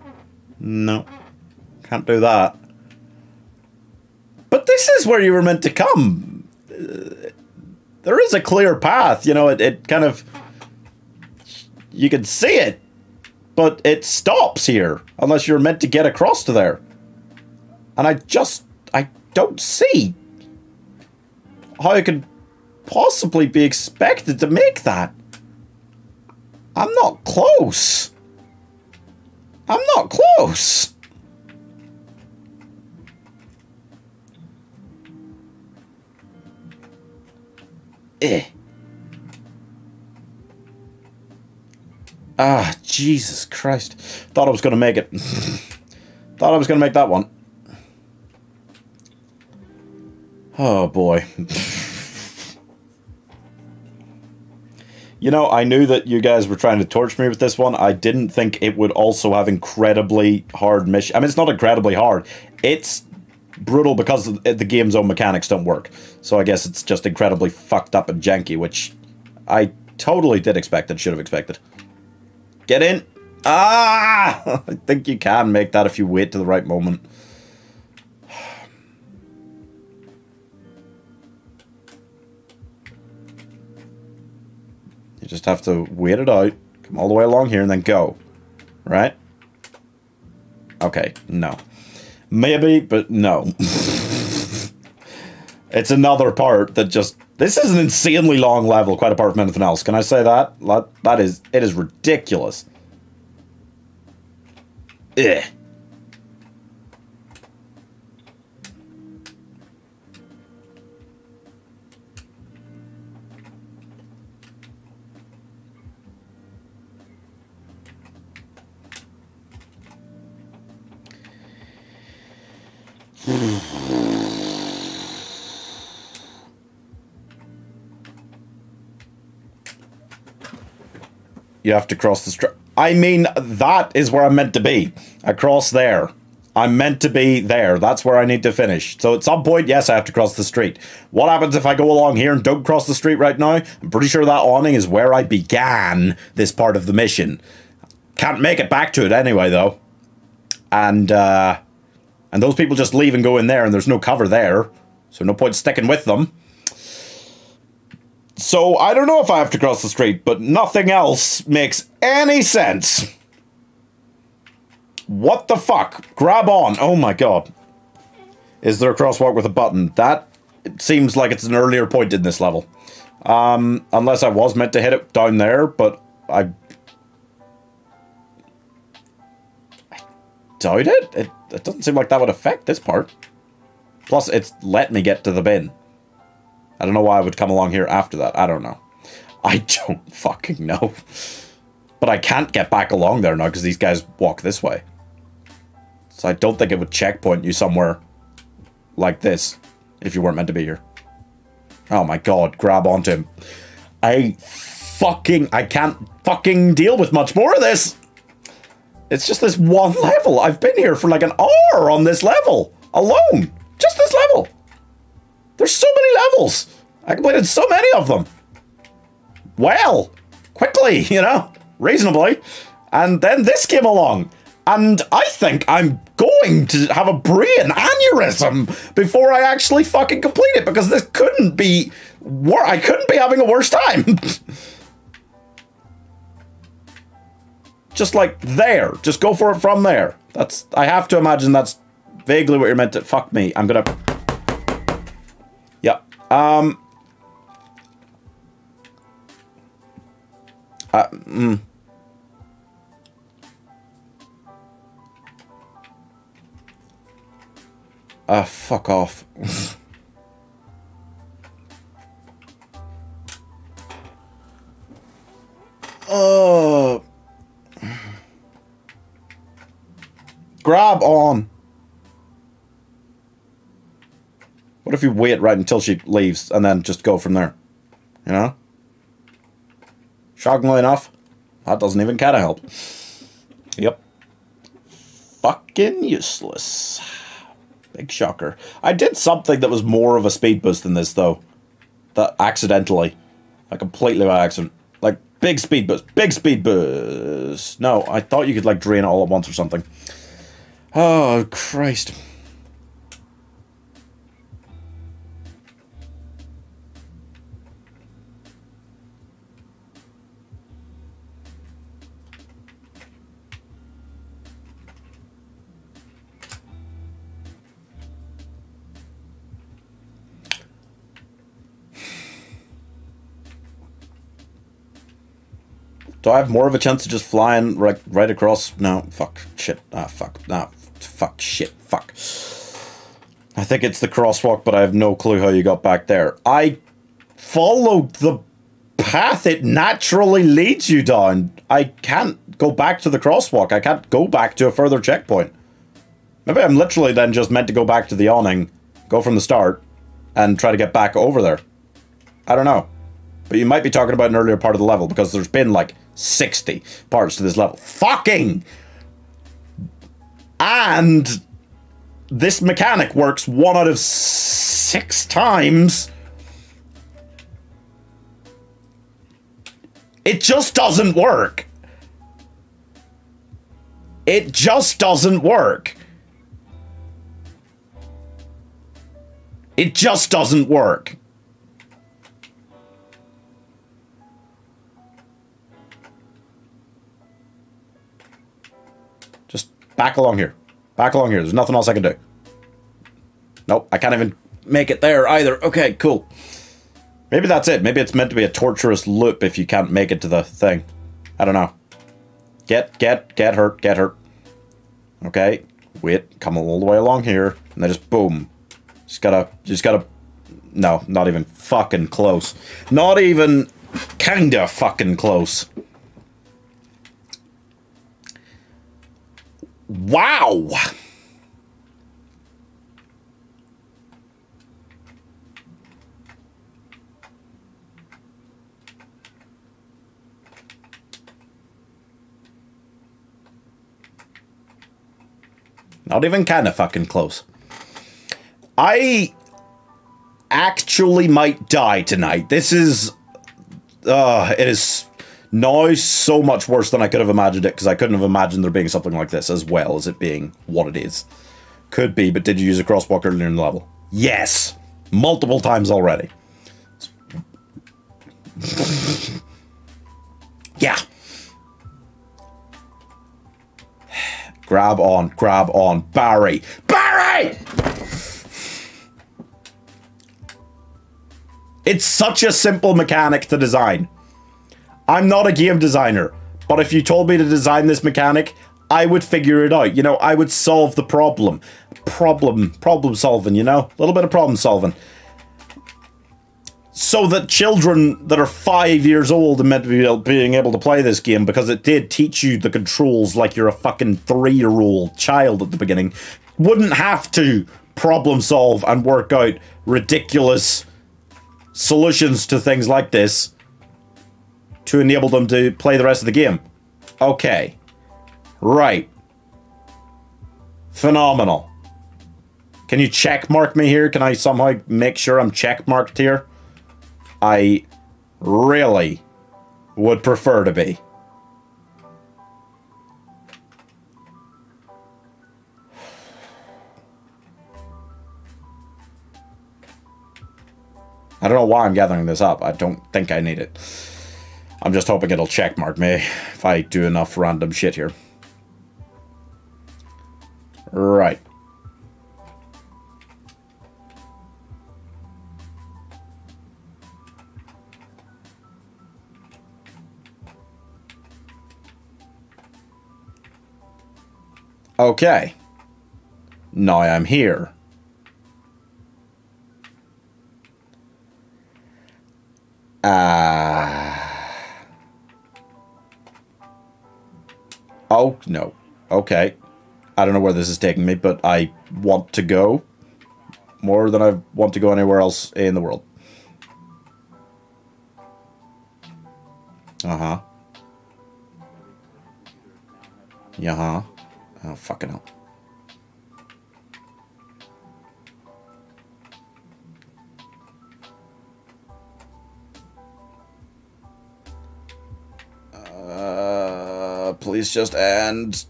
No. Can't do that. But this is where you were meant to come. There is a clear path, you know, it, it kind of. You can see it, but it stops here unless you're meant to get across to there. And I just. I don't see how I could possibly be expected to make that. I'm not close. I'm not close. Eh. Ah, Jesus Christ. Thought I was going to make it. (laughs) Thought I was going to make that one. Oh, boy. you know, I knew that you guys were trying to torch me with this one. I didn't think it would also have incredibly hard mission. I mean, it's not incredibly hard. It's brutal because the game's own mechanics don't work. So I guess it's just incredibly fucked up and janky, which I totally did expect and should have expected. Get in. Ah! (laughs) I think you can make that if you wait to the right moment. Just have to wait it out, come all the way along here, and then go. Right? Okay, no. Maybe, but no. (laughs) it's another part that just... This is an insanely long level, quite apart from anything else. Can I say that? That, is... It is ridiculous. Ugh. You have to cross the street. I mean, that is where I'm meant to be. Across there. I'm meant to be there. That's where I need to finish. So at some point, yes, I have to cross the street. What happens if I go along here and don't cross the street right now? I'm pretty sure that awning is where I began this part of the mission. Can't make it back to it anyway, though. And, uh... And those people just leave and go in there, and there's no cover there. So no point sticking with them. So I don't know if I have to cross the street, but nothing else makes any sense. What the fuck? Grab on. Oh my god. Is there a crosswalk with a button? That seems like it's an earlier point in this level. Um, unless I was meant to hit it down there, but I... I doubt it. It, it doesn't seem like that would affect this part. Plus, it's let me get to the bin. I don't know why I would come along here after that. I don't know. I (laughs) don't fucking know. But I can't get back along there now because these guys walk this way. So I don't think it would checkpoint you somewhere like this if you weren't meant to be here. Oh my god, grab onto him. I fucking, I can't fucking deal with much more of this. It's just this one level. I've been here for like an hour on this level alone. Just this level. There's so many levels. I completed so many of them. Well, quickly, (laughs) you know, reasonably. And then this came along. And I think I'm going to have a brain aneurysm before I actually fucking complete it because this couldn't be I couldn't be having a worse time. (laughs) just like there. Just go for it from there. That's I have to imagine that's vaguely what you're meant to fuck me. I'm gonna Yep. Um uh, mm. Ah, fuck off. oh. (laughs) Grab on. What if you wait right until she leaves and then just go from there? You know? Shockingly enough, that doesn't even kind of help. Yep. Fucking useless. Big shocker. I did something that was more of a speed boost than this, though. That accidentally. Like, completely by accident. Like, big speed boost. Big speed boost. No, I thought you could, like, drain it all at once or something. Oh, Christ. Do I have more of a chance to just flying right, right across? No, fuck, shit, ah, fuck, ah, fuck, shit, fuck. I think it's the crosswalk, but I have no clue how you got back there. I followed the path it naturally leads you down. I can't go back to the crosswalk. I can't go back to a further checkpoint. Maybe I'm literally then just meant to go back to the awning, go from the start, and try to get back over there. I don't know. But you might be talking about an earlier part of the level because there's been like 60 parts to this level. Fucking! And this mechanic works one out of six times. It just doesn't work. It just doesn't work. It just doesn't work. Back along here. Back along here. There's nothing else I can do. Nope, I can't even make it there either. Okay, cool. Maybe that's it. Maybe it's meant to be a torturous loop if you can't make it to the thing. I don't know. Get, get, get hurt, get hurt. Okay, wait, come all the way along here, and then just boom. Just gotta, just gotta, no, not even fucking close. Not even kinda fucking close. Wow! Not even kind of fucking close. I actually might die tonight. This is. Uh, it is now so much worse than I could have imagined it because I couldn't have imagined there being something like this as well as it being what it is. Could be, but did you use a crosswalk earlier in the level? Yes! Multiple times already. (laughs) yeah. (sighs) Grab on, grab on. Barry! Barry! It's such a simple mechanic to design. I'm not a game designer, but if you told me to design this mechanic, I would figure it out. You know, I would solve the problem. Problem, problem solving, you know? A little bit of problem solving. So that children that are five years old are meant to be being able to play this game because it did teach you the controls like you're a fucking three-year-old child at the beginning, wouldn't have to problem solve and work out ridiculous solutions to things like this to enable them to play the rest of the game. Okay. Right. Phenomenal. Can you checkmark me here? Can I somehow make sure I'm checkmarked here? I really would prefer to be. I don't know why I'm gathering this up. I don't think I need it. I'm just hoping it'll checkmark me if I do enough random shit here. Right. Okay. Now I'm here. Ah. Oh, no. Okay. I don't know where this is taking me, but I want to go. More than I want to go anywhere else in the world. Uh huh. Yeah, huh? Oh, fucking hell. Uh, please just end.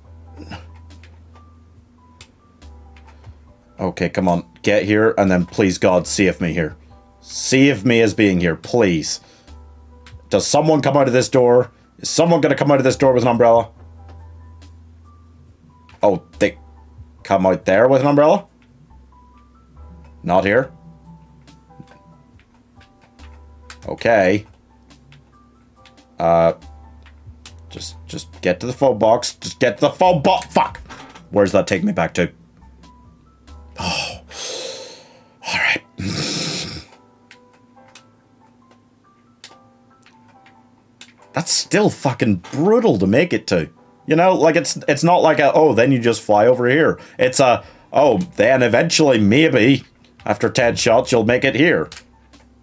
Okay, come on. Get here, and then please, God, save me here. Save me as being here, please. Does someone come out of this door? Is someone going to come out of this door with an umbrella? Oh, they come out there with an umbrella? Not here? Okay. Uh, just, get to the phone box. Just get to the phone box. Fuck! Where does that take me back to? Oh. Alright. (laughs) That's still fucking brutal to make it to. You know, like it's it's not like a oh then you just fly over here. It's a oh then eventually maybe after ten shots you'll make it here.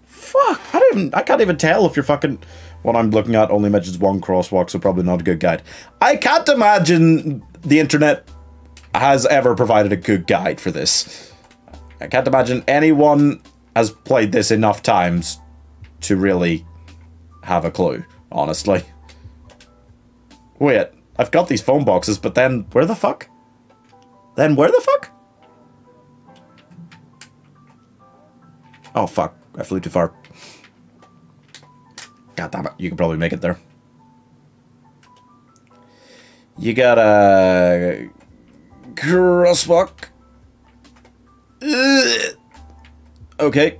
Fuck, I don't I can't even tell if you're fucking what I'm looking at only mentions one crosswalk, so probably not a good guide. I can't imagine the internet has ever provided a good guide for this. I can't imagine anyone has played this enough times to really have a clue, honestly. Wait, I've got these phone boxes, but then where the fuck? Then where the fuck? Oh fuck, I flew too far. God damn it, you can probably make it there. You got a crosswalk. Ugh. Okay.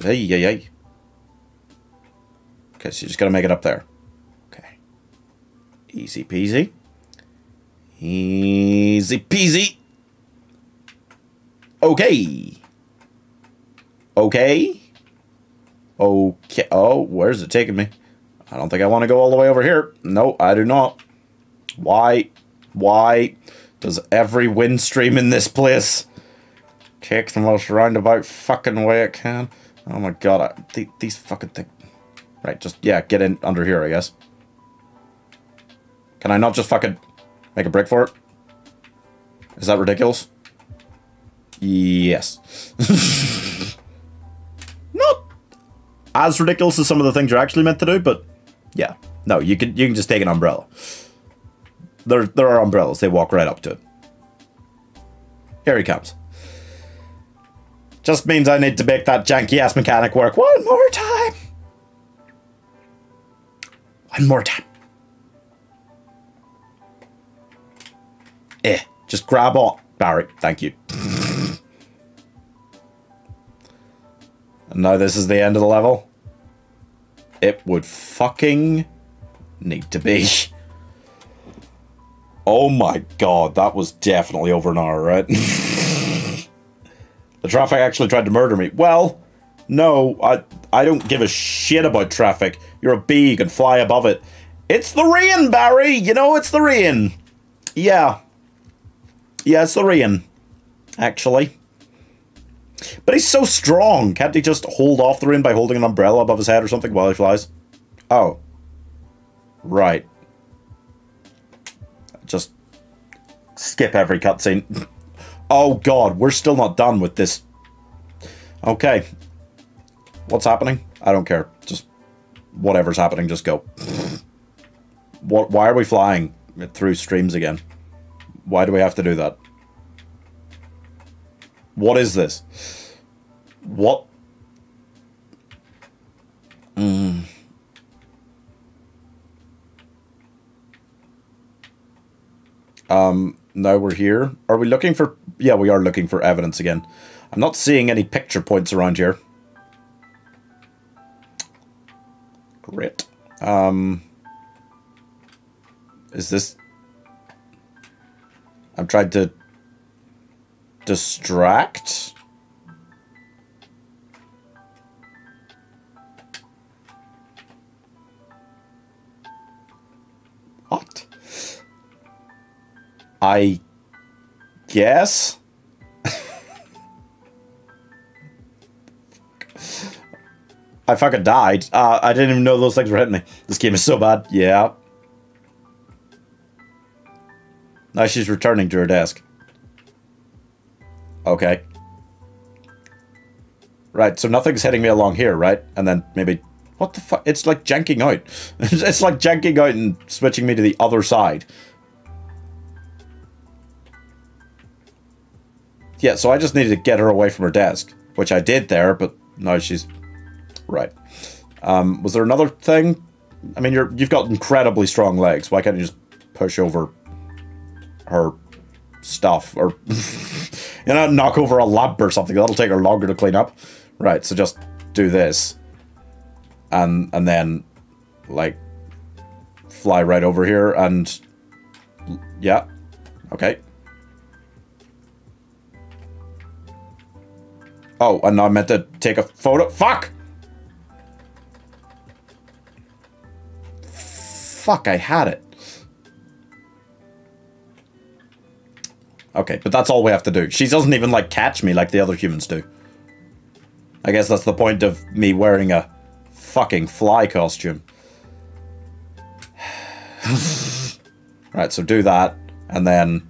Hey, hey, hey. Okay, so you just gotta make it up there. Okay. Easy peasy. Easy peasy. Okay. Okay. Okay. Oh, where's it taking me? I don't think I want to go all the way over here. No, I do not. Why? Why does every wind stream in this place take the most roundabout fucking way it can? Oh my god, I, th these fucking things. Right, just, yeah, get in under here, I guess. Can I not just fucking make a break for it? Is that ridiculous? Yes. (laughs) as ridiculous as some of the things you're actually meant to do, but yeah. No, you can you can just take an umbrella. There there are umbrellas, they walk right up to it. Here he comes. Just means I need to make that janky ass mechanic work one more time. One more time. Eh, just grab on. Barry, thank you. Now this is the end of the level. It would fucking need to be. (laughs) Oh my god, that was definitely over an hour, right? (laughs) the traffic actually tried to murder me. Well, no, I I don't give a shit about traffic. You're a bee, you can fly above it. It's the rain, Barry! You know it's the rain. Yeah. Yeah, it's the rain. Actually. But he's so strong. Can't he just hold off the rain by holding an umbrella above his head or something while he flies? Oh. Right. Just skip every cutscene. (laughs) Oh god, we're still not done with this. Okay. What's happening? I don't care. Just whatever's happening, just go. (laughs) What? Why are we flying through streams again? Why do we have to do that? What is this? What? Mm. Um, now we're here. Are we looking for... Yeah, we are looking for evidence again. I'm not seeing any picture points around here. Great. Um, is this... I'm trying to distract? What? I guess. (laughs) I fucking died. Uh, I didn't even know those things were hitting me. This game is so bad. Yeah. Now she's returning to her desk. Okay. Right, so nothing's heading me along here, right? And then maybe... What the fuck? It's like janking out. (laughs) it's like janking out and switching me to the other side. Yeah, so I just needed to get her away from her desk. Which I did there, but now she's... Right. Um, was there another thing? I mean, you're, you've got incredibly strong legs. Why can't you just push over her stuff? Or, (laughs) you know, knock over a lamp or something. That'll take her longer to clean up. Right, so just do this. And, and then, like, fly right over here and... Yeah. Okay. Oh, and I meant to take a photo. Fuck! Fuck, I had it. Okay, but that's all we have to do. She doesn't even, like, catch me like the other humans do. I guess that's the point of me wearing a fucking fly costume. (sighs) right, so do that, and then...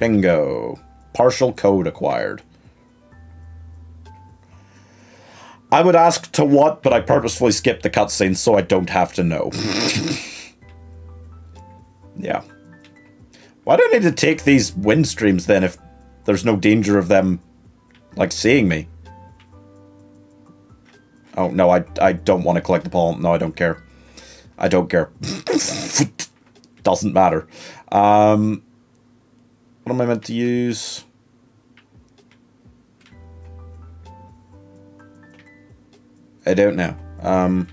Bingo. Partial code acquired. I would ask to what, but I purposefully skipped the cutscene so I don't have to know. (laughs) yeah. Why do I need to take these wind streams then if there's no danger of them, like, seeing me? Oh, no, I, I don't want to collect the pollen. No, I don't care. I don't care. (laughs) Doesn't matter. Um, what am I meant to use? I don't know. Um,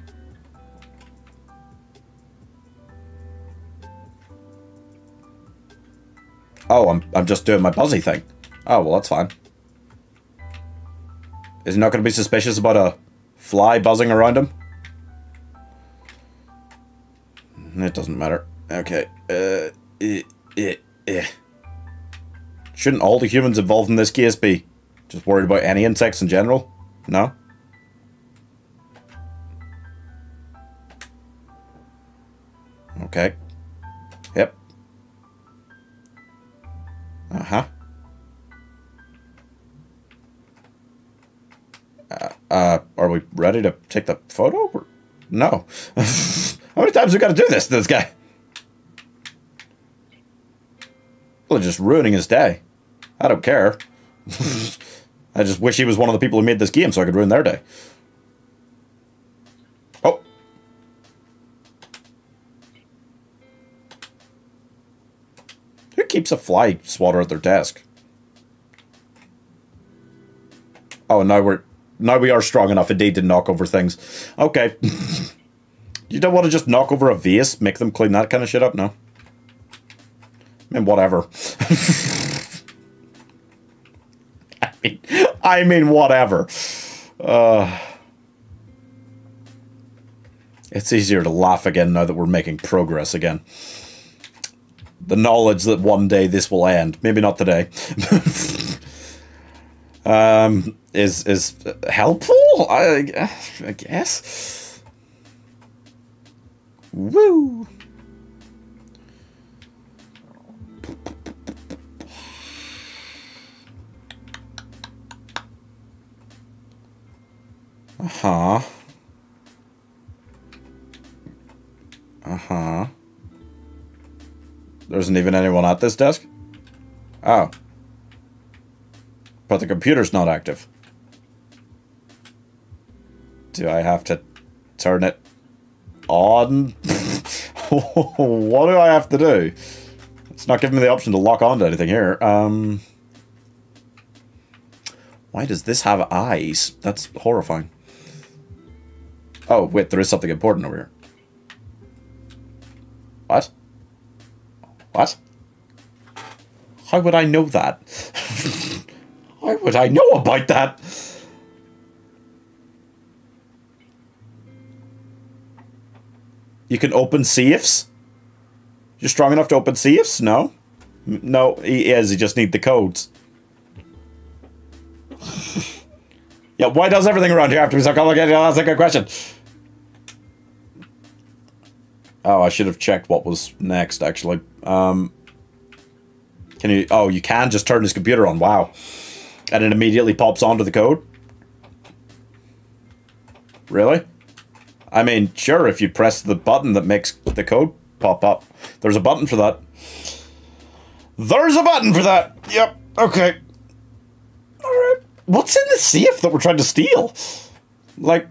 oh, I'm, I'm just doing my buzzy thing. Oh, well, that's fine. Is he not going to be suspicious about a fly buzzing around him? It doesn't matter. Okay. Uh, eh, eh, eh. Shouldn't all the humans involved in this case be just worried about any insects in general? No? Okay. Yep. Uh-huh. Uh, uh, are we ready to take the photo? Or- No. (laughs) How many times we got to do this to this guy? Well, just ruining his day. I don't care. (laughs) I just wish he was one of the people who made this game so I could ruin their day. Keeps a fly swatter at their desk? Oh, now we're now we are strong enough indeed to knock over things. Okay. (laughs) you don't want to just knock over a vase, make them clean that kind of shit up, no? I mean, whatever. (laughs) I mean, I mean, whatever. Uh, it's easier to laugh again now that we're making progress again. The knowledge that one day this will end, maybe not today, (laughs) um, is is helpful. I, I guess. Woo. Uh-huh. Uh-huh. There isn't even anyone at this desk? Oh. But the computer's not active. Do I have to turn it on? (laughs) what do I have to do? It's not giving me the option to lock onto anything here. Um, why does this have eyes? That's horrifying. Oh, wait, there is something important over here. What? What? How would I know that? (laughs) How would I know about that? You can open safes? You're strong enough to open safes? No? No, he is. You just need the codes. (laughs) yeah, why does everything around here have to be so complicated? That's a good question. Oh, I should have checked what was next, actually. Um, can you... Oh, you can just turn this computer on. Wow. And it immediately pops onto the code? Really? I mean, sure, if you press the button that makes the code pop up. There's a button for that. There's a button for that. Yep. Okay. All right. What's in the safe that we're trying to steal? Like,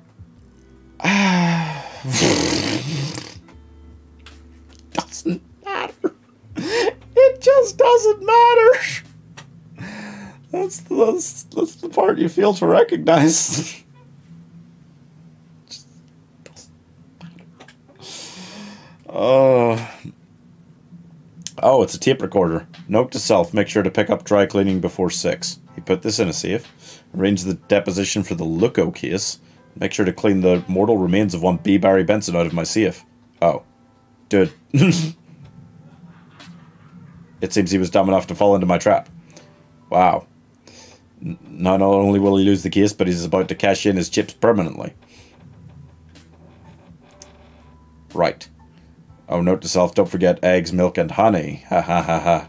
It just doesn't matter. That's the, that's, that's the part you feel to recognize. Oh. Oh, it's a tape recorder. Note to self, make sure to pick up dry cleaning before 6. He put this in a safe. Arrange the deposition for the Looko case. Make sure to clean the mortal remains of one B. Barry Benson out of my safe. Oh. Dude. (laughs) it seems he was dumb enough to fall into my trap. Wow. Not only will he lose the case, but he's about to cash in his chips permanently. Right. Oh, note to self, don't forget eggs, milk, and honey. Ha ha ha ha.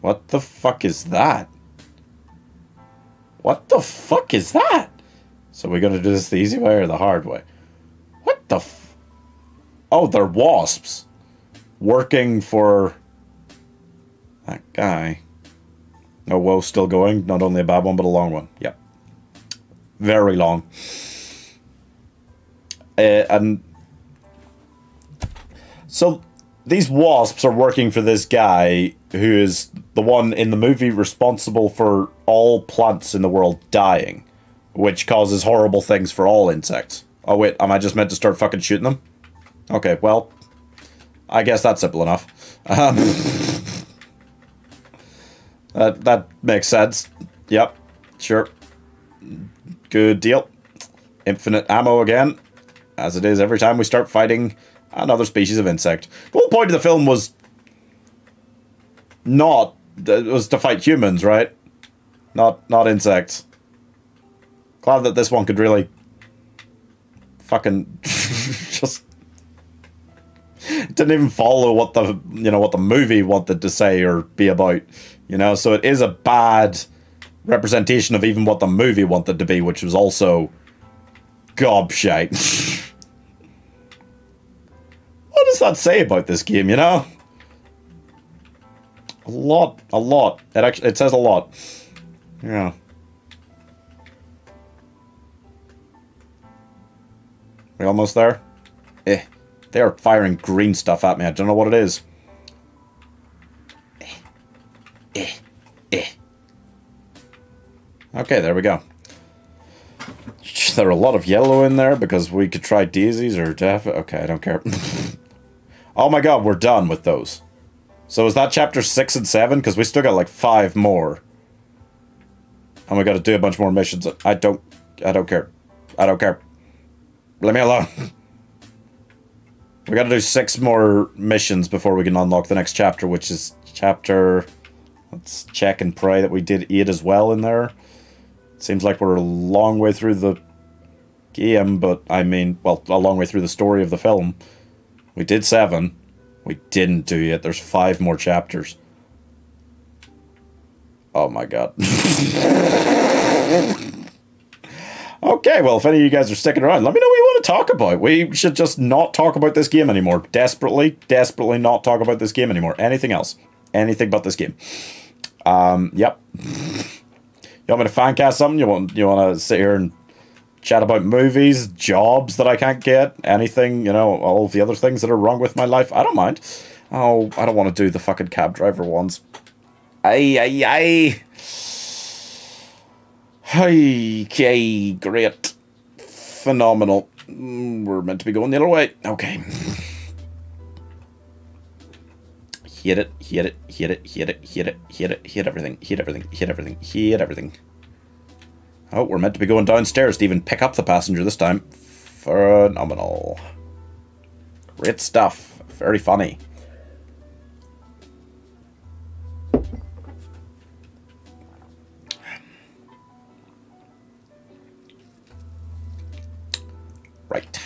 What the fuck is that? What the fuck is that? So we're gonna do this the easy way or the hard way? What the Oh, they're wasps. Working for that guy. Oh, whoa, still going. Not only a bad one, but a long one. Yep. Very long. Uh, and so these wasps are working for this guy who is the one in the movie responsible for all plants in the world dying, which causes horrible things for all insects. Oh wait, am I just meant to start fucking shooting them? Okay, well, I guess that's simple enough. Um, (laughs) that that makes sense. Yep, sure. Good deal. Infinite ammo again, as it is every time we start fighting another species of insect. The whole point of the film was not it was to fight humans, right? Not not insects. Glad that this one could really fucking (laughs) just didn't even follow what the you know what the movie wanted to say or be about. You know, so it is a bad representation of even what the movie wanted to be, which was also gobshite. (laughs) what does that say about this game, you know? A lot, a lot. It actually it says a lot. Yeah. We almost there? Eh. They are firing green stuff at me. I don't know what it is. Eh. Eh. Okay, there we go. There are a lot of yellow in there because we could try daisies or def. Okay, I don't care. (laughs) oh my god, we're done with those. So is that chapter 6 and 7? Because we still got like 5 more. And we got to do a bunch more missions. I don't... I don't care. I don't care. Leave me alone. (laughs) we got to do 6 more missions before we can unlock the next chapter, which is chapter... Let's check and pray that we did 8 as well in there. Seems like we're a long way through the game, but I mean, well, a long way through the story of the film. We did 7. We didn't do yet. There's five more chapters. Oh my god. (laughs) okay, well, if any of you guys are sticking around, let me know what you want to talk about. We should just not talk about this game anymore. Desperately, desperately not talk about this game anymore. Anything else. Anything but this game. Um, yep. You want me to fan cast something? You want you want to sit here and chat about movies, jobs that I can't get, anything, you know, all the other things that are wrong with my life. I don't mind. Oh, I don't want to do the fucking cab driver ones. Aye, aye, aye. Okay, great. Phenomenal. Mm, We're meant to be going the other way. Okay. He hit it, he hit it, he hit it, he hit it, he hit it, he hit it, hit everything, hit everything, hit everything, He hit everything. Oh, we're meant to be going downstairs to even pick up the passenger this time. Phenomenal. Great stuff. Very funny. Right.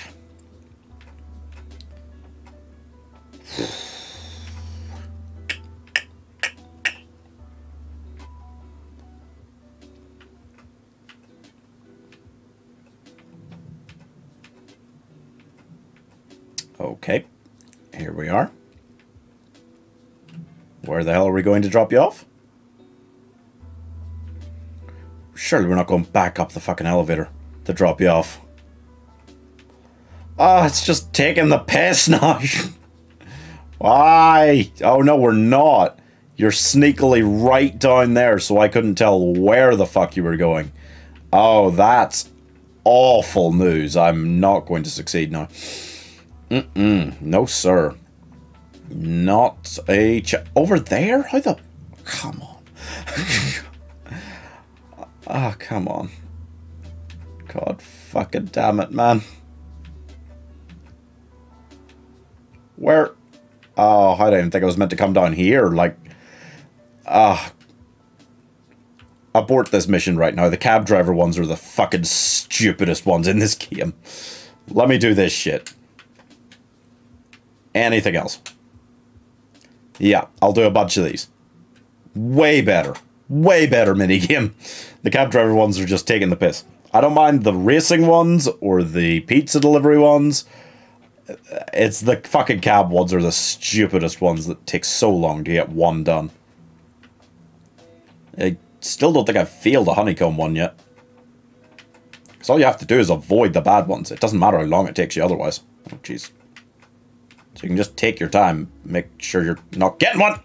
Okay, here we are. Where the hell are we going to drop you off? Surely we're not going back up the fucking elevator to drop you off. Oh, it's just taking the piss now. (laughs) Why? Oh no, we're not. You're sneakily right down there, so I couldn't tell where the fuck you were going. Oh, that's awful news. I'm not going to succeed now. Mm-mm. No, sir. Not a ch- over there. How the? Come on. (laughs) Ah, come on. God fucking damn it, man. Where? Oh, I didn't even think I was meant to come down here. Like, ah. abort this mission right now. The cab driver ones are the fucking stupidest ones in this (laughs) game. Let me do this shit. Anything else? Yeah, I'll do a bunch of these. Way better. Way better minigame. (laughs) The cab driver ones are just taking the piss. I don't mind the racing ones or the pizza delivery ones. It's the fucking cab ones are the stupidest ones that take so long to get one done. I still don't think I've failed a honeycomb one yet. Because all you have to do is avoid the bad ones. It doesn't matter how long it takes you otherwise. Oh, jeez. So you can just take your time, make sure you're not getting one.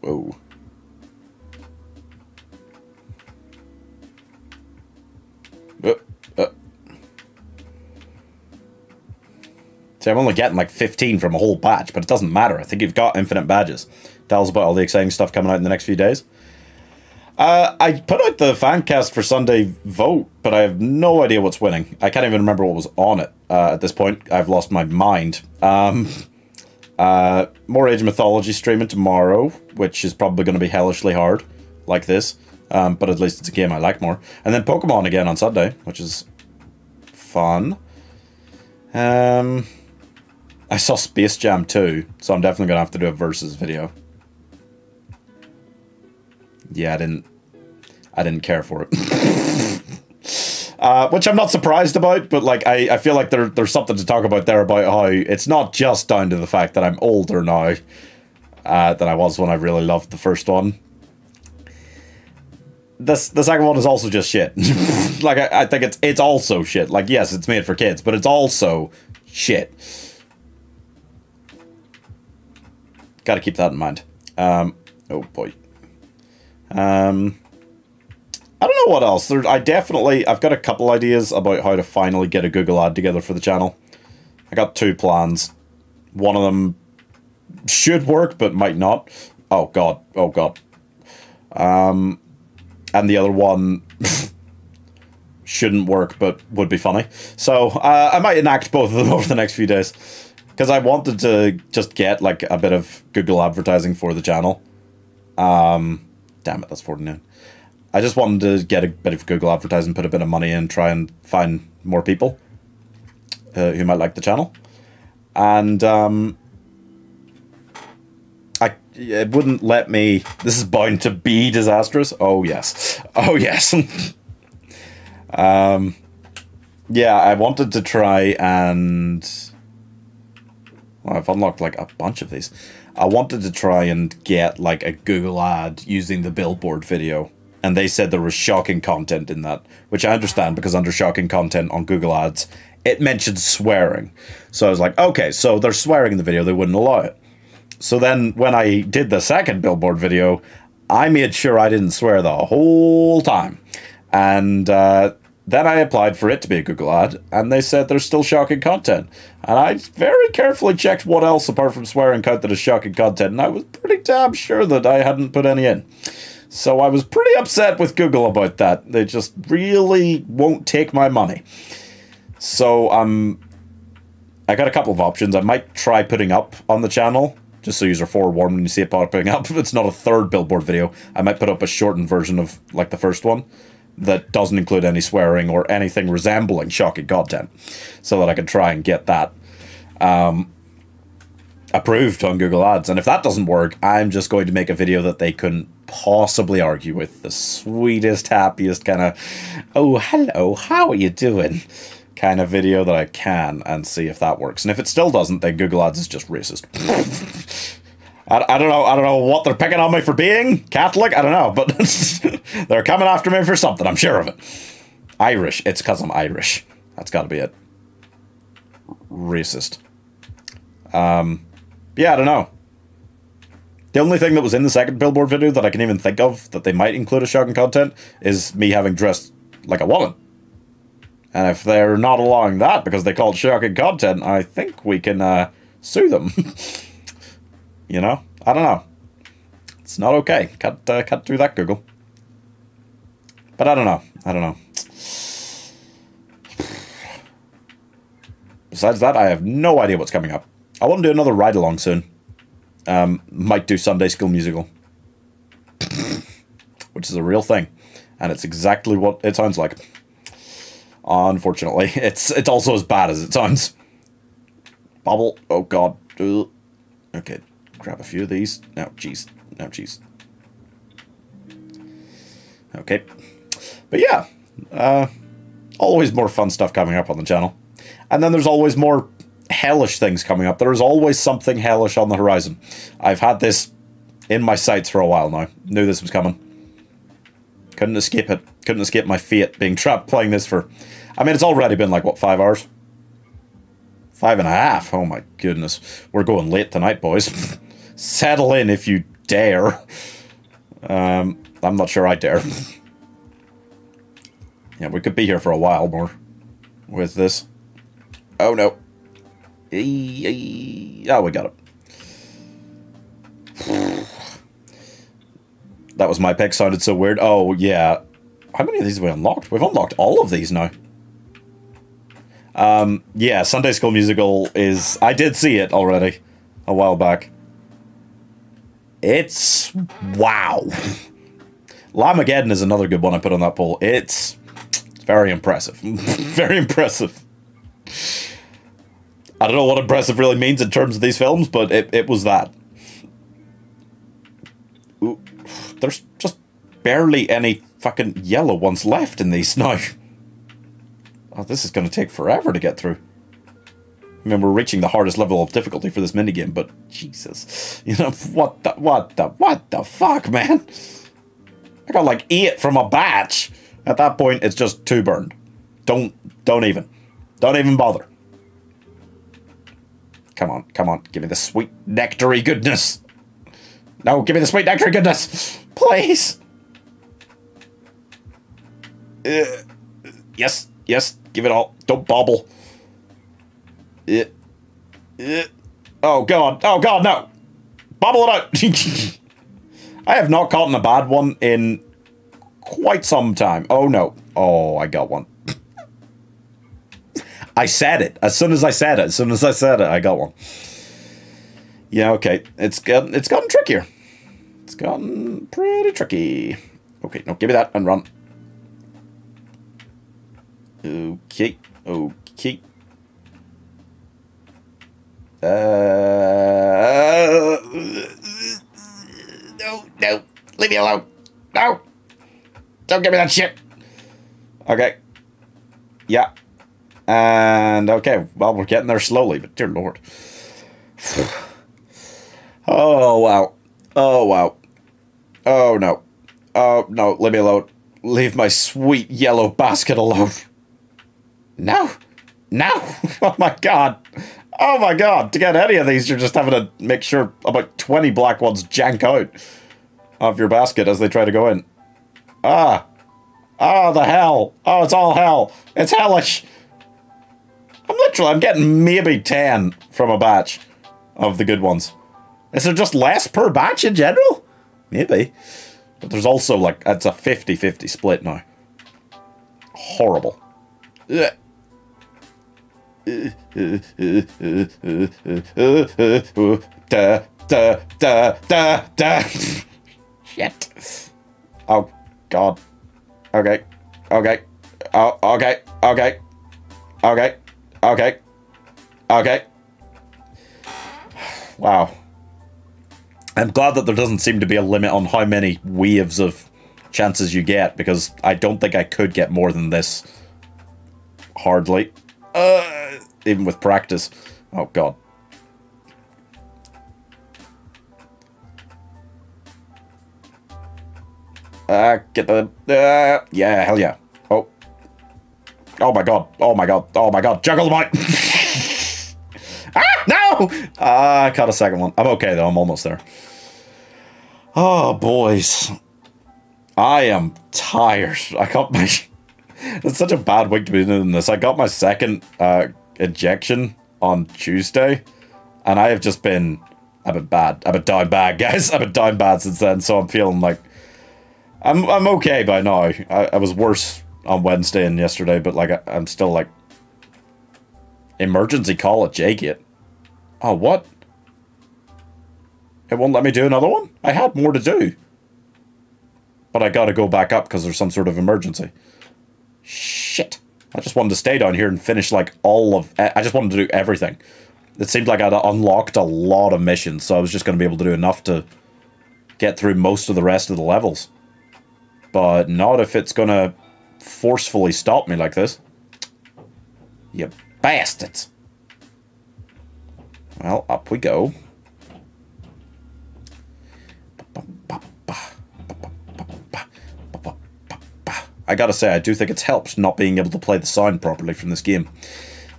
Whoa. See, I'm only getting like 15 from a whole batch, but it doesn't matter. I think you've got infinite badges. Tells about all the exciting stuff coming out in the next few days. Uh, I put out the fan cast for Sunday vote, but I have no idea what's winning. I can't even remember what was on it uh, at this point. I've lost my mind. Um, uh, more Age Mythology streaming tomorrow, which is probably going to be hellishly hard, like this. Um, but at least it's a game I like more. And then Pokemon again on Sunday, which is fun. Um, I saw Space Jam 2, so I'm definitely going to have to do a versus video. Yeah, I didn't. I didn't care for it. (laughs) uh, which I'm not surprised about, but like I, I feel like there there's something to talk about there about how it's not just down to the fact that I'm older now uh, than I was when I really loved the first one. This the second one is also just shit. (laughs) like I, I think it's it's also shit. Like yes, it's made for kids, but it's also shit. Got to keep that in mind. Um, oh boy. Um, I don't know what else. There, I definitely, I've got a couple ideas about how to finally get a Google ad together for the channel. I got two plans. One of them should work, but might not. Oh god. Oh god. Um, and the other one (laughs) shouldn't work, but would be funny. So uh, I might enact both of them (laughs) over the next few days because I wanted to just get like a bit of Google advertising for the channel. Um, damn it, that's 49. I just wanted to get a bit of Google advertising, put a bit of money in, try and find more people uh, who might like the channel. And um, I it wouldn't let me. This is bound to be disastrous. Oh yes, oh yes. (laughs) um, yeah, I wanted to try and. Well, I've unlocked like a bunch of these. I wanted to try and get like a Google ad using the billboard video. And they said there was shocking content in that, which I understand because under shocking content on Google Ads, it mentioned swearing. So I was like, okay, so they're swearing in the video, they wouldn't allow it. So then when I did the second billboard video, I made sure I didn't swear the whole time. And uh, then I applied for it to be a Google ad, and they said there's still shocking content. And I very carefully checked what else apart from swearing counted as shocking content, and I was pretty damn sure that I hadn't put any in. So I was pretty upset with Google about that. They just really won't take my money. So um, I got a couple of options. I might try putting up on the channel, just so you're forewarned when you see it popping up. If (laughs) it's not a third billboard video, I might put up a shortened version of like the first one that doesn't include any swearing or anything resembling shocking content, so that I can try and get that um, approved on Google Ads. And if that doesn't work, I'm just going to make a video that they couldn't possibly argue with. The sweetest, happiest kind of, oh, hello, how are you doing? Kind of video that I can and see if that works. And if it still doesn't, then Google Ads is just racist. (laughs) I, I don't know. I don't know what they're picking on me for being Catholic. I don't know, but (laughs) they're coming after me for something. I'm sure of it. Irish. It's because I'm Irish. That's got to be it. Racist. Um, yeah, I don't know. The only thing that was in the second billboard video that I can even think of that they might include as shocking content is me having dressed like a woman. And if they're not allowing that because they call it shocking content, I think we can uh, sue them. (laughs) You know, I don't know. It's not okay. Can't uh, can't do that, Google. But I don't know. I don't know. Besides that, I have no idea what's coming up. I want to do another ride along soon. Um, might do Sunday School Musical, which is a real thing, and it's exactly what it sounds like. Unfortunately, (laughs) it's it's also as bad as it sounds. Bubble. Oh God. Okay, grab a few of these. No, jeez. No, jeez. Okay. But yeah, uh, always more fun stuff coming up on the channel. And then there's always more hellish things coming up. There is always something hellish on the horizon. I've had this in my sights for a while now. Knew this was coming. Couldn't escape it. Couldn't escape my fate being trapped playing this for... I mean, it's already been like, what, five hours? Five and a half. Oh my goodness. We're going late tonight, boys. (laughs) Settle in if you dare. Um, I'm not sure I dare. yeah, we could be here for a while more with this. Oh no. Oh, we got it. That was my pick. Sounded so weird. Oh, yeah. How many of these have we unlocked? We've unlocked all of these now. Um, yeah, Sunday School Musical is... I did see it already a while back. It's... Wow. Llamageddon is another good one I put on that poll. It's, very impressive. (laughs) very impressive. I don't know what impressive really means in terms of these films, but it, it was that. Ooh, there's just barely any fucking yellow ones left in these (laughs) now. Oh, this is going to take forever to get through. I mean, we're reaching the hardest level of difficulty for this minigame, but Jesus. (laughs) You know, what the, what the, what the fuck, man? I got like eight from a batch. At that point, it's just two burned. Don't, don't even. Don't even bother. Come on, come on, give me the sweet nectary goodness. No, give me the sweet nectary goodness. Please. Uh, yes, yes, give it all. Don't bobble. Uh, uh, oh god, oh god, no. Bubble it out. (laughs) I have not gotten a bad one in quite some time. Oh no. Oh, I got one. (laughs) I said it. As soon as I said it, as soon as I said it, I got one. Yeah, okay. It's gotten it's gotten trickier. It's gotten pretty tricky. Okay, no, give me that and run. Okay, okay. Uh, no, no, leave me alone. No, don't give me that shit. Okay. Yeah. And okay, well, we're getting there slowly, but dear lord. (sighs) oh, wow. Oh, wow. Oh, no. Oh, no, leave me alone. Leave my sweet yellow basket alone. No. No. (laughs) Oh, my God. Oh, my God. To get any of these, you're just having to make sure about 20 black ones jank out of your basket as they try to go in. Ah. Oh, the hell. Oh, it's all hell. It's hellish. I'm literally, I'm getting maybe 10 from a batch of the good ones. Is there just less per batch in general? Maybe. But there's also like, it's a 50-50 split now. Horrible. Ugh. Da, da, da, da, da. Shit. Oh, God. Okay. Okay. Oh, okay. Okay. Okay. Okay. Okay. Wow. I'm glad that there doesn't seem to be a limit on how many waves of chances you get because I don't think I could get more than this. Hardly. Uh, even with practice. Oh, God. Uh, get the, uh, yeah, hell yeah. Oh. Oh my god, oh my god, oh my god, juggle mic! (laughs) ah, no! Uh, I caught a second one. I'm okay though, I'm almost there. Oh, boys. I am tired. I my... it's such a bad week to be doing this. I got my second uh, injection on Tuesday, and I have just been... I've been bad. I've been down bad, (laughs) guys. I've been down bad since then, so I'm feeling like... I'm I'm okay by now. I, I was worse on Wednesday and yesterday, but like I, I'm still like emergency call at J-Gate. Oh what? It won't let me do another one? I had more to do. But I gotta go back up because there's some sort of emergency. Shit. I just wanted to stay down here and finish like all of I just wanted to do everything. It seemed like I'd unlocked a lot of missions, so I was just gonna be able to do enough to get through most of the rest of the levels but not if it's gonna forcefully stop me like this. You bastards. Well, up we go. I gotta say, I do think it's helped not being able to play the sound properly from this game.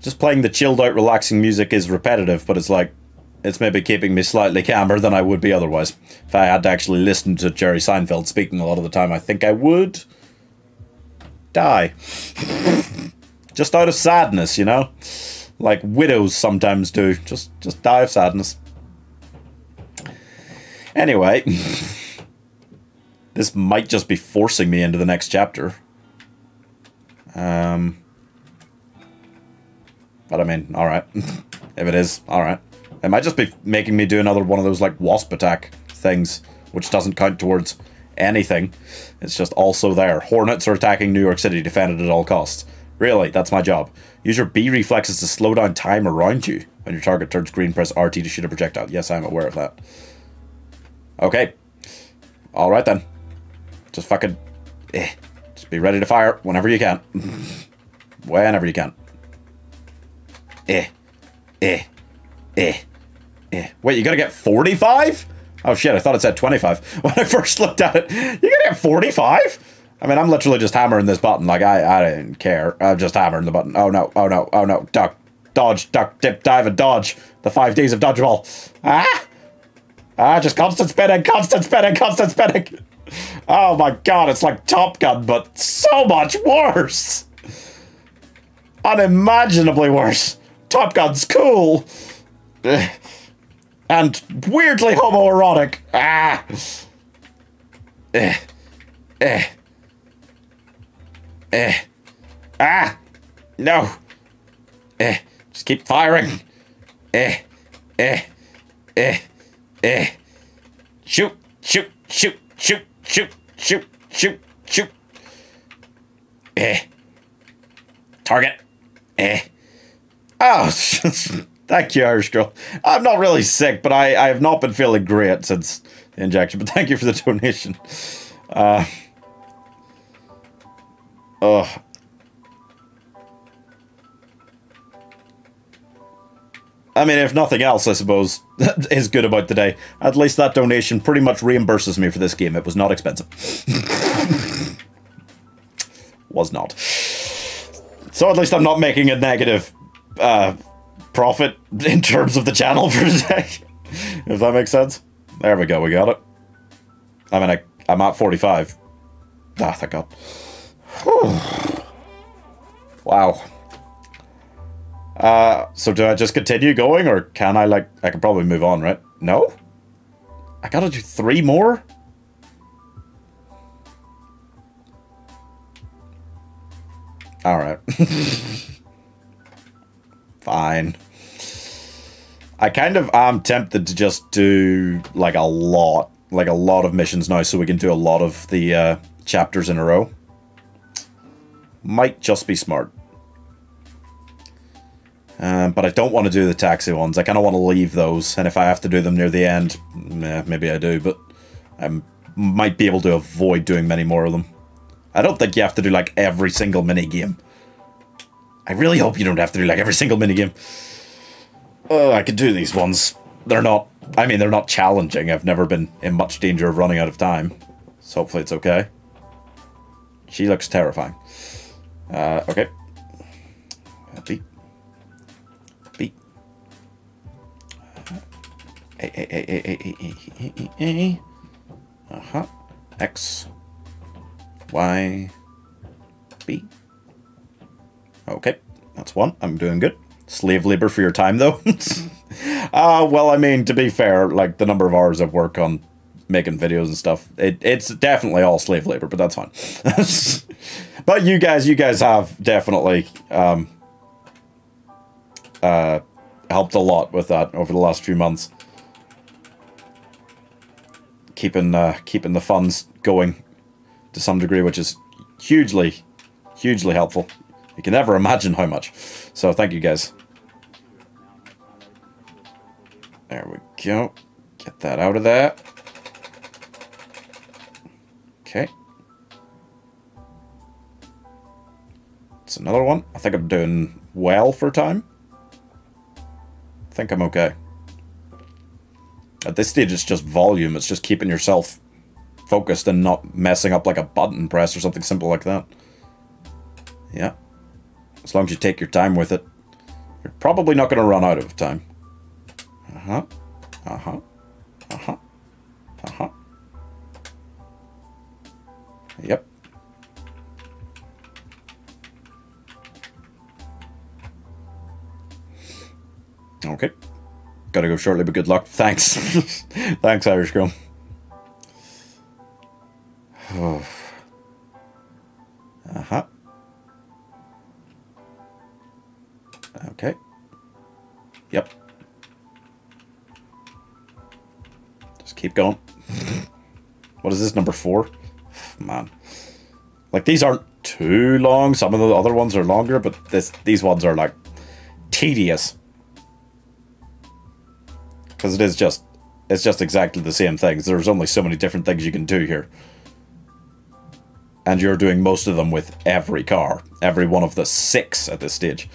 Just playing the chilled out, relaxing music is repetitive, but it's like, it's maybe keeping me slightly calmer than I would be otherwise. If I had to actually listen to Jerry Seinfeld speaking a lot of the time, I think I would die. (laughs) just out of sadness, you know? Like widows sometimes do. Just just die of sadness. Anyway, (laughs) this might just be forcing me into the next chapter. Um, but I mean, all right. (laughs) if it is, all right. It might just be making me do another one of those like wasp attack things, which doesn't count towards anything. It's just also there. Hornets are attacking New York City, defended at all costs. Really, that's my job. Use your Bee reflexes to slow down time around you. When your target turns green, press RT to shoot a projectile. Yes, I'm aware of that. Okay. Alright then. Just fucking... Eh. Just be ready to fire whenever you can. (laughs) whenever you can. Eh. Eh. Eh. Eh. Wait, you gotta get 45? Oh shit, I thought it said 25. (laughs) When I first looked at it, you gotta get 45? I mean, I'm literally just hammering this button. Like, I, I didn't care. I'm just hammering the button. Oh no, oh no, oh no. Duck, dodge, duck, dip, dive, and dodge. The five Ds of dodgeball. Ah! Ah, just constant spinning, constant spinning, constant spinning. Oh my god, it's like Top Gun, but so much worse. Unimaginably worse. Top Gun's cool. (sighs) And weirdly homoerotic. Ah. (sighs) Eh. Eh. Eh. Ah. No. Eh. Just keep firing. Eh. Eh. Eh. Eh. Shoot. Shoot. Shoot. Shoot. Shoot. Shoot. Shoot. Shoot. Eh. Target. Eh. Oh, (laughs) thank you, Irish girl. I'm not really sick, but I, I have not been feeling great since the injection. But thank you for the donation. Uh, oh. I mean, if nothing else, I suppose, (laughs) is good about today. At least that donation pretty much reimburses me for this game. It was not expensive. (laughs) was not. So at least I'm not making a negative uh, profit (laughs) in terms of the channel for today. if that makes sense. There we go, we got it. I mean, I, I'm at 45. Ah, thank God. (sighs) wow. Uh, so do I just continue going, or can I, like, I can probably move on, right? No? I gotta do three more? Alright. (laughs) Fine. I kind of am tempted to just do, like, a lot, like, a lot of missions now, so we can do a lot of the, uh, chapters in a row. Might just be smart. Um, but I don't want to do the taxi ones. I kind of want to leave those, and if I have to do them near the end, eh, maybe I do, but I might be able to avoid doing many more of them. I don't think you have to do, like, every single mini game. I really hope you don't have to do, like, every single mini game. Oh, I could do these ones. They're not, I mean, they're not challenging. I've never been in much danger of running out of time. So hopefully it's okay. She looks terrifying. Uh, okay. Beat. A, Uh huh. X. Y. B. Okay, that's one. I'm doing good. Slave labor for your time, though. (laughs) uh, well, I mean, to be fair, like the number of hours I've worked on making videos and stuff, it, it's definitely all slave labor, but that's fine. (laughs) but you guys, you guys have definitely um, uh, helped a lot with that over the last few months. Keeping uh, keeping the funds going to some degree, which is hugely, hugely helpful. You can never (laughs) imagine how much. So thank you guys. There we go. Get that out of there. Okay. It's another one. I think I'm doing well for time. I think I'm okay. At this stage, it's just volume. It's just keeping yourself focused and not messing up like a button press or something simple like that. Yeah. As long as you take your time with it, you're probably not going to run out of time. Uh-huh. Uh-huh. Uh-huh. Uh-huh. Yep. Okay. Gotta go shortly, but good luck. Thanks. (laughs) Thanks, Irish Girl. (sighs) uh-huh. Okay. Yep. Just keep going. (laughs) what is this, number four? (sighs) Man. Like, these aren't too long. Some of the other ones are longer, but this these ones are, like, tedious. Because it is just... It's just exactly the same things. There's only so many different things you can do here. And you're doing most of them with every car. Every one of the six at this stage.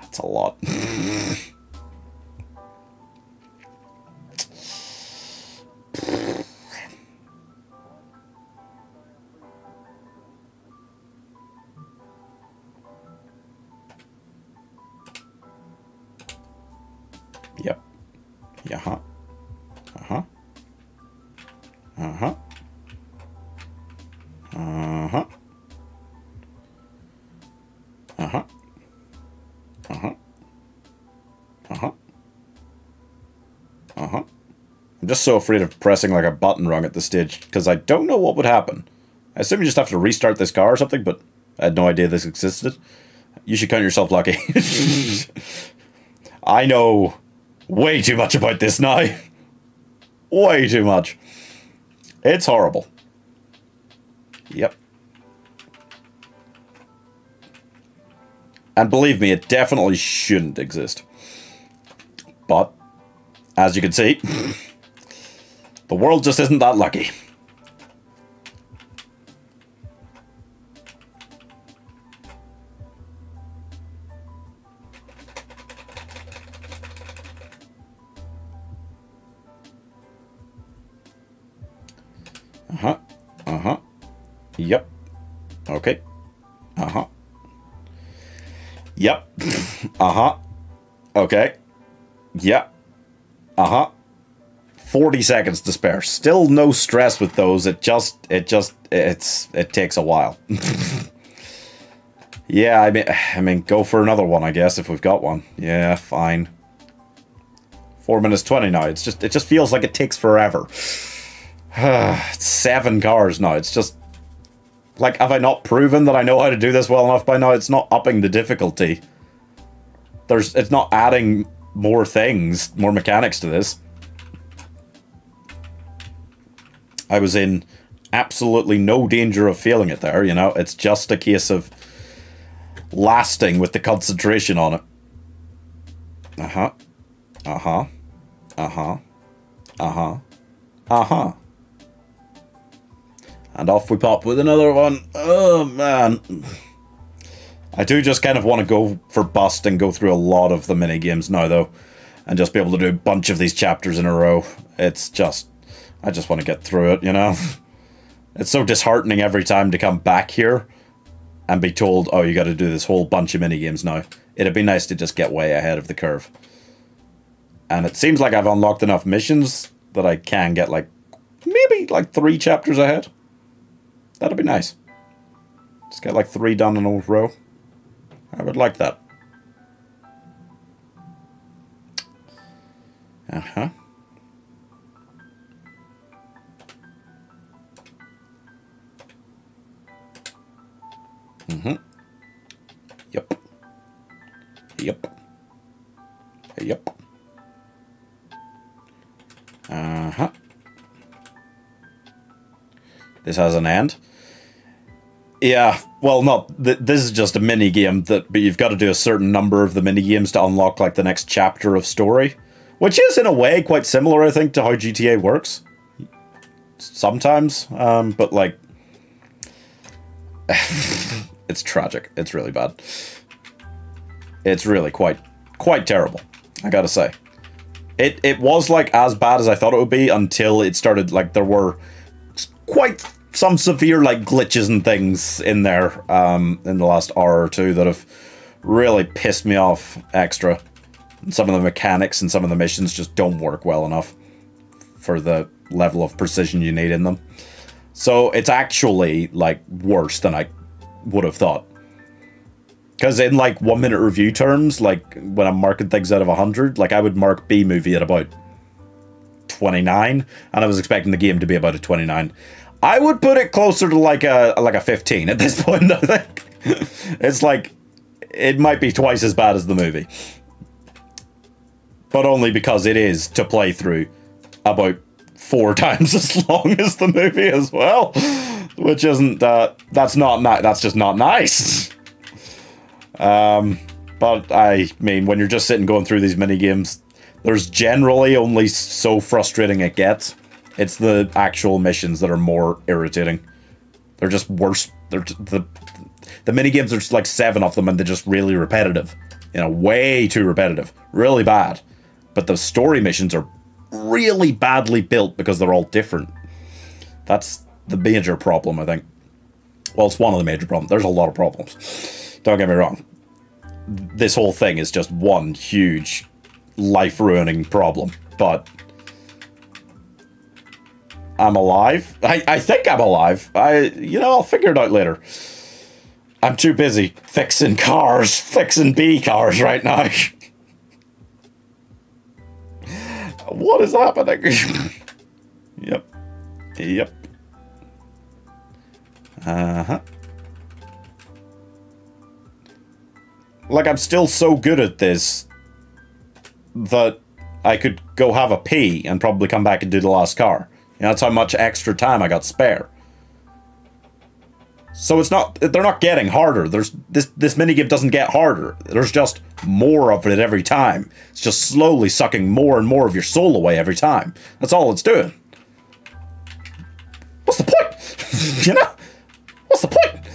That's a lot. (laughs) Uh huh. Uh huh. Uh huh. Uh huh. Uh-huh. Uh-huh. Uh-huh. I'm just so afraid of pressing like a button wrong at this stage, because I don't know what would happen. I assume you just have to restart this car or something, but I had no idea this existed. You should count yourself lucky. (laughs) (laughs) I know way too much about this now. (laughs) way too much. It's horrible. Yep. And believe me, it definitely shouldn't exist. But, as you can see, (laughs) the world just isn't that lucky. Okay. Uh-huh. Yep. (laughs) uh huh. Okay. Yep. Uh huh. 40 seconds to spare. Still no stress with those. It just, it just, it's, it takes a while. (laughs) yeah, I mean, I mean, go for another one, I guess, if we've got one. Yeah, fine. Four minutes 20 now. It's just, it just feels like it takes forever. (sighs) seven cars now. It's just, like, have I not proven that I know how to do this well enough by now? It's not upping the difficulty. There's, it's not adding more things, more mechanics to this. I was in absolutely no danger of failing it there, you know? It's just a case of lasting with the concentration on it. Uh-huh. Uh-huh. Uh-huh. Uh-huh. Uh-huh. And off we pop with another one. Oh, man. I do just kind of want to go for bust and go through a lot of the mini games now, though. And just be able to do a bunch of these chapters in a row. It's just... I just want to get through it, you know? (laughs) It's so disheartening every time to come back here and be told, oh, you got to do this whole bunch of mini games now. It'd be nice to just get way ahead of the curve. And it seems like I've unlocked enough missions that I can get, like, maybe, like, three chapters ahead. That'd be nice. Just get, like, three done in a row. I would like that. Uh-huh. Mm-hmm. Yep. Yep. Yep. Uh-huh. This has an end. Yeah, well, not th this is just a mini game that, but you've got to do a certain number of the mini games to unlock like the next chapter of story, which is in a way quite similar, I think, to how GTA works. Sometimes, um, but like, (sighs) it's tragic. It's really bad. It's really quite, quite terrible. I gotta say, it it was like as bad as I thought it would be until it started. Like there were quite some severe like glitches and things in there um, in the last hour or two that have really pissed me off extra. And some of the mechanics and some of the missions just don't work well enough for the level of precision you need in them. So it's actually like worse than I would have thought. Because in like one minute review terms, like when I'm marking things out of 100, like I would mark Bee Movie at about 29, and I was expecting the game to be about a 29. I would put it closer to like a like a 15 at this (laughs) point. I think it's like it might be twice as bad as the movie, but only because it is to play through about four (laughs) times as long as the movie as well, which isn't uh, that's not ni- that's just not nice. Um, but I mean, when you're just sitting going through these mini games, there's generally only so frustrating it gets. It's the actual missions that are more irritating. They're just worse. They're the the mini games are just like seven of them, and they're just really repetitive. You know, way too repetitive, really bad. But the story missions are really badly built because they're all different. That's the major problem, I think. Well, it's one of the major problems. There's a lot of problems. Don't get me wrong. This whole thing is just one huge life ruining problem. But I'm alive. I, I think I'm alive. I you know, I'll figure it out later. I'm too busy fixing cars, fixing B cars right now. (laughs) what is happening? (laughs) yep. Yep. Uh-huh. Like I'm still so good at this that I could go have a pee and probably come back and do the last car. You know, that's how much extra time I got spare. So it's not they're not getting harder. There's this this minigame doesn't get harder. There's just more of it every time. It's just slowly sucking more and more of your soul away every time. That's all it's doing. What's the point? (laughs) you know? What's the point?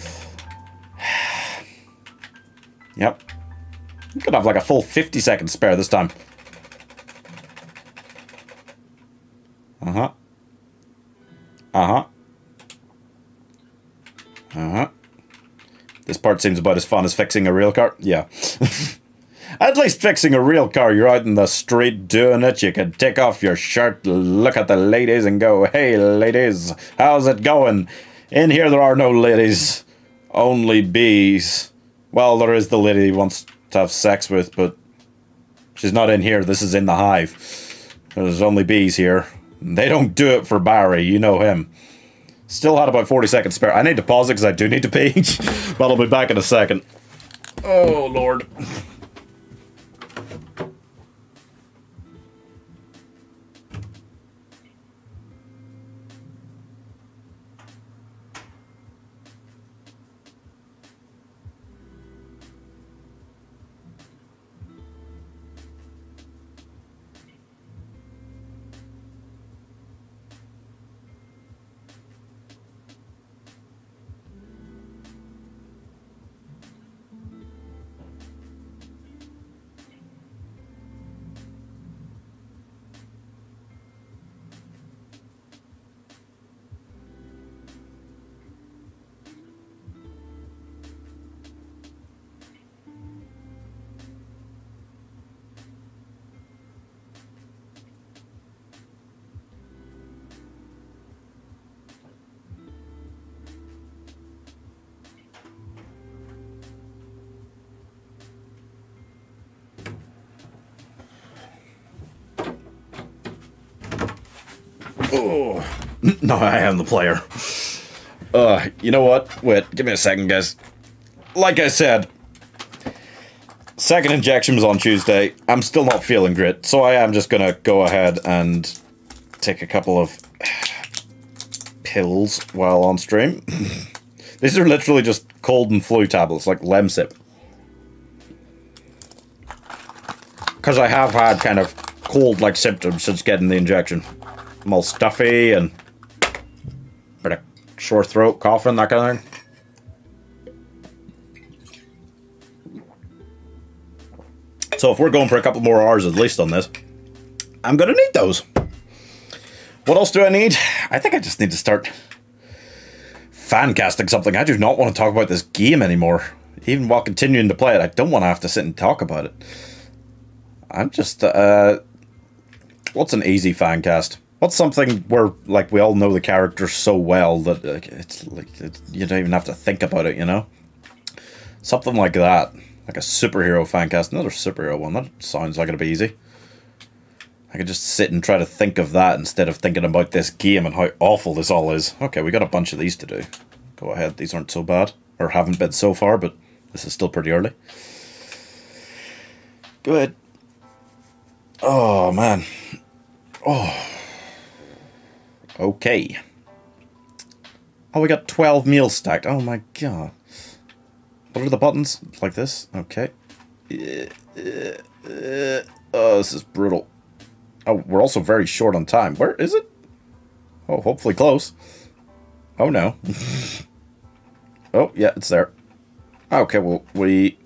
(sighs) yep. I'm gonna have like a full 50 seconds spare this time. Uh-huh. Uh-huh. Uh-huh. This part seems about as fun as fixing a real car. Yeah. (laughs) At least fixing a real car, you're out in the street doing it. You can take off your shirt, look at the ladies, and go, Hey, ladies, how's it going? In here, there are no ladies, only bees. Well, there is the lady he wants to have sex with, but she's not in here. This is in the hive. There's only bees here. They don't do it for Barry, you know him. Still had about 40 seconds spare. I need to pause it because I do need to pee, (laughs) but I'll be back in a second. Oh, Lord. No, I am the player. Uh, you know what? Wait, give me a second, guys. Like I said, second injection was on Tuesday. I'm still not feeling great, so I am just gonna go ahead and take a couple of (sighs) pills while on stream. (clears throat) These are literally just cold and flu tablets, like Lemsip. Because I have had kind of cold-like symptoms since getting the injection. I'm all stuffy and sore throat, coughing, that kind of thing. So if we're going for a couple more hours at least on this, I'm gonna need those. What else do I need? I think I just need to start fan casting something. I do not want to talk about this game anymore. Even while continuing to play it, I don't want to have to sit and talk about it. I'm just, uh... What's an easy fan cast? What's something where, like, we all know the characters so well that like, it's like you don't even have to think about it, you know? Something like that. Like a superhero fan cast. Another superhero one. That sounds like it'd be easy. I could just sit and try to think of that instead of thinking about this game and how awful this all is. Okay, we got a bunch of these to do. Go ahead, these aren't so bad. Or haven't been so far, but this is still pretty early. Go ahead. Oh, man. Oh. Okay. Oh, we got 12 meals stacked. Oh my god. What are the buttons? Like this? Okay. Oh, this is brutal. Oh, we're also very short on time. Where is it? Oh, hopefully close. Oh, no. (laughs) oh, yeah, it's there. Okay, well, we...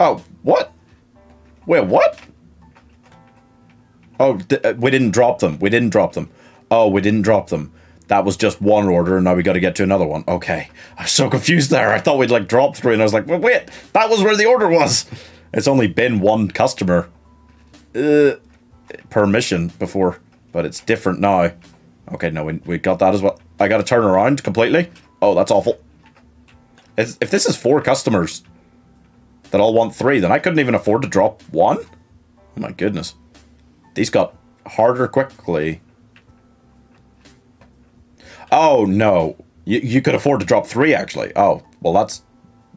Oh, what? Wait, what? Oh, uh, we didn't drop them. We didn't drop them. Oh, we didn't drop them. That was just one order, and now we got to get to another one. Okay. I was so confused there. I thought we'd, like, drop three, and I was like, wait, wait that was where the order was. It's only been one customer. Uh, permission before, but it's different now. Okay, no, we, we got that as well. I got to turn around completely? Oh, that's awful. If, if this is four customers that all want three, then I couldn't even afford to drop one? Oh my goodness. These got harder quickly. Oh, no. You, you could afford to drop three, actually. Oh, well, that's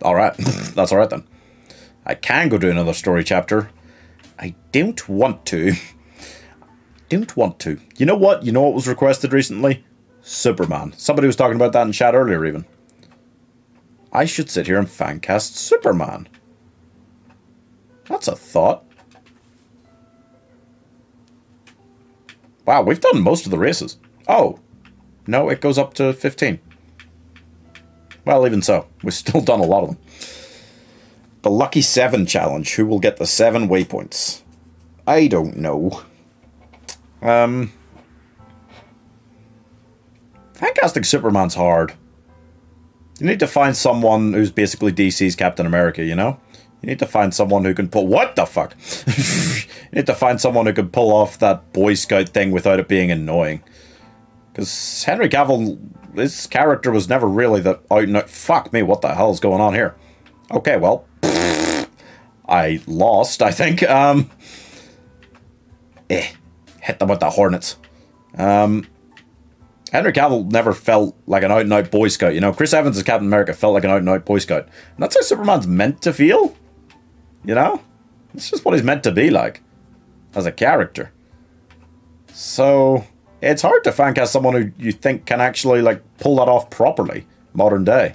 alright. (laughs) that's alright then. I can go do another story chapter. I don't want to. (laughs) don't want to. You know what? You know what was requested recently? Superman. Somebody was talking about that in chat earlier, even. I should sit here and fancast Superman. That's a thought. Wow, we've done most of the races. Oh, no, it goes up to 15. Well, even so, we've still done a lot of them. The Lucky 7 challenge. Who will get the 7 waypoints? I don't know. Um... Fancasting Superman's hard. You need to find someone who's basically DC's Captain America, you know? You need to find someone who can pull. What the fuck? (laughs) you need to find someone who can pull off that Boy Scout thing without it being annoying. Because Henry Cavill, his character was never really the out and out. Fuck me, what the hell is going on here? Okay, well, (laughs) I lost. I think. Um, eh, hit them with the Hornets. Um, Henry Cavill never felt like an out and out Boy Scout. You know, Chris Evans as Captain America felt like an out and out Boy Scout. And that's how Superman's meant to feel. You know? It's just what he's meant to be like as a character. So it's hard to fan cast someone who you think can actually like pull that off properly, modern day.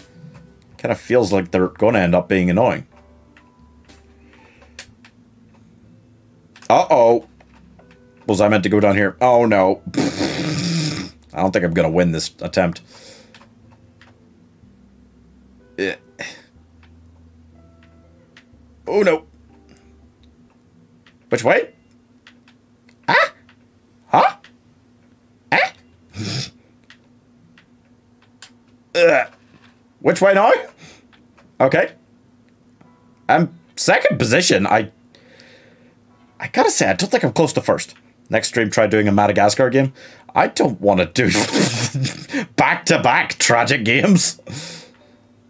Kind of feels like they're gonna end up being annoying. Uh oh. Was I meant to go down here? Oh no. (laughs) I don't think I'm gonna win this attempt. Eh. Oh no. Which way? Ah? Huh? Ugh. Which way now? Okay. Um, second position. I. I gotta say, I don't think I'm close to first. Next stream, try doing a Madagascar game. I don't want to do back to back tragic games.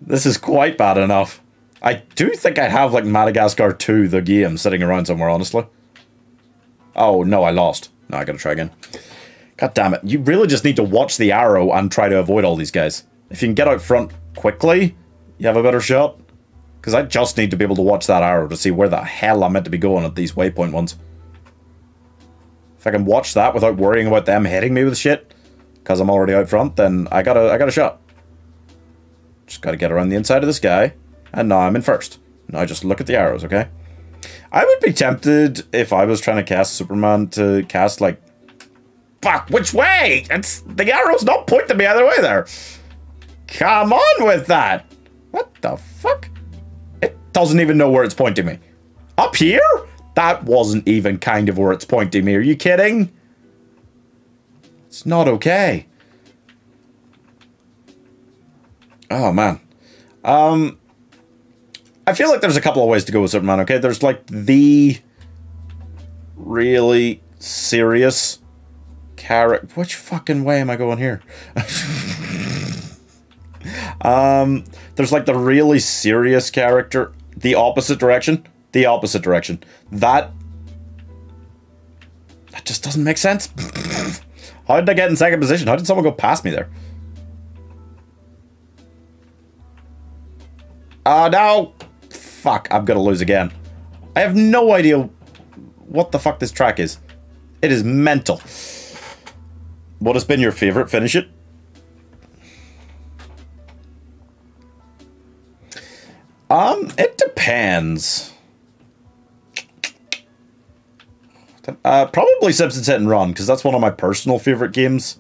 This is quite bad enough. I do think I have like Madagascar 2, the game, sitting around somewhere, honestly. Oh, no, I lost. No, I gotta try again. God damn it. You really just need to watch the arrow and try to avoid all these guys. If you can get out front quickly, you have a better shot. Because I just need to be able to watch that arrow to see where the hell I'm meant to be going at these waypoint ones. If I can watch that without worrying about them hitting me with shit, because I'm already out front, then I got a, I got a shot. Just got to get around the inside of this guy, and now I'm in first. Now I just look at the arrows, okay? I would be tempted if I was trying to cast Superman to cast like, fuck, which way? It's the arrow's not pointing me either way there. Come on with that. What the fuck? It doesn't even know where it's pointing me. Up here? That wasn't even kind of where it's pointing me. Are you kidding? It's not okay. Oh man. Um I feel like there's a couple of ways to go with Superman, okay? There's like the really serious character. Which fucking way am I going here? (laughs) um there's like the really serious character, the opposite direction the opposite direction. That that just doesn't make sense. (laughs) How did I get in second position? How did someone go past me there? Oh no! Fuck, I'm gonna lose again. I have no idea what the fuck this track is. It is mental. What has been your favorite? Finish it. Um, it depends. Uh, probably Simpsons Hit and Run because that's one of my personal favorite games,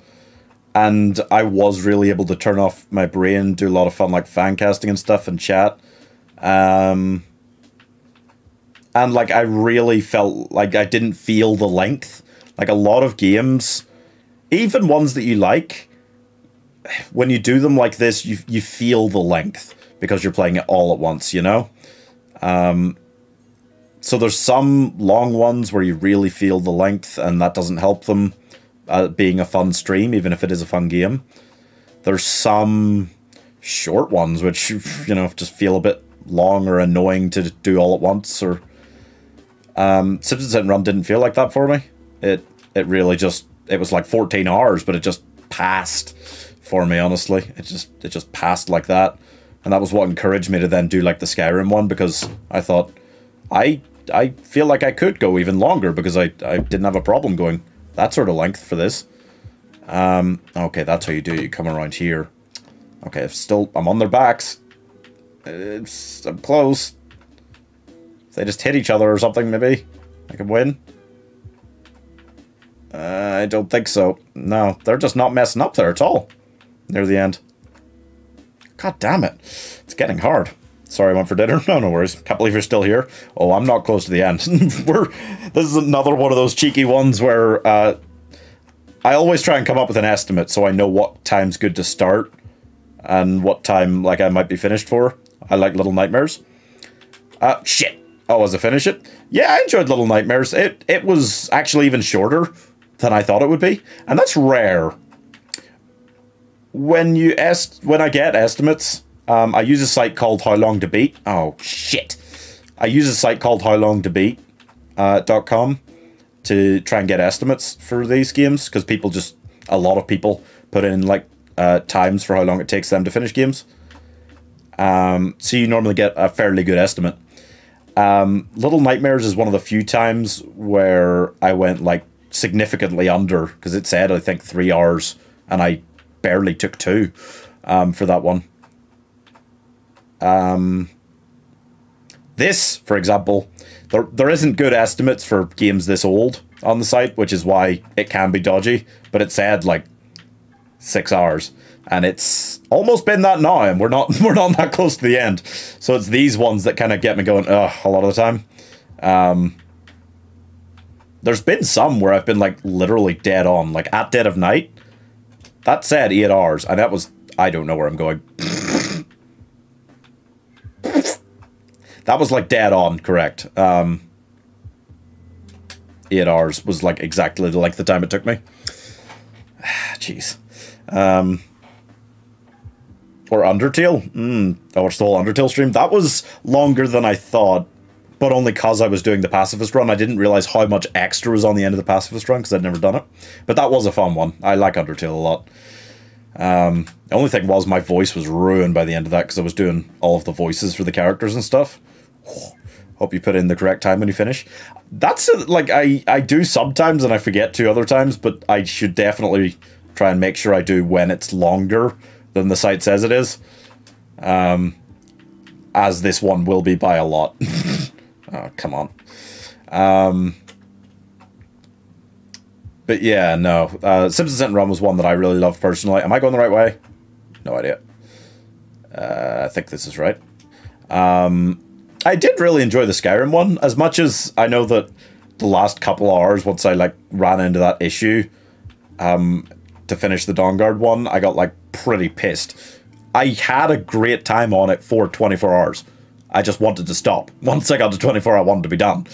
and I was really able to turn off my brain, do a lot of fun like fan casting and stuff, and chat. Um, and like I really felt like I didn't feel the length. Like a lot of games, even ones that you like, when you do them like this, you you feel the length because you're playing it all at once. You know. Um, so there's some long ones where you really feel the length, and that doesn't help them uh, being a fun stream, even if it is a fun game. There's some short ones which you know just feel a bit long or annoying to do all at once. Or um, Simpsons and Run didn't feel like that for me. It it really just it was like 14 hours, but it just passed for me. Honestly, it just it just passed like that, and that was what encouraged me to then do like the Skyrim one because I thought I I feel like I could go even longer because I, I didn't have a problem going that sort of length for this. Um, okay, that's how you do it. You come around here. Okay, still, I'm on their backs. It's, I'm close. If they just hit each other or something, maybe I could win. Uh, I don't think so. No, they're just not messing up there at all. Near the end. God damn it. It's getting hard. Sorry, I went for dinner. (laughs) No, no worries. Can't believe you're still here. Oh, I'm not close to the end. (laughs) We're this is another one of those cheeky ones where uh, I always try and come up with an estimate so I know what time's good to start and what time like I might be finished for. I like little nightmares. Uh, shit. Oh, was I finish it? Yeah, I enjoyed Little Nightmares. It it was actually even shorter than I thought it would be, and that's rare. When you est when I get estimates, um, I use a site called How Long to Beat. Oh shit! I use a site called How Long to Beat uh, dot com to try and get estimates for these games because people just a lot of people put in like uh, times for how long it takes them to finish games. Um, so you normally get a fairly good estimate. Um, Little Nightmares is one of the few times where I went like significantly under because it said I think three hours and I barely took two um, for that one. Um, this, for example, there there isn't good estimates for games this old on the site, which is why it can be dodgy. But it said like six hours, and it's almost been that now, and we're not (laughs) we're not that close to the end. So it's these ones that kind of get me going. Ugh, a lot of the time. Um, there's been some where I've been like literally dead on, like at dead of night. That said eight hours, and that was I don't know where I'm going. that was like dead on, correct. Um, eight hours was like exactly the time it took me. (sighs) Jeez. Um, or Undertale. Mm, I watched the whole Undertale stream. That was longer than I thought, but only because I was doing the pacifist run. I didn't realize how much extra was on the end of the pacifist run because I'd never done it. But that was a fun one. I like Undertale a lot. Um, the only thing was my voice was ruined by the end of that because I was doing all of the voices for the characters and stuff. (sighs) Hope you put in the correct time when you finish. That's uh, like I I do sometimes and I forget to other times, but I should definitely try and make sure I do when it's longer than the site says it is. Um, as this one will be by a lot. (laughs) oh, come on. Um, but yeah, no. Uh, Simpsons Hit and Run was one that I really loved personally. Am I going the right way? No idea. Uh, I think this is right. Um, I did really enjoy the Skyrim one as much as I know that the last couple hours once I like ran into that issue um, to finish the Dawnguard one, I got like pretty pissed. I had a great time on it for 24 hours. I just wanted to stop. (laughs) Once I got to 24, I wanted to be done.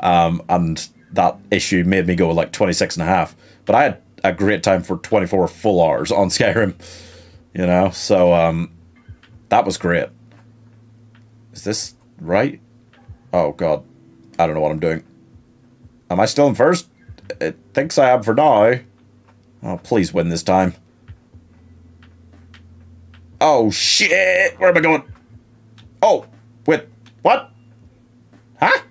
Um, and that issue made me go like 26 and a half. But I had a great time for 24 full hours on (laughs) Skyrim, you know? So um, that was great. Is this right? Oh, God. I don't know what I'm doing. Am I still in first? It thinks I am for now. Oh, please win this time. Oh, shit! Where am I going? Oh, what? Huh?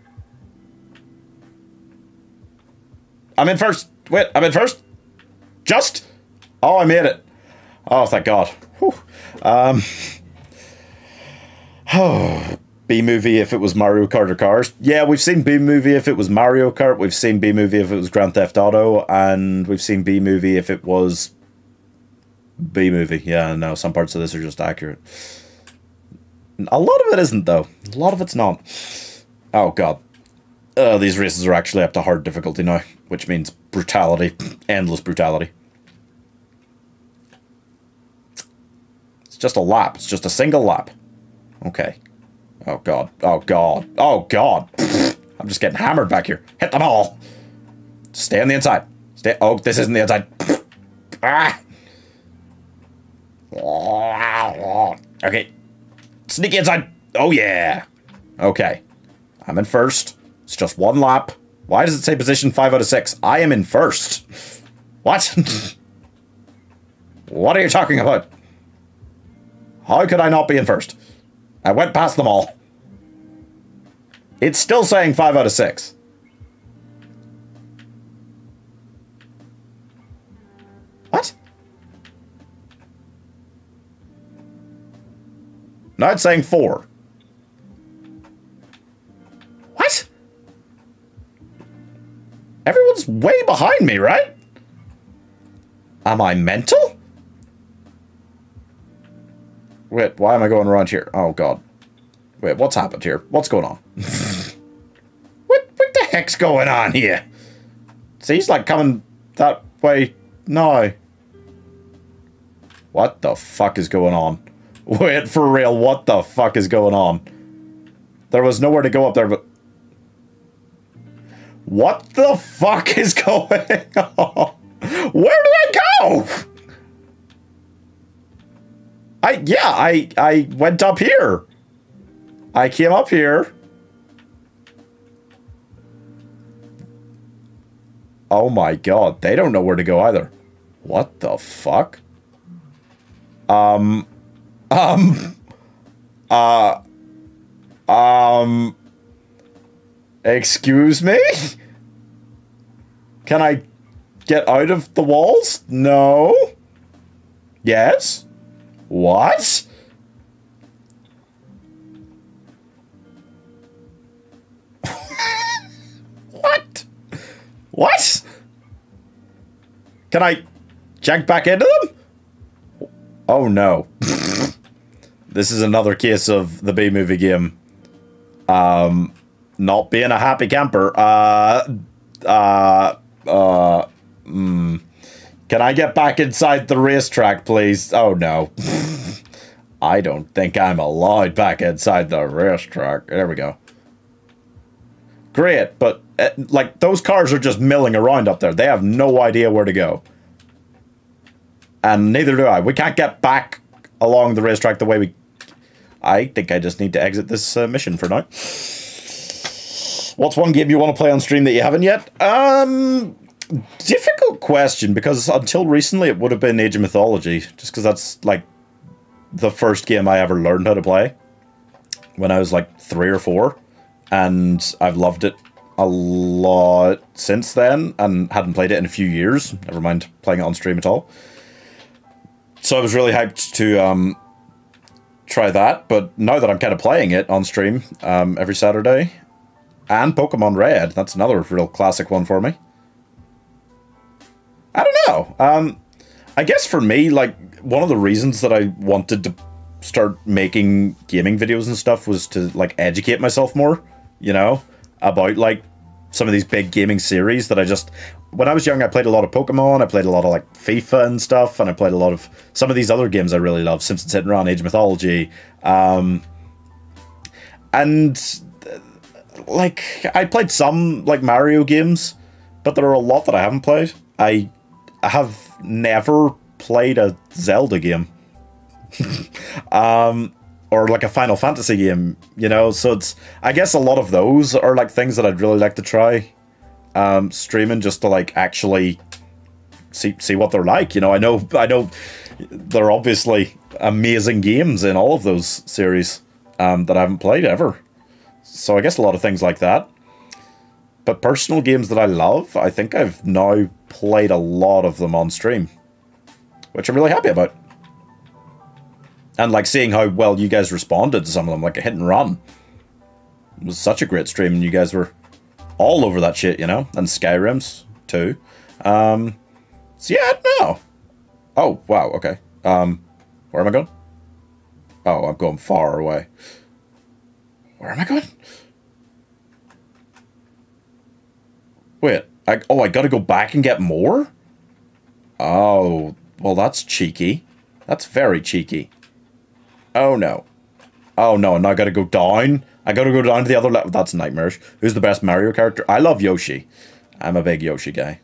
I'm in first. Wait, I'm in first? Just? Oh, I made it. Oh, thank God. Whew. Um. (sighs) Oh, Bee Movie if it was Mario Kart or Cars. Yeah, we've seen Bee Movie if it was Mario Kart. We've seen Bee Movie if it was Grand Theft Auto, and we've seen Bee Movie if it was Bee Movie. Yeah, no, some parts of this are just accurate. A lot of it isn't though. A lot of it's not. Oh god. Uh, these races are actually up to hard difficulty now, which means brutality, endless brutality. It's just a lap. It's just a single lap. Okay. Oh god. Oh god. Oh god. I'm just getting hammered back here. Hit them all. Stay on the inside. Stay. Oh, this isn't the inside. ah. Okay. Sneak inside. Oh yeah. Okay. I'm in first. It's just one lap. Why does it say position 5 out of 6? I am in first. (laughs) What? (laughs) what are you talking about? How could I not be in first? I went past them all. It's still saying 5 out of 6. What? Now it's saying 4. What? Everyone's way behind me, right? Am I mental? Wait, why am I going around here? Oh, God. Wait, what's happened here? What's going on? (laughs) what, what the heck's going on here? See, he's like coming that way now. What the fuck is going on? Wait, for real, what the fuck is going on? There was nowhere to go up there, but... What the fuck is going on? Where did I go? I, yeah, I, I went up here. I came up here. Oh my god, they don't know where to go either. What the fuck? Um, um, uh, um, excuse me? Can I get out of the walls? No. Yes? What? (laughs) what? What? Can I check back into them? Oh no. (laughs) this is another case of the Bee Movie game. Um, not being a happy camper. Uh, uh, uh, mm. Can I get back inside the racetrack, please? Oh no. (laughs) I don't think I'm allowed back inside the racetrack. There we go. Great, but uh, like those cars are just milling around up there. They have no idea where to go. And neither do I. We can't get back along the racetrack the way we... I think I just need to exit this uh, mission for now. What's one game you want to play on stream that you haven't yet? Um, difficult question because until recently it would have been Age of Mythology, just because that's like the first game I ever learned how to play when I was like three or four, and I've loved it a lot since then, and hadn't played it in a few years. Never mind playing it on stream at all. So I was really hyped to um, try that, but now that I'm kind of playing it on stream um, every Saturday, and Pokemon Red, that's another real classic one for me. I don't know. Um, I guess for me, like one of the reasons that I wanted to start making gaming videos and stuff was to like educate myself more, you know, about like some of these big gaming series that I just when I was young I played a lot of Pokemon, I played a lot of like FIFA and stuff, and I played a lot of some of these other games I really love, Simpsons Hit and Run, Age of Mythology, um, and like I played some like Mario games, but there are a lot that I haven't played. I have never played a Zelda game. (laughs) um or like a Final Fantasy game, you know. So it's I guess a lot of those are like things that I'd really like to try um streaming just to like actually see see what they're like, you know. I know I know they're obviously amazing games in all of those series um that I haven't played ever. So I guess a lot of things like that. But personal games that I love, I think I've now played a lot of them on stream, which I'm really happy about. And like seeing how well you guys responded to some of them, like a hit and run. It was such a great stream, and you guys were all over that shit, you know? And Skyrims, too. Um, so yeah, I don't know. Oh, wow, okay. Um, where am I going? Oh, I'm going far away. Where am I going? Wait, I, oh, I gotta go back and get more? Oh, well, that's cheeky. That's very cheeky. Oh, no. Oh, no, and I gotta go down? I gotta go down to the other level? That's nightmarish. Who's the best Mario character? I love Yoshi. I'm a big Yoshi guy.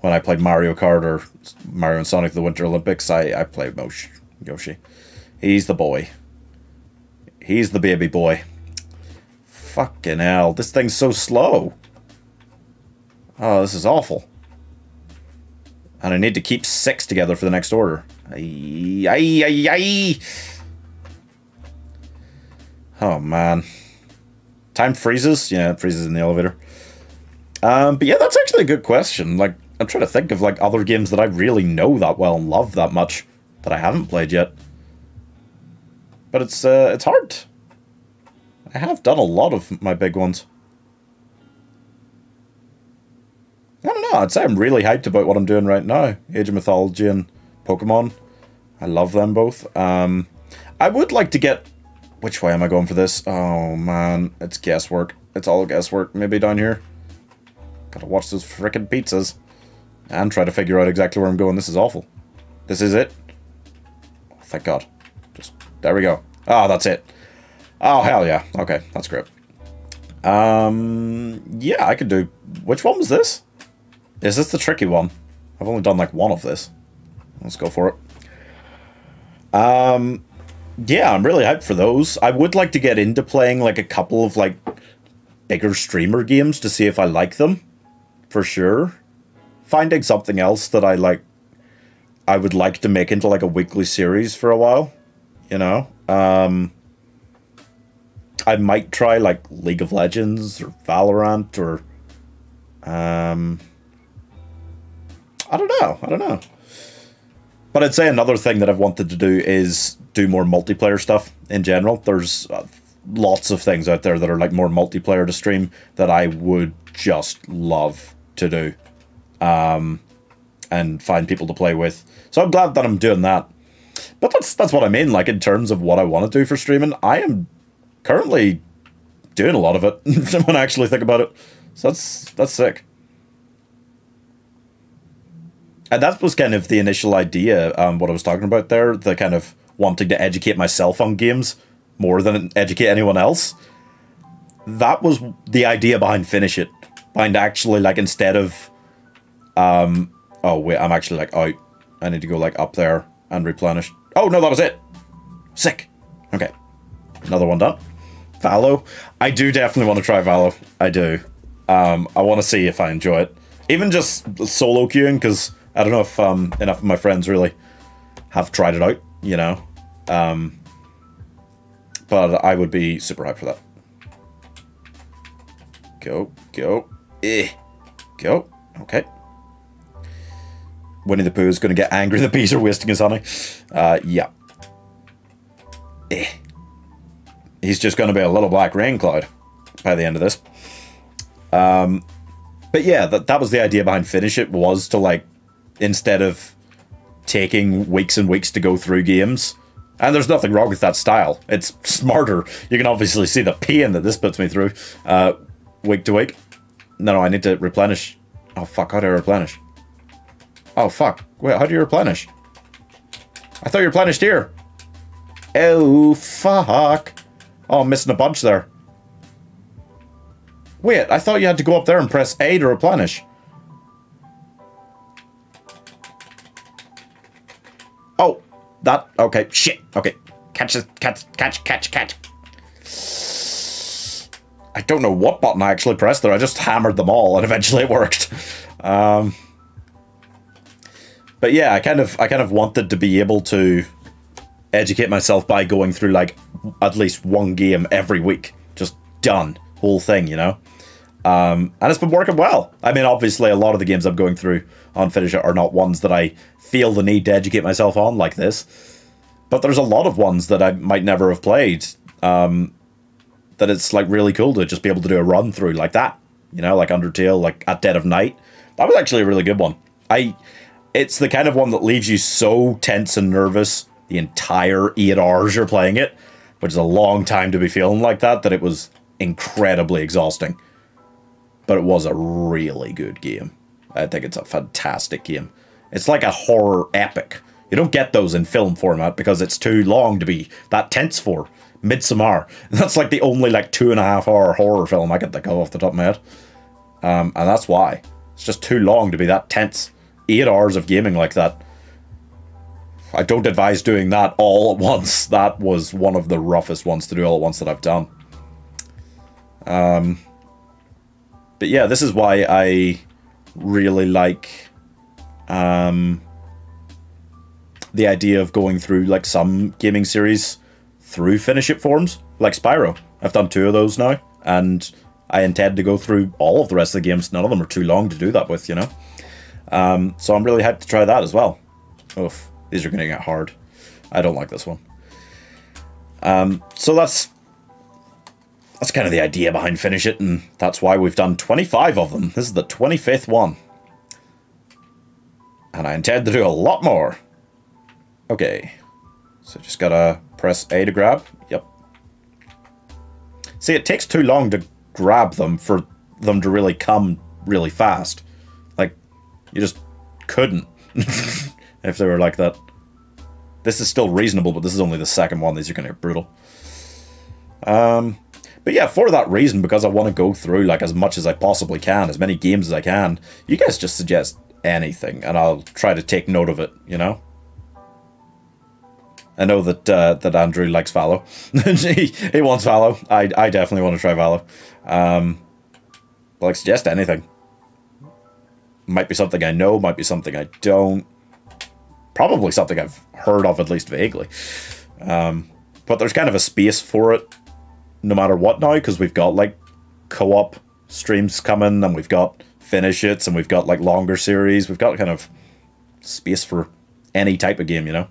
When I played Mario Kart or Mario and Sonic the Winter Olympics, I, I played Mosh Yoshi. He's the boy. He's the baby boy. Fucking hell, this thing's so slow. Oh, this is awful. And I need to keep six together for the next order. Aye, aye, aye, aye. Oh, man. Time freezes? Yeah, it freezes in the elevator. Um, but yeah, that's actually a good question. Like, I'm trying to think of, like, other games that I really know that well and love that much that I haven't played yet. But it's, uh, it's hard. I have done a lot of my big ones. I don't know. I'd say I'm really hyped about what I'm doing right now. Age of Mythology and Pokemon. I love them both. Um, I would like to get... Which way am I going for this? Oh, man. It's guesswork. It's all guesswork. Maybe down here. Gotta watch those frickin' pizzas. And try to figure out exactly where I'm going. This is awful. This is it. Oh, thank God. Just... There we go. Ah, oh, that's it. Oh hell yeah. Okay, that's great. Um yeah, I could do which one was this? Is this the tricky one? I've only done like one of this. Let's go for it. Um yeah, I'm really hyped for those. I would like to get into playing like a couple of like bigger streamer games to see if I like them. For sure. Finding something else that I like I would like to make into like a weekly series for a while. You know? Um I might try like League of Legends or Valorant or um I don't know. I don't know. But I'd say another thing that I've wanted to do is do more multiplayer stuff in general. There's uh, lots of things out there that are like more multiplayer to stream that I would just love to do um, and find people to play with. So I'm glad that I'm doing that. But that's that's what I mean. Like in terms of what I want to do for streaming, I am currently doing a lot of it (laughs) when I actually think about it. So that's that's sick. And that was kind of the initial idea, um, what I was talking about there, the kind of wanting to educate myself on games more than educate anyone else. That was the idea behind Finish It. Behind actually, like, instead of. Um, oh, wait, I'm actually, like, out. I need to go, like, up there and replenish. Oh, no, that was it! Sick! Okay. Another one done. Valo. I do definitely want to try Valo. I do. Um, I want to see if I enjoy it. Even just solo queuing, because I don't know if um, enough of my friends really have tried it out, you know. Um, but I would be super hyped for that. Go, go, eh, go. Okay. Winnie the Pooh is going to get angry the bees are wasting his honey. Uh, yeah. Eh. He's just going to be a little black rain cloud by the end of this. Um, but yeah, that, that was the idea behind Finish It, was to like, instead of taking weeks and weeks to go through games, and there's nothing wrong with that style. It's smarter. You can obviously see the pain that this puts me through uh, week to week. No, no, I need to replenish. Oh, fuck. How do I replenish? Oh, fuck. Wait, how do you replenish? I thought you replenished here. Oh, fuck. Oh, I'm missing a bunch there. Wait, I thought you had to go up there and press A to replenish. That okay. Shit. Okay. Catch. Catch. Catch. Catch. Catch. I don't know what button I actually pressed there. I just hammered them all, and (laughs) eventually it worked. Um, but yeah, I kind of, I kind of wanted to be able to educate myself by going through like at least one game every week, just done whole thing, you know. Um, and it's been working well. I mean, obviously, a lot of the games I'm going through on Finish It are not ones that I feel the need to educate myself on like this. But there's a lot of ones that I might never have played. Um, that it's like really cool to just be able to do a run through like that. You know, like Undertale, like at Dead of Night. That was actually a really good one. I, it's the kind of one that leaves you so tense and nervous the entire eight hours you're playing it, which is a long time to be feeling like that. That it was incredibly exhausting but it was a really good game. I think it's a fantastic game. It's like a horror epic. You don't get those in film format because it's too long to be that tense for. Midsommar. (laughs) That's like the only like two and a half hour horror film I can think of off the top of my head. Um, and that's why. It's just too long to be that tense. Eight hours of gaming like that. I don't advise doing that all at (laughs) once. That was one of the roughest ones to do all at once that I've done. Um, but yeah, this is why I really like um, the idea of going through like some gaming series through finish it forms, like Spyro. I've done two of those now, and I intend to go through all of the rest of the games. None of them are too long to do that with, you know. Um, so I'm really hyped to try that as well. Oof, these are going to get hard. I don't like this one. Um, so that's that's kind of the idea behind Finish It, and that's why we've done 25 of them. This is the 25th one. And I intend to do a lot more. Okay. So just gotta press A to grab. Yep. See, it takes too long to grab them for them to really come really fast. Like, you just couldn't (laughs) if they were like that. This is still reasonable, but this is only the second one. These are to get brutal. Um, but yeah, for that reason, because I want to go through like as much as I possibly can, as many games as I can, you guys just suggest anything, and I'll try to take note of it. You know. I know that uh, that Andrew likes Valo. (laughs) he, he wants Valo. I, I definitely want to try Valo. Um, like, suggest anything. Might be something I know, might be something I don't. Probably something I've heard of at least vaguely. Um, but there's kind of a space for it no matter what now, because we've got like co-op streams coming and we've got finish it and we've got like longer series. We've got kind of space for any type of game, you know?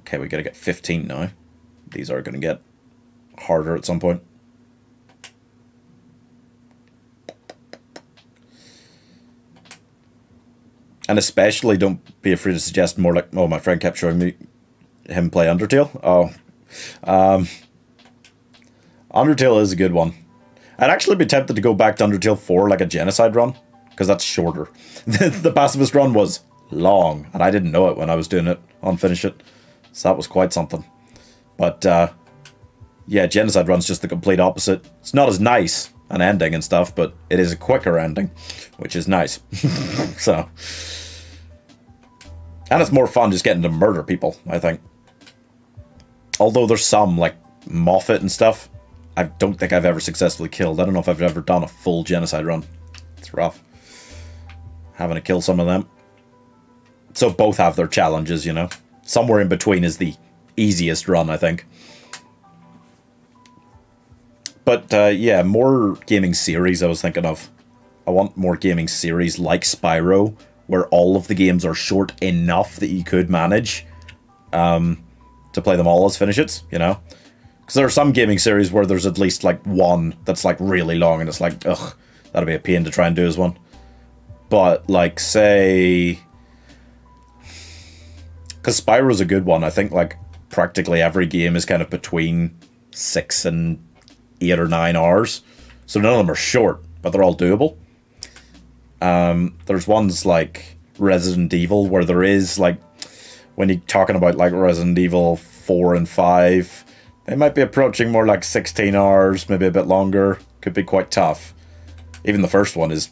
Okay, we gotta get 15 now. These are gonna get harder at some point. And especially don't be afraid to suggest more like, oh, my friend kept showing me him play Undertale. Oh, um, Undertale is a good one. I'd actually be tempted to go back to Undertale 4 like a genocide run, because that's shorter. (laughs) the, pacifist run was long, and I didn't know it when I was doing it on Finish It. So that was quite something. But, uh, yeah, Genocide Run's just the complete opposite. It's not as nice an ending and stuff, but it is a quicker ending, which is nice. (laughs) so. And it's more fun just getting to murder people, I think. Although there's some, like Muffet and stuff, I don't think I've ever successfully killed. I don't know if I've ever done a full genocide run. It's rough. Having to kill some of them. So both have their challenges, you know. Somewhere in between is the easiest run, I think. But uh, yeah, more gaming series I was thinking of. I want more gaming series like Spyro, where all of the games are short enough that you could manage um, to play them all as finish it, you know? Because there are some gaming series where there's at least like one that's like really long and it's like, ugh, that'd be a pain to try and do as one. But like, say, because Spyro's a good one. I think like practically every game is kind of between six and eight or nine hours, so none of them are short, but they're all doable. Um, there's ones like Resident Evil where there is like when you're talking about like Resident Evil four and five, they might be approaching more like sixteen hours, maybe a bit longer. Could be quite tough. Even the first one is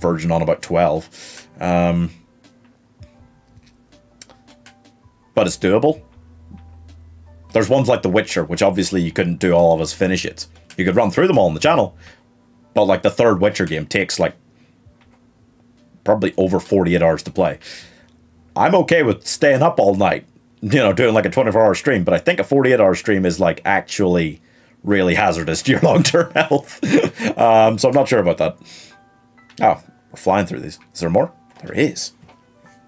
verging on about twelve. Um, but it's doable. There's ones like The Witcher, which obviously you couldn't do all of us finish it. You could run through them all on the channel, but like the third Witcher game takes like probably over 48 hours to play. I'm okay with staying up all night, you know, doing like a 24 hour stream, but I think a 48 hour stream is like actually really hazardous to your (laughs) long term health. um, so I'm not sure about that. Oh, we're flying through these. Is there more? There is.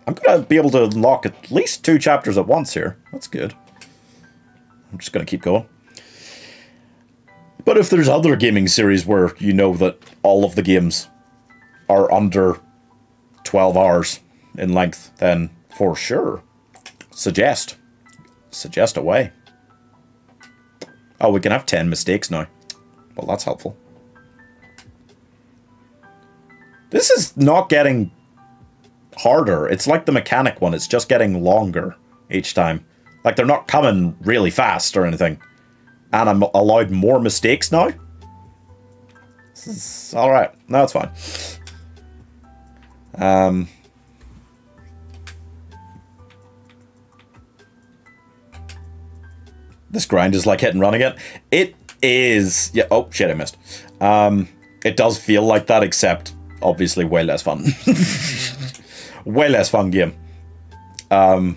I'm going to be able to unlock at least two chapters at once here. That's good. I'm just going to keep going. But if there's other gaming series where you know that all of the games are under 12 hours in length, then for sure, suggest. Suggest away. Oh, we can have 10 mistakes now. Well, that's helpful. This is not getting harder. It's like the mechanic one. It's just getting longer each time. Like they're not coming really fast or anything. And I'm allowed more mistakes now. This is alright. No, it's fine. Um... This grind is like hit and run again. It is... Yeah, oh, shit, I missed. Um, it does feel like that, except obviously way less fun. (laughs) way less fun game. Um,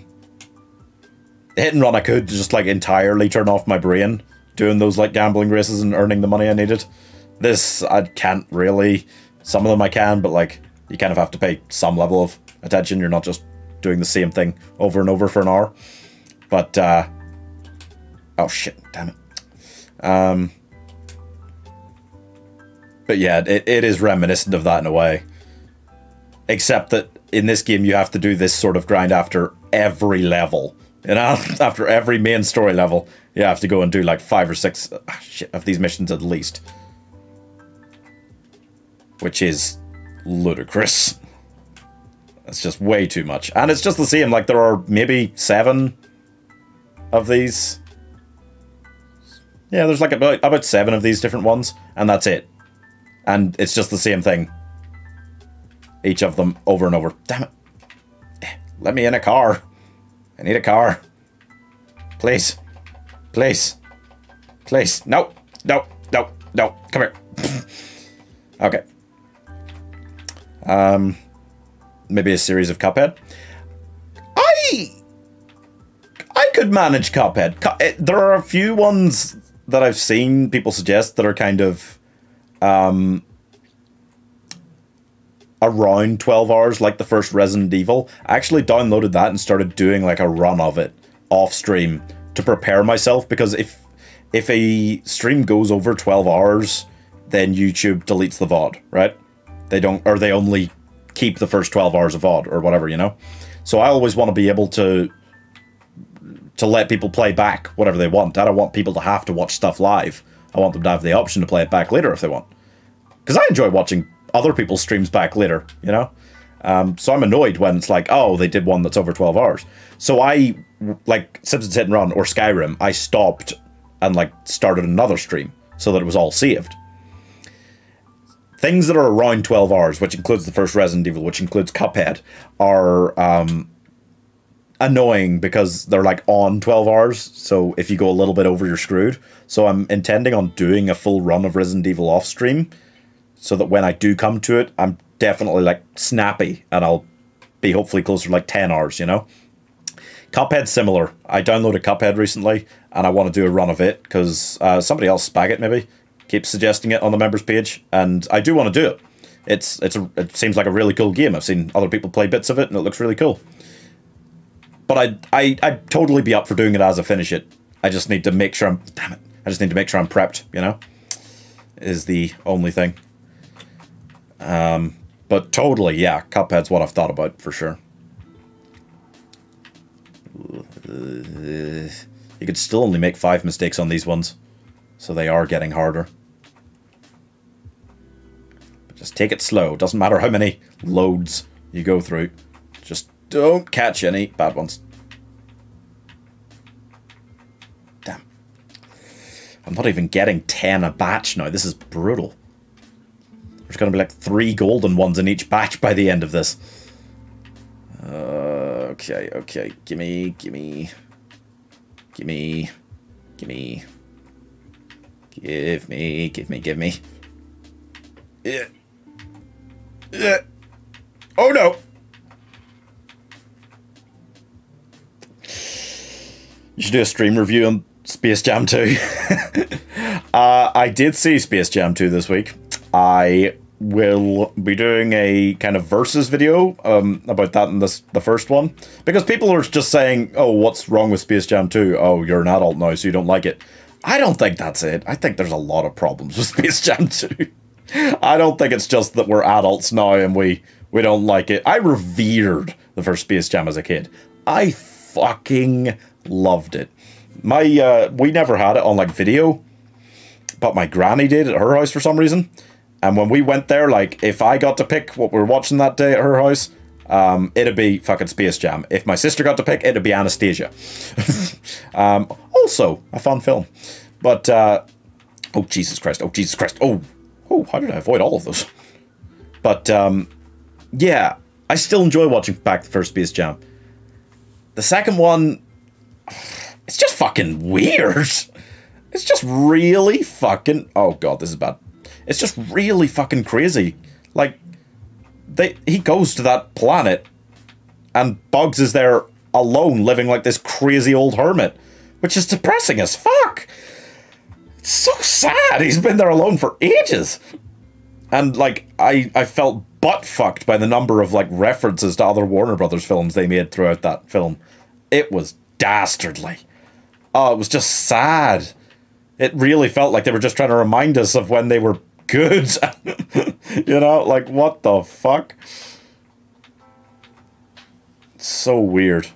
hit and run, I could just like entirely turn off my brain doing those like gambling races and earning the money I needed. This I can't really. Some of them I can, but like you kind of have to pay some level of attention. You're not just doing the same thing over and over for an hour. But uh, oh shit, damn it. Um, but yeah, it, it is reminiscent of that in a way. Except that in this game you have to do this sort of grind after every level. You (laughs) know, after every main story level, you have to go and do like five or six ah, shit, of these missions at least. Which is ludicrous. It's just way too much. And it's just the same, like there are maybe seven of these Yeah, there's like about about seven of these different ones, and that's it. And it's just the same thing. Each of them over and over. Damn it. Eh, Let me in a car. I need a car. Please. Please. Please. No. No. No. No. Come here. (laughs) okay. Um maybe a series of Cuphead. I I could manage Cuphead. Eh, There are a few ones that I've seen people suggest that are kind of um around 12 hours like the first Resident Evil. I actually downloaded that and started doing like a run of it off stream to prepare myself because if if a stream goes over 12 hours then YouTube deletes the VOD, right? They don't or they only keep the first 12 hours of VOD or whatever, you know? So I always want to be able to to let people play back whatever they want. I don't want people to have to watch stuff live. I want them to have the option to play it back later if they want. Because I enjoy watching other people's streams back later, you know? Um, so I'm annoyed when it's like, oh, they did one that's over 12 hours. So I, like Simpsons Hit and Run or Skyrim, I stopped and like started another stream so that it was all saved. Things that are around 12 hours, which includes the first Resident Evil, which includes Cuphead, are um, annoying because they're like on 12 hours. So if you go a little bit over, you're screwed. So I'm intending on doing a full run of Resident Evil off stream so that when I do come to it, I'm definitely like snappy and I'll be hopefully closer to like 10 hours, you know? Cuphead's similar. I downloaded Cuphead recently and I want to do a run of it because uh, somebody else, Spaggett maybe, keeps suggesting it on the members page and I do want to do it. It's it's a, it seems like a really cool game. I've seen other people play bits of it and it looks really cool. But I I I'd totally be up for doing it as I finish it. I just need to make sure I'm damn it. I just need to make sure I'm prepped, you know? Is the only thing. Um but totally, yeah, Cuphead's what I've thought about for sure. You could still only make five mistakes on these ones, so they are getting harder. But just take it slow. Doesn't matter how many loads you go through. Don't catch any bad ones. Damn. I'm not even getting 10 a batch now. This is brutal. There's going to be like three golden ones in each batch by the end of this. Uh, okay, okay. Gimme, gimme. Gimme. Gimme. Give me, give me, give me. Yeah. Yeah. Oh no! You should do a stream review on Space Jam 2. (laughs) uh, I did see Space Jam 2 this week. I will be doing a kind of versus video um, about that in this the first one because people are just saying, "Oh, what's wrong with Space Jam 2? Oh, you're an adult now, so you don't like it." I don't think that's it. I think there's a lot of problems with (laughs) Space Jam 2. (laughs) I don't think it's just that we're adults now and we we don't like it. I revered the first Space Jam as a kid. I fucking loved it. My uh, we never had it on like video, but my granny did at her house for some reason. And when we went there, like if I got to pick what we were watching that day at her house, um, it'd be fucking Space Jam. If my sister got to pick, it'd be Anastasia. (laughs) um, also a fun film, but uh, oh Jesus Christ! Oh Jesus Christ! Oh oh! How did I avoid all of those? But um, yeah, I still enjoy watching back the first Space Jam. The second one, it's just fucking weird. It's just really fucking. Oh god, this is bad. It's just really fucking crazy. Like, they he goes to that planet, and Bugs is there alone, living like this crazy old hermit, which is depressing as fuck. It's so sad. He's been there alone for ages, and like I I felt butt fucked by the number of like references to other Warner Brothers films they made throughout that film. It was dastardly. Oh, it was just sad. It really felt like they were just trying to remind us of when they were good. (laughs) you know, like what the fuck? So weird.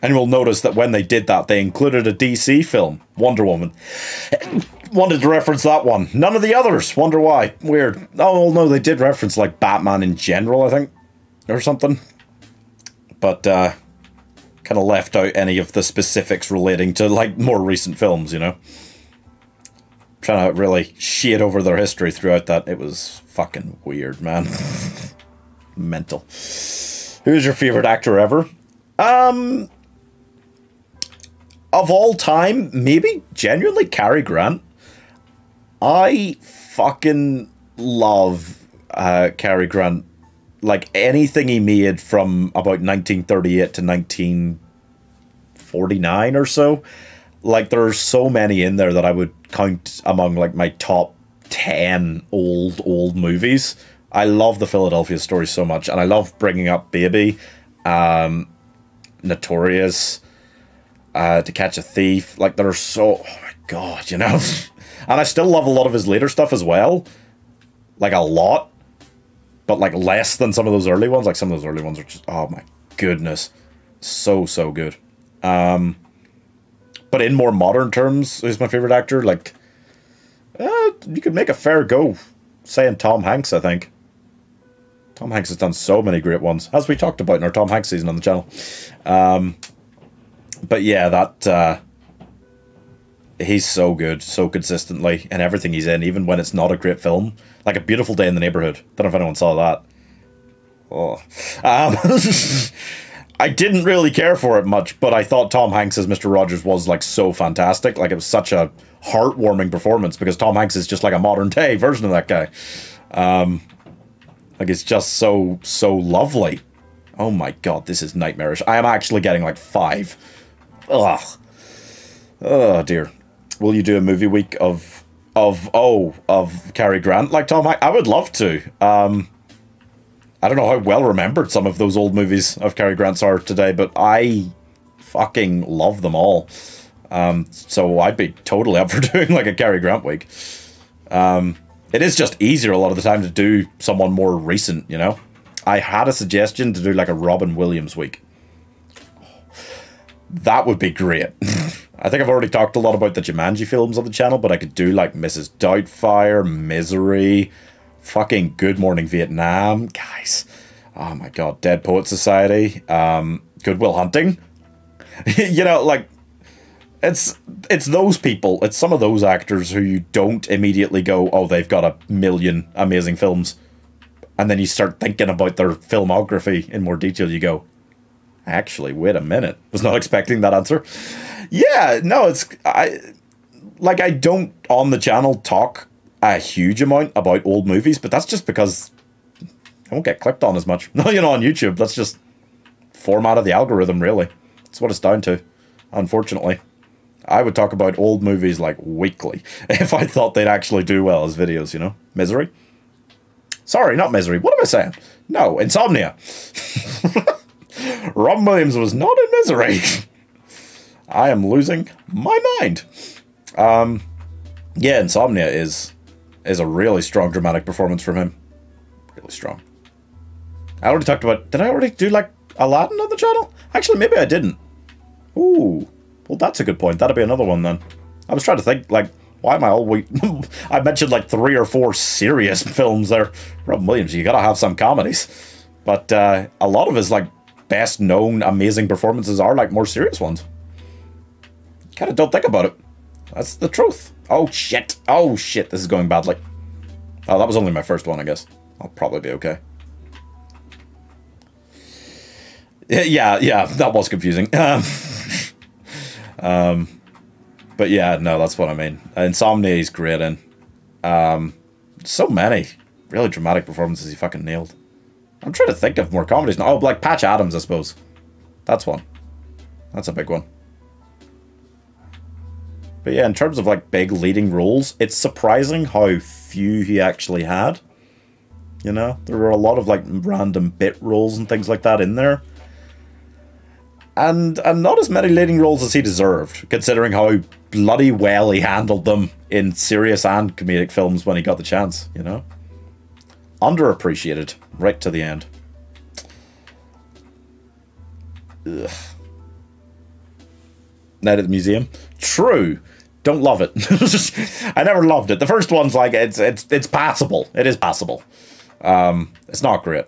And you'll notice that when they did that, they included a DC film, Wonder Woman. (coughs) Wanted to reference that one. None of the others. Wonder why. Weird. Oh, no, they did reference like Batman in general, I think, or something. But, uh, kind of left out any of the specifics relating to like more recent films, you know. Trying to really shade over their history throughout that. It was fucking weird, man. (laughs) Mental. Who's your favorite actor ever? Um, of all time, maybe genuinely Cary Grant. I fucking love uh, Cary Grant. Like anything he made from about 1938 to 1949 or so. Like there's so many in there that I would count among like my top 10 old, old movies. I love the Philadelphia story so much, and I love bringing up Baby, um, Notorious, uh, To Catch a Thief. Like, they're so. Oh my god, you know? (laughs) and I still love a lot of his later stuff as well. Like, a lot. But, like, less than some of those early ones. Like, some of those early ones are just. Oh my goodness. So, so good. Um, but in more modern terms, who's my favorite actor? Like, uh, you could make a fair go saying Tom Hanks, I think. Tom Hanks has done so many great ones, as we talked about in our Tom Hanks season on the channel. Um, but yeah, that uh, he's so good, so consistently, and everything he's in, even when it's not a great film, like A Beautiful Day in the Neighborhood. Don't know if anyone saw that. Oh, um, (laughs) I didn't really care for it much, but I thought Tom Hanks as Mr. Rogers was like so fantastic. Like it was such a heartwarming performance because Tom Hanks is just like a modern day version of that guy. Um, like it's just so so lovely. Oh my god, this is nightmarish. I am actually getting like five. Ugh. Oh dear. Will you do a movie week of of oh of Cary Grant like Tom? I, I would love to. Um, I don't know how well remembered some of those old movies of Cary Grant's are today, but I fucking love them all. Um, so I'd be totally up for (laughs) doing like a Cary Grant week. Um, it is just easier a lot of the time to do someone more recent, you know? I had a suggestion to do like a Robin Williams week. That would be great. (laughs) I think I've already talked a lot about the Jumanji films on the channel, but I could do like Mrs. Doubtfire, Misery, fucking Good Morning Vietnam, guys. Oh my god, Dead Poet Society, um, Good Will Hunting. (laughs) you know, like it's it's those people, it's some of those actors who you don't immediately go, oh, they've got a million amazing films, and then you start thinking about their filmography in more detail. You go, actually, wait a minute, was not expecting that answer. Yeah, no, it's I like I don't on the channel talk a huge amount about old movies, but that's just because I won't get clicked on as much. No, (laughs) you know, on YouTube, that's just format of the algorithm, really. That's what it's down to, unfortunately. I would talk about old movies like weekly (laughs) if I thought they'd actually do well as videos, you know? Misery? Sorry, not Misery. What am I saying? No, Insomnia. (laughs) Robin Williams was not in Misery. I am losing my mind. Um, yeah, Insomnia is is a really strong dramatic performance from him. Really strong. I already talked about. Did I already do like Aladdin on the channel? Actually, maybe I didn't. Ooh, well, that's a good point. That'll be another one then. I was trying to think like, why am I always? (laughs) I mentioned like three or four serious (laughs) films there. Robin Williams, you gotta have some comedies, but uh, a lot of his like best known amazing performances are like more serious ones. Kind of don't think about it. That's the truth. Oh shit. Oh shit, this is going badly. Oh, that was only my first one, I guess. I'll probably be okay. Yeah, yeah, that was confusing. Um, (laughs) um, but yeah, no, that's what I mean. Insomnia is great in. Um, so many really dramatic performances he fucking nailed. I'm trying to think of more comedies now. Oh, like Patch Adams, I suppose. That's one. That's a big one. But yeah, in terms of like big leading roles, it's surprising how few he actually had. You know, there were a lot of like random bit roles and things like that in there. And and not as many leading roles as he deserved, considering how bloody well he handled them in serious and comedic films when he got the chance, you know? Underappreciated, right to the end. Ugh. Night at the Museum. True. Don't love it. (laughs) I never loved it. The first one's like it's it's it's passable. It is passable. Um, it's not great,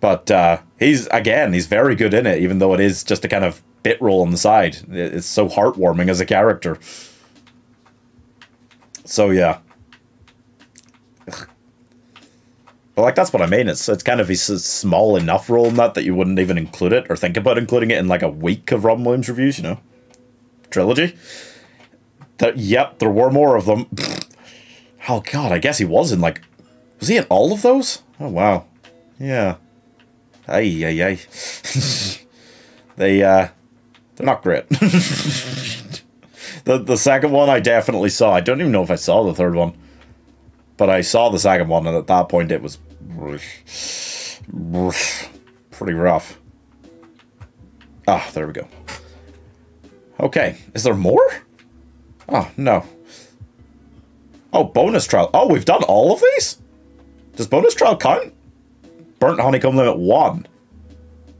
but uh, he's again he's very good in it, even though it is just a kind of bit role on the side. It's so heartwarming as a character. So yeah. But like that's what I mean. It's it's kind of a small enough role in that that you wouldn't even include it or think about including it in like a week of Robin Williams reviews. You know, trilogy. Yep, there were more of them. (laughs) Oh god, I guess he was in like, was he in all of those? Oh wow, yeah. Ay ay ay. (laughs) they uh, they're not great. (laughs) the the second one I definitely saw. I don't even know if I saw the third one, but I saw the second one, and at that point it was (sighs) pretty rough. Ah, there we go. Okay, is there more? Oh no. Oh, bonus trial. Oh, we've done all of these? Does bonus trial count? Burnt honeycomb limit one.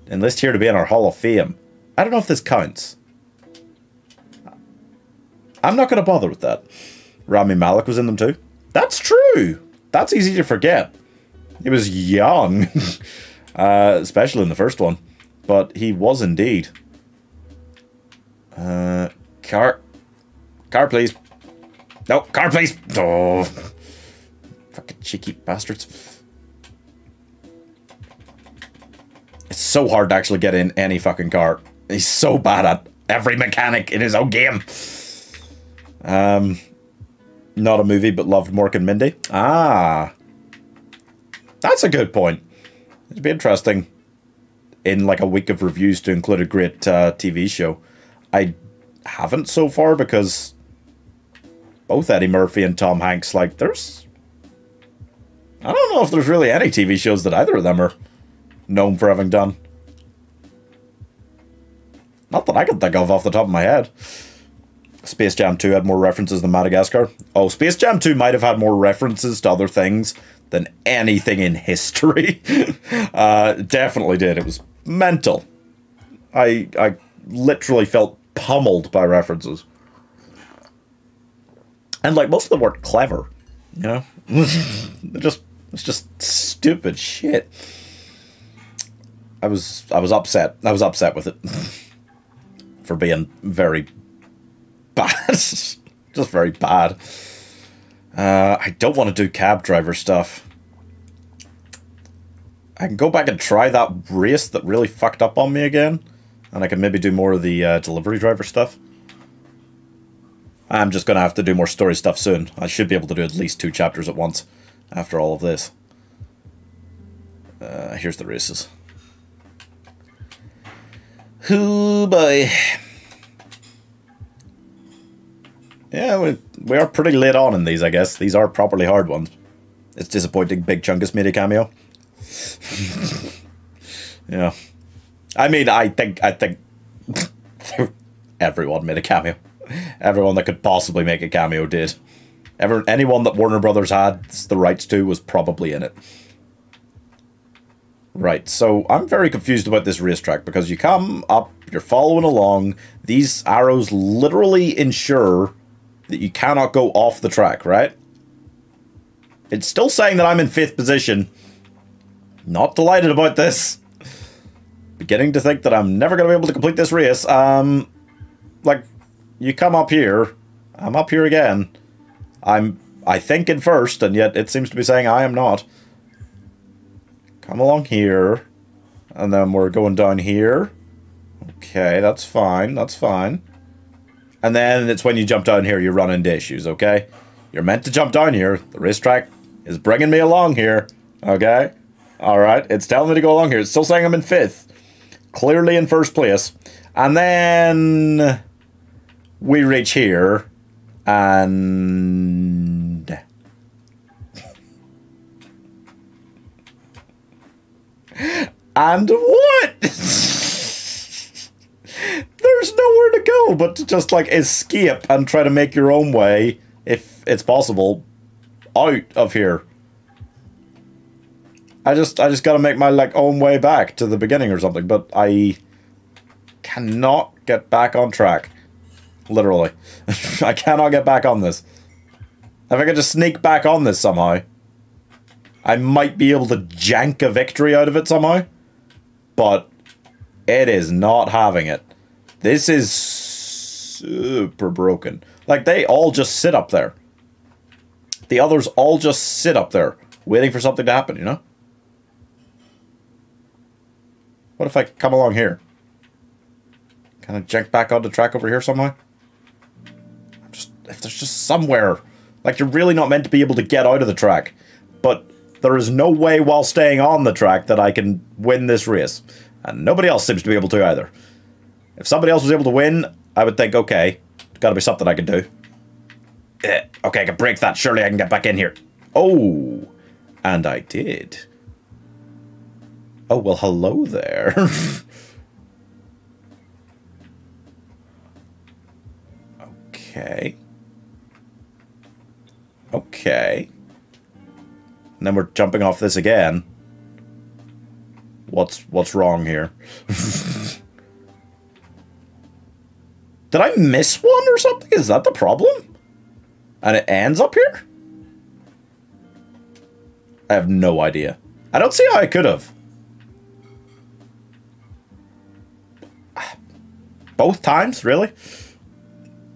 Enlist here to be in our Hall of Fame. I don't know if this counts. I'm not going to bother with that. Rami Malek was in them too. That's true. That's easy to forget. He was young, (laughs) uh, especially in the first one, but he was indeed. Uh, car, car, please. No, car, please. Oh, fucking cheeky bastards. It's so hard to actually get in any fucking car. He's so bad at every mechanic in his own game. Um, not a movie, but loved Mork and Mindy. Ah, that's a good point. It'd be interesting in like a week of reviews to include a great uh, TV show. I haven't so far because both Eddie Murphy and Tom Hanks, like, there's. I don't know if there's really any TV shows that either of them are known for having done. Not that I can think of off the top of my head. Space Jam 2 had more references than Madagascar. Oh, Space Jam 2 might have had more references to other things than anything in history. (laughs) uh, definitely did. It was mental. I I literally felt pummeled by references. And like most of them weren't clever, you know? (laughs) Just it's just stupid shit. I was I was upset. I was upset with it. (laughs) For being very (laughs) bad. just very bad. Uh, I don't want to do cab driver stuff. I can go back and try that race that really fucked up on me again. And I can maybe do more of the uh, delivery driver stuff. I'm just going to have to do more story stuff soon. I should be able to do at least two chapters at once after all of this. Uh, here's the races. Hoo boy. Yeah, we, we are pretty late on in these, I guess. These are properly hard ones. It's disappointing Big Chungus made a cameo. (laughs) yeah. I mean, I think, I think (laughs) everyone made a cameo. Everyone that could possibly make a cameo did. Ever, anyone that Warner Brothers had the rights to was probably in it. Right, so I'm very confused about this racetrack because you come up, you're following along, these arrows literally ensure that you cannot go off the track, right? It's still saying that I'm in fifth position. Not delighted about this. Beginning to think that I'm never going to be able to complete this race. Um, like, you come up here, I'm up here again. I'm, I think, in first, and yet it seems to be saying I am not. Come along here, and then we're going down here. Okay, that's fine, that's fine. And then it's when you jump down here, you run into issues, okay? You're meant to jump down here. The racetrack is bringing me along here, okay? Alright, it's telling me to go along here. It's still saying I'm in fifth. Clearly in first place. And then we reach here, and... And what? (laughs) There's nowhere to go but to just like escape and try to make your own way, if it's possible, out of here. I just I just gotta make my like own way back to the beginning or something, but I cannot get back on track. Literally. (laughs) I cannot get back on this. If I could just sneak back on this somehow, I might be able to jank a victory out of it somehow. But it is not having it. This is super broken. Like, they all just sit up there. The others all just sit up there, waiting for something to happen, you know? What if I come along here? Kind of jank back on the track over here somewhere? If there's just somewhere, like you're really not meant to be able to get out of the track, but there is no way while staying on the track that I can win this race, and nobody else seems to be able to either. If somebody else was able to win, I would think, okay, got to be something I can do. Eh, okay, I can break that. Surely I can get back in here. Oh, and I did. Oh, well, hello there. (laughs) okay. Okay. And then we're jumping off this again. What's what's wrong here? (laughs) Did I miss one or something? Is that the problem? And it ends up here? I have no idea. I don't see how I could have. (sighs) Both times, really?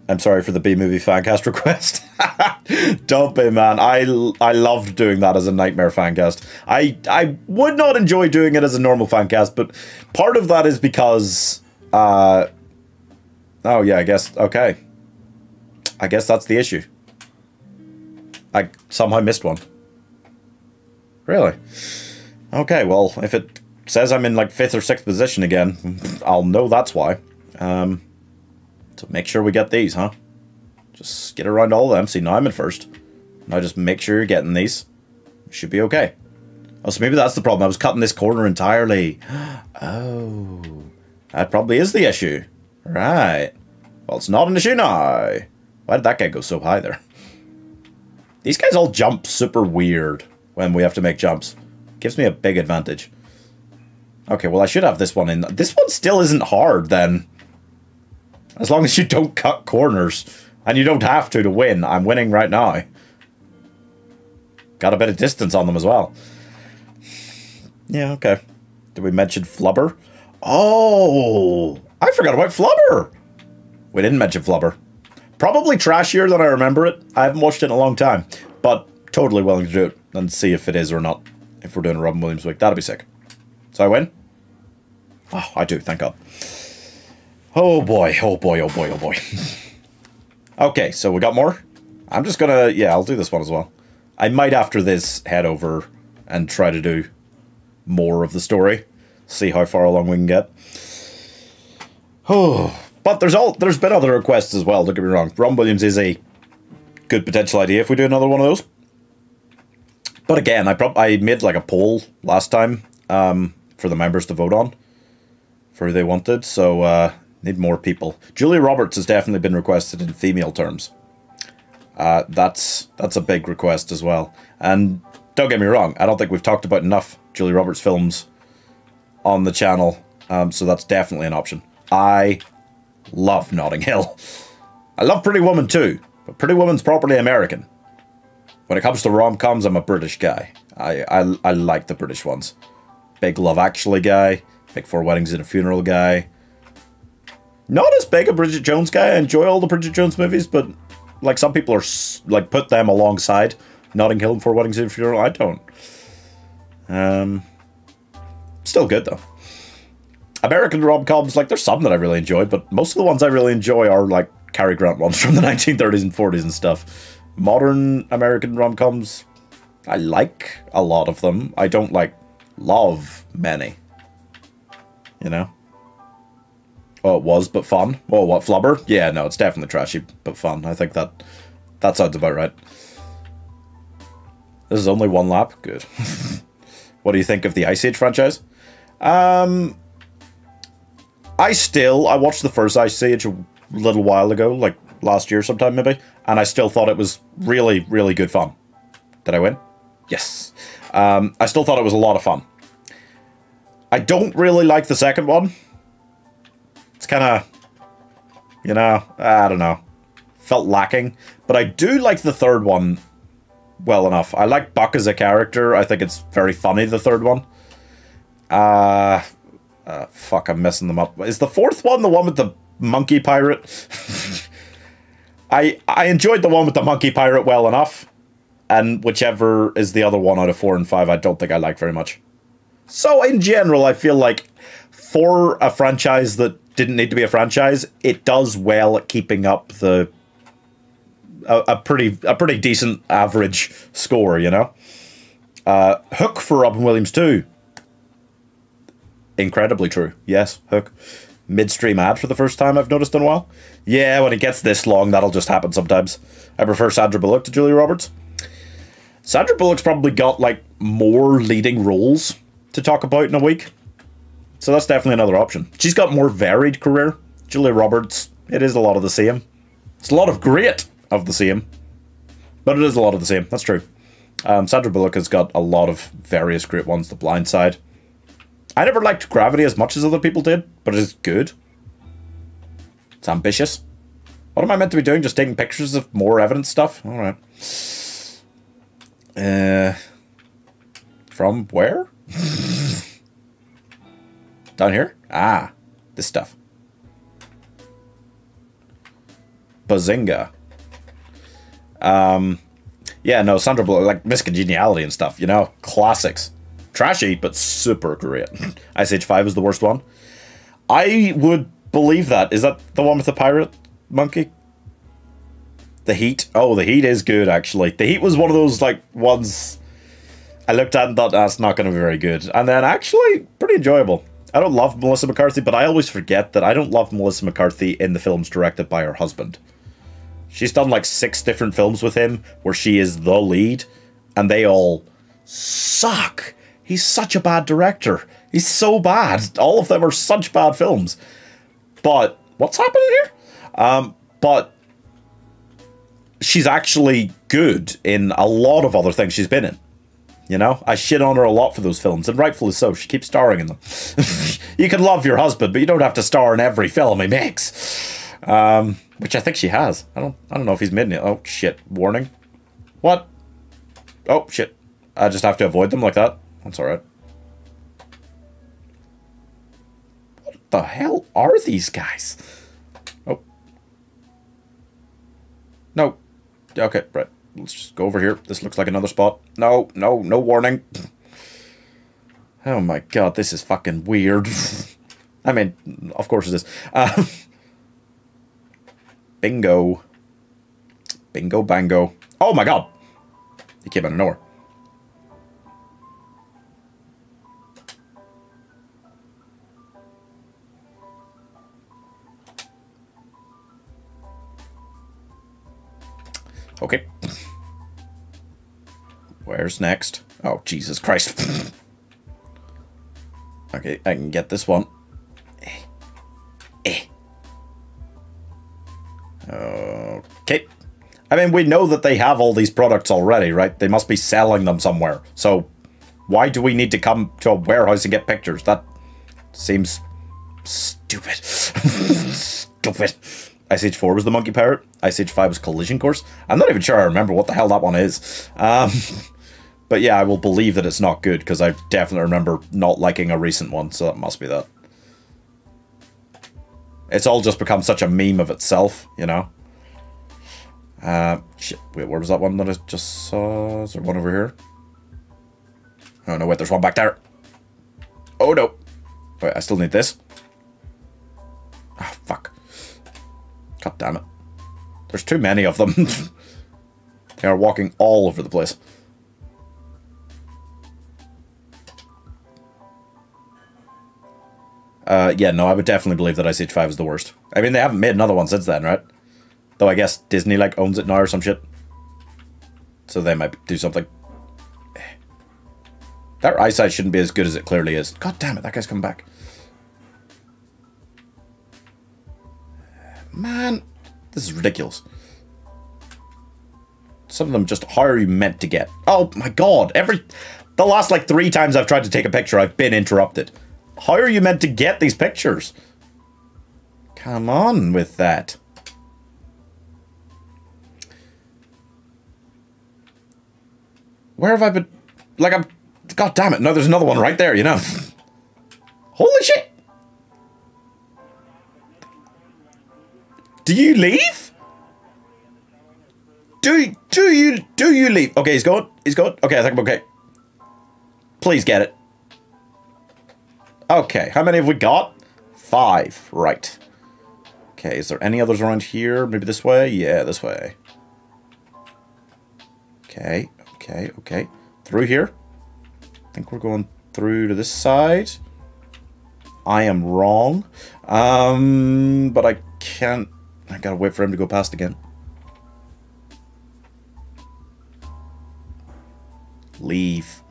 I'm sorry for the Bee Movie fancast (laughs) request. (laughs) Don't be, man. I, I loved doing that as a nightmare fancast. I I would not enjoy doing it as a normal fancast, but part of that is because uh Oh yeah, I guess okay. I guess that's the issue. I somehow missed one. Really? Okay, well, if it says I'm in like fifth or sixth position again, I'll know that's why. Um, so make sure we get these, huh? Just get around all of them. See, in first. Now just make sure you're getting these. Should be okay. Oh, so maybe that's the problem. I was cutting this corner entirely. (gasps) Oh, that probably is the issue. Right. Well, it's not an issue now. Why did that guy go so high there? These guys all jump super weird when we have to make jumps. Gives me a big advantage. Okay, well, I should have this one in. This one still isn't hard, then. As long as you don't cut corners. And you don't have to to win. I'm winning right now. Got a bit of distance on them as well. Yeah, okay. Did we mention Flubber? Oh! I forgot about Flubber! We didn't mention Flubber. Probably trashier than I remember it. I haven't watched it in a long time. But totally willing to do it and see if it is or not. If we're doing a Robin Williams week. That'd be sick. So I win? Oh, I do, thank God. Oh boy, oh boy, oh boy, oh boy. (laughs) okay, so we got more? I'm just gonna, yeah, I'll do this one as well. I might after this head over and try to do more of the story. See how far along we can get. Oh, (sighs) but there's all there's been other requests as well. Don't get me wrong. Robin Williams is a good potential idea if we do another one of those. But again, I prob- I made like a poll last time um, for the members to vote on for who they wanted. So uh, need more people. Julia Roberts has definitely been requested in female terms. Uh, that's that's a big request as well. And don't get me wrong, I don't think we've talked about enough Julia Roberts films on the channel. Um, so that's definitely an option. I love Notting Hill. (laughs) I love Pretty Woman too, but Pretty Woman's properly American. When it comes to rom-coms, I'm a British guy. I, I, I like the British ones. Big Love Actually guy, Big Four Weddings and a Funeral guy. Not as big a Bridget Jones guy. I enjoy all the Bridget Jones movies, but like some people are like put them alongside Notting Hill and Four Weddings and Funeral. I don't. Um, still good though. American rom-coms, like there's some that I really enjoy, but most of the ones I really enjoy are like Cary Grant ones (laughs) from the 1930s and 40s and stuff. Modern American rom-coms, I like a lot of them. I don't like love many. You know? Oh, it was, but fun. Oh, what, Flubber? Yeah, no, it's definitely trashy, but fun. I think that that sounds about right. This is only one lap? Good. (laughs) what do you think of the Ice Age franchise? Um, I still, I watched the first Ice Age a little while ago, like last year sometime maybe, and I still thought it was really, really good fun. Did I win? Yes. Um, I still thought it was a lot of fun. I don't really like the second one. It's kind of, you know, I don't know. Felt lacking. But I do like the third one well enough. I like Buck as a character. I think it's very funny, the third one. Uh, uh, fuck, I'm messing them up. Is the fourth one the one with the monkey pirate. (laughs) I I enjoyed the one with the monkey pirate well enough, and whichever is the other one out of four and five, I don't think I like very much. So in general, I feel like for a franchise that didn't need to be a franchise, it does well at keeping up the a, a pretty a pretty decent average score, you know. Uh, Hook for Robin Williams too. Incredibly true. Yes, Hook. Midstream ad for the first time I've noticed in a while. Yeah, when it gets this long, that'll just happen sometimes. I prefer Sandra Bullock to Julia Roberts. Sandra Bullock's probably got like more leading roles to talk about in a week. So that's definitely another option. She's got more varied career. Julia Roberts, it is a lot of the same. It's a lot of great of the same. But it is a lot of the same. That's true. Um, Sandra Bullock has got a lot of various great ones. The Blind Side. I never liked Gravity as much as other people did, but it is good. It's ambitious. What am I meant to be doing? Just taking pictures of more evidence stuff? Alright. Uh, from where? (laughs) Down here? Ah, this stuff. Bazinga. Um, yeah, no, Sandra Bullock, like Miss Congeniality and stuff, you know? Classics. Trashy, but super great. (clears throat) Ice Age 5 is the worst one. I would believe that. Is that the one with the pirate monkey? The Heat. Oh, The Heat is good, actually. The Heat was one of those, like, ones I looked at and thought, that's not going to be very good. And then, actually, pretty enjoyable. I don't love Melissa McCarthy, but I always forget that I don't love Melissa McCarthy in the films directed by her husband. She's done, like, six different films with him where she is the lead, and they all suck. He's such a bad director. He's so bad. All of them are such bad films. But, what's happening here? Um, but she's actually good in a lot of other things she's been in. You know, I shit on her a lot for those films, and rightfully so. She keeps starring in them. (laughs) you can love your husband, but you don't have to star in every film he makes. Um, which I think she has. I don't. I don't know if he's made any. Oh shit! Warning. What? Oh shit! I just have to avoid them like that. That's all right. What the hell are these guys? Oh. No. Okay, right. Let's just go over here. This looks like another spot. No, no, no warning. Oh my god, this is fucking weird. (laughs) I mean, of course it is. Uh, (laughs) bingo. Bingo bango. Oh my god! He came out of nowhere. Okay. Where's next? Oh, Jesus Christ. (laughs) okay, I can get this one. Eh. Eh. Okay. I mean, we know that they have all these products already, right? They must be selling them somewhere. So, why do we need to come to a warehouse and get pictures? That seems stupid. (laughs) stupid. Ice Age 4 was the Monkey Pirate. Ice Age 5 was Collision Course. I'm not even sure I remember what the hell that one is. Um, (laughs) but yeah, I will believe that it's not good because I definitely remember not liking a recent one, so that must be that. It's all just become such a meme of itself, you know? Uh, shit, wait, where was that one that I just saw? Is there one over here? Oh no, wait, there's one back there. Oh no. Wait, I still need this. Ah, oh, fuck. God damn it. There's too many of them. (laughs) they are walking all over the place. Uh, yeah, no, I would definitely believe that Ice Age 5 is the worst. I mean, they haven't made another one since then, right? Though I guess Disney, like, owns it now or some shit. So they might do something. (sighs) Their eyesight shouldn't be as good as it clearly is. God damn it, that guy's coming back. Man, this is ridiculous. Some of them just, how are you meant to get? Oh my god, every... The last, like, three times I've tried to take a picture, I've been interrupted. How are you meant to get these pictures? Come on with that. Where have I been? Like, I'm... God damn it. No, there's another one right there, you know. (laughs) Holy shit. Do you leave? Do you do you do you leave? Okay, he's He's going. Okay, I think I'm okay. Please get it. Okay, how many have we got? Five. Right. Okay, is there any others around here? Maybe this way? Yeah, this way. Okay, okay, okay. Through here? I think we're going through to this side. I am wrong. Um, but I can't... I gotta wait for him to go past again. Leave.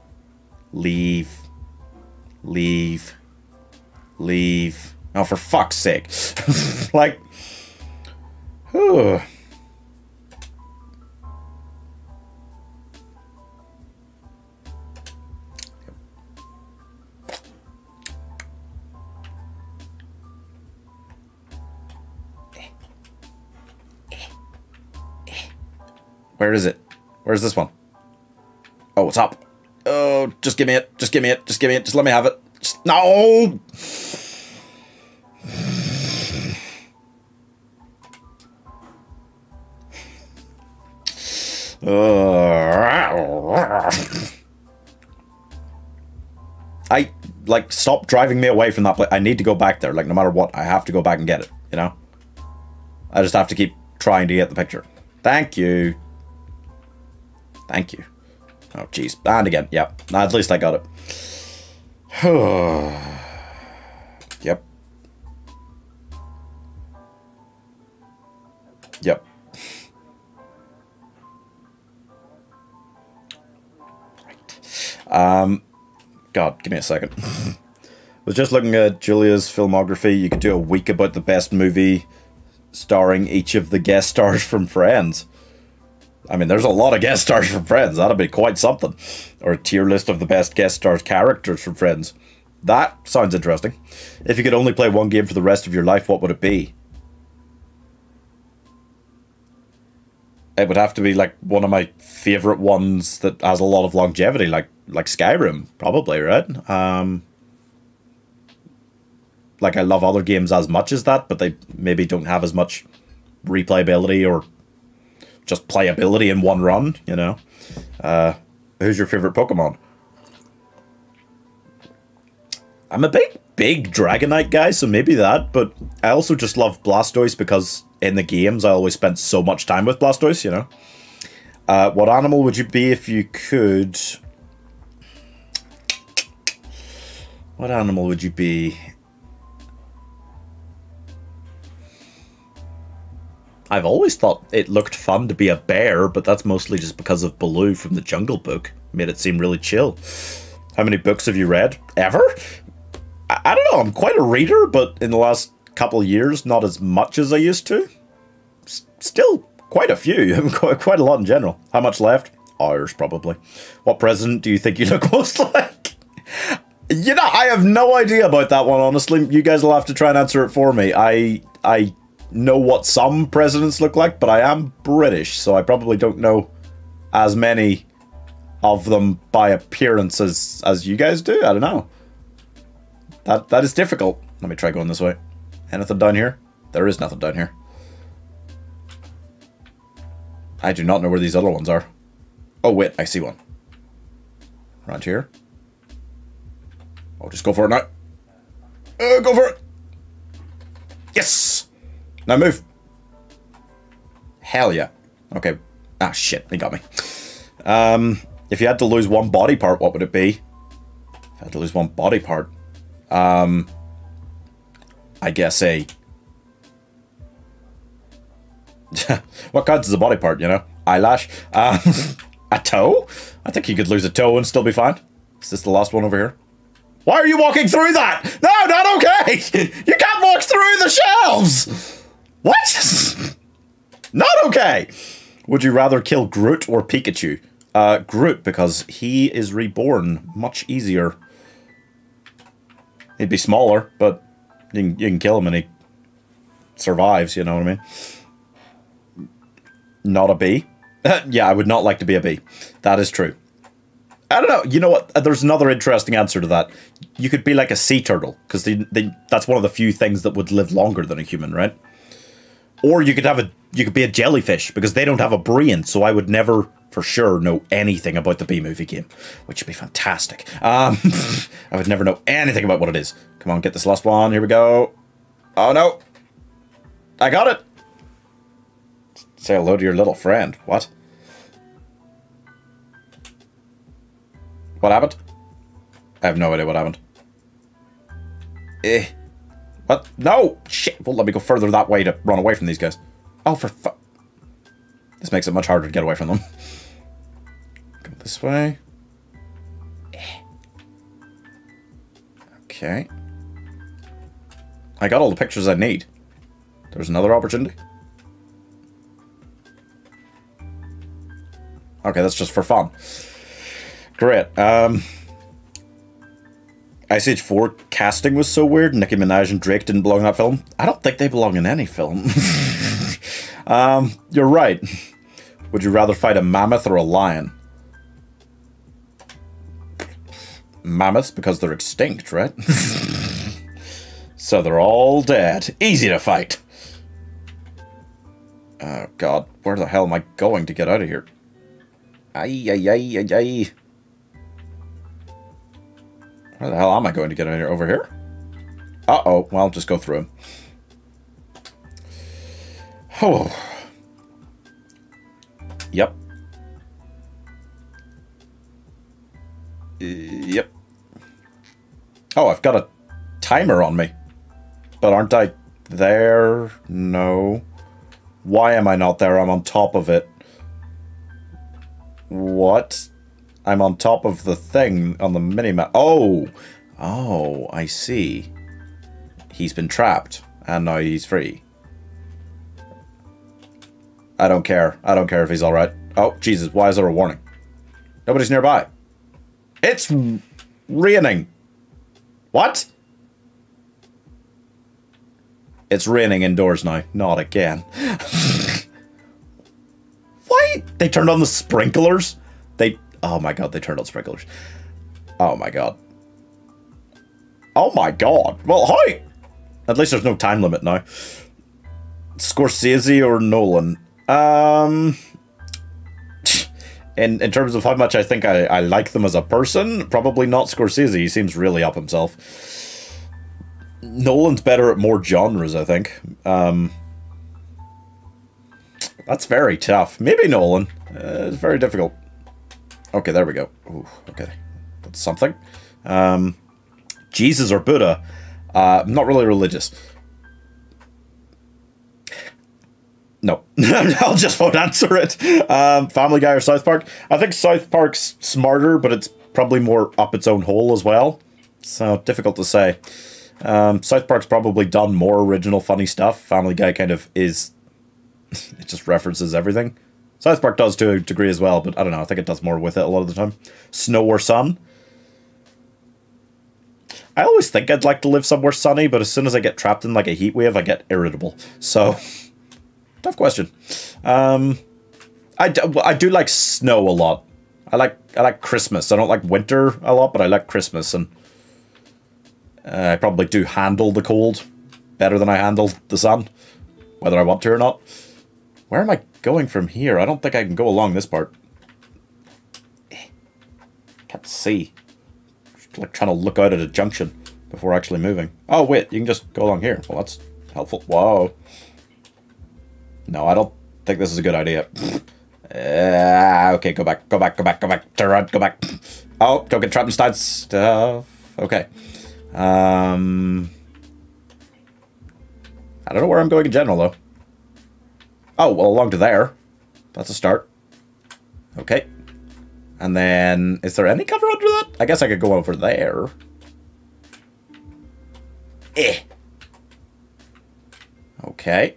Leave. Leave. Leave. Oh, for fuck's sake. (laughs) like... Whew. Where is it? Where's this one? Oh, it's up. Oh, just give me it. Just give me it. Just give me it. Just let me have it. No! I like stop driving me away from that place. I need to go back there. Like no matter what, I have to go back and get it. You know. I just have to keep trying to get the picture. Thank you. Thank you. Oh jeez, and again. Yep. At least I got it. (sighs) yep. Yep. Right. Um, God, give me a second. I (laughs) was just looking at Julia's filmography. You could do a week about the best movie starring each of the guest stars from Friends. I mean, there's a lot of guest stars from Friends. That'd be quite something. Or a tier list of the best guest stars characters from Friends. That sounds interesting. If you could only play one game for the rest of your life, what would it be? It would have to be like one of my favorite ones that has a lot of longevity, like like Skyrim, probably, right? Um, like I love other games as much as that, but they maybe don't have as much replayability or just playability in one run, you know. Uh, who's your favorite Pokemon? I'm a big, big Dragonite guy, so maybe that, but I also just love Blastoise because in the games I always spent so much time with Blastoise, you know. Uh, what animal would you be if you could? What animal would you be? I've always thought it looked fun to be a bear, but that's mostly just because of Baloo from the Jungle Book. Made it seem really chill. How many books have you read? Ever? I, I don't know, I'm quite a reader, but in the last couple years, not as much as I used to. S still quite a few, (laughs) quite, quite a lot in general. How much left? Hours, probably. What president do you think you look (laughs) most like? You know, I have no idea about that one, honestly. You guys will have to try and answer it for me. I I know what some presidents look like, but I am British, so I probably don't know as many of them by appearance as, as you guys do. I don't know. That That is difficult. Let me try going this way. Anything down here? There is nothing down here. I do not know where these other ones are. Oh, wait, I see one. Around here. Oh, just go for it now. Uh, go for it. Yes! Now move. Hell yeah. Okay. Ah, shit. They got me. Um, if you had to lose one body part, what would it be? If I had to lose one body part. Um, I guess a... (laughs) what counts as a body part, you know? Eyelash. Um, (laughs) a toe? I think you could lose a toe and still be fine. Is this the last one over here? Why are you walking through that? No, not okay! (laughs) You can't walk through the shelves! What? (laughs) Not okay. Would you rather kill Groot or Pikachu? Uh, Groot, because he is reborn much easier. He'd be smaller, but you can, you can kill him and he survives, you know what I mean? Not a bee? (laughs) yeah, I would not like to be a bee. That is true. I don't know. You know what? There's another interesting answer to that. You could be like a sea turtle, because that's one of the few things that would live longer than a human, right? Or you could have a you could be a jellyfish because they don't have a brain, so I would never for sure know anything about the Bee Movie game, which would be fantastic. Um, (laughs) I would never know anything about what it is. Come on, get this last one. Here we go. Oh no, I got it. Say hello to your little friend. What? What happened? I have no idea what happened. Eh. What? No! Shit! Well, let me go further that way to run away from these guys. Oh, for fu- This makes it much harder to get away from them. Go this way. Okay. I got all the pictures I need. There's another opportunity. Okay, that's just for fun. Great. Um, Ice Age 4 casting was so weird. Nicki Minaj and Drake didn't belong in that film. I don't think they belong in any film. (laughs) um, you're right. Would you rather fight a mammoth or a lion? Mammoths because they're extinct, right? (laughs) so they're all dead. Easy to fight. Oh god, where the hell am I going to get out of here? Ay, ay, ay, ay, ay. Where the hell am I going to get in here? Over here? Uh-oh. Well, just go through him. Oh. Yep. Yep. Oh, I've got a timer on me. But aren't I there? No. Why am I not there? I'm on top of it. What? I'm on top of the thing on the minimap. Oh! Oh, I see. He's been trapped, and now he's free. I don't care. I don't care if he's alright. Oh, Jesus, why is there a warning? Nobody's nearby. It's raining. What? It's raining indoors now. Not again. (laughs) Why? They turned on the sprinklers? Oh my god, they turned on sprinklers. Oh my god. Oh my god. Well, hi! At least there's no time limit now. Scorsese or Nolan? Um. In, in terms of how much I think I, I like them as a person, probably not Scorsese. He seems really up himself. Nolan's better at more genres, I think. Um, that's very tough. Maybe Nolan. Uh, it's very difficult. Okay, there we go. Ooh, okay, that's something. Um, Jesus or Buddha? Uh, I'm not really religious. No, (laughs) I'll just won't answer it. Um, Family Guy or South Park? I think South Park's smarter, but it's probably more up its own hole as well. So difficult to say. Um, South Park's probably done more original funny stuff. Family Guy kind of is. (laughs) it just references everything. South Park does to a degree as well, but I don't know. I think it does more with it a lot of the time. Snow or sun? I always think I'd like to live somewhere sunny, but as soon as I get trapped in like a heat wave, I get irritable. So, (laughs) tough question. Um, I do, I do like snow a lot. I like I like Christmas. I don't like winter a lot, but I like Christmas, and uh, I probably do handle the cold better than I handle the sun, whether I want to or not. Where am I going from here? I don't think I can go along this part. Eh, Can't see. Just like trying to look out at a junction before actually moving. Oh wait, you can just go along here. Well, that's helpful. Whoa. No, I don't think this is a good idea. Uh, okay, go back, go back, go back, go back. Turn around, go back. Oh, go get trapped Trappenstein stuff. Okay. Um, I don't know where I'm going in general, though. Oh, well, along to there. That's a start. Okay. And then, is there any cover under that? I guess I could go over there. Eh. Okay.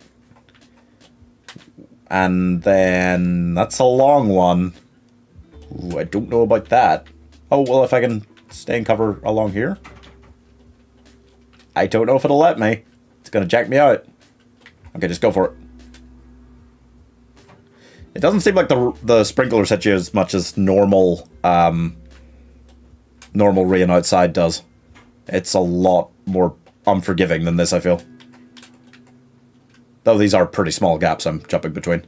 And then, that's a long one. Ooh, I don't know about that. Oh, well, if I can stay in cover along here. I don't know if it'll let me. It's gonna jack me out. Okay, just go for it. It doesn't seem like the the sprinklers hit you as much as normal um, normal rain outside does. It's a lot more unforgiving than this, I feel. Though these are pretty small gaps I'm jumping between.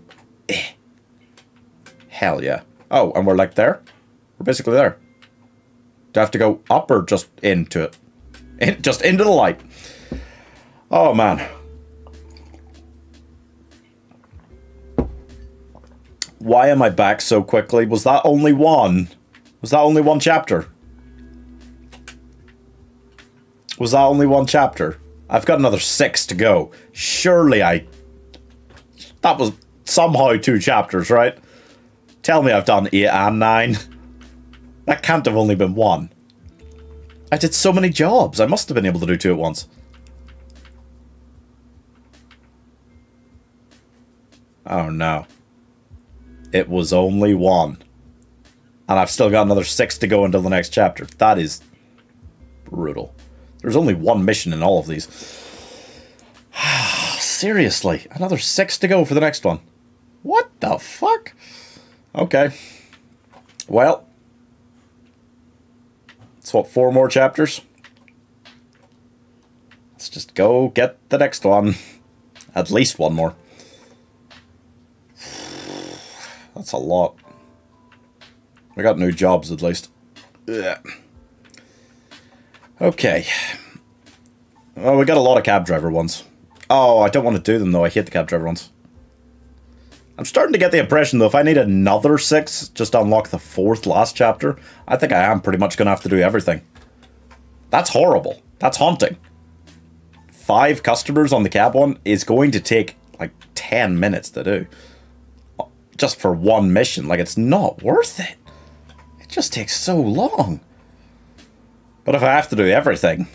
Eh. Hell yeah. Oh, and we're like there? We're basically there. Do I have to go up or just into it? In, just into the light. Oh, man. Why am I back so quickly? Was that only one? Was that only one chapter? Was that only one chapter? I've got another six to go. Surely I... That was somehow two chapters, right? Tell me I've done eight and nine. That can't have only been one. I did so many jobs. I must have been able to do two at once. Oh no. It was only one. And I've still got another six to go until the next chapter. That is brutal. There's only one mission in all of these. (sighs) Seriously, another six to go for the next one. What the fuck? Okay. Well, it's what, four more chapters? Let's just go get the next one. At least one more. That's a lot. I got new jobs at least. Ugh. Okay. Oh, we got a lot of cab driver ones. Oh, I don't want to do them though. I hate the cab driver ones. I'm starting to get the impression though, if I need another six just to unlock the fourth last chapter, I think I am pretty much going to have to do everything. That's horrible. That's haunting. Five customers on the cab one is going to take like 10 minutes to do. Just for one mission. Like, it's not worth it. It just takes so long. But if I have to do everything,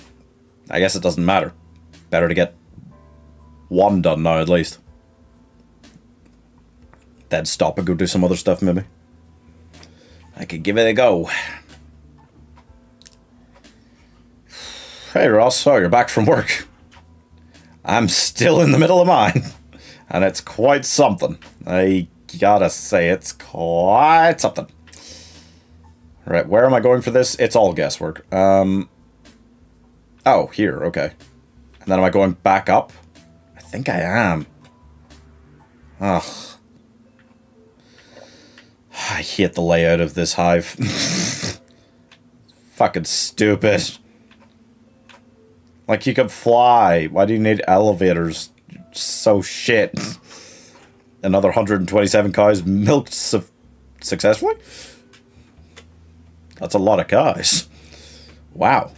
I guess it doesn't matter. Better to get one done now, at least. Then stop and go do some other stuff, maybe. I could give it a go. (sighs) Hey, Ross. Oh, you're back from work. I'm still in the middle of mine. (laughs) And it's quite something. I gotta say, it's quite something. Right, where am I going for this? It's all guesswork. Um, oh, here, okay. And then am I going back up? I think I am. Ugh. I hate the layout of this hive. (laughs) Fucking stupid. Like, you can fly. Why do you need elevators? So shit. Another 127 cows milked su successfully? That's a lot of cows. Wow.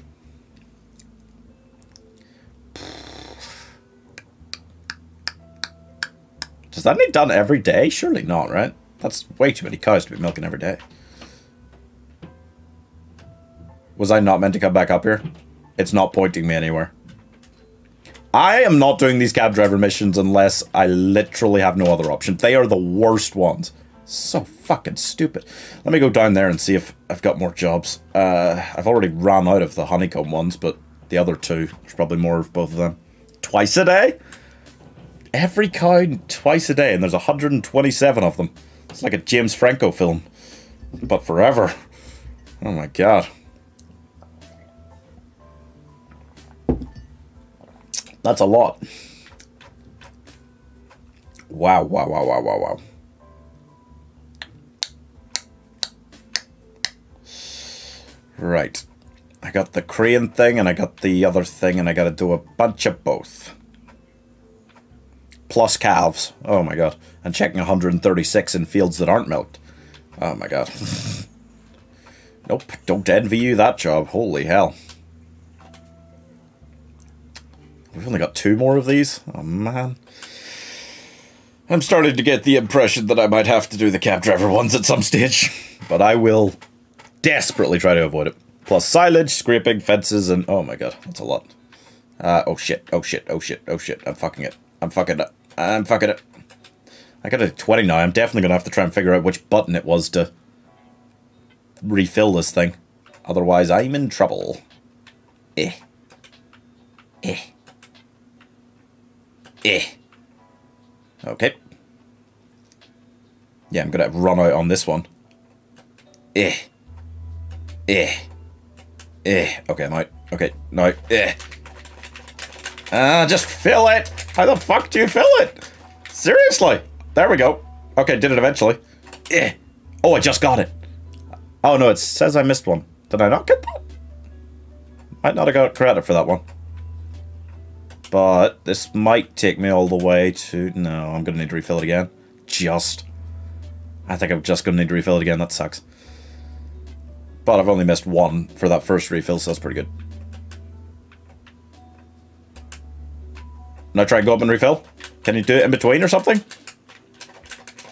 Does that need done every day? Surely not, right? That's way too many cows to be milking every day. Was I not meant to come back up here? It's not pointing me anywhere. I am not doing these cab driver missions unless I literally have no other option. They are the worst ones. So fucking stupid. Let me go down there and see if I've got more jobs. Uh, I've already run out of the honeycomb ones, but the other two, there's probably more of both of them. Twice a day? Every cow twice a day, and there's 127 of them. It's like a James Franco film, but forever. Oh my god. That's a lot. Wow, wow, wow, wow, wow, wow. Right. I got the crane thing and I got the other thing and I gotta do a bunch of both. Plus calves. Oh my god. And checking 136 in fields that aren't milked. Oh my god. (laughs) nope, don't envy you that job. Holy hell. We've only got two more of these? Oh man. I'm starting to get the impression that I might have to do the cab driver ones at some stage. (laughs) But I will desperately try to avoid it. Plus silage, scraping, fences, and... Oh my god, that's a lot. Uh, oh shit, oh shit, oh shit, oh shit. I'm fucking it. I'm fucking it. I'm fucking it. I got a 20 now. I'm definitely going to have to try and figure out which button it was to refill this thing. Otherwise, I'm in trouble. Eh. Eh. Eh. Okay. Yeah, I'm to run out on this one. Eh. Eh. Eh. Okay, out. Okay, no. Eh. Ah, just fill it! How the fuck do you fill it? Seriously? There we go. Okay, did it eventually. Eh. Oh, I just got it. Oh no, it says I missed one. Did I not get that? Might not have got credit for that one. But this might take me all the way to... No, I'm going to need to refill it again. Just. I think I'm just going to need to refill it again. That sucks. But I've only missed one for that first refill, so that's pretty good. Now try and go up and refill. Can you do it in between or something?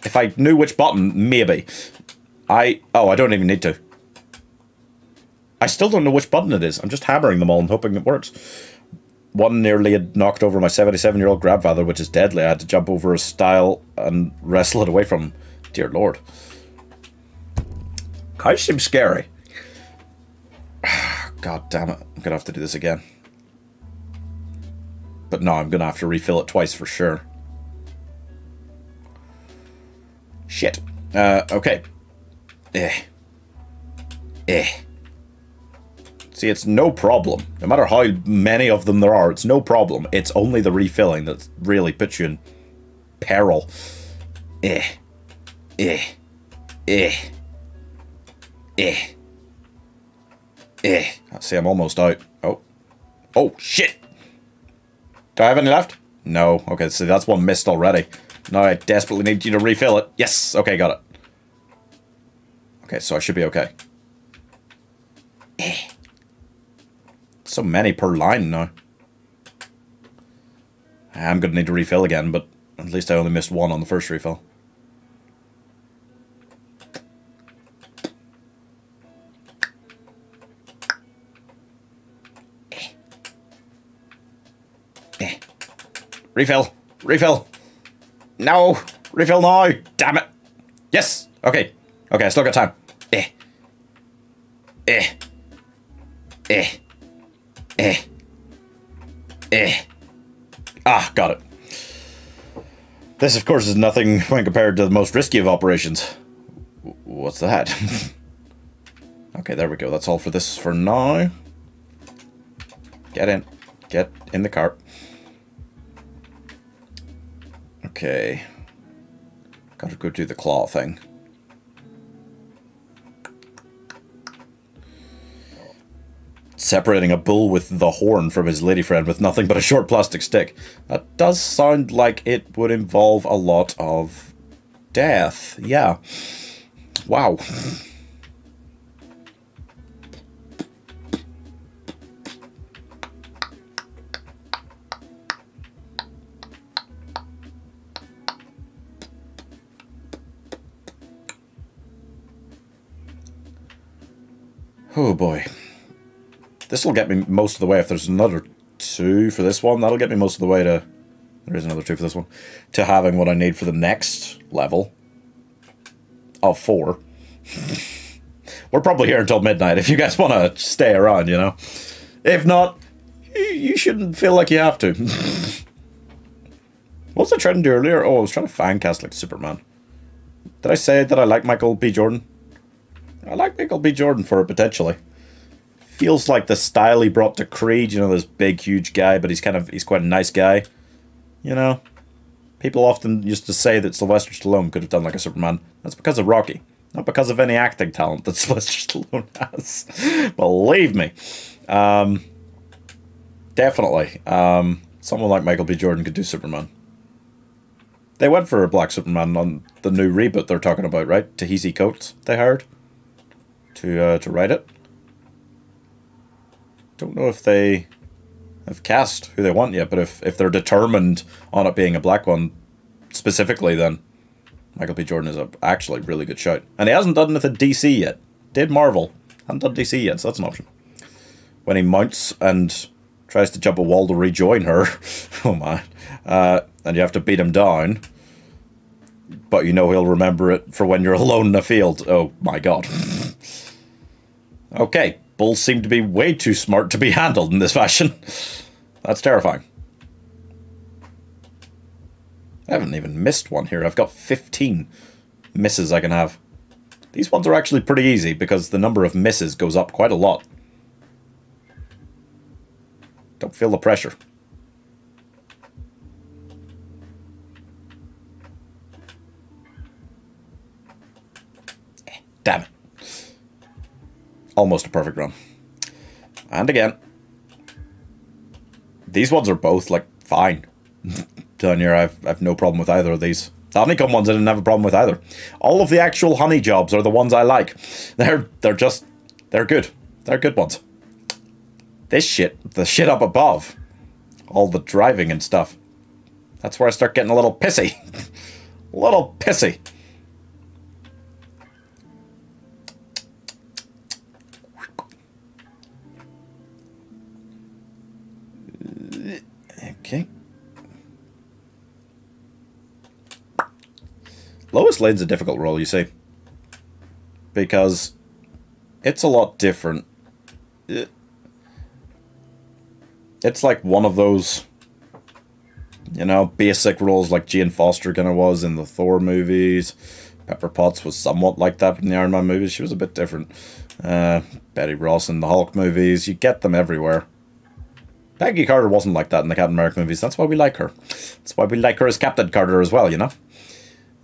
If I knew which button, maybe. I... Oh, I don't even need to. I still don't know which button it is. I'm just hammering them all and hoping it works. One nearly had knocked over my 77-year-old grandfather, which is deadly. I had to jump over a stile and wrestle it away from him. Dear lord. Kind seems scary. (sighs) God damn it. I'm gonna have to do this again. But no, I'm gonna have to refill it twice for sure. Shit. Uh, okay. Eh. Eh. See, it's no problem. No matter how many of them there are, it's no problem. It's only the refilling that really puts you in peril. Eh. Eh. Eh. Eh. Eh. See, I'm almost out. Oh. Oh, shit! Do I have any left? No. Okay, so that's one missed already. Now I desperately need you to refill it. Yes! Okay, got it. Okay, so I should be okay. Eh. So many per line now. I'm gonna need to refill again, but at least I only missed one on the first refill. Eh. Refill! Refill! No! Refill now! Damn it! Yes! Okay. Okay, I still got time. Eh. Eh. Eh. Eh. Eh. Ah, got it. This, of course, is nothing when compared to the most risky of operations. What's that? (laughs) okay, there we go. That's all for this for now. Get in. Get in the cart. Okay. Gotta go do the claw thing. Separating a bull with the horn from his lady friend with nothing but a short plastic stick. That does sound like it would involve a lot of death. Yeah. Wow. Oh boy. This will get me most of the way. If there's another two for this one, that'll get me most of the way to... There is another two for this one. To having what I need for the next level. Of four. (laughs) We're probably here until midnight if you guys want to stay around, you know. If not, you, shouldn't feel like you have to. (laughs) what was I trying to do earlier? Oh, I was trying to fan cast like Superman. Did I say that I like Michael B. Jordan? I like Michael B. Jordan for it, potentially. Feels like the style he brought to Creed, you know, this big, huge guy, but he's kind of, he's quite a nice guy. You know? People often used to say that Sylvester Stallone could have done like a Superman. That's because of Rocky. Not because of any acting talent that (laughs) Sylvester Stallone has. (laughs) Believe me. Um, definitely. Um, someone like Michael B. Jordan could do Superman. They went for a black Superman on the new reboot they're talking about, right? Ta-Nehisi Coates, they hired to uh, to write it. Don't know if they have cast who they want yet, but if if they're determined on it being a black one specifically, then Michael B. Jordan is a actually really good shout, and he hasn't done anything DC yet. Did Marvel? Hasn't done DC yet, so that's an option. When he mounts and tries to jump a wall to rejoin her, (laughs) oh man, uh, and you have to beat him down. But you know he'll remember it for when you're alone in the field. Oh my god. (laughs) Okay, Bulls seem to be way too smart to be handled in this fashion. That's terrifying. I haven't even missed one here. I've got 15 misses I can have. These ones are actually pretty easy because the number of misses goes up quite a lot. Don't feel the pressure. Eh, damn it. Almost a perfect run. And again. These ones are both, like, fine. (laughs) Telling you, I've, I've no problem with either of these. The honeycomb ones I didn't have a problem with either. All of the actual honey jobs are the ones I like. (laughs) They're they're just they're good. They're good ones. This shit, the shit up above, all the driving and stuff. That's where I start getting a little pissy. a (laughs) little pissy. Okay. Lois Lane's a difficult role, you see. Because it's a lot different. It's like one of those, you know, basic roles like Jane Foster kind of was in the Thor movies. Pepper Potts was somewhat like that in the Iron Man movies. She was a bit different. Uh, Betty Ross in the Hulk movies. You get them everywhere. Peggy Carter wasn't like that in the Captain America movies. That's why we like her. That's why we like her as Captain Carter as well, you know?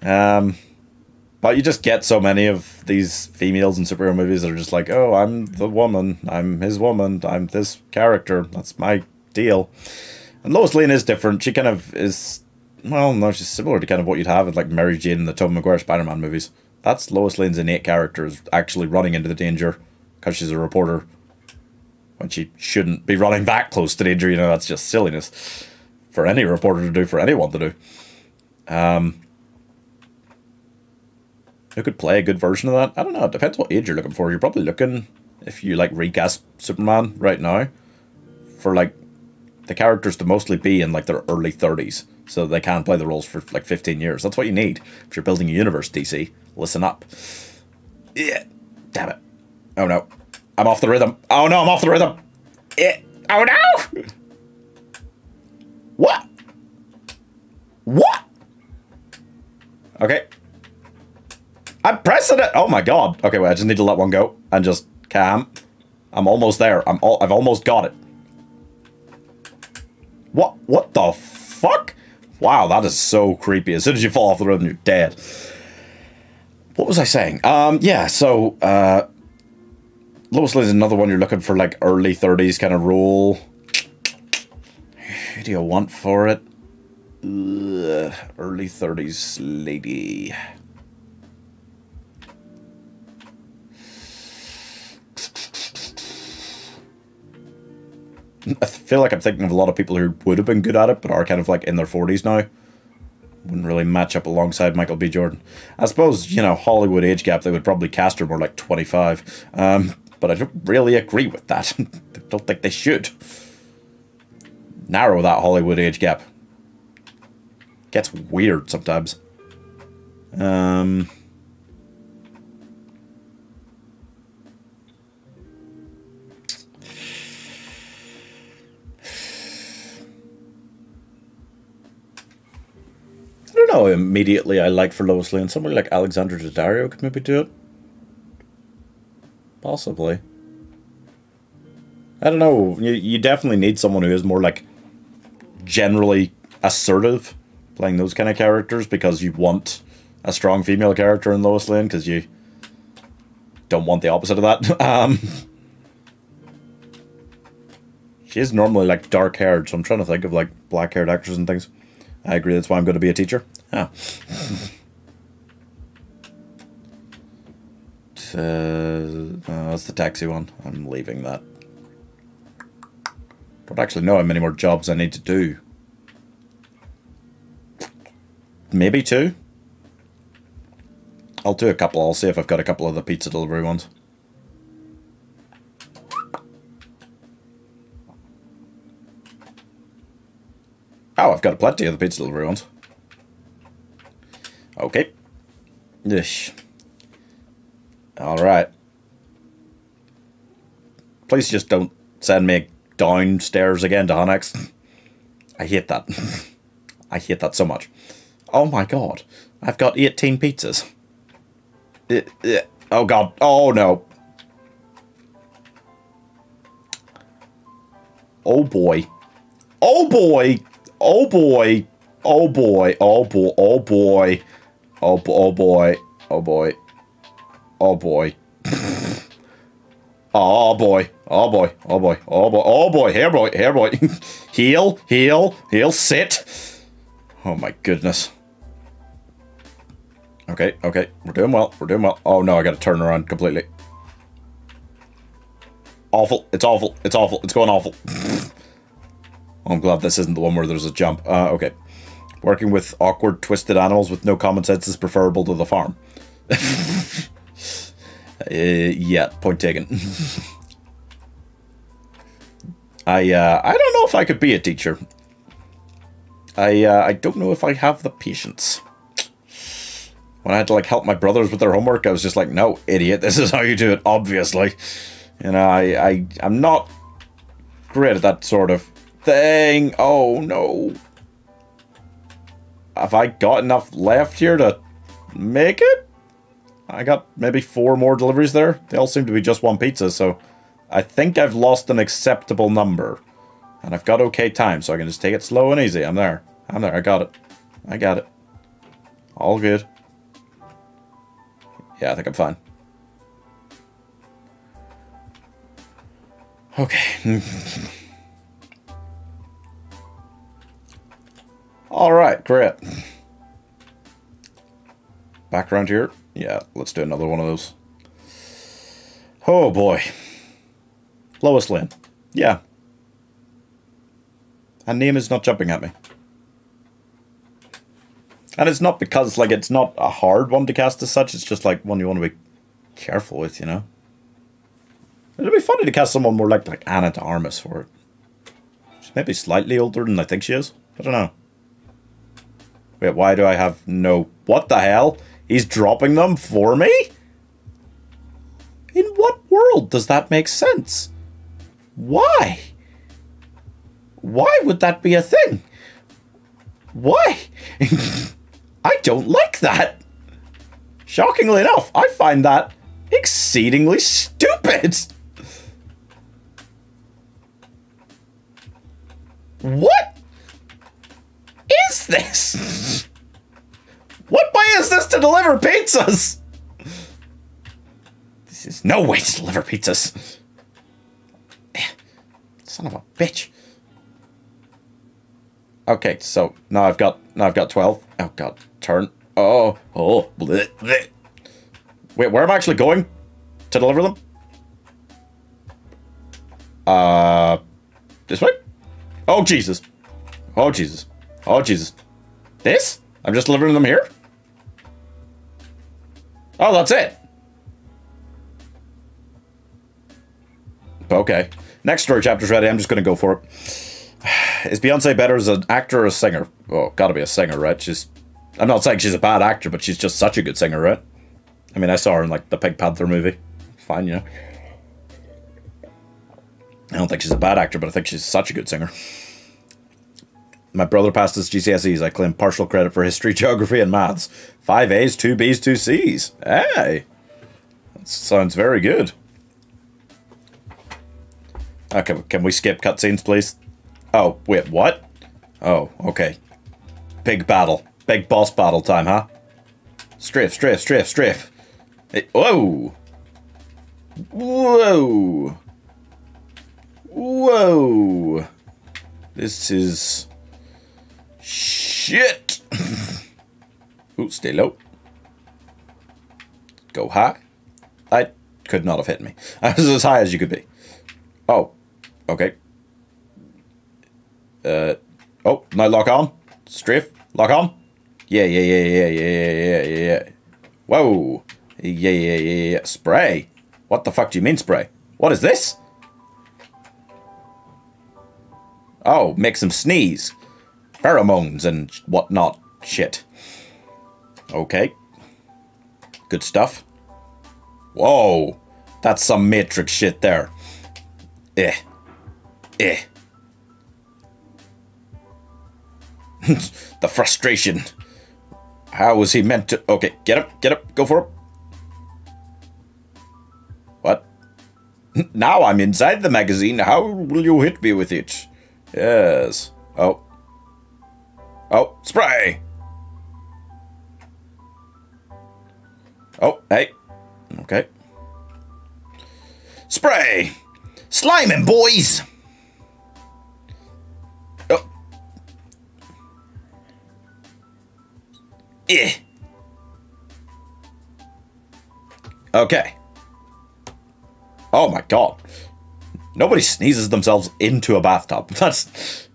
Um, but you just get so many of these females in superhero movies that are just like, oh, I'm the woman, I'm his woman, I'm this character, that's my deal. And Lois Lane is different. She kind of is, well, no, she's similar to kind of what you'd have in like Mary Jane in the Tobey Maguire Spider-Man movies. That's Lois Lane's innate character is actually running into the danger because she's a reporter when she shouldn't be running that close to danger. You know, that's just silliness for any reporter to do, for anyone to do. Um, who could play a good version of that? I don't know. It depends what age you're looking for. You're probably looking, if you like recast Superman right now, for like the characters to mostly be in like their early 30s so they can play the roles for like 15 years. That's what you need if you're building a universe, DC. Listen up. Yeah. Damn it. Oh no. I'm off the rhythm. Oh no, I'm off the rhythm. Yeah. Oh no! What? What? Okay. I'm pressing it. Oh my god. Okay, wait. I just need to let one go and just calm. I'm almost there. I'm. Al- I've almost got it. What? What the fuck? Wow, that is so creepy. As soon as you fall off the rhythm, you're dead. What was I saying? Um, yeah. So, uh, Lois is another one you're looking for, like early 30s kind of role. Who do you want for it? Ugh, early 30s lady. I feel like I'm thinking of a lot of people who would have been good at it, but are kind of like in their 40s now. Wouldn't really match up alongside Michael B. Jordan. I suppose, you know, Hollywood age gap, they would probably cast her more like 25. Um, but I don't really agree with that. (laughs) I don't think they should. Narrow that Hollywood age gap. Gets weird sometimes. Um. I don't know. Immediately, I like for Lois Lane. Somebody like Alexandra Daddario could maybe do it. Possibly. I don't know. You, you definitely need someone who is more like generally assertive playing those kind of characters because you want a strong female character in Lois Lane because you don't want the opposite of that. (laughs) Um, she is normally like dark haired, so I'm trying to think of like black haired actors and things. I agree. That's why I'm going to be a teacher. (laughs) Uh, that's the taxi one. I'm leaving that. Don't actually know how many more jobs I need to do. Maybe two. I'll do a couple. I'll see if I've got a couple of the pizza delivery ones. Oh, I've got plenty of the pizza delivery ones. Okay. Ish. Alright. Please just don't send me downstairs again to Annex. I hate that. (laughs) I hate that so much. Oh my god. I've got 18 pizzas. Oh god. Oh no. Oh boy. Oh boy. Oh boy. Oh boy. Oh boy. Oh boy. Oh, bo- oh boy. Oh boy. Oh boy. Oh boy. Oh boy. Oh boy. Oh boy. Oh boy. Here boy. Here boy. (laughs) heal. Heal. Heal. Sit. Oh my goodness. Okay. Okay. We're doing well. We're doing well. Oh no, I gotta turn around completely. Awful. It's awful. It's awful. It's going awful. (laughs) Oh, I'm glad this isn't the one where there's a jump. Uh, okay. Working with awkward, twisted animals with no common sense is preferable to the farm. (laughs) uh, yeah, point taken. (laughs) I uh, I don't know if I could be a teacher. I uh, I don't know if I have the patience. When I had to like help my brothers with their homework, I was just like, "No, idiot! This is how you do it." Obviously, you know, I I I'm not great at that sort of thing. Oh no. Have I got enough left here to make it? I got maybe four more deliveries there. They all seem to be just one pizza, so I think I've lost an acceptable number. And I've got okay time, so I can just take it slow and easy. I'm there. I'm there. I got it. I got it. All good. Yeah, I think I'm fine. Okay. (laughs) All right, great. Back around here. Yeah, let's do another one of those. Oh boy. Lois Lane. Yeah. Her name is not jumping at me. And it's not because, like, it's not a hard one to cast as such, it's just, like, one you want to be careful with, you know? It'd be funny to cast someone more like, like Ana de Armas for it. She's maybe slightly older than I think she is. I don't know. Wait, why do I have no... What the hell? He's dropping them for me? In what world does that make sense? Why? Why would that be a thing? Why? (laughs) I don't like that. Shockingly enough, I find that exceedingly stupid. What is this? (laughs) What way is this to deliver pizzas? This is no way to deliver pizzas. Son of a bitch. Okay, so now I've got now I've got twelve. Oh god, turn. Oh, oh, bleh, bleh. Wait, where am I actually going to deliver them? Uh, this way. Oh Jesus. Oh Jesus. Oh Jesus. This? I'm just delivering them here? Oh, that's it. Okay. Next story chapter's ready. I'm just going to go for it. (sighs) Is Beyonce better as an actor or a singer? Oh, gotta be a singer, right? She's. I'm not saying she's a bad actor, but she's just such a good singer, right? I mean, I saw her in like the Pink Panther movie. Fine, you know. I don't think she's a bad actor, but I think she's such a good singer. My brother passed his GCSEs. I claim partial credit for history, (laughs) geography, and maths. Five A's, two B's, two C's. Hey, that sounds very good. Uh, okay, can we skip cutscenes, please? Oh, wait, what? Oh, okay. Big battle. Big boss battle time, huh? Strafe, strafe, strafe, strafe. Hey, whoa! Whoa! Whoa! This is... Shit! (laughs) Ooh, stay low. Go high. I could not have hit me. (laughs) I was as high as you could be. Oh, okay. Uh, oh, now lock on. Strafe, lock on. Yeah, yeah, yeah, yeah, yeah, yeah, yeah, yeah. Whoa. Yeah, yeah, yeah, yeah. Spray. What the fuck do you mean spray? What is this? Oh, makes them sneeze. Pheromones and whatnot. Shit. Okay. Good stuff. Whoa. That's some Matrix shit there. Eh. Eh. (laughs) the frustration. How was he meant to... Okay, get up, get up, go for it. What? (laughs) Now I'm inside the magazine. How will you hit me with it? Yes. Oh. Oh, spray! Oh, hey. Okay. Spray! Slime him, boys! Oh. Eh. Okay. Oh my god. Nobody sneezes themselves into a bathtub. (laughs) That's.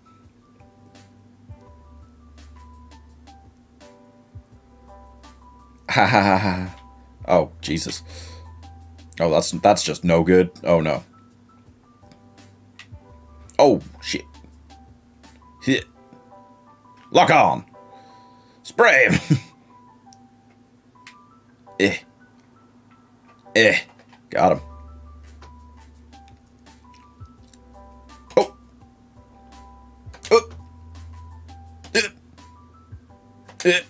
Ha ha ha ha. Oh, Jesus. Oh, that's that's just no good. Oh no. Oh shit. Hit. Lock on. Spray him. (laughs) eh. Eh. Got him. Oh. Oh. Eh. Eh.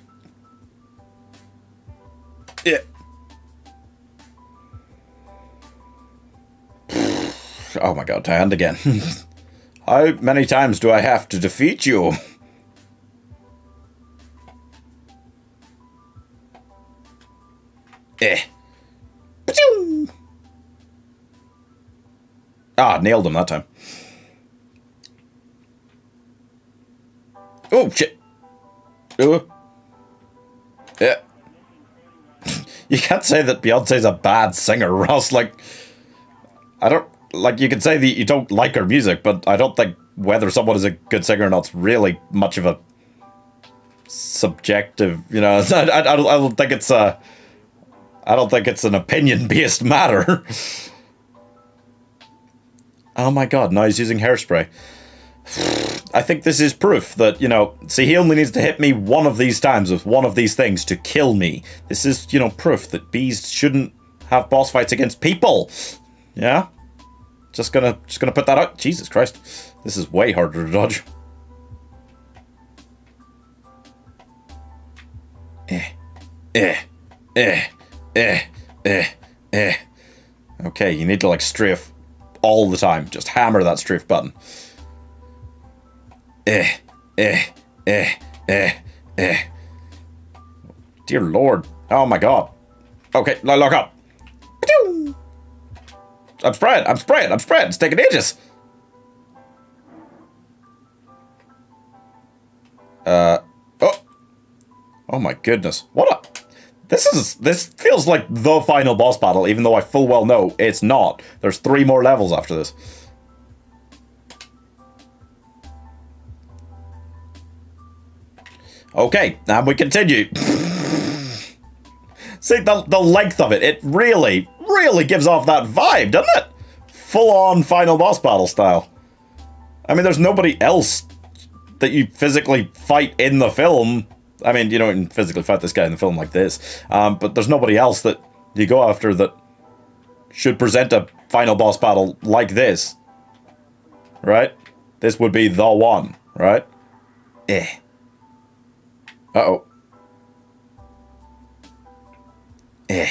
Eh. (sighs) Oh my god, hand again. (laughs) How many times do I have to defeat you? Eh. Ah, nailed him that time. Oh, shit. Oh. Yeah. You can't say that Beyonce's a bad singer, (laughs) Ross. Like, I don't like. You can say that you don't like her music, but I don't think whether someone is a good singer or not's really much of a subjective. You know, (laughs) I, I, I, don't, think it's a. I don't think it's an opinion-based matter. (laughs) oh my god! Now he's using hairspray. I think this is proof that, you know, see, he only needs to hit me one of these times with one of these things to kill me. This is, you know, proof that bees shouldn't have boss fights against people. Yeah? Just gonna, just gonna put that out. Jesus Christ. This is way harder to dodge. Eh, eh, eh, eh, eh, eh. Okay, you need to, like, strafe all the time. Just hammer that strafe button. Eh, eh, eh, eh, eh. Dear Lord. Oh my god. Okay, lo- lock up. I'm spraying, I'm spraying, I'm spraying. It's taking ages. Uh, oh. Oh my goodness. What a... This is... This feels like the final boss battle, even though I full well know it's not. There's three more levels after this. Okay, and we continue. See, the, the length of it, it really, really gives off that vibe, doesn't it? Full on final boss battle style. I mean, there's nobody else that you physically fight in the film. I mean, you don't physically fight this guy in the film like this, um, but there's nobody else that you go after that should present a final boss battle like this. Right? This would be the one, right? Eh. Uh-oh. Eh.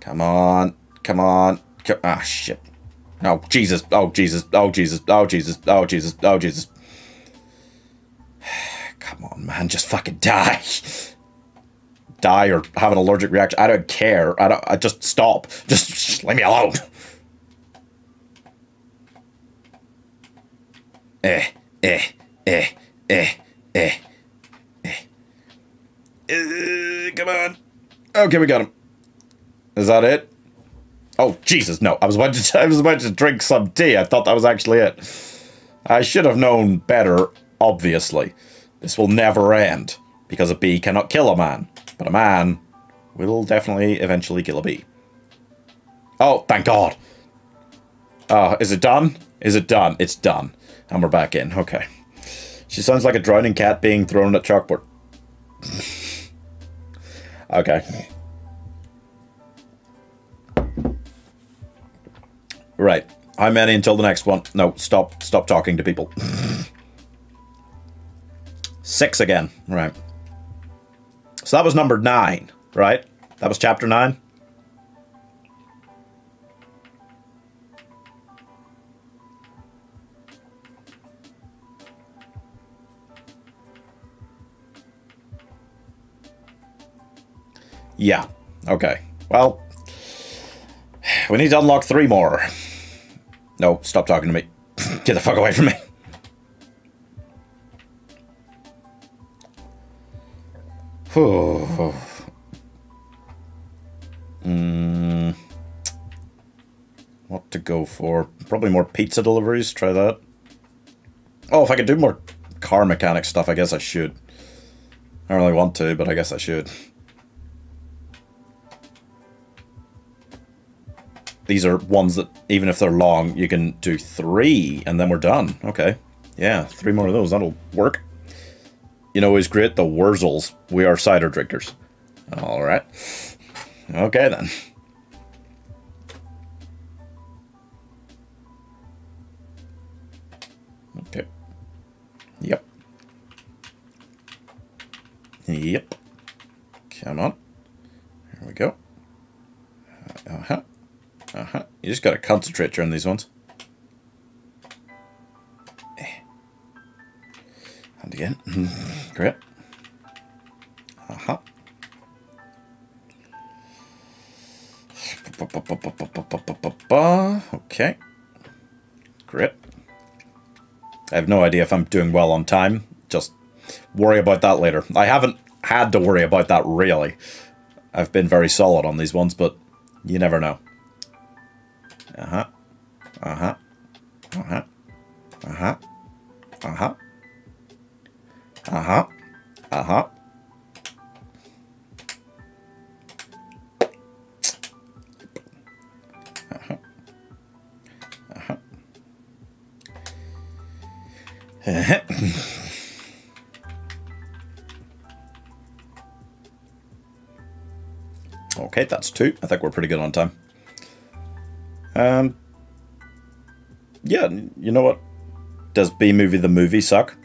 Come on. Come on. Co- ah, shit. Oh, Jesus. Oh, Jesus. Oh, Jesus. Oh, Jesus. Oh, Jesus. Oh, Jesus. (sighs) Come on, man. Just fucking die. Die or have an allergic reaction. I don't care. I don't. I just stop. Just, just leave me alone. Eh. Eh. Eh. Eh. Eh. Uh, come on. Okay, we got him. Is that it? Oh, Jesus, no. I was about to (laughs) I was about to drink some tea. I thought that was actually it. I should have known better, obviously. This will never end, because a bee cannot kill a man. But a man will definitely eventually kill a bee. Oh, thank God. Oh, is it done? Is it done? It's done. And we're back in. Okay. She sounds like a drowning cat being thrown at chalkboard. (laughs) Okay. Right. How Manny. until the next one? No, stop stop talking to people. Six again. Right. So that was number nine, right? That was chapter nine? Yeah. Okay. Well, we need to unlock three more. No, stop talking to me. (laughs) Get the fuck away from me. (sighs) Mm. What to go for? Probably more pizza deliveries. Try that. Oh, if I could do more car mechanic stuff, I guess I should. I don't really want to, but I guess I should. These are ones that, even if they're long, you can do three, and then we're done. Okay. Yeah, three more of those. That'll work. You know who's great? The Wurzels. We are cider drinkers. Alright. Okay, then. Okay. Yep. Yep. Come on. Here we go. Uh huh. Uh huh. You just gotta concentrate during these ones. Eh. And again. (laughs) Great. Uh huh. Okay. Great. I have no idea if I'm doing well on time. Just worry about that later. I haven't had to worry about that really. I've been very solid on these ones, but you never know. Uh-huh. Uh-huh. Uh-huh. Uh-huh. Uh-huh. Uh-huh. Uh-huh. Uh huh. Uh huh. (coughs) okay, that's two. I think we're pretty good on time. Um, yeah, you know what? Does Bee Movie the movie suck?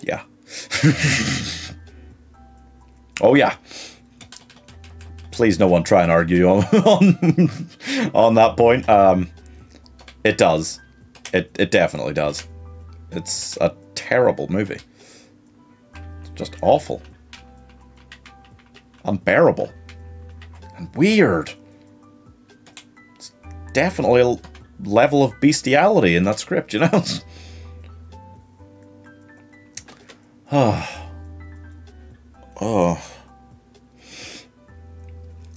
Yeah. (laughs) oh yeah. Please, no one try and argue on (laughs) on, on that point. Um, it does. It it definitely does. It's a terrible movie. It's just awful. Unbearable. And weird. Definitely a level of bestiality in that script, you know? (sighs) oh. Oh.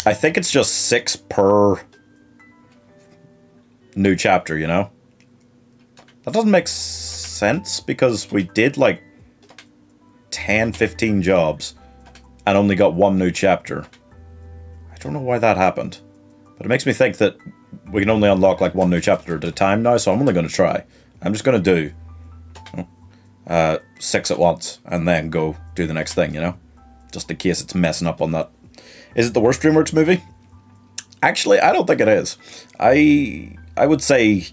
I think it's just six per new chapter, you know? That doesn't make sense because we did like 10, 15 jobs and only got one new chapter. I don't know why that happened. But it makes me think that we can only unlock like one new chapter at a time now, so I'm only going to try. I'm just going to do uh, six at once and then go do the next thing, you know? Just in case it's messing up on that. Is it the worst DreamWorks movie? Actually, I don't think it is. I I would say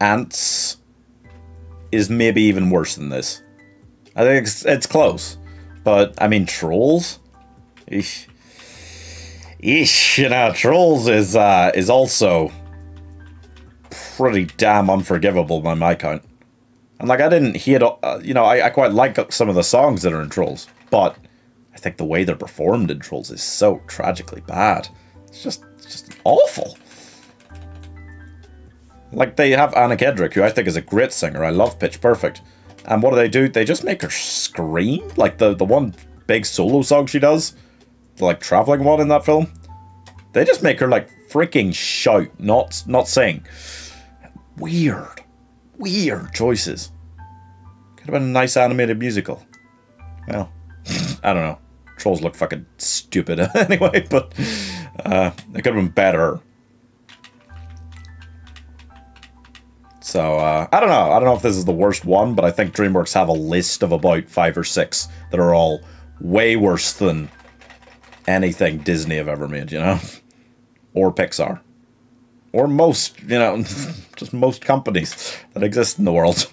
Antz is maybe even worse than this. I think it's, it's close. But, I mean, Trolls? Eesh. Eesh, you know, Trolls is, uh, is also pretty damn unforgivable by my count. And, like, I didn't hear, uh, you know, I, I quite like some of the songs that are in Trolls, but I think the way they're performed in Trolls is so tragically bad. It's just, it's just awful. Like, they have Anna Kendrick, who I think is a great singer. I love Pitch Perfect. And what do they do? They just make her scream. Like, the, the one big solo song she does, like, traveling one in that film, they just make her, like, freaking shout, not, not sing. Weird. Weird choices. Could have been a nice animated musical. Well, (laughs) I don't know. Trolls look fucking stupid (laughs) anyway, but uh, it could have been better. So, uh, I don't know. I don't know if this is the worst one, but I think DreamWorks have a list of about five or six that are all way worse than anything Disney have ever made, you know? Or Pixar. Or most, you know, (laughs) just most companies that exist in the world.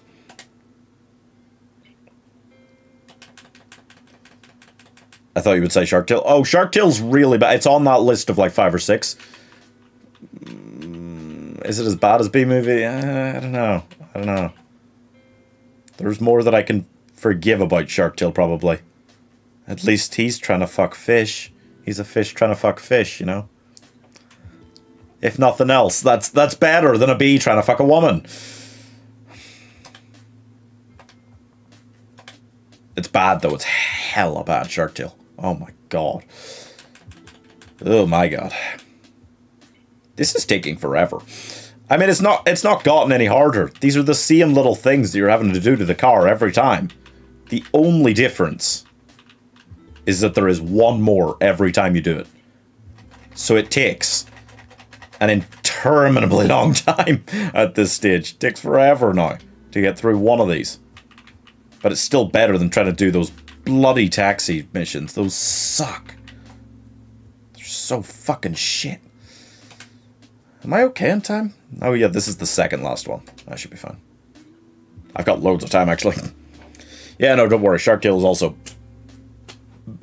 I thought you would say Shark Tale. Oh, Shark Tale's really bad. It's on that list of like five or six. Mm, Is it as bad as Bee Movie? Uh, I don't know. I don't know. There's more that I can forgive about Shark Tale, probably. At least he's trying to fuck fish. He's a fish trying to fuck fish, you know? If nothing else, that's that's better than a bee trying to fuck a woman. It's bad though. It's hella bad, Shark Tale. Oh my god. Oh my god. This is taking forever. I mean, it's not it's not gotten any harder. These are the same little things that you're having to do to the car every time. The only difference is that there is one more every time you do it. So it takes an interminably (laughs) long time at this stage. It takes forever now to get through one of these. But it's still better than trying to do those bloody taxi missions. Those suck. They're so fucking shit. Am I okay on time? Oh yeah, this is the second last one. I should be fine. I've got loads of time actually. (laughs) yeah, no, don't worry. Shark Tale is also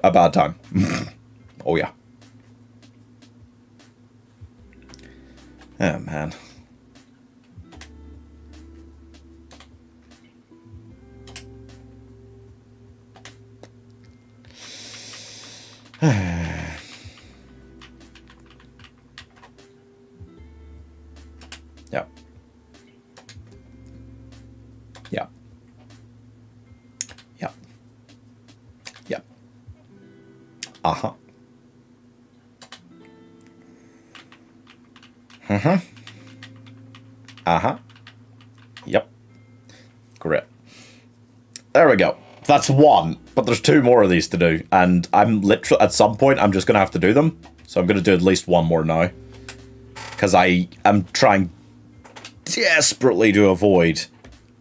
a bad time. (laughs) oh yeah. Oh man. (sighs) Uh-huh. Mm-hmm. Uh-huh. Yep. Great. There we go. That's one, but there's two more of these to do, and I'm literally at some point I'm just gonna have to do them. So I'm gonna do at least one more now. Because I am trying desperately to avoid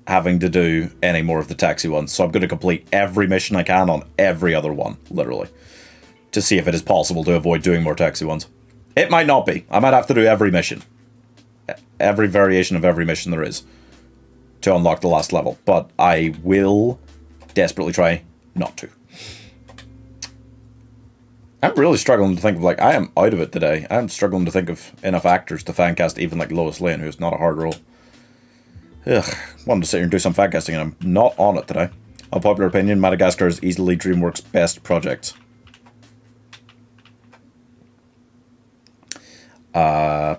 having to do any more of the taxi ones. So I'm going to complete every mission I can on every other one, literally, to see if it is possible to avoid doing more taxi ones. It might not be. I might have to do every mission. Every variation of every mission there is to unlock the last level. But I will desperately try not to. I'm really struggling to think of like I am out of it today. I'm struggling to think of enough actors to fan cast even like Lois Lane, who's not a hard role. Ugh, wanted to sit here and do some fan casting, and I'm not on it today. Unpopular opinion: Madagascar is easily DreamWorks' best project. Uh,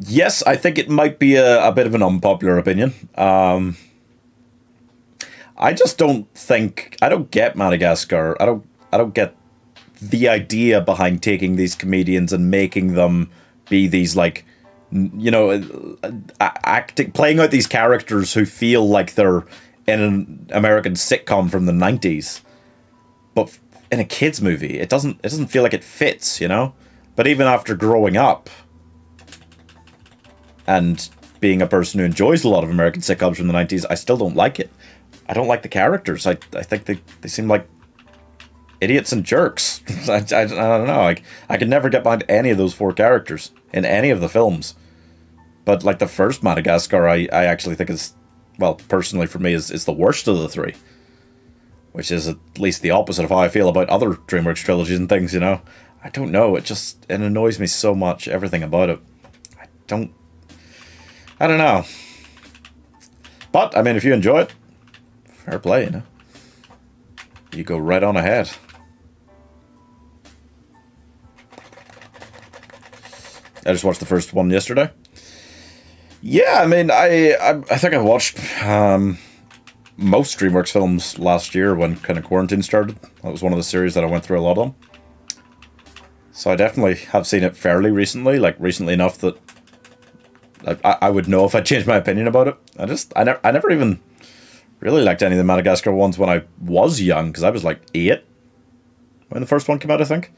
yes, I think it might be a, a bit of an unpopular opinion. Um, I just don't think I don't get Madagascar. I don't I don't get the idea behind taking these comedians and making them be these like you know acting playing out these characters who feel like they're in an American sitcom from the 90s but in a kids movie it doesn't it doesn't feel like it fits you know but even after growing up and being a person who enjoys a lot of American sitcoms from the 90s I still don't like it I don't like the characters I, I think they, they seem like idiots and jerks. (laughs) I, I, I don't know. Like I could never get behind any of those four characters in any of the films. But like the first Madagascar, I, I actually think is, well, personally for me, is, is the worst of the three. Which is at least the opposite of how I feel about other DreamWorks trilogies and things, you know? I don't know. It just, it annoys me so much, everything about it. I don't, I don't know. But, I mean, if you enjoy it, fair play, you know? You go right on ahead. I just watched the first one yesterday. Yeah, I mean, I I, I think I watched um, most DreamWorks films last year when kind of quarantine started. That was one of the series that I went through a lot on. So I definitely have seen it fairly recently, like recently enough that I, I- would know if I changed my opinion about it. I just I never I never even really liked any of the Madagascar ones when I was young because I was like eight when the first one came out. I think.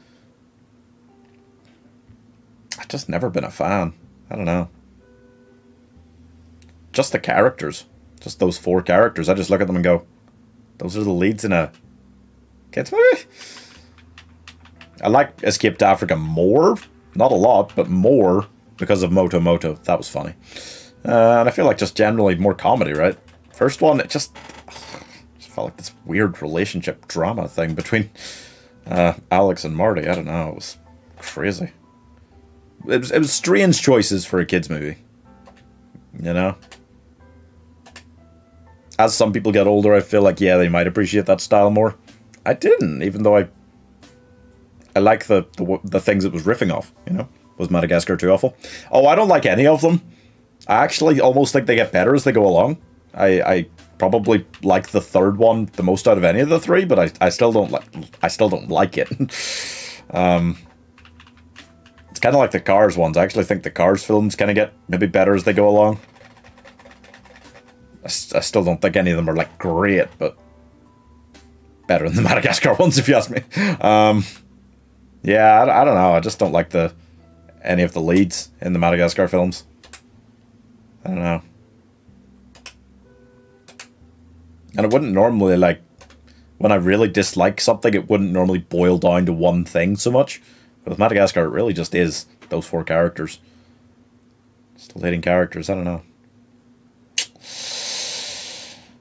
I've just never been a fan. I don't know. Just the characters, just those four characters. I just look at them and go, "Those are the leads in a kids movie." I like Escape to Africa more, not a lot, but more because of Moto Moto. That was funny, uh, and I feel like just generally more comedy, right? First one, it just, (sighs) just felt like this weird relationship drama thing between uh, Alex and Marty. I don't know. It was crazy. It was, it was strange choices for a kids movie. You know. As some people get older, I feel like yeah, they might appreciate that style more. I didn't, even though I I like the the, the things it was riffing off. You know, Was Madagascar too awful? Oh, I don't like any of them. I actually almost think they get better as they go along. I, I probably like the third one the most out of any of the three, but I, I still don't like I still don't like it. (laughs) um, it's kind of like the Cars ones. I actually think the Cars films kind of get maybe better as they go along. I, I still don't think any of them are like great, but better than the (laughs) Madagascar ones, if you ask me. Um, yeah, I, I don't know. I just don't like the any of the leads in the Madagascar films. I don't know. And it wouldn't normally like when I really dislike something, it wouldn't normally boil down to one thing so much. But with Madagascar, it really just is those four characters. Just the leading characters. I don't know.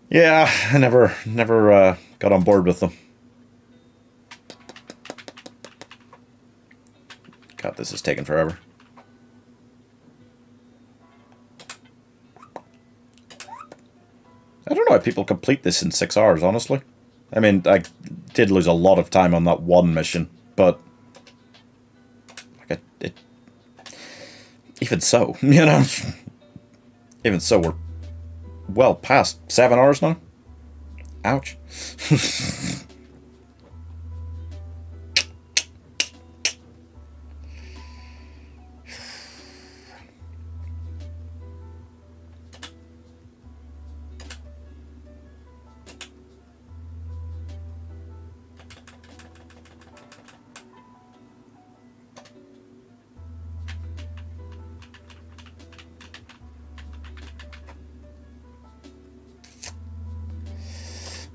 Yeah, I never, never uh, got on board with them. God, this is taking forever. I don't know how people complete this in six hours, honestly. I mean, I did lose a lot of time on that one mission, but like it, it even so, (laughs) you know, even so, we're well past seven hours now. Ouch. (laughs)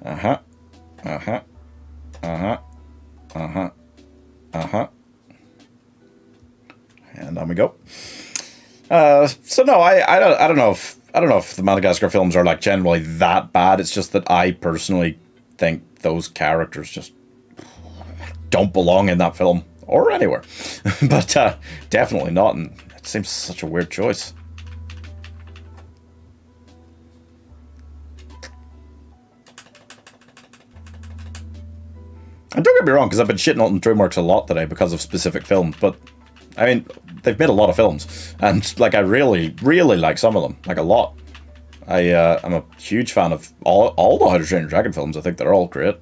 Uh huh. Uh huh. Uh huh. Uh huh. Uh huh. And on we go. Uh, so no, I, I don't I don't know if I don't know if the Madagascar films are like generally that bad. It's just that I personally think those characters just don't belong in that film or anywhere. (laughs) but uh, definitely not, and it seems such a weird choice. And don't get me wrong, because I've been shitting on DreamWorks a lot today because of specific films, but I mean, they've made a lot of films, and like I really, really like some of them, like a lot. I uh, I'm a huge fan of all all the How to Train Your Dragon films. I think they're all great.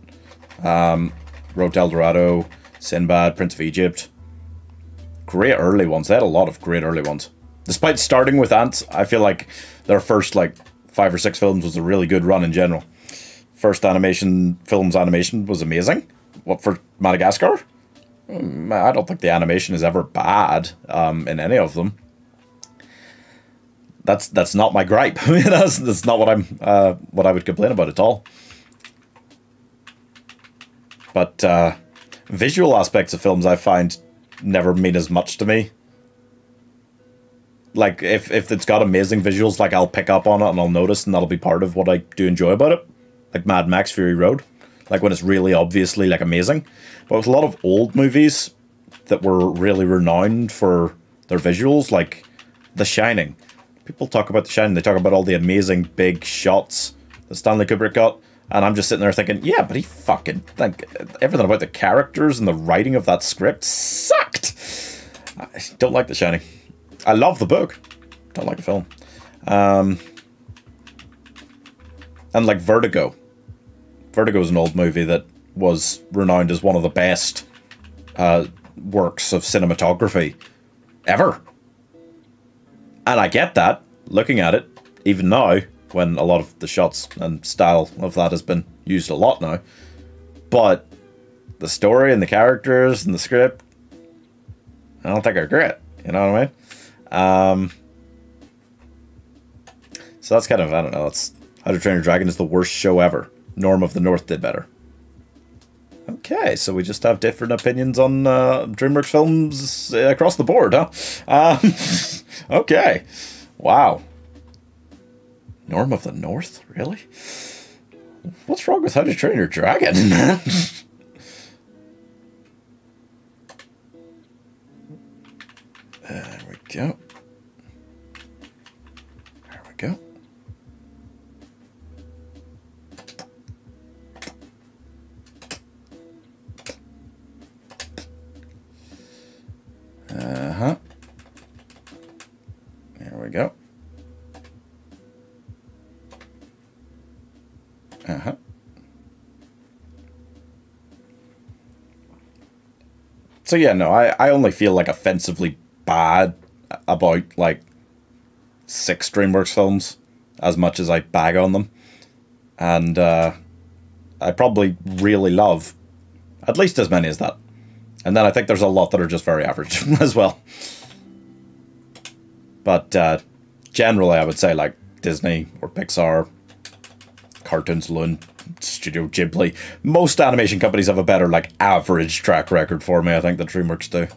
Um, Road to El Dorado, Sinbad, Prince of Egypt. Great early ones. They had a lot of great early ones. Despite starting with Antz, I feel like their first like five or six films was a really good run in general. First animation films animation was amazing. What for Madagascar? Mm, I don't think the animation is ever bad um, in any of them. That's that's not my gripe. (laughs) that's, that's not what I'm uh, what I would complain about at all. But uh, visual aspects of films I find never mean as much to me. Like if if it's got amazing visuals, like I'll pick up on it and I'll notice, and that'll be part of what I do enjoy about it. Like Mad Max Fury Road, like when it's really obviously like amazing. But with a lot of old movies that were really renowned for their visuals, like The Shining. People talk about The Shining, they talk about all the amazing big shots that Stanley Kubrick got. And I'm just sitting there thinking, yeah, but he fucking like everything about the characters and the writing of that script sucked. I don't like The Shining. I love the book. Don't like the film. Um, and like Vertigo. Vertigo is an old movie that was renowned as one of the best uh, works of cinematography ever. And I get that, looking at it, even now, when a lot of the shots and style of that has been used a lot now. But the story and the characters and the script, I don't think are great. You know what I mean? Um, so that's kind of, I don't know, that's How to Train Your Dragon is the worst show ever. Norm of the North did better. Okay, so we just have different opinions on uh, DreamWorks films uh, across the board, huh? Um, (laughs) okay. Wow. Norm of the North? Really? What's wrong with How to Train Your Dragon? (laughs) there we go. Uh huh. There we go. Uh huh. So yeah, no, I, I only feel like offensively bad about like six DreamWorks films as much as I bag on them. And uh, I probably really love at least as many as that. And then I think there's a lot that are just very average (laughs) as well. But uh, generally, I would say like Disney or Pixar, Cartoons Saloon, Studio Ghibli. Most animation companies have a better like average track record for me, I think, than DreamWorks do.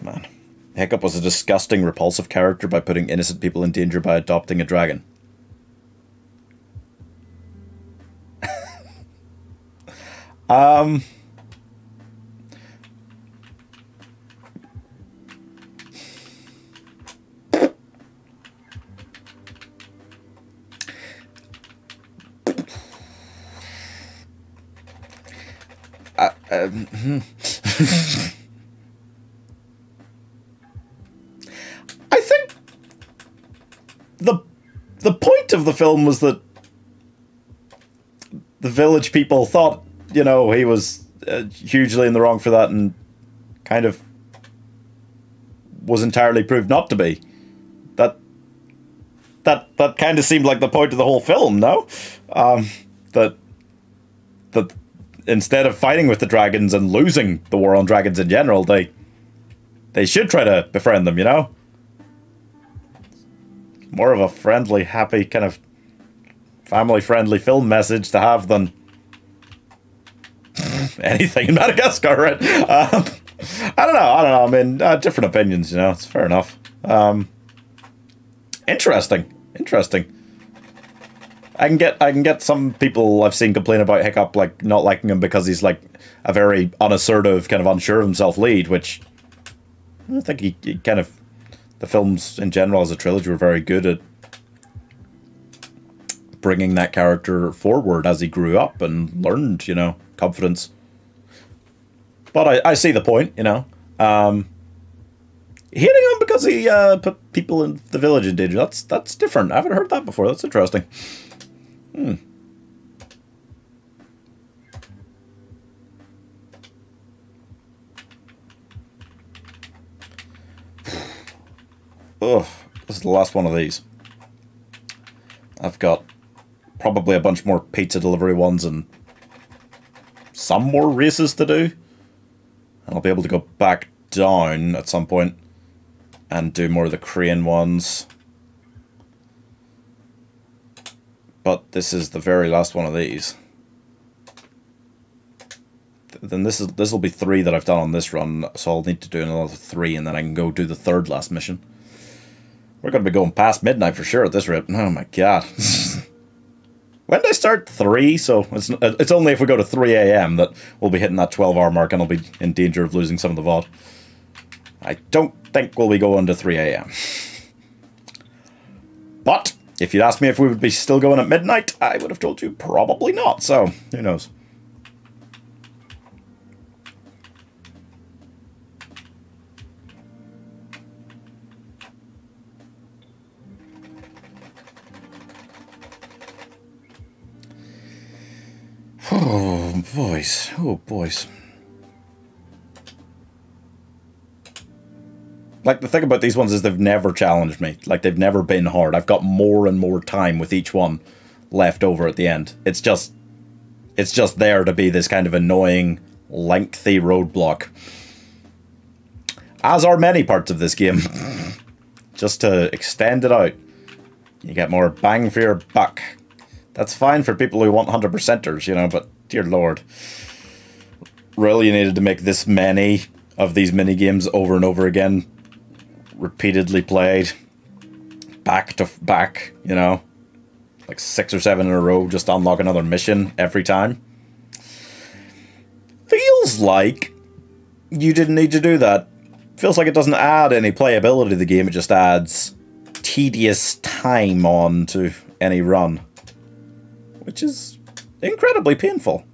(sighs) Man. Hiccup was a disgusting, repulsive character by putting innocent people in danger by adopting a dragon. Um. Uh, um. (laughs) I think the the point of the film was that the village people thought, you know, he was uh, hugely in the wrong for that, and kind of was entirely proved not to be. That that that kind of seemed like the point of the whole film, no? Um, that that instead of fighting with the dragons and losing the war on dragons in general, they they should try to befriend them, you know? More of a friendly, happy, kind of family friendly film message to have than (laughs) anything in Madagascar, right? Um, I don't know, I don't know. I mean, uh, different opinions, you know, it's fair enough. Um, interesting, interesting. I can get I can get some people I've seen complain about Hiccup like not liking him because he's like a very unassertive, kind of unsure of himself lead, which I think he, he kind of the films in general as a trilogy were very good at bringing that character forward as he grew up and learned, you know, confidence. But I, I see the point, you know. Um, hitting him because he uh, put people in the village in danger. That's that's different. I haven't heard that before. That's interesting. Hmm. (sighs) Ugh, this is the last one of these. I've got probably a bunch more pizza delivery ones and some more races to do. And I'll be able to go back down at some point and do more of the crane ones. But this is the very last one of these. Then this is this will be three that I've done on this run, so I'll need to do another three, and then I can go do the third last mission. We're going to be going past midnight for sure at this rate. Oh my god. (laughs) when I start? 3, so it's, it's only if we go to 3 a.m. that we'll be hitting that 12 hour mark and I'll be in danger of losing some of the VOD. I don't think we'll be going to 3 a.m. But, if you'd asked me if we would be still going at midnight, I would have told you probably not, so who knows. Oh, boys. Oh, boys. Like, the thing about these ones is they've never challenged me. Like, they've never been hard. I've got more and more time with each one left over at the end. It's just... It's just there to be this kind of annoying, lengthy roadblock. As are many parts of this game. (laughs) just to extend it out. You get more bang for your buck. That's fine for people who want 100%ers, you know, but dear lord. Really, you needed to make this many of these mini games over and over again, repeatedly played, back to back, you know, like six or seven in a row, just unlock another mission every time. Feels like you didn't need to do that. Feels like it doesn't add any playability to the game, it just adds tedious time on to any run which is incredibly painful.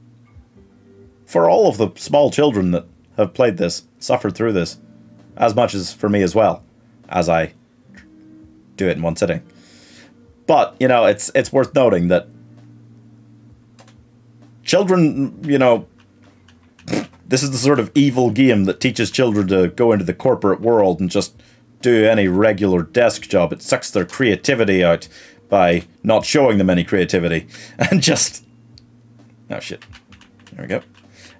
For all of the small children that have played this, suffered through this, as much as for me as well, as I do it in one sitting. But you know, it's it's worth noting that children, you know, this is the sort of evil game that teaches children to go into the corporate world and just do any regular desk job. It sucks their creativity out by not showing them any creativity (laughs) and just oh shit, there we go,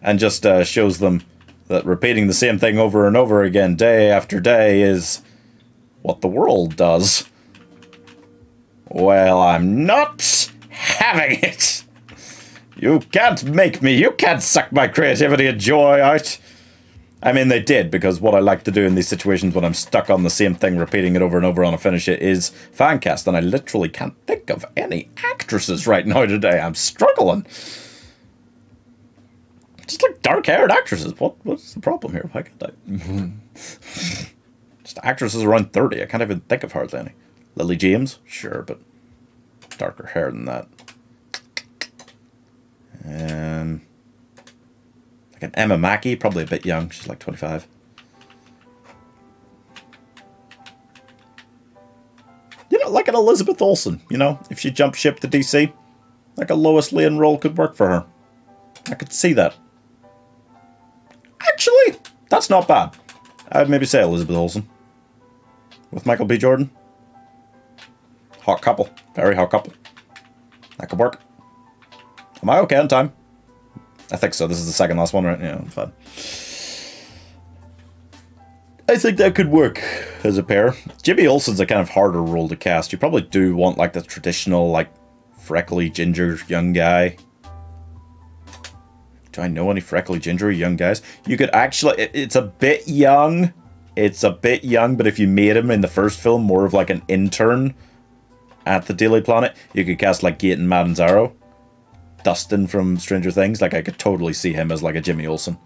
and just uh, shows them that repeating the same thing over and over again, day after day, is what the world does. Well, I'm not having it. You can't make me. You can't suck my creativity and joy out. I mean, they did, because what I like to do in these situations when I'm stuck on the same thing, repeating it over and over on a finish it, is fan cast, and I literally can't think of any actresses right now today. I'm struggling. Just like dark haired actresses. What What's the problem here? Why can't I? (laughs) Just actresses around 30. I can't even think of hardly any. Lily James? Sure, but darker hair than that. Um, like an Emma Mackey, probably a bit young. She's like 25. You know, like an Elizabeth Olsen, you know, if she jumped ship to DC, like a Lois Lane role could work for her. I could see that. Actually, that's not bad. I'd maybe say Elizabeth Olsen. With Michael B. Jordan. Hot couple. Very hot couple. That could work. Am I okay on time? I think so. This is the second last one, right? Yeah, I'm fine. I think that could work as a pair. Jimmy Olsen's a kind of harder role to cast. You probably do want like the traditional, like, freckly ginger young guy. Do I know any freckly ginger young guys? You could actually. It, it's a bit young. It's a bit young, but if you made him in the first film more of like an intern at the Daily Planet, you could cast like Gaten Matarazzo. Dustin from Stranger Things. Like I could totally see him as like a Jimmy Olsen.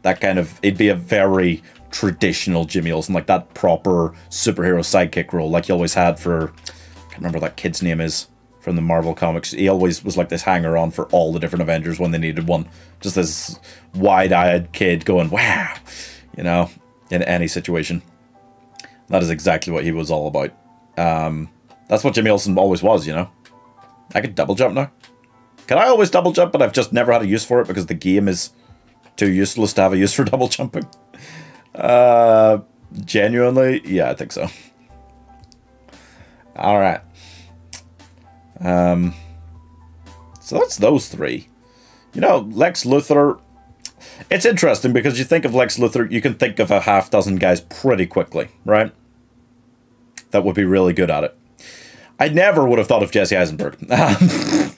That kind of it'd be a very traditional Jimmy Olsen, like that proper superhero sidekick role, like he always had for. I can't remember what that kid's name is from the Marvel comics. He always was like this hanger on for all the different Avengers when they needed one. Just this wide eyed kid going, wow, you know, in any situation. That is exactly what he was all about. Um, that's what Jimmy Olsen always was, you know. I could double jump now. Can I always double jump, but I've just never had a use for it because the game is too useless to have a use for (laughs) double jumping? Uh, genuinely, yeah, I think so. All right. Um, so that's those three. You know, Lex Luthor. It's interesting because you think of Lex Luthor, you can think of a half dozen guys pretty quickly, right? That would be really good at it. I never would have thought of Jesse Eisenberg. (laughs)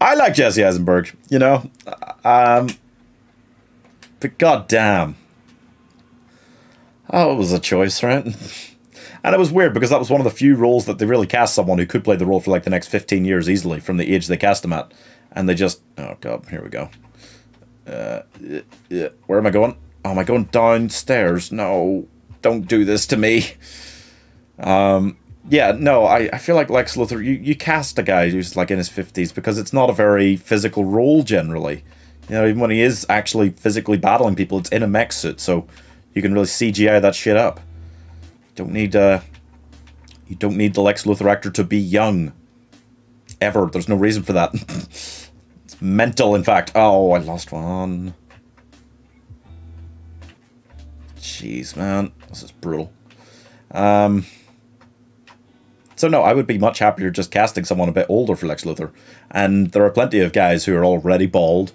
I like Jesse Eisenberg, you know. Um, but goddamn, oh, it was a choice, right? (laughs) and it was weird because that was one of the few roles that they really cast someone who could play the role for like the next fifteen years easily from the age they cast him at, and they just oh god, here we go. Uh, yeah, where am I going? Oh, am I going downstairs? No, don't do this to me. Um, yeah, no, I, I feel like Lex Luthor, you, you cast a guy who's like in his 50s because it's not a very physical role generally. You know, even when he is actually physically battling people, it's in a mech suit, so you can really CGI that shit up. Don't need, uh, you don't need the Lex Luthor actor to be young. Ever. There's no reason for that. (laughs) it's mental, in fact. Oh, I lost one. Jeez, man. This is brutal. Um... So no, I would be much happier just casting someone a bit older for Lex Luthor. And there are plenty of guys who are already bald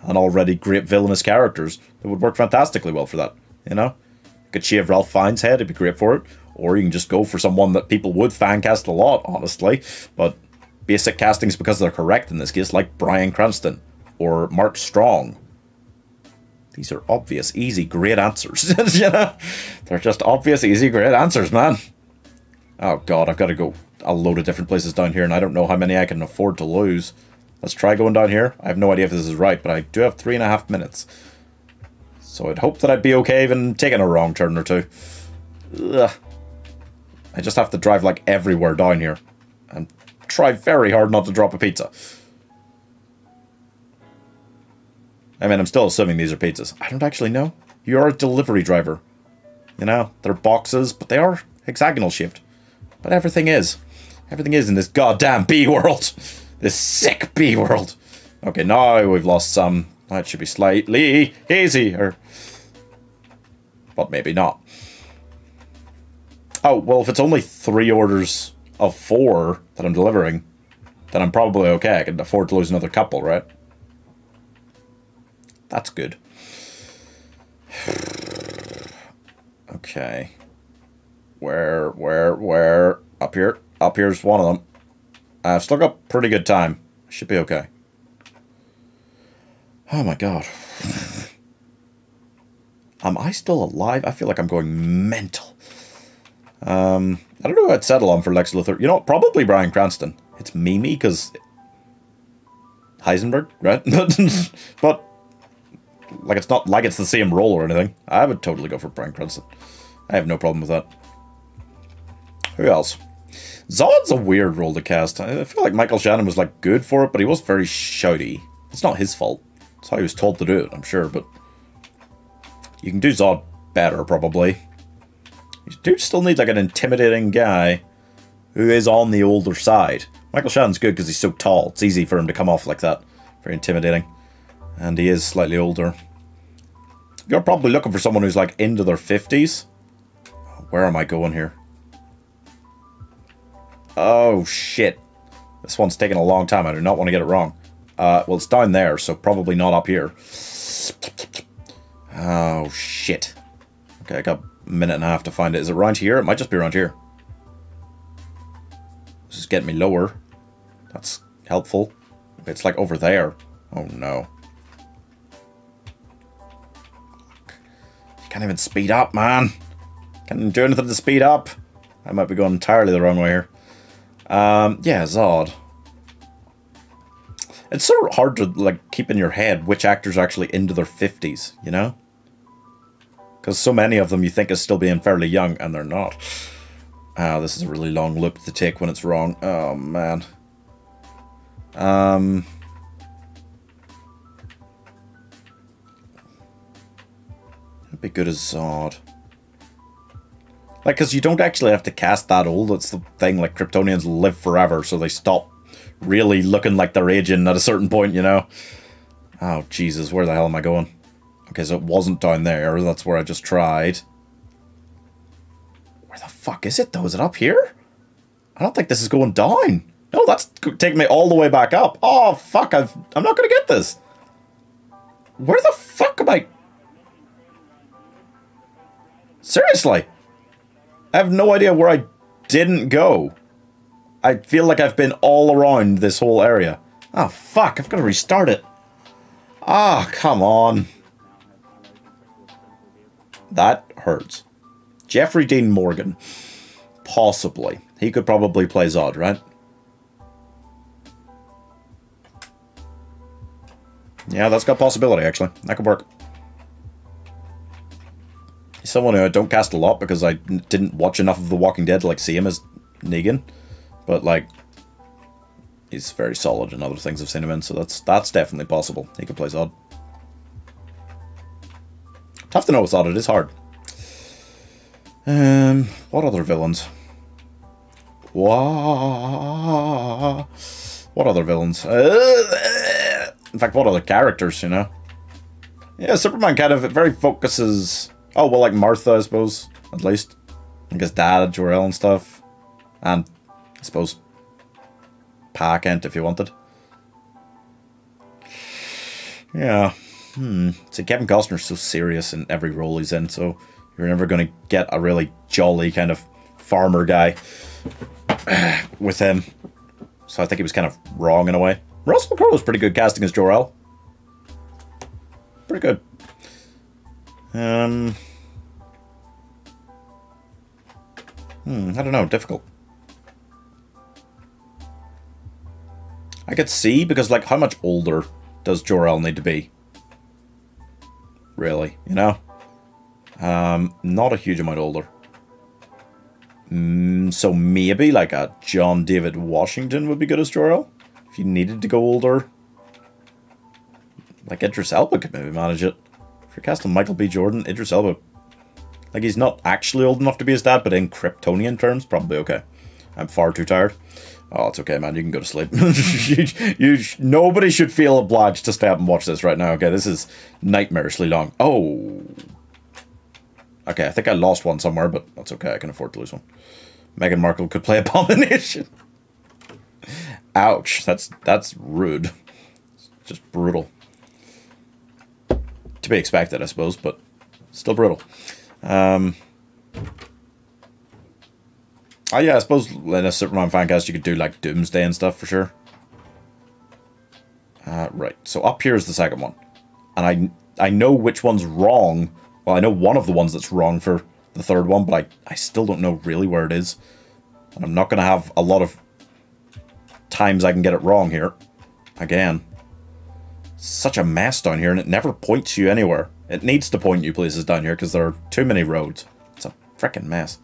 and already great villainous characters that would work fantastically well for that. You know? You could shave Ralph Fiennes' head, it'd be great for it. Or you can just go for someone that people would fan cast a lot, honestly. But basic castings because they're correct in this case, like Bryan Cranston or Mark Strong. These are obvious, easy, great answers. (laughs) you know? They're just obvious, easy, great answers, man. Oh god, I've got to go a load of different places down here, and I don't know how many I can afford to lose. Let's try going down here. I have no idea if this is right, but I do have three and a half minutes. So I'd hope that I'd be okay even taking a wrong turn or two. Ugh. I just have to drive like everywhere down here. And try very hard not to drop a pizza. I mean, I'm still assuming these are pizzas. I don't actually know. You're a delivery driver. You know, they're boxes, but they are hexagonal shaped. But everything is. Everything is in this goddamn bee world. This sick bee world. Okay, now we've lost some. That should be slightly easier. But maybe not. Oh, well, if it's only three orders of four that I'm delivering, then I'm probably okay. I can afford to lose another couple, right? That's good. (sighs) okay. Where, where, where? Up here. Up here's one of them. I've still got pretty good time. Should be okay. Oh my god. (sighs) Am I still alive? I feel like I'm going mental. Um, I don't know who I'd settle on for Lex Luthor. You know, probably Bryan Cranston. It's Mimi, because... Heisenberg, right? (laughs) but, like, it's not like it's the same role or anything. I would totally go for Bryan Cranston. I have no problem with that. Who else? Zod's a weird role to cast. I feel like Michael Shannon was, like, good for it, but he was very shouty. It's not his fault. It's how he was told to do it, I'm sure, but... You can do Zod better, probably. You do still need, like, an intimidating guy who is on the older side. Michael Shannon's good because he's so tall. It's easy for him to come off like that. Very intimidating. And he is slightly older. You're probably looking for someone who's, like, into their 50s. Where am I going here? Oh, shit. This one's taking a long time. I do not want to get it wrong. Uh, well, it's down there, so probably not up here. Oh, shit. Okay, I got a minute and a half to find it. Is it around here? It might just be around here. This is getting me lower. That's helpful. It's like over there. Oh, no. Can't even speed up, man. Can't do anything to speed up. I might be going entirely the wrong way here. Um, yeah, Zod. It's sort of hard to like keep in your head which actors are actually into their 50s, you know? Because so many of them you think is still being fairly young, and they're not. Ah, this is a really long loop to take when it's wrong. Oh, man. Um... It'd be good as Zod. Like, because you don't actually have to cast that old. It's the thing, like, Kryptonians live forever, so they stop really looking like they're aging at a certain point, you know? Oh, Jesus, where the hell am I going? Okay, so it wasn't down there. That's where I just tried. Where the fuck is it, though? Is it up here? I don't think this is going down. No, that's taking me all the way back up. Oh, fuck, I've, I'm not going to get this. Where the fuck am I... Seriously? I have no idea where I didn't go. I feel like I've been all around this whole area. Oh, fuck, I've got to restart it. Ah, oh, come on. That hurts. Jeffrey Dean Morgan. Possibly. He could probably play Zod, right? Yeah, that's got possibility, actually. That could work. Someone who I don't cast a lot because I didn't watch enough of The Walking Dead to, like, see him as Negan. But, like, he's very solid in other things I've seen him in, so that's that's definitely possible. He could play Zod. Tough to know with Zod, it is hard. Um, what other villains? What? What other villains? Uh, in fact, what other characters, you know? Yeah, Superman kind of very focuses... Oh, well, like Martha, I suppose, at least. I guess Dad, Jor-El and stuff. And, I suppose, Pa Kent, if you wanted. Yeah. Hmm. See, Kevin Costner's so serious in every role he's in, so you're never going to get a really jolly kind of farmer guy (clears throat) with him. So I think he was kind of wrong in a way. Russell Crowe was pretty good casting as Jor-El. Pretty good. Um. Hmm, I don't know. Difficult. I could see, because, like, how much older does Jor-El need to be? Really, you know? Um, not a huge amount older. Mm, so maybe, like, a John David Washington would be good as Jor-El? If you needed to go older. Like, Idris Elba could maybe manage it. You're casting Michael B. Jordan, Idris Elba Like he's not actually old enough to be his dad, but in Kryptonian terms, probably okay. I'm far too tired. Oh, it's okay, man. You can go to sleep. (laughs) you, you, nobody should feel obliged to stay up and watch this right now. Okay, this is nightmarishly long. Oh. Okay, I think I lost one somewhere, but that's okay. I can afford to lose one. Meghan Markle could play (laughs) Abomination. Ouch. That's that's rude. Just brutal. To be expected, I suppose, but still brutal. Um, oh yeah, I suppose in a Superman fancast you could do like Doomsday and stuff for sure. Uh, right, so up here is the second one, and I I know which one's wrong. Well, I know one of the ones that's wrong for the third one, but I I still don't know really where it is, and I'm not gonna have a lot of times I can get it wrong here. Again, such a mess down here, and it never points you anywhere. It needs to point you places down here because there are too many roads. It's a freaking mess.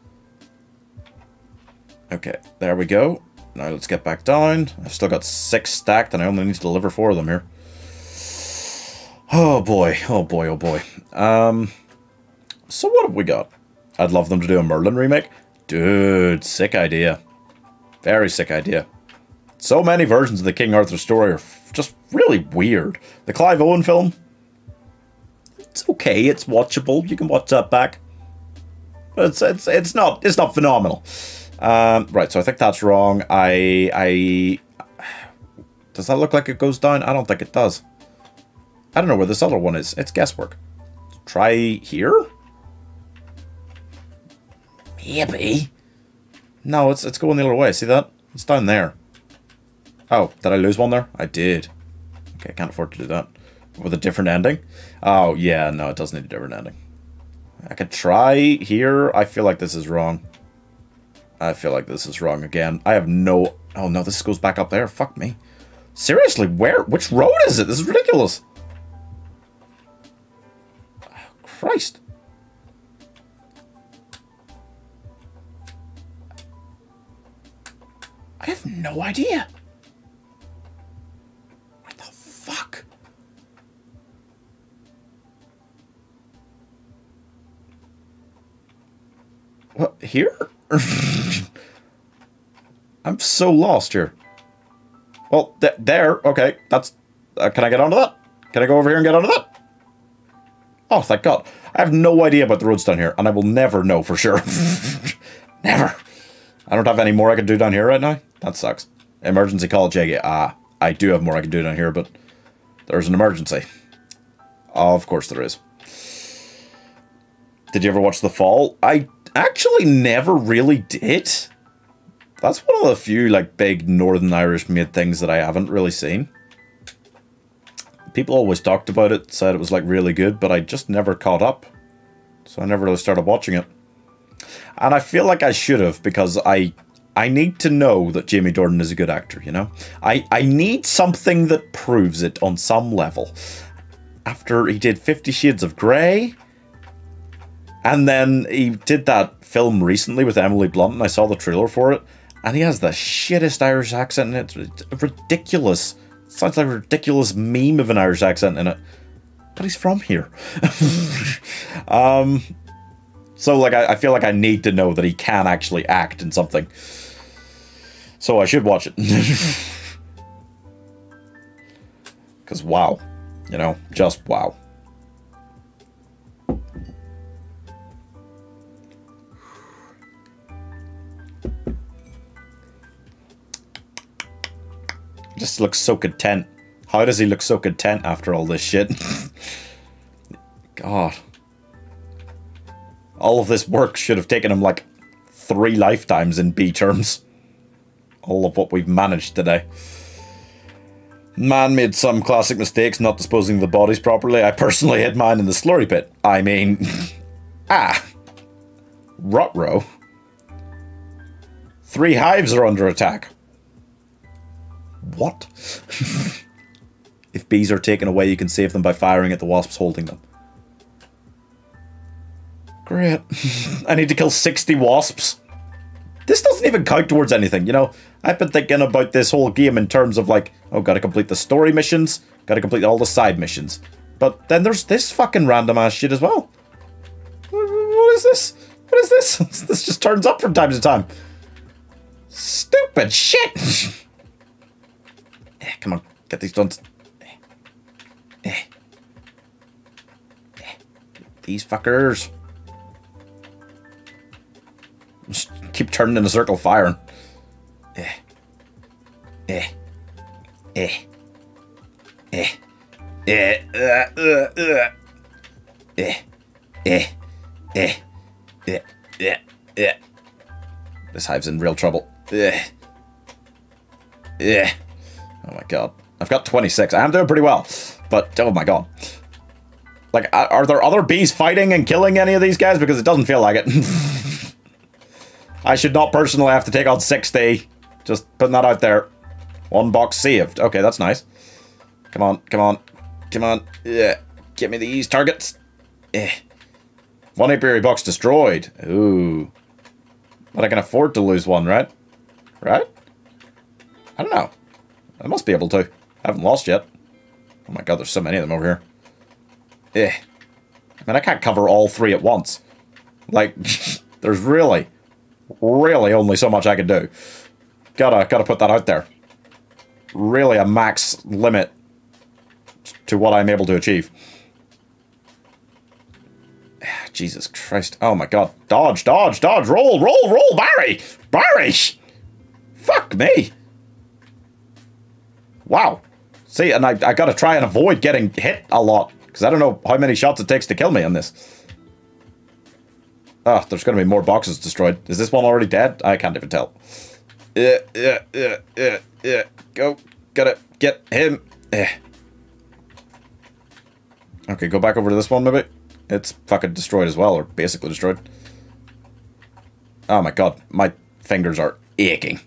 Okay, there we go. Now let's get back down. I've still got six stacked and I only need to deliver four of them here. Oh boy, oh boy, oh boy. Um, so what have we got? I'd love them to do a Merlin remake. Dude, sick idea. Very sick idea. So many versions of the King Arthur story are just really weird. The Clive Owen film, it's okay. It's watchable. You can watch that back. But it's it's it's not it's not phenomenal. Um, right. So I think that's wrong. I I does that look like it goes down? I don't think it does. I don't know where this other one is. It's guesswork. Try here. Maybe. No, it's it's going the other way. See that? It's down there. Oh, did I lose one there? I did. Okay, I can't afford to do that. With a different ending? Oh, yeah, no, it does need a different ending. I could try here. I feel like this is wrong. I feel like this is wrong again. I have no... Oh, no, this goes back up there. Fuck me. Seriously, where? Which road is it? This is ridiculous. Oh, Christ. I have no idea. What, here? (laughs) I'm so lost here. Well, th there, okay, that's... Uh, can I get onto that? Can I go over here and get onto that? Oh, thank God. I have no idea about the roads down here, and I will never know for sure. (laughs) never. I don't have any more I can do down here right now. That sucks. Emergency call, JG. Ah, I do have more I can do down here, but there's an emergency. of course there is. Did you ever watch The Fall? I actually never really did. That's one of the few like big Northern Irish made things that I haven't really seen. People always talked about it, said it was like really good, but I just never caught up. So I never really started watching it. And I feel like I should have because I I need to know that Jamie Dornan is a good actor, you know? I, I need something that proves it on some level. After he did Fifty Shades of Grey, and then he did that film recently with Emily Blunt, and I saw the trailer for it, and he has the shittest Irish accent in it. It's ridiculous. sounds like a ridiculous meme of an Irish accent in it. But he's from here. (laughs) um, so, like, I, I feel like I need to know that he can actually act in something. So I should watch it. (laughs) Because, wow. You know, just wow. Just looks so content. How does he look so content after all this shit? (laughs) God. All of this work should have taken him like three lifetimes in bee terms. All of what we've managed today. Man made some classic mistakes not disposing of the bodies properly. I personally hid mine in the slurry pit. I mean... (laughs) ah. Rutro. Three hives are under attack. What? (laughs) if bees are taken away, you can save them by firing at the wasps holding them. Great. (laughs) I need to kill 60 wasps. This doesn't even count towards anything, you know? I've been thinking about this whole game in terms of like, oh, gotta complete the story missions, gotta complete all the side missions. But then there's this fucking random ass shit as well. What is this? What is this? (laughs) This just turns up from time to time. Stupid shit! Eh, Come on, get these done. Eh. Eh. Eh. These fuckers. Just keep turning in a circle firing. Eh. Eh. Eh. Eh. Eh. Uh, uh, uh. Eh. Eh. Eh. Eh. Eh. Eh. This hive's in real trouble. Eh. Eh. Oh my god. I've got 26. I am doing pretty well. But, oh my god. Like, are there other bees fighting and killing any of these guys? Because it doesn't feel like it. (laughs) I should not personally have to take on 60. Just putting that out there. One box saved. Okay, that's nice. Come on, come on, come on. Yeah, get me these targets. Eh. One apiary box destroyed. Ooh. But I can afford to lose one, right? Right? I don't know. I must be able to. I haven't lost yet. Oh my god, there's so many of them over here. Eh. I mean, I can't cover all three at once. Like, (laughs) there's really, really only so much I can do. Gotta, gotta put that out there. Really a max limit to what I'm able to achieve. (sighs) Jesus Christ. Oh my god. Dodge, dodge, dodge, roll, roll, roll, Barry! Barry! Fuck me! Wow. See, and I, I gotta try and avoid getting hit a lot, because I don't know how many shots it takes to kill me on this. Oh, there's gonna be more boxes destroyed. Is this one already dead? I can't even tell. Yeah, yeah, yeah, yeah, yeah. Go. Gotta get him. Eh. Okay, go back over to this one, maybe. It's fucking destroyed as well, or basically destroyed. Oh my god, my fingers are aching.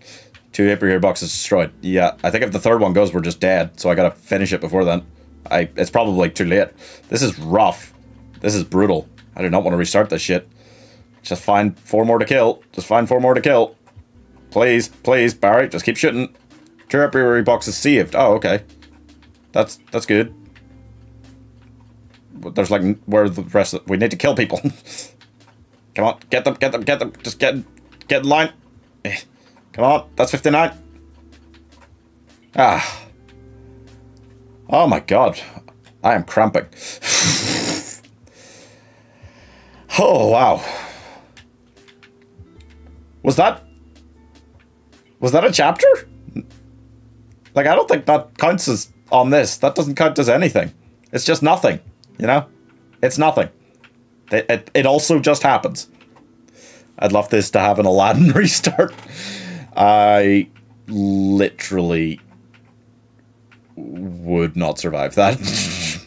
Two apiary boxes destroyed. Yeah, I think if the third one goes, we're just dead. So I gotta finish it before then. I it's probably too late. This is rough. This is brutal. I do not want to restart this shit. Just find four more to kill. Just find four more to kill. Please, please, Barry, just keep shooting. Two apiary boxes saved. Oh, okay. That's that's good. But there's like where the rest of we need to kill people. (laughs) Come on, get them, get them, get them. Just get get in line. Eh. Come on, that's 59. Ah. Oh my god. I am cramping. (laughs) oh wow. Was that Was that a chapter? Like I don't think that counts as on this. That doesn't count as anything. It's just nothing, you know? It's nothing. It, it, it also just happens. I'd love this to have an Aladdin (laughs) restart. I literally would not survive that. (laughs)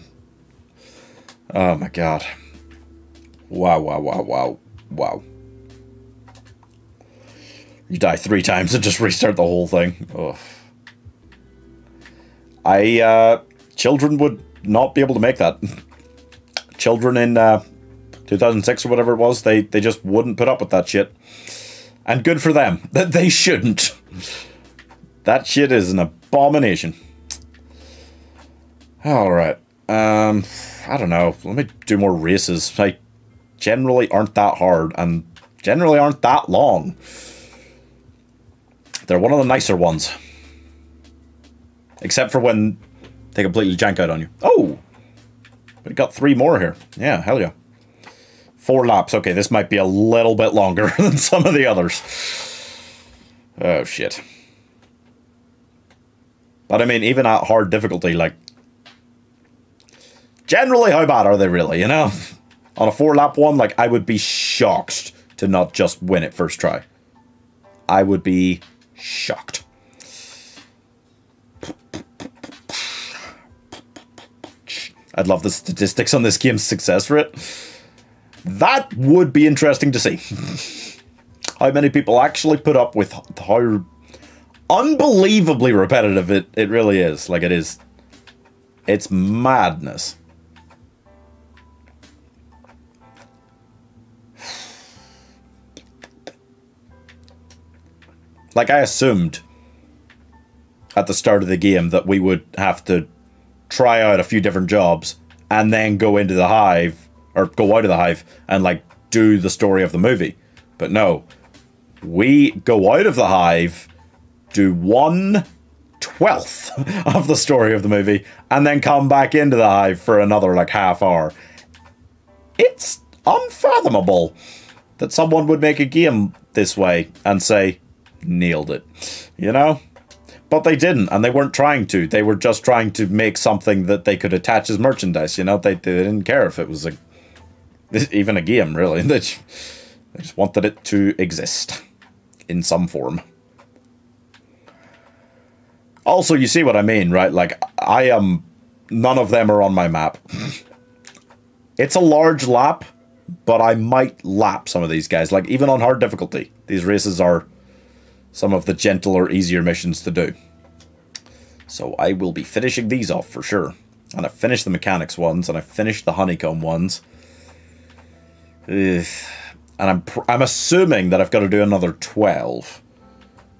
oh my god. Wow, wow, wow, wow, wow. You die three times and just (laughs) restart the whole thing. Ugh. I, uh, children would not be able to make that. (laughs) children in, uh, 2006 or whatever it was, they, they just wouldn't put up with that shit. And good for them. (laughs) That they shouldn't. That shit is an abomination. Alright. Um I don't know. Let me do more races. Like generally aren't that hard and generally aren't that long. They're one of the nicer ones. Except for when they completely jank out on you. Oh! We got three more here. Yeah, hell yeah. Four laps. Okay, this might be a little bit longer (laughs) than some of the others. Oh, shit. But I mean, even at hard difficulty, like... Generally, how bad are they really, you know? On a four lap one, like, I would be shocked to not just win it first try. I would be shocked. I'd love the statistics on this game's success rate. That would be interesting to see. (laughs) how many people actually put up with how unbelievably repetitive it, it really is. Like, it is. It's madness. (sighs) Like, I assumed at the start of the game that we would have to try out a few different jobs and then go into the hive or go out of the hive and like do the story of the movie. But no, we go out of the hive, do one twelfth (laughs) of the story of the movie, and then come back into the hive for another like half hour. It's unfathomable that someone would make a game this way and say, nailed it. You know? But they didn't, and they weren't trying to. They were just trying to make something that they could attach as merchandise. You know, they, they didn't care if it was a even a game, really. (laughs) They just, they just wanted it to exist in some form. Also, you see what I mean, right? Like, I am. None of them are on my map. (laughs) it's a large lap, but I might lap some of these guys. Like, even on hard difficulty, these races are some of the gentler, easier missions to do. So I will be finishing these off for sure. And I finished the mechanics ones, and I finished the honeycomb ones. Ugh. And I'm I'm assuming that I've got to do another 12.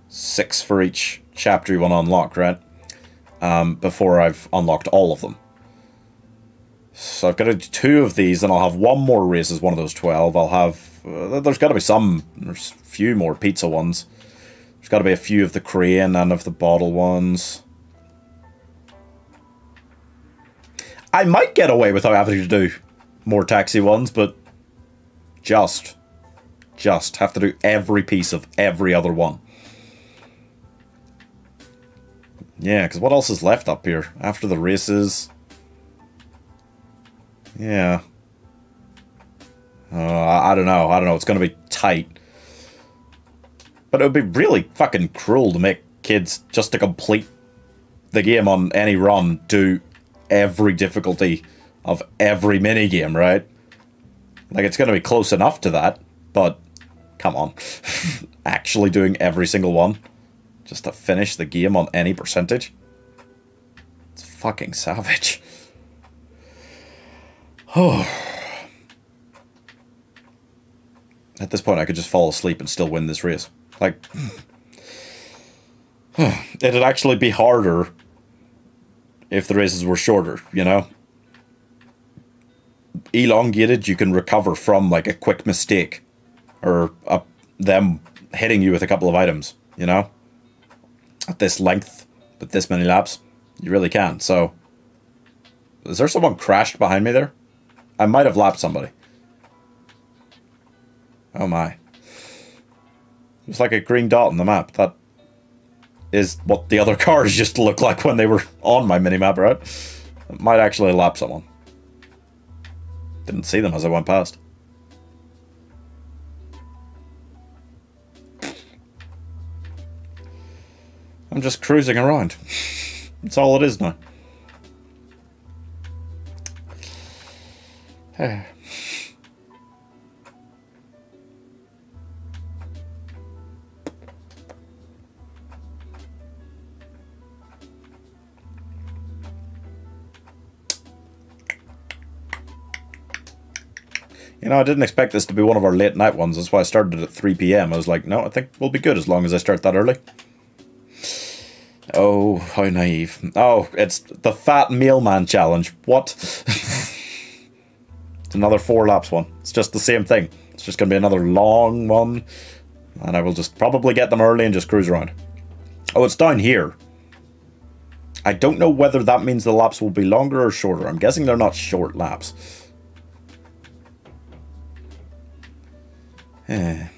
Six for each chapter you want to unlock, right? Um, before I've unlocked all of them. So I've got to do two of these, and I'll have one more race as one of those 12. I'll have... Uh, there's got to be some... There's a few more pizza ones. There's got to be a few of the crane and of the bottle ones. I might get away without having to do more taxi ones, but just, just have to do every piece of every other one. Yeah, because what else is left up here? After the races... Yeah. Uh, I don't know. I don't know. It's going to be tight. But it would be really fucking cruel to make kids just to complete the game on any run do every difficulty of every minigame, right? Like it's going to be close enough to that, but come on. (laughs) Actually doing every single one just to finish the game on any percentage. It's fucking savage. Oh. (sighs) At this point, I could just fall asleep and still win this race. Like, (sighs) it'd actually be harder if the races were shorter, you know? Elongated, you can recover from like a quick mistake or a, them hitting you with a couple of items, you know? At this length, with this many laps, you really can. So, is there someone crashed behind me there? I might have lapped somebody. Oh my. It's like a green dot on the map. That is what the other (laughs) cars just look like when they were on my minimap, right? Might actually lap someone. Didn't see them as I went past. I'm just cruising around. (laughs) That's all it is now. (sighs) (sighs) You know, I didn't expect this to be one of our late night ones. That's why I started at 3 p.m. I was like, no, I think we'll be good as long as I start that early. Oh, how naive. Oh, it's the Fat mailman Challenge. What? (laughs) it's another four laps one. It's just the same thing. It's just going to be another long one. And I will just probably get them early and just cruise around. Oh, it's down here. I don't know whether that means the laps will be longer or shorter. I'm guessing they're not short laps. Yeah.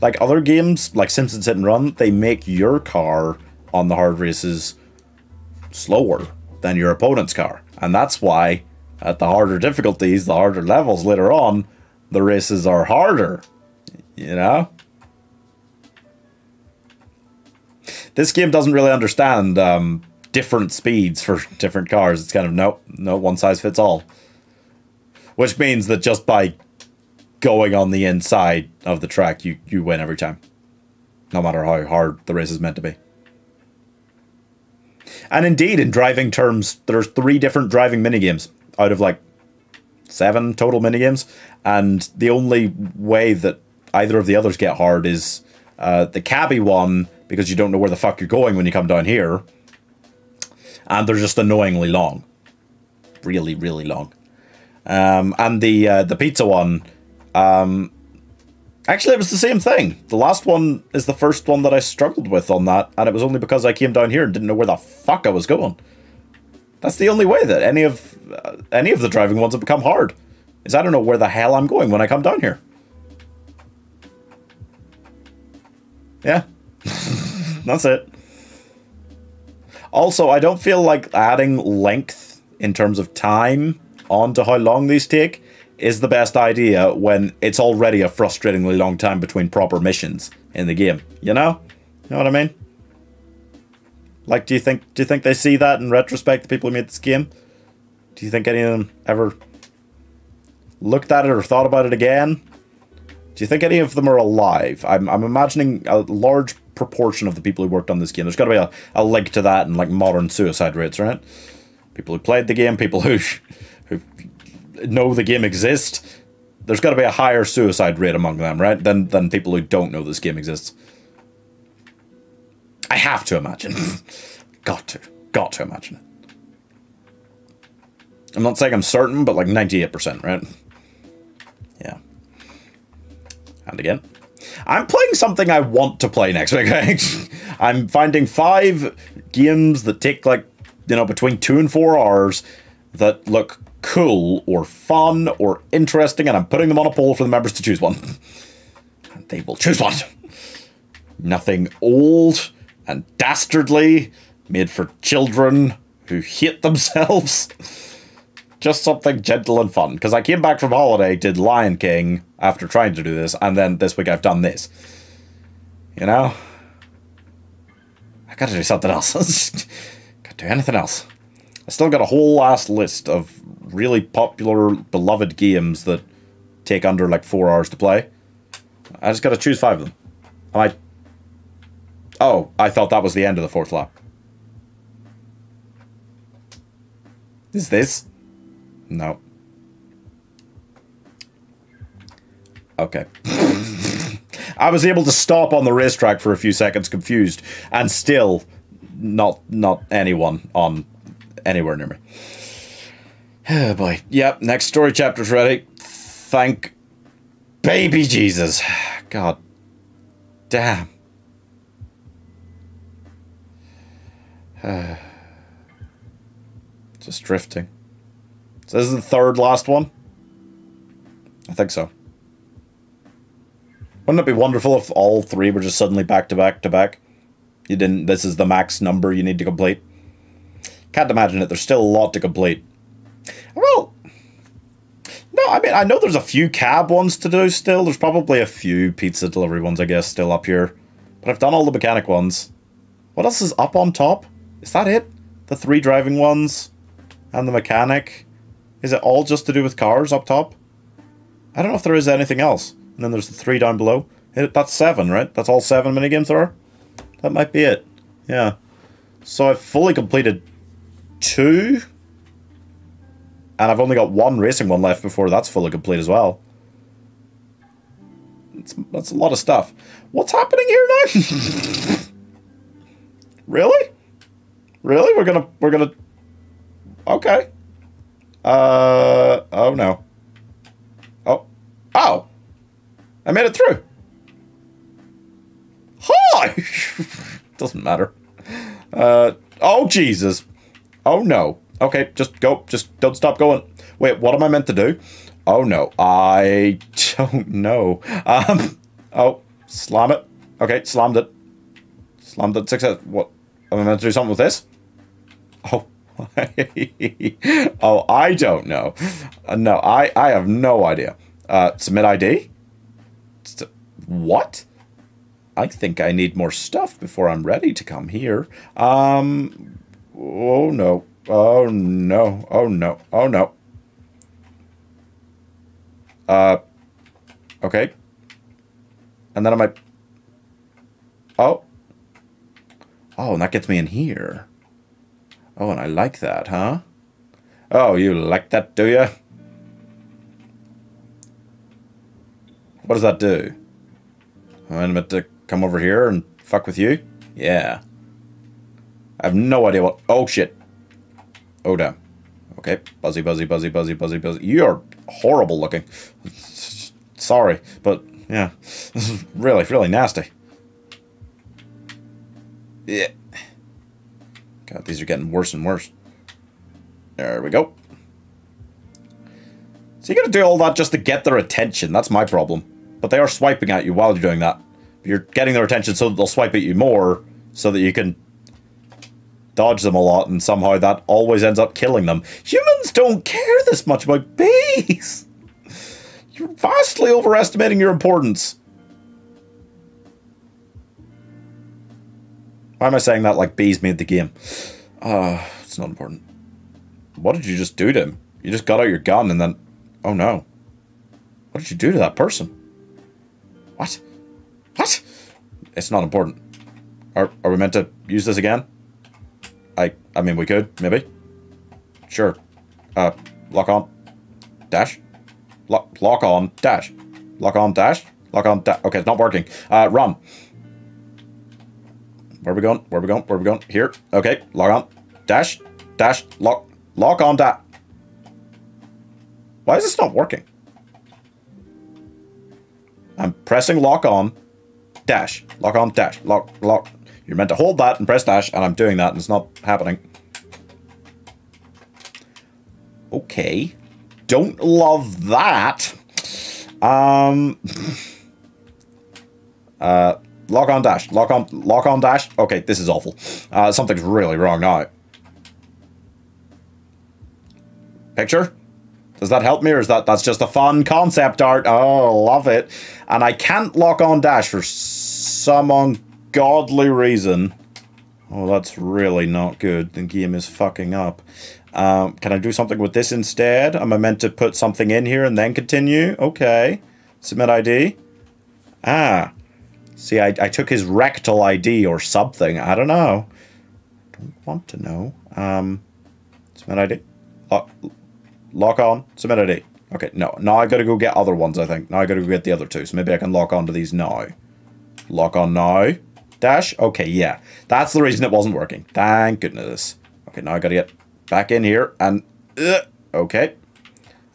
Like other games, like Simpsons Hit and Run, they make your car on the hard races slower than your opponent's car. And that's why at the harder difficulties, the harder levels later on, the races are harder. You know? This game doesn't really understand um, different speeds for different cars. It's kind of no, no one size fits all. Which means that just by going on the inside of the track, you, you win every time. No matter how hard the race is meant to be. And indeed, in driving terms, there's three different driving minigames out of like seven total minigames. And the only way that either of the others get hard is uh, the cabbie one, because you don't know where the fuck you're going when you come down here and they're just annoyingly long, really, really long. Um, and the uh, the pizza one, um, actually, it was the same thing. The last one is the first one that I struggled with on that, and it was only because I came down here and didn't know where the fuck I was going. That's the only way that any of uh, any of the driving ones have become hard. Is I don't know where the hell I'm going when I come down here. Yeah. (laughs) That's it. Also, I don't feel like adding length in terms of time onto how long these take is the best idea when it's already a frustratingly long time between proper missions in the game. You know? You know what I mean? Like, do you think do you think they see that in retrospect? The people who made this game, do you think any of them ever looked at it or thought about it again? Do you think any of them are alive? I'm, I'm imagining a large proportion of the people who worked on this game. There's got to be a, a link to that in like modern suicide rates, right? People who played the game, people who who know the game exists. There's got to be a higher suicide rate among them, right? Than than people who don't know this game exists. I have to imagine. (laughs) got to. Got to imagine it. I'm not saying I'm certain, but like 98%, right? And again. I'm playing something I want to play next week. (laughs) I'm finding five games that take like, you know, between two and four hours that look cool or fun or interesting, and I'm putting them on a poll for the members to choose one. (laughs) And they will choose one. Nothing old and dastardly, made for children who hate themselves. (laughs) Just something gentle and fun. Because I came back from holiday, did Lion King after trying to do this, and then this week I've done this. You know? I gotta do something (laughs) else. gotta do anything else. I still got a whole last list of really popular, beloved games that take under like four hours to play. I just gotta choose five of them. I Oh, I thought that was the end of the fourth lap. Is this? No. Okay. (laughs) I was able to stop on the racetrack for a few seconds confused and still not not anyone on anywhere near me. Oh (sighs) boy. Yep, next story chapter's ready. Thank baby Jesus. (sighs) God damn. (sighs) Just drifting. So this is the third last one? I think so. Wouldn't it be wonderful if all three were just suddenly back to back to back? You didn't, this is the max number you need to complete. Can't imagine it, there's still a lot to complete. Well, no, I mean, I know there's a few cab ones to do still. There's probably a few pizza delivery ones, I guess, still up here. But I've done all the mechanic ones. What else is up on top? Is that it? The three driving ones? And the mechanic? Is it all just to do with cars up top? I don't know if there is anything else. And then there's the three down below. That's seven, right? That's all seven minigames there are? That might be it. Yeah. So I've fully completed two. And I've only got one racing one left before that's fully complete as well. It's, that's a lot of stuff. What's happening here now? (laughs) really? Really? We're gonna we're gonna Okay. Uh oh no. Oh. Oh. I made it through. Hi. (laughs) Doesn't matter. Uh oh Jesus. Oh no. Okay, just go. Just don't stop going. Wait, what am I meant to do? Oh no. I don't know. Um oh, slam it. Okay, slammed it. Slammed it. Success. What? Am I meant to do something with this? Oh. (laughs) oh, I don't know. Uh, no, I, I have no idea. Uh, submit ID? S- what? I think I need more stuff before I'm ready to come here. Um, oh no. Oh no. Oh no. Oh no. Uh, okay. And then I might. Oh. Oh, and that gets me in here. Oh, and I like that, huh? Oh, you like that, do you? What does that do? I'm meant to come over here and fuck with you? Yeah. I have no idea what... Oh, shit. Oh, damn. Okay. Buzzy, buzzy, buzzy, buzzy, buzzy, buzzy. You're horrible looking. (laughs) Sorry, but yeah. This (laughs) is really, really nasty. Yeah. God, these are getting worse and worse. There we go. So you gotta do all that just to get their attention. That's my problem. But they are swiping at you while you're doing that. You're getting their attention so they'll swipe at you more, so that you can dodge them a lot, and somehow that always ends up killing them. Humans don't care this much about bees! (laughs) You're vastly overestimating your importance. Why am I saying that like bees made the game? Uh, it's not important. What did you just do to him? You just got out your gun and then... Oh no. What did you do to that person? What? What? It's not important. Are, are we meant to use this again? I I mean, we could, maybe. Sure. Uh, lock on. Dash. Lock, lock on. Dash. Lock on. Dash. Lock on. Da okay, it's not working. Uh, run. Where are we going? Where are we going? Where are we going? Here. Okay, log on. Dash. Dash. Lock. Lock on. Da. Why is this not working? I'm pressing lock on. Dash. Lock on. Dash. Lock. Lock. You're meant to hold that and press dash, and I'm doing that, and it's not happening. Okay. Don't love that. Um. (laughs) uh, lock on dash. Lock on. Lock on dash. Okay, this is awful. Uh, something's really wrong now. Picture. Does that help me, or is that that's just a fun concept art? Oh, love it. And I can't lock on dash for some ungodly reason. Oh, that's really not good. The game is fucking up. Um, can I do something with this instead? Am I meant to put something in here and then continue? Okay. Submit ID. Ah. See, I, I took his rectal ID or something. I don't know. Don't want to know. Um, submit ID. Lock, lock on. Submit ID. Okay, no. Now I gotta go get other ones, I think. Now I gotta go get the other two. So maybe I can lock on to these now. Lock on now. Dash. Okay, yeah. That's the reason it wasn't working. Thank goodness. Okay, now I gotta get back in here and... Uh, okay.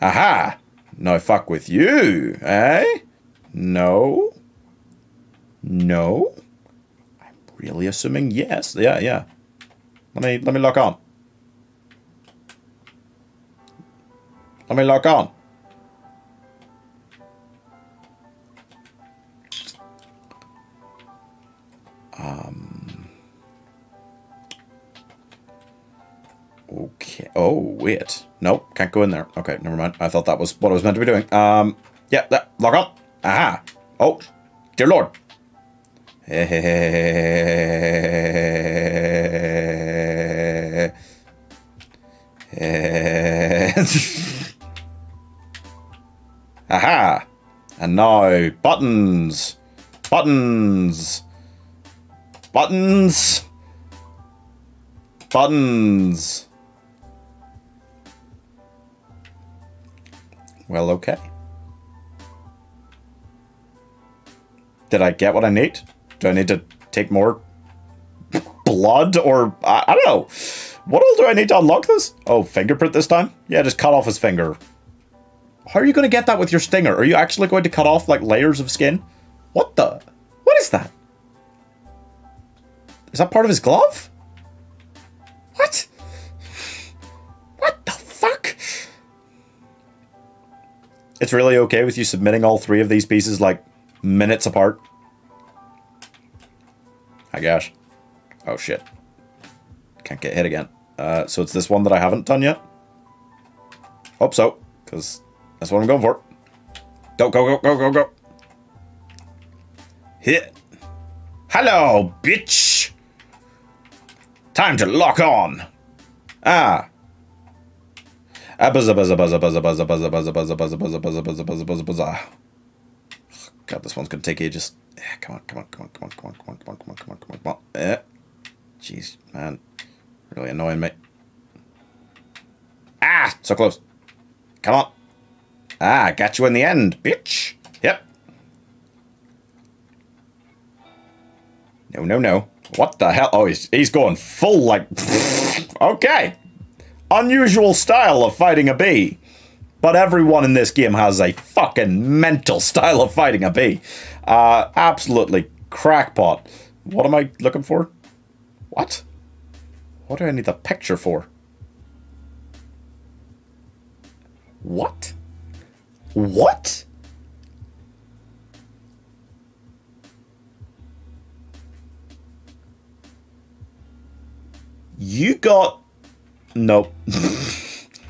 Aha! No fuck with you, eh? No? No? I'm really assuming yes. Yeah, yeah. Let me, let me lock on. Let me lock on. Um. Okay. Oh, wait. Nope, can't go in there. Okay, never mind. I thought that was what I was meant to be doing. Um, yeah, that, lock on. Aha. Oh, dear lord. (laughs) Aha. And now, buttons. Buttons. Buttons. Buttons. Well, okay. Did I get what I need? Do I need to take more blood or I, I don't know. What all do I need to unlock this? Oh, fingerprint this time? Yeah, just cut off his finger. How are you going to get that with your stinger? Are you actually going to cut off like layers of skin? What the? What is that? Is that part of his glove? What? What the fuck? It's really okay with you submitting all three of these pieces like minutes apart? I guess. Oh shit. Can't get hit again. Uh, so it's this one that I haven't done yet? Hope so, because that's what I'm going for. Go, go, go, go, go, go. Hit. Hello, bitch. Time to lock on. Ah. Ah, buzza, buzza, buzza, buzza, buzza, buzza, buzza, buzza, buzza, buzza, buzza, buzza, buzza, buzza. God, this one's gonna take ages. Yeah, come on, come on, come on, come on, come on, come on, come on, come on, come on, come on, come on. Eh. Jeez, man. Really annoying me. Ah, so close. Come on. Ah, got you in the end, bitch. Yep. No, no, no. What the hell? Oh, he's, he's going full, like... (laughs) okay. unusual style of fighting a bee. But everyone in this game has a fucking mental style of fighting a bee. Uh, absolutely crackpot. What am I looking for? What? What do I need the picture for? What? What? You got nope. (laughs)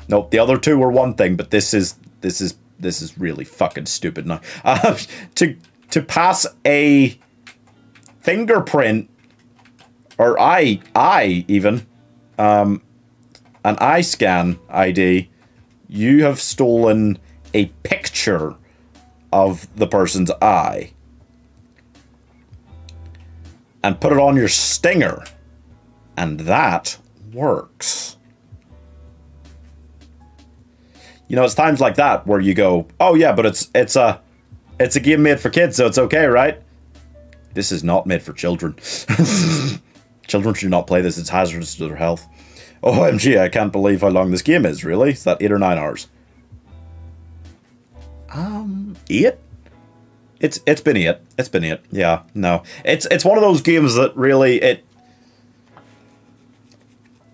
nope. The other two were one thing, but this is this is this is really fucking stupid now. (laughs) Uh, to to pass a fingerprint or eye eye even um, an eye scan ID, you have stolen a picture of the person's eye and put it on your stinger and that works. You know, it's times like that where you go, "Oh yeah, but it's it's a it's a game made for kids, so it's okay, right?" This is not made for children. (laughs) children should not play this. It's hazardous to their health. OMG, I can't believe how long this game is, really. Is that 8 or 9 hours? Um, 8? It's it's been 8. It's been 8. Yeah, no. It's it's one of those games that really it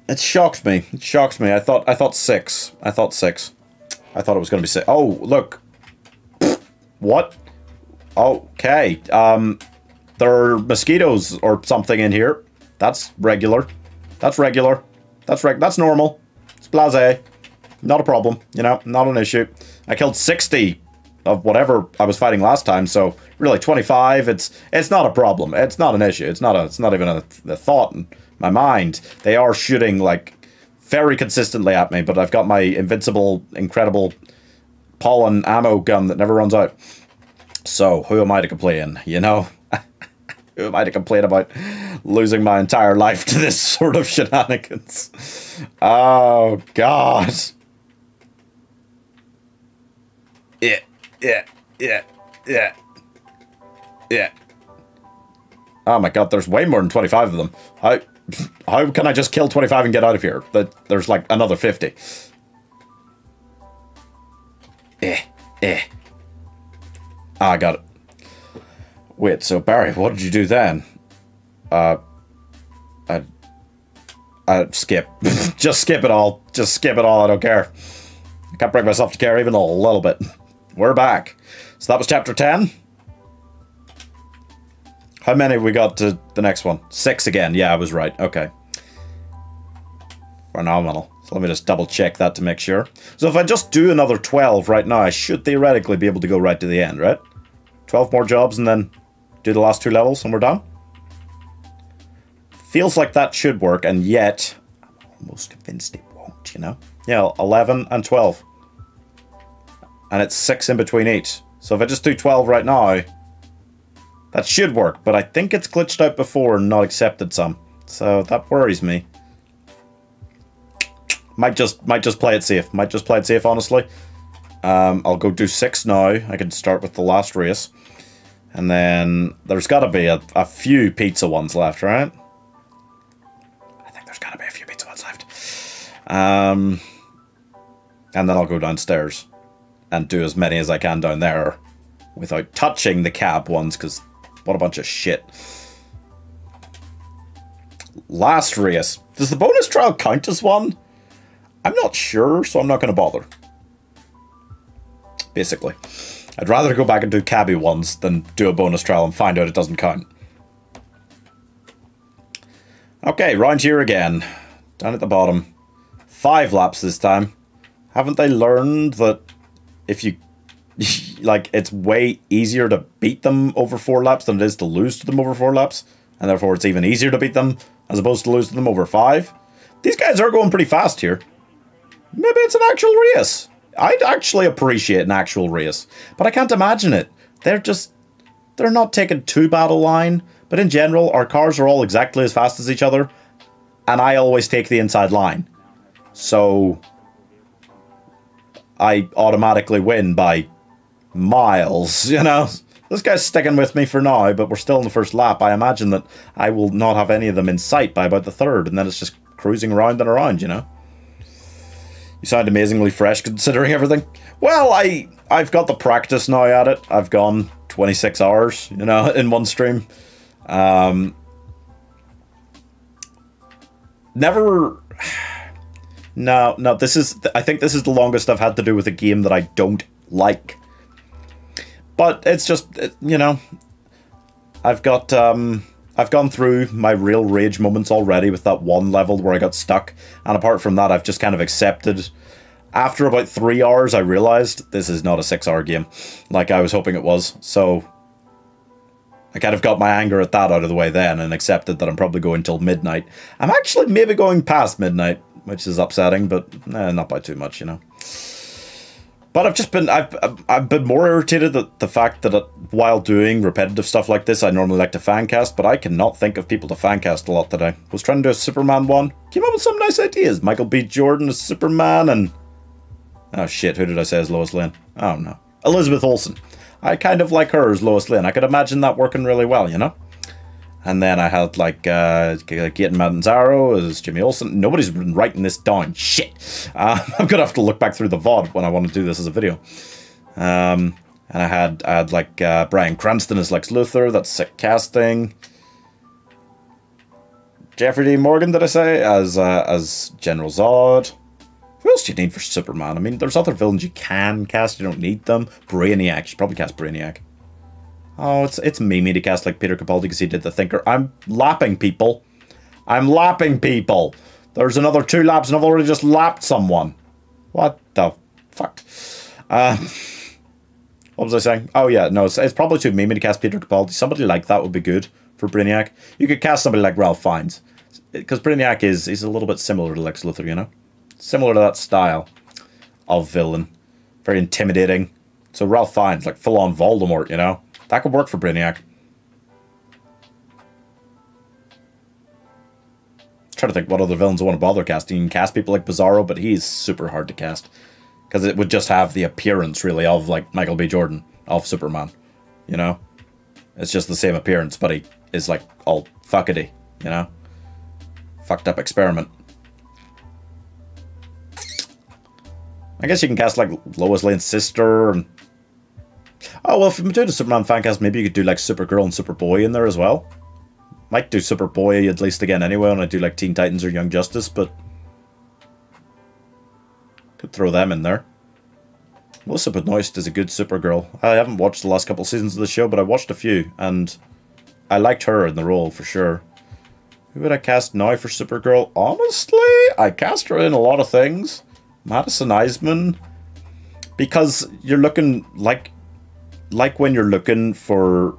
it shocked me. It shocked me. I thought I thought six. I thought six. I thought it was going to be six. Oh, look. What? Okay. Um, there are mosquitoes or something in here. That's regular. That's regular. That's reg. That's normal. It's blase. Not a problem. You know, not an issue. I killed sixty of whatever I was fighting last time. So really, twenty five. It's it's not a problem. It's not an issue. It's not a. It's not even a, a thought in my mind. They are shooting like very consistently at me, but I've got my invincible, incredible pollen ammo gun that never runs out. So who am I to complain? You know, (laughs) who am I to complain about losing my entire life to this (laughs) sort of shenanigans? Oh God. Yeah, yeah, yeah, yeah, yeah. Oh my god, there's way more than 25 of them. How, how can I just kill 25 and get out of here? That There's like another 50. Eh, eh. Ah, I got it. Wait, so Barry, what did you do then? Uh, I, I skip. (laughs) just skip it all. Just skip it all. I don't care. I can't bring myself to care even a little bit. We're back. So that was chapter 10. How many we got to the next one? Six again. Yeah, I was right. Okay. Phenomenal. So let me just double check that to make sure. So if I just do another 12 right now, I should theoretically be able to go right to the end, right? 12 more jobs and then do the last two levels and we're done. Feels like that should work, and yet I'm almost convinced it won't, you know? Yeah, 11 and 12. And it's 6 in between each. So if I just do 12 right now, that should work, but I think it's glitched out before and not accepted some. So that worries me. Might just might just play it safe. Might just play it safe, honestly. Um, I'll go do six now. I can start with the last race. And then there's got to be a, a few pizza ones left, right? I think there's got to be a few pizza ones left. Um, and then I'll go downstairs and do as many as I can down there without touching the cab ones because what a bunch of shit. Last race. Does the bonus trial count as one? I'm not sure, so I'm not going to bother. Basically. I'd rather go back and do cabbie ones than do a bonus trial and find out it doesn't count. Okay, round here again. Down at the bottom. Five laps this time. Haven't they learned that if you (laughs) like it's way easier to beat them over four laps than it is to lose to them over four laps, and therefore it's even easier to beat them as opposed to lose to them over five. These guys are going pretty fast here. Maybe it's an actual race. I'd actually appreciate an actual race, but I can't imagine it. They're just they're not taking too bad a line, but in general, our cars are all exactly as fast as each other, and I always take the inside line. So I automatically win by miles, you know? This guy's sticking with me for now, but we're still in the first lap. I imagine that I will not have any of them in sight by about the third, and then it's just cruising around and around, you know? You sound amazingly fresh considering everything. Well, I I've got the practice now at it. I've gone 26 hours, you know, (laughs) in one stream. Um, never. (sighs) No, no. This is. I think this is the longest I've had to do with a game that I don't like. But it's just, you know, I've got. um I've gone through my real rage moments already with that one level where I got stuck, and apart from that, I've just kind of accepted. After about three hours, I realized this is not a six-hour game, like I was hoping it was. So I kind of got my anger at that out of the way then and accepted that I'm probably going till midnight. I'm actually maybe going past midnight, which is upsetting, but eh, not by too much, you know. But I've just been I've I've- been more irritated at the fact that while doing repetitive stuff like this, I normally like to fan cast, but I cannot think of people to fan cast a lot today. Was trying to do a Superman one, came up with some nice ideas. Michael B. Jordan as Superman, and oh shit, who did I say as Lois Lane? Oh no, Elizabeth Olsen. I kind of like her as Lois Lane. I could imagine that working really well, you know. And then I had like uh, Gaten Matarazzo as Jimmy Olsen. Nobody's been writing this down. Shit. Uh, (laughs) I'm gonna have to look back through the VOD when I want to do this as a video. Um, and I had I had like uh, Bryan Cranston as Lex Luthor. That's sick casting. Jeffrey D. Morgan, did I say as uh, as General Zod? Who else do you need for Superman? I mean, there's other villains you can cast. You don't need them. Brainiac. You should probably cast Brainiac. Oh, it's it's Mimi to cast like Peter Capaldi because he did the Thinker. I'm lapping people. I'm lapping people. There's another two laps and I've already just lapped someone. What the fuck? Uh, what was I saying? Oh yeah, no, it's, it's probably too Mimi to cast Peter Capaldi. Somebody like that would be good for Brainiac. You could cast somebody like Ralph Fiennes because Brainiac is he's a little bit similar to Lex Luthor, you know, similar to that style of villain, very intimidating. So Ralph Fiennes, like full on Voldemort, you know, that could work for Brainiac. Trying to think what other villains I want to bother casting. You can cast people like Bizarro, but he's super hard to cast because it would just have the appearance really of like Michael B. Jordan of Superman, you know. It's just the same appearance, but he is like all fuckity, you know. Fucked up experiment. I guess you can cast like Lois Lane's sister and Oh well, if I'm doing a Superman fan cast, maybe you could do like Supergirl and Superboy in there as well. Might do Superboy at least again anyway when I do like Teen Titans or Young Justice, but could throw them in there. Melissa Benoist is a good Supergirl. I haven't watched the last couple seasons of the show, but I watched a few, and I liked her in the role for sure. Who would I cast now for Supergirl? Honestly, I cast her in a lot of things. Madison Iseman, because you're looking like like when you're looking for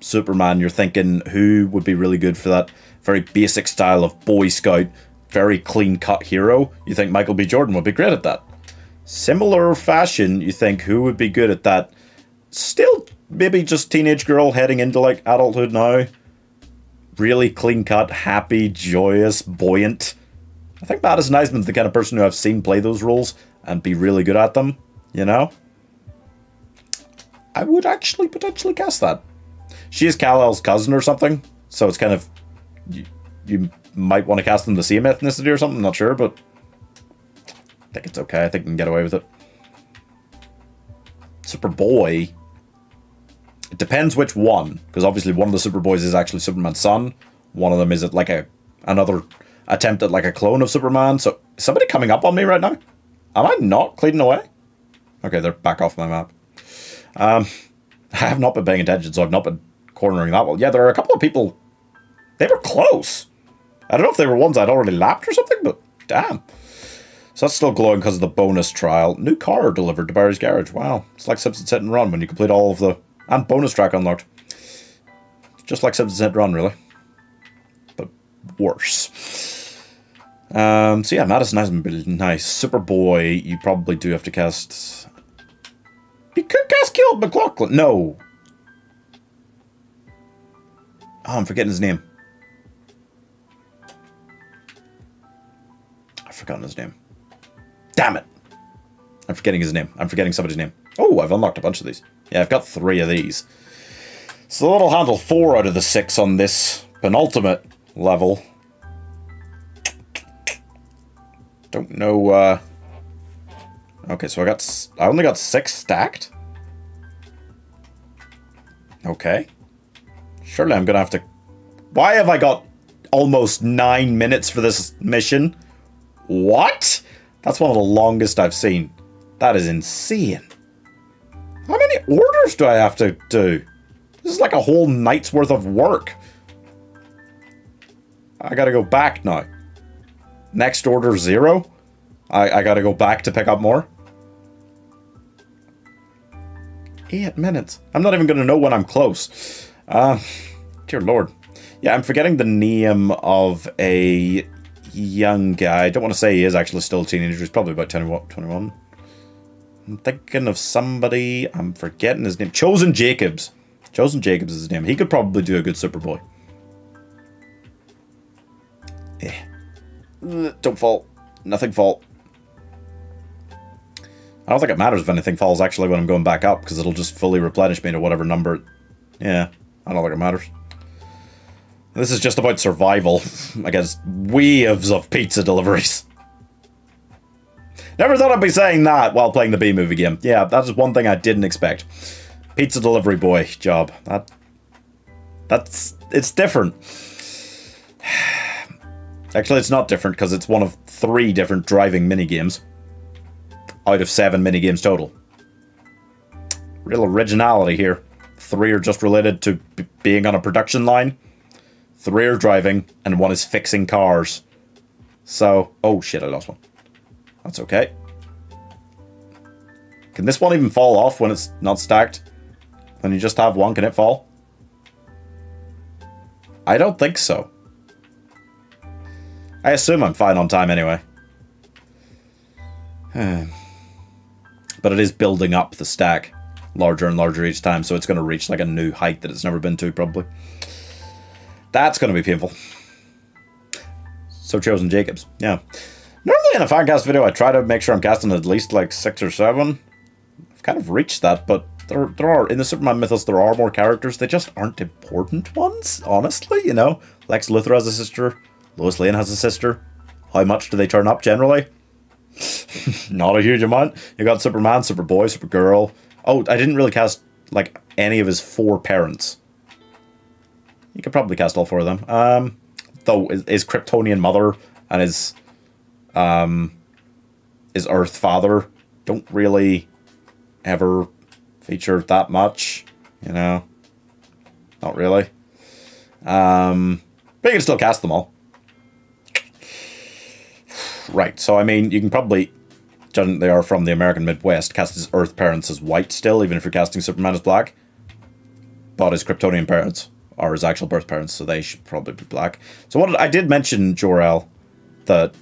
Superman, you're thinking who would be really good for that very basic style of Boy Scout, very clean cut hero. You think Michael B. Jordan would be great at that. Similar fashion, you think who would be good at that? Still, maybe just teenage girl heading into like adulthood now. Really clean cut, happy, joyous, buoyant. I think Madison Iseman's the kind of person who I've seen play those roles and be really good at them, you know? I would actually potentially cast that. She is Kal-El's cousin or something, so it's kind of you, you might want to cast them the same ethnicity or something. I'm Not sure, but I think it's okay. I think we can get away with it. Superboy. It depends which one, because obviously one of the Superboys is actually Superman's son. One of them is like a another attempt at like a clone of Superman. So somebody coming up on me right now? Am I not cleaning away? Okay, they're back off my map. Um, (laughs) I have not been paying attention, so I've not been cornering that well. Yeah, there are a couple of people. They were close. I don't know if they were ones I'd already lapped or something, but damn. So that's still glowing because of the bonus trial. New car delivered to Barry's Garage. Wow. It's like Simpsons Hit and Run when you complete all of the... And bonus track unlocked. Just like Simpsons Hit and Run, really. But worse. Um, so yeah, Madison hasn't been nice. Superboy, you probably do have to cast... Could cast Caleb McLaughlin. No. Oh, I'm forgetting his name. I've forgotten his name. Damn it. I'm forgetting his name. I'm forgetting somebody's name. Oh, I've unlocked a bunch of these. Yeah, I've got three of these. So that'll handle four out of the six on this penultimate level. Don't know, uh... Okay, so I got I only got six stacked. Okay. Surely I'm gonna have to. Why have I got almost nine minutes for this mission? What? That's one of the longest I've seen. That is insane. How many orders do I have to do? This is like a whole night's worth of work. I gotta go back now. Next order zero? I, I gotta go back to pick up more? Eight minutes. I'm not even gonna know when I'm close. Uh, dear lord. Yeah, I'm forgetting the name of a young guy. I don't want to say he is actually still a teenager. He's probably about 20, 21. I'm thinking of somebody. I'm forgetting his name. Chosen Jacobs. Chosen Jacobs is his name. He could probably do a good Superboy. Uh, Don't fall. Nothing fall. I don't think it matters if anything falls actually when I'm going back up because it'll just fully replenish me to whatever number. Yeah, I don't think it matters. This is just about survival (laughs) against waves of pizza deliveries. Never thought I'd be saying that while playing the Bee Movie game. Yeah, that is one thing I didn't expect. Pizza delivery boy job. That that's it's different. (sighs) Actually, it's not different because it's one of three different driving mini games out of seven mini games total. Real originality here. Three are just related to being on a production line. Three are driving, and one is fixing cars. So, oh shit, I lost one. That's okay. Can this one even fall off when it's not stacked? When you just have one, can it fall? I don't think so. I assume I'm fine on time anyway. (sighs) Hmm. But it is building up the stack larger and larger each time, so it's going to reach like a new height that it's never been to, probably. That's going to be painful. So chosen Jacobs, yeah. Normally in a fan cast video, I try to make sure I'm casting at least like six or seven. I've kind of reached that, but there, there are in the Superman mythos there are more characters. They just aren't important ones, honestly. You know, Lex Luthor has a sister, Lois Lane has a sister. How much do they turn up generally? Not a huge amount. You got Superman, Superboy, Supergirl. Oh, I didn't really cast like any of his four parents. You could probably cast all four of them. Um, though his, his Kryptonian mother and his um his Earth father don't really ever feature that much. You know, not really. Um, but you can still cast them all. Right, so I mean, you can probably, judging they are from the American Midwest, cast his Earth parents as white still, even if you're casting Superman as black. But his Kryptonian parents are his actual birth parents, so they should probably be black. So what I did mention Jor-El that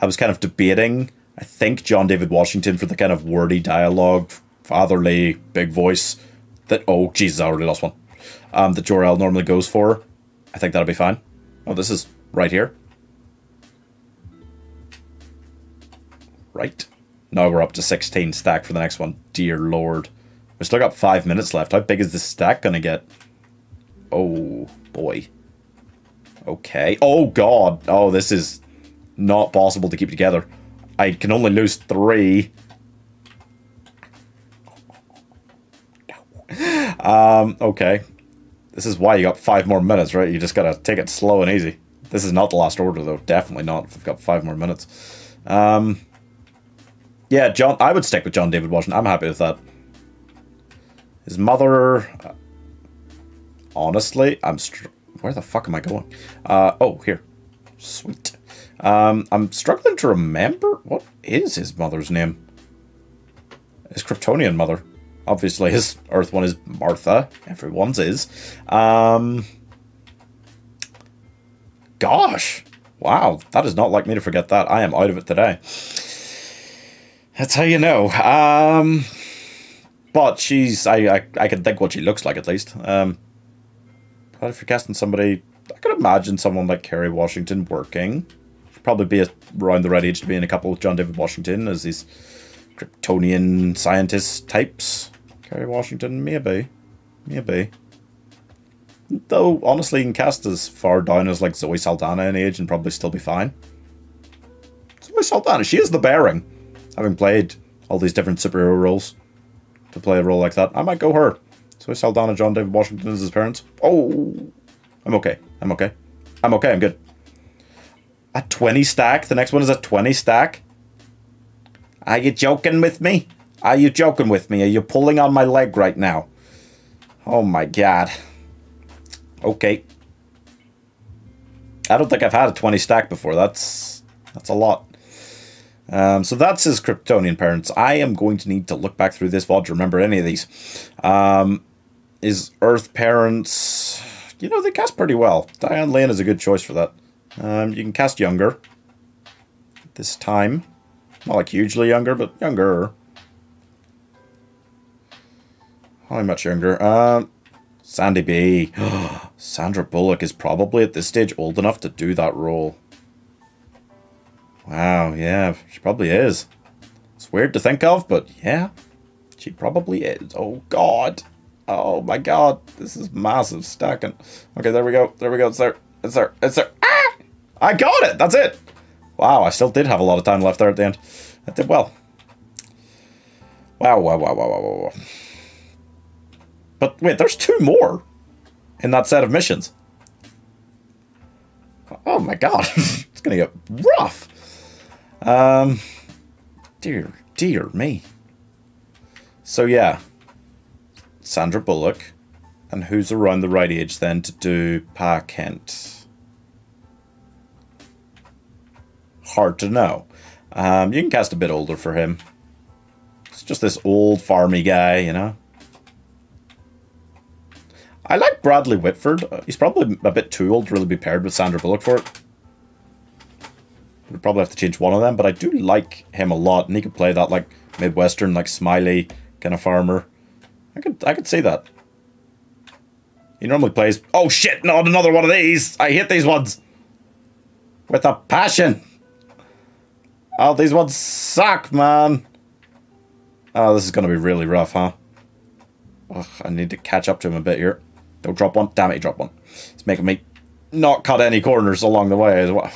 I was kind of debating. I think John David Washington for the kind of wordy dialogue, fatherly, big voice that oh Jesus, I already lost one. Um, that Jor-El normally goes for. I think that'll be fine. Oh, this is right here. Right. Now we're up to 16 stack for the next one. Dear lord. We still got five minutes left. How big is this stack gonna get? Oh, boy. Okay. Oh, God. Oh, this is not possible to keep together. I can only lose three. (laughs) Um, okay. This is why you got five more minutes, right? You just gotta take it slow and easy. This is not the last order, though. Definitely not if we've got five more minutes. Um, yeah, John. I would stick with John David Washington. I'm happy with that. His mother. uh, honestly, I'm. Where the fuck am I going? Uh, oh, here. Sweet. Um, I'm struggling to remember what is his mother's name. His Kryptonian mother. Obviously, his Earth one is Martha. Everyone's is. Um, gosh, wow, that is not like me to forget that. I am out of it today. That's how you know. Um, but she's I, I I can think what she looks like at least. Um, but if you're casting somebody, I could imagine someone like Kerry Washington working. She'd probably be around the right age to be in a couple with John David Washington as these Kryptonian scientist types. Kerry Washington, maybe, maybe. Though honestly, you can cast as far down as like Zoe Saldana in age and probably still be fine. Zoe Saldana, she is the bearing having played all these different superhero roles to play a role like that. I might go her. Zoe Saldana John David Washington as his parents. Oh, I'm okay. I'm okay. I'm okay. I'm good. A 20 stack. The next one is a 20 stack. Are you joking with me? Are you joking with me? Are you pulling on my leg right now? Oh my god. Okay. I don't think I've had a 20 stack before. That's that's a lot. Um, so that's his Kryptonian parents. I am going to need to look back through this VOD to remember any of these. Um, his Earth parents, you know, they cast pretty well. Diane Lane is a good choice for that. Um, you can cast younger. This time. Not like hugely younger, but younger. How much younger? Um, Sandy B. (gasps) Sandra Bullock is probably at this stage old enough to do that role. Wow, yeah, she probably is. It's weird to think of, but yeah, she probably is. Oh, God. Oh, my God. This is massive stacking. Okay, there we go. There we go. It's there. It's there. It's there. Ah! I got it. That's it. Wow, I still did have a lot of time left there at the end. I did well. Wow, wow, wow, wow, wow, wow. wow. But wait, there's two more in that set of missions. Oh my god, (laughs) it's gonna get rough. Um, dear, dear me. So yeah, Sandra Bullock, and who's around the right age then to do Pa Kent? Hard to know. Um, you can cast a bit older for him. It's just this old farmy guy, you know. I like Bradley Whitford. Uh, He's probably a bit too old to really be paired with Sandra Bullock for it. We'd probably have to change one of them, but I do like him a lot, and he could play that like Midwestern, like smiley kind of farmer. I could I could see that. He normally plays. Oh shit! Not another one of these. I hate these ones with a passion. Oh, these ones suck, man. Oh, this is gonna be really rough, huh? Ugh, I need to catch up to him a bit here. Don't drop one. Damn it, he dropped one. It's making me not cut any corners along the way as well.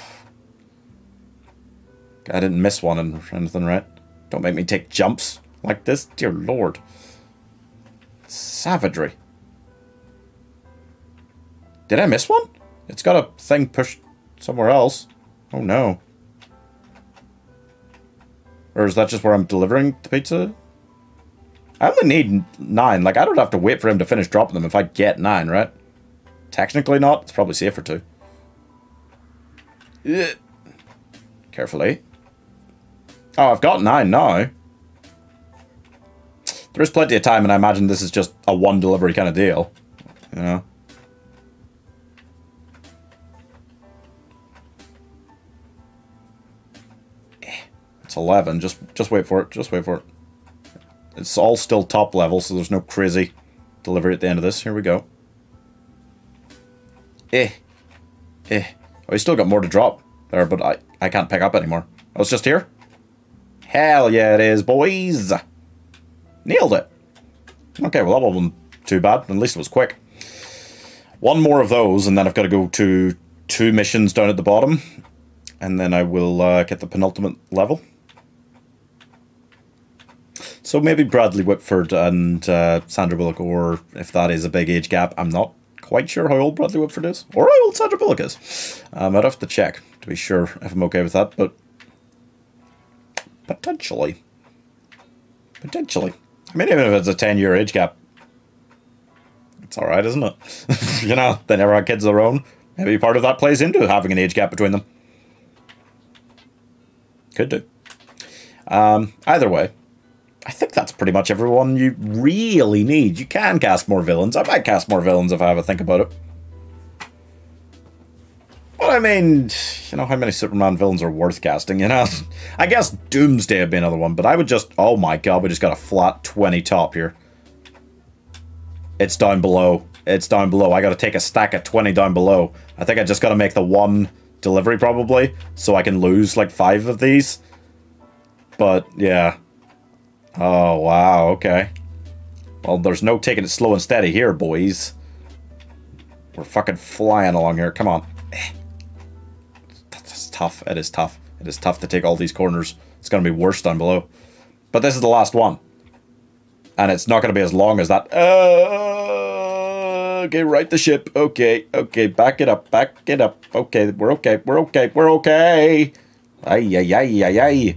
I didn't miss one or anything, right? Don't make me take jumps like this. Dear lord. Savagery. Did I miss one? It's got a thing pushed somewhere else. Oh no. Or is that just where I'm delivering the pizza? I only need nine. Like, I don't have to wait for him to finish dropping them if I get nine, right? Technically not. It's probably safer to. Carefully. Oh, I've got nine now. There is plenty of time, and I imagine this is just a one delivery kind of deal. You know? Eh, It's 11. Just just wait for it. Just wait for it. It's all still top level, so there's no crazy delivery at the end of this. Here we go. Eh. Eh. Oh, he's still got more to drop there, but I, I can't pick up anymore. Oh, it's just here? Hell yeah, it is, boys! Nailed it. Okay, well, that wasn't too bad. At least it was quick. One more of those, and then I've got to go to two missions down at the bottom. And then I will uh, get the penultimate level. So maybe Bradley Whitford and uh, Sandra Bullock, or if that is a big age gap, I'm not quite sure how old Bradley Whitford is, or how old Sandra Bullock is. Um, I'd have to check to be sure if I'm okay with that, but potentially. Potentially. I mean, even if it's a 10 year age gap, it's alright, isn't it? (laughs) you know, they never had kids of their own. Maybe part of that plays into having an age gap between them. Could do. Um, either way, I think that's pretty much everyone you really need. You can cast more villains. I might cast more villains if I have a think about it. But I mean, you know, how many Superman villains are worth casting, you know? (laughs) I guess Doomsday would be another one, but I would just... Oh my god, we just got a flat 20 top here. It's down below. It's down below. I gotta take a stack of 20 down below. I think I just gotta make the one delivery, probably, so I can lose, like, five of these. But, yeah. Oh, wow, okay. Well, there's no taking it slow and steady here, boys. We're fucking flying along here. Come on. Tough. It is tough. It is tough to take all these corners. It's going to be worse down below. But this is the last one. And it's not going to be as long as that. Uh, okay, right the ship. Okay, okay, back it up, back it up. Okay, we're okay, we're okay, we're okay. Ay, ay, ay, ay, ay.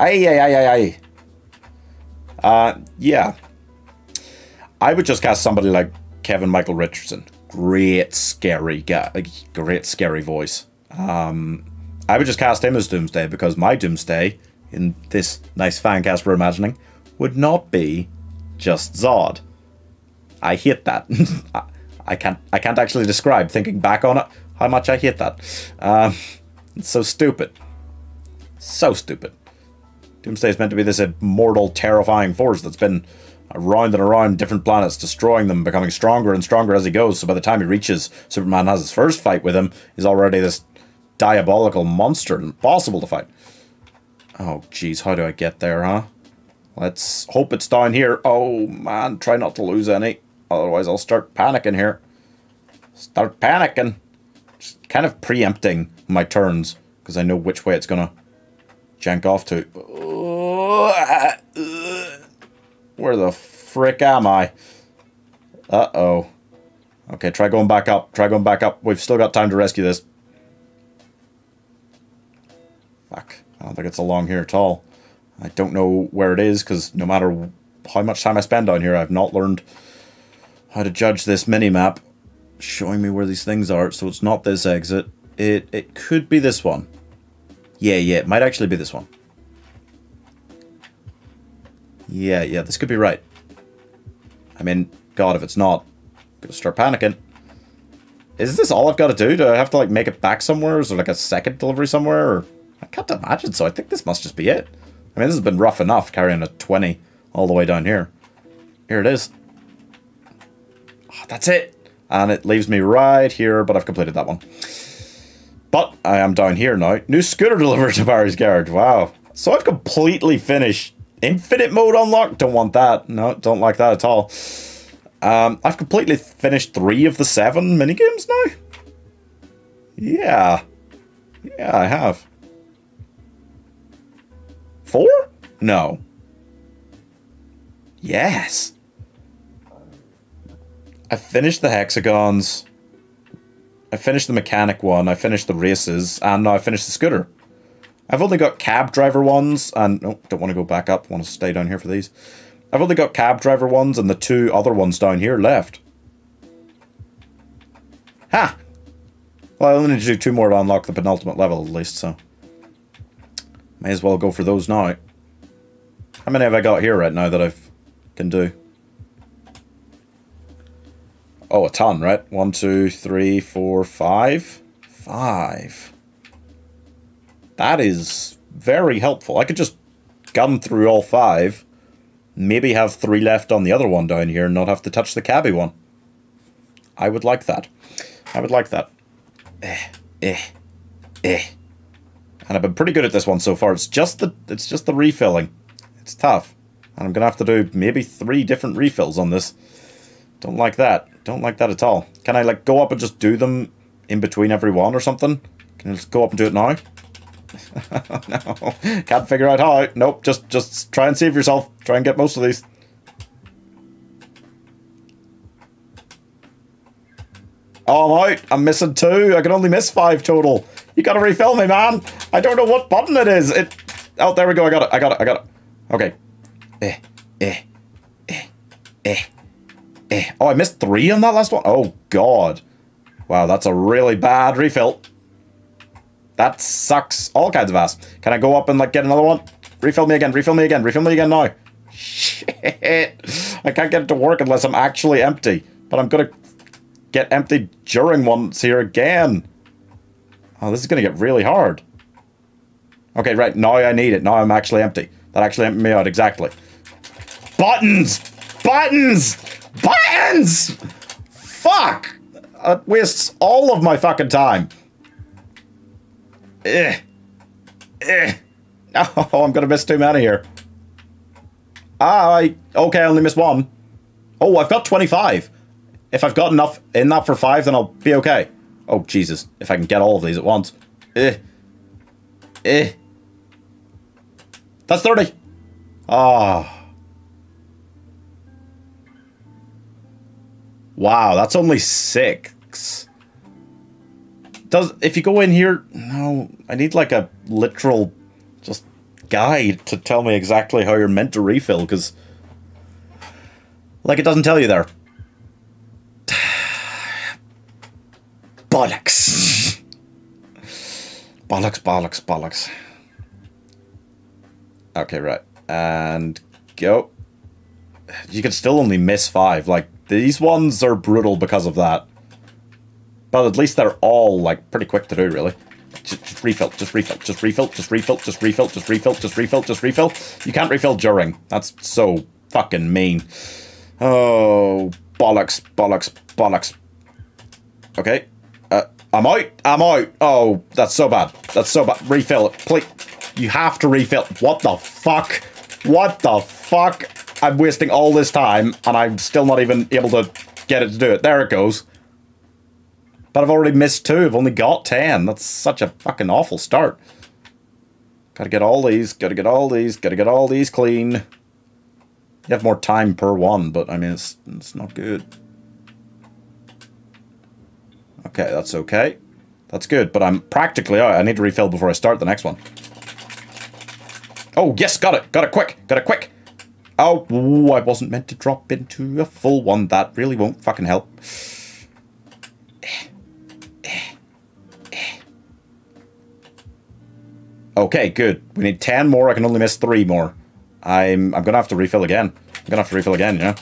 Ay, ay, ay, ay, ay. Uh, yeah. I would just cast somebody like Kevin Michael Richardson. Great, scary guy. Great, scary voice. Um, I would just cast him as Doomsday because my Doomsday, in this nice fan cast we're imagining, would not be just Zod. I hate that. (laughs) I, I can't. I can't actually describe. Thinking back on it, how much I hate that. Um, it's so stupid. So stupid. Doomsday is meant to be this immortal, terrifying force that's been around and around different planets, destroying them, becoming stronger and stronger as he goes. So by the time he reaches Superman has his first fight with him, he's already this diabolical monster impossible to fight. Oh, jeez, how do I get there, huh? Let's hope it's down here. Oh, man, try not to lose any. Otherwise, I'll start panicking here. Start panicking. Just kind of preempting my turns, because I know which way it's going to jank off to. Where the frick am I? Uh-oh. Okay, try going back up. Try going back up. We've still got time to rescue this. I don't think it's along here at all. I don't know where it is, because no matter how much time I spend down here, I've not learned how to judge this mini-map showing me where these things are. So it's not this exit. It, it could be this one. Yeah, yeah, it might actually be this one. Yeah, yeah, this could be right. I mean, God, if it's not, I'm gonna start panicking. Is this all I've got to do? Do I have to, like, make it back somewhere? Is there, like, a second delivery somewhere? Or... I can't imagine, so I think this must just be it. I mean, this has been rough enough, carrying a 20 all the way down here. Here it is. Oh, that's it. And it leaves me right here, but I've completed that one. But I am down here now. New scooter (laughs) delivered to Barry's garage. Wow. So I've completely finished infinite mode unlocked. Don't want that. No, don't like that at all. Um, I've completely finished three of the seven minigames now. Yeah. Yeah, I have. Four? No. Yes. I finished the hexagons. I finished the mechanic one. I finished the races, and now I finished the scooter. I've only got cab driver ones, and no, don't want to go back up. Want to stay down here for these. I've only got cab driver ones and the two other ones down here left. Ha! Well, I only need to do two more to unlock the penultimate level, at least, so... May as well go for those now. How many have I got here right now that I can do? Oh, a ton, right? One, two, three, four, five. Five. That is very helpful. I could just gun through all five. Maybe have three left on the other one down here and not have to touch the cabby one. I would like that. I would like that. Eh, eh, eh. And I've been pretty good at this one so far. It's just the it's just the refilling. It's tough. And I'm gonna have to do maybe three different refills on this. Don't like that. Don't like that at all. Can I like go up and just do them in between every one or something? Can I just go up and do it now? (laughs) no. Can't figure out how. Nope, just just try and save yourself. Try and get most of these. Oh, I'm out. I'm missing two. I can only miss five total. You gotta refill me, man. I don't know what button it is. It. Oh, there we go. I got it. I got it. I got it. Okay. Eh, eh, eh, eh, eh. Oh, I missed three on that last one? Oh, God. Wow, that's a really bad refill. That sucks all kinds of ass. Can I go up and, like, get another one? Refill me again. Refill me again. Refill me again now. (laughs) Shit. I can't get it to work unless I'm actually empty. But I'm gonna get empty during ones here again. Oh, this is gonna get really hard. Okay, right. Now I need it. Now I'm actually empty. That actually emptied me out. Exactly. Buttons! Buttons! Buttons! Fuck! That wastes all of my fucking time. Eh. Eh. (laughs) Oh, I'm gonna miss too many here. Ah, I... Okay, I only missed one. Oh, I've got 25. If I've got enough in that for five, then I'll be okay. Oh, Jesus. If I can get all of these at once. Eh. Eh. That's 30. Ah. Wow, that's only six. Does if you go in here? No, I need like a literal, just guide to tell me exactly how you're meant to refill because, like, it doesn't tell you there. Bollocks. bollocks, bollocks, bollocks. Okay, right. And go. You can still only miss five. Like, these ones are brutal because of that. But at least they're all, like, pretty quick to do, really. Just, just refill, just refill, just refill, just refill, just refill, just refill, just refill, just refill. You can't refill during. That's so fucking mean. Oh, bollocks, bollocks, bollocks. Okay. I'm out, I'm out. Oh, that's so bad. That's so bad. Refill it, please. You have to refill. What the fuck? What the fuck? I'm wasting all this time, and I'm still not even able to get it to do it. There it goes. But I've already missed two. I've only got ten. That's such a fucking awful start. Gotta get all these, gotta get all these, gotta get all these clean. You have more time per one, but I mean, it's, it's not good. Okay, that's okay. That's good, but I'm practically out. I need to refill before I start the next one. Oh, yes, got it. Got it quick. Got it quick. Oh, ooh, I wasn't meant to drop into a full one. That really won't fucking help. Okay, good. We need 10 more. I can only miss 3 more. I'm I'm gonna have to refill again. I'm gonna have to refill again, yeah?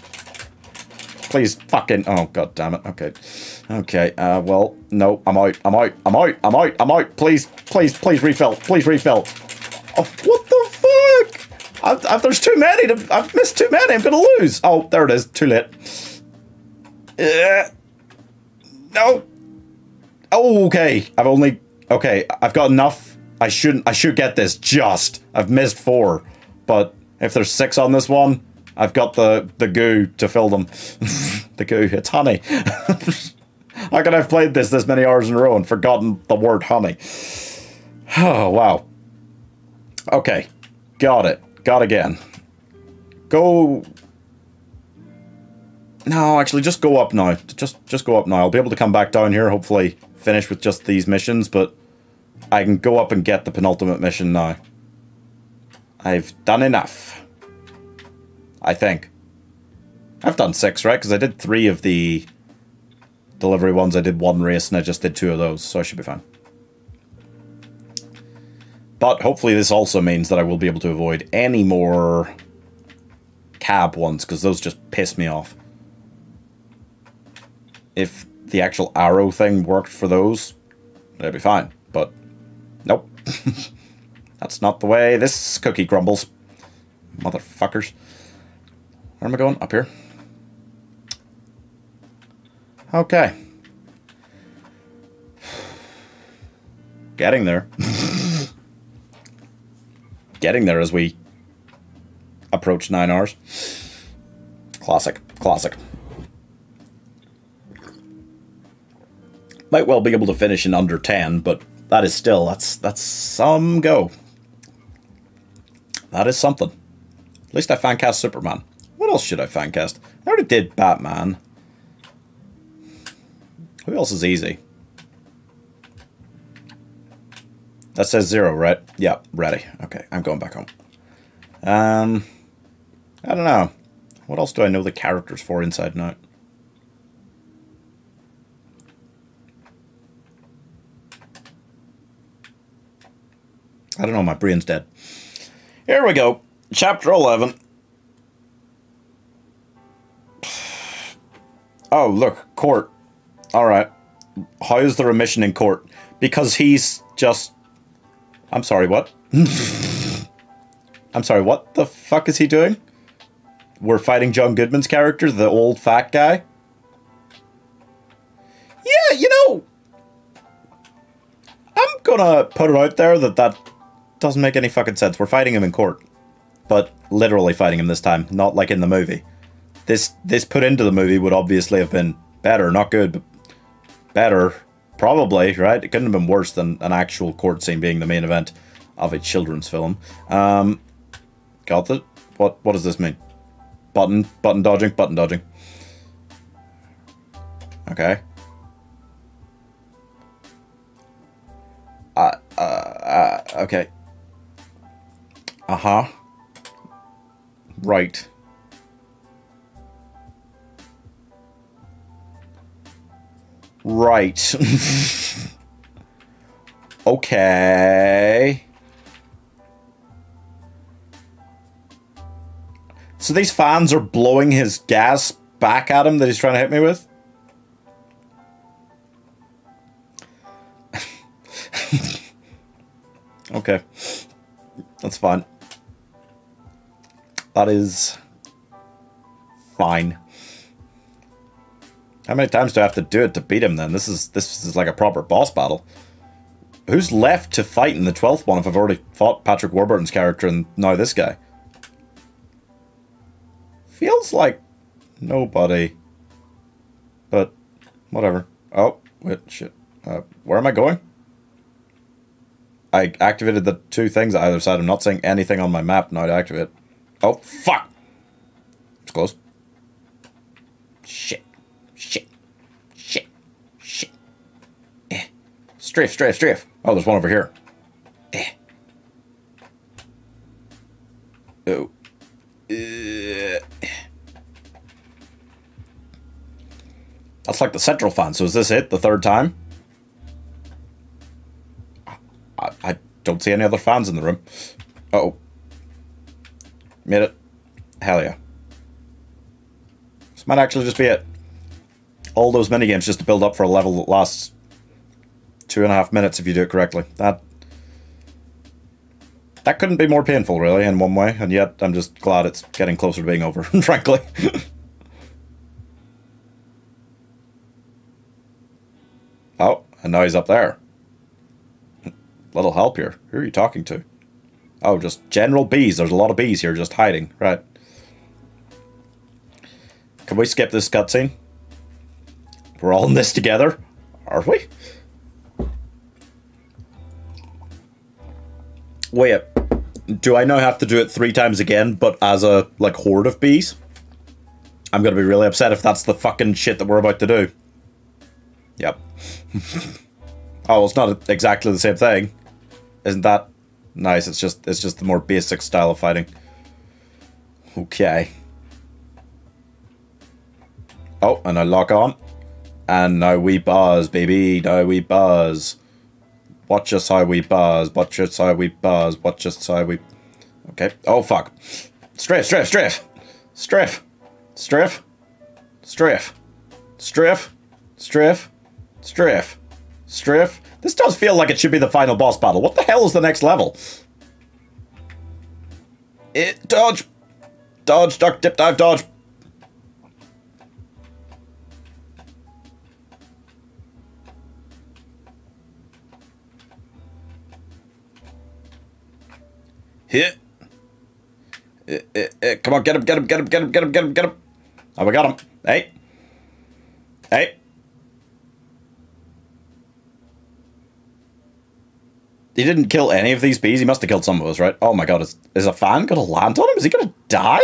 Please fucking... Oh, god damn it. Okay. Okay, uh, well, no, I'm out. I'm out. I'm out. I'm out. I'm out. Please, please, please refill. Please refill. Oh, what the fuck? I've, I've, there's too many. To, I've missed too many. I'm gonna lose. Oh, there it is. Too late. Uh, no. Oh, okay. I've only... Okay, I've got enough. I shouldn't... I should get this just. I've missed four. But if there's six on this one, I've got the, the goo to fill them. (laughs) the goo. It's honey. (laughs) How can I have played this this many hours in a row and forgotten the word honey? Oh, wow. Okay. Got it. Got again. Go... No, actually, just go up now. Just just go up now. I'll be able to come back down here, hopefully finish with just these missions, but I can go up and get the penultimate mission now. I've done enough. I think. I've done six, right? Because I did three of the delivery ones. I did one race and I just did two of those, so I should be fine. But hopefully this also means that I will be able to avoid any more cab ones, because those just piss me off. If the actual arrow thing worked for those, that'd be fine. But, nope. (laughs) That's not the way this cookie crumbles. Motherfuckers. Where am I going? Up here. Okay. Getting there. Getting there as we approach nine hours. Classic. Classic. Might well be able to finish in under 10, but that is still, that's, that's some go. That is something. At least I fan cast Superman. What else should I fan cast? I already did Batman. Who else is easy? That says zero, right? Yep, ready. Okay, I'm going back home. Um, I don't know. What else do I know the characters for inside and out? I don't know, my brain's dead. Here we go. Chapter 11. (sighs) Oh, look, court. Alright. How is the remission in court? Because he's just... I'm sorry, what? (laughs) I'm sorry, what the fuck is he doing? We're fighting John Goodman's character, the old fat guy? Yeah, you know... I'm gonna put it out there that that doesn't make any fucking sense. We're fighting him in court. But literally fighting him this time, not like in the movie. This this put into the movie would obviously have been better, not good, but better. Probably, right? It couldn't have been worse than an actual court scene being the main event of a children's film. Um, got the... What what does this mean? Button button dodging button dodging. Okay. Uh, uh, uh okay. Uh huh. Right. Right. (laughs) okay. So these fans are blowing his gas back at him that he's trying to hit me with? (laughs) okay. That's fine. That is fine. How many times do I have to do it to beat him then? This is this is like a proper boss battle. Who's left to fight in the 12th one if I've already fought Patrick Warburton's character and now this guy? Feels like nobody. But whatever. Oh, wait, shit. Uh, where am I going? I activated the two things either side. I'm not seeing anything on my map now to activate. Oh, fuck! It's close. Shit. Shit. Shit. Shit. Eh. Strafe, strafe, strafe. Oh, there's one over here. Eh. Oh. Uh. That's like the central fan. So is this it? The third time? I, I don't see any other fans in the room. Uh oh. Made it. Hell yeah. This might actually just be it all those minigames just to build up for a level that lasts two and a half minutes if you do it correctly. That that couldn't be more painful, really, in one way, and yet I'm just glad it's getting closer to being over, (laughs) frankly. (laughs) oh, and now he's up there. Little help here. Who are you talking to? Oh, just general bees. There's a lot of bees here just hiding. Right. Can we skip this cutscene? We're all in this together, are we? Wait, do I now have to do it three times again, but as a, like, horde of bees? I'm gonna be really upset if that's the fucking shit that we're about to do. Yep. (laughs) oh, it's not exactly the same thing. Isn't that nice? It's just, it's just the more basic style of fighting. Okay. Oh, and I lock on. And now we buzz, baby. Now we buzz. Watch us how we buzz. Watch us how we buzz. Watch us how we... Okay. Oh, fuck. Strafe, strafe, strafe. Strafe. Strafe. Strafe. Strafe. Strafe. Strafe. Strafe. This does feel like it should be the final boss battle. What the hell is the next level? It... Dodge. Dodge, duck, dip, dive, dodge. Hit. Eh, eh, eh, come on, get him, get him, get him, get him, get him, get him, get him. Oh, we got him. Hey. Hey. He didn't kill any of these bees. He must have killed some of us, right? Oh my god, is, is a fan going to land on him? Is he going to die?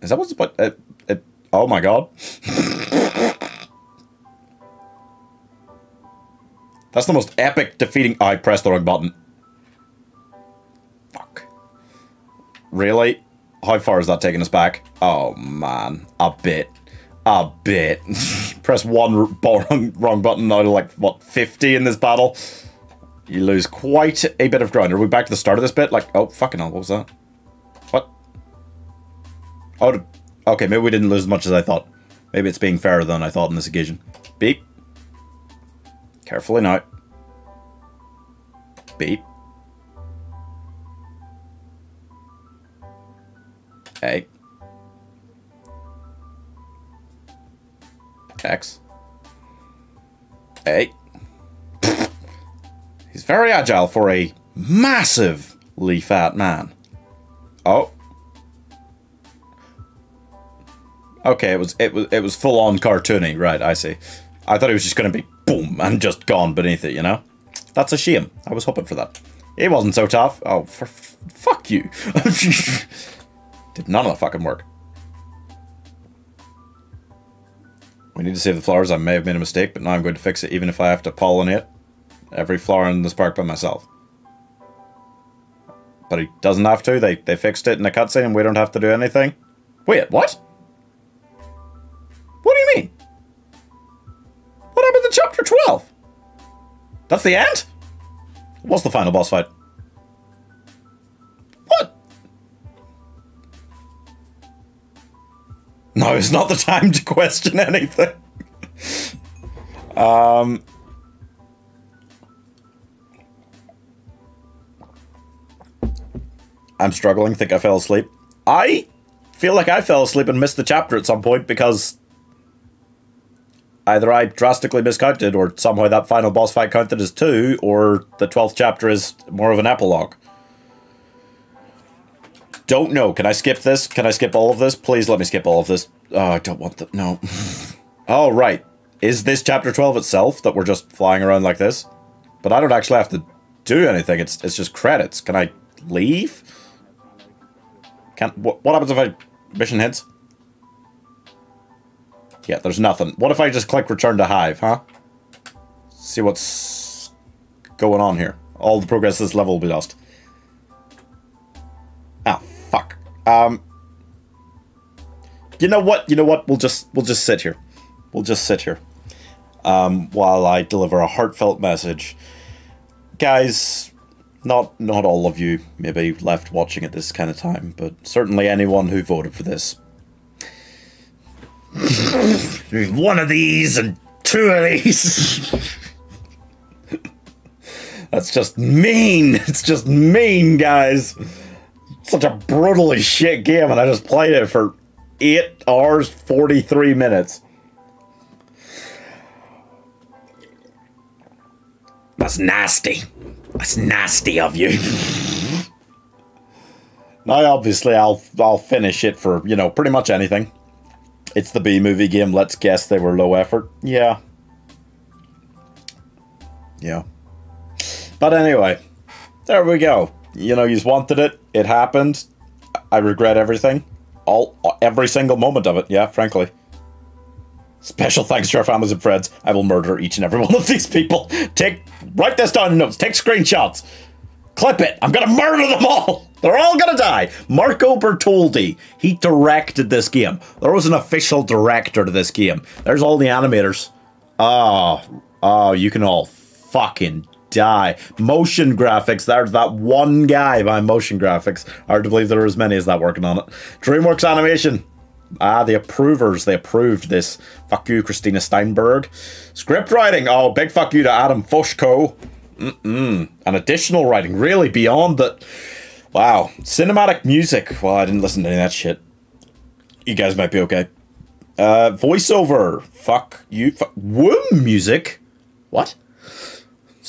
Is that what's about... Uh, uh, oh my god. (laughs) That's the most epic defeating... Oh, I pressed the wrong button. Really? How far is that taking us back? Oh, man. A bit. A bit. (laughs) Press one wrong, wrong button out of, like, what, 50 in this battle? You lose quite a bit of ground. Are we back to the start of this bit? Like, oh, fucking hell, what was that? What? Oh, okay, maybe we didn't lose as much as I thought. Maybe it's being fairer than I thought on this occasion. Beep. Carefully now. Beep. A. X. A. (laughs) He's very agile for a massive, massively fat man. Oh. Okay, it was it was it was full on cartoony, right? I see. I thought it was just going to be boom and just gone beneath it, you know. That's a shame. I was hoping for that. He wasn't so tough. Oh, for fuck you. (laughs) Did none of the fucking work. We need to save the flowers. I may have made a mistake, but now I'm going to fix it, even if I have to pollinate every flower in this park by myself. But he doesn't have to. They they fixed it in the cutscene, and we don't have to do anything. Wait, what? What do you mean? What happened to chapter twelve? That's the end. What's the final boss fight? No, it's not the time to question anything. um. I'm struggling. Think I fell asleep. I feel like I fell asleep and missed the chapter at some point because either I drastically miscounted, or somehow that final boss fight counted as two, or the twelfth chapter is more of an epilogue. Don't know. Can I skip this? Can I skip all of this? Please let me skip all of this. Oh, I don't want the no. (laughs) oh right. Is this chapter twelve itself that we're just flying around like this? But I don't actually have to do anything. It's it's just credits. Can I leave? Can what, what happens if I mission hits? Yeah, there's nothing. What if I just click return to Hive, huh? See what's going on here. All the progress this level will be lost. Um You know what? You know what? We'll just we'll just sit here. We'll just sit here. Um while I deliver a heartfelt message. Guys, not not all of you maybe left watching at this kind of time, but certainly anyone who voted for this. One of these and two of these. That's just mean. It's just mean, guys. Such a brutally shit game, and I just played it for eight hours, 43 minutes. That's nasty. That's nasty of you. (laughs) now, obviously, I'll I'll finish it for you know pretty much anything. It's the Bee Movie game. Let's guess they were low effort. Yeah. Yeah. But anyway, there we go. You know, you wanted it. It happened. I regret everything. All every single moment of it. Yeah, frankly. Special thanks to our families and friends. I will murder each and every (laughs) one of these people. Take write this down in notes. Take screenshots. Clip it. I'm gonna murder them all. (laughs) They're all gonna die. Marco Bertoldi. He directed this game. There was an official director to this game. There's all the animators. Oh, oh, you can all fucking die. Motion graphics. There's that one guy by motion graphics. Hard to believe there are as many as that working on it. DreamWorks Animation. Ah, the approvers, they approved this. Fuck you, Christina Steinberg. Script writing, oh, big fuck you to Adam Foshko. Mm-mm. And additional writing, really beyond that. Wow. Cinematic music. Well, I didn't listen to any of that shit. You guys might be okay. Uh, voiceover. Fuck you. Fuck. Womb music. What?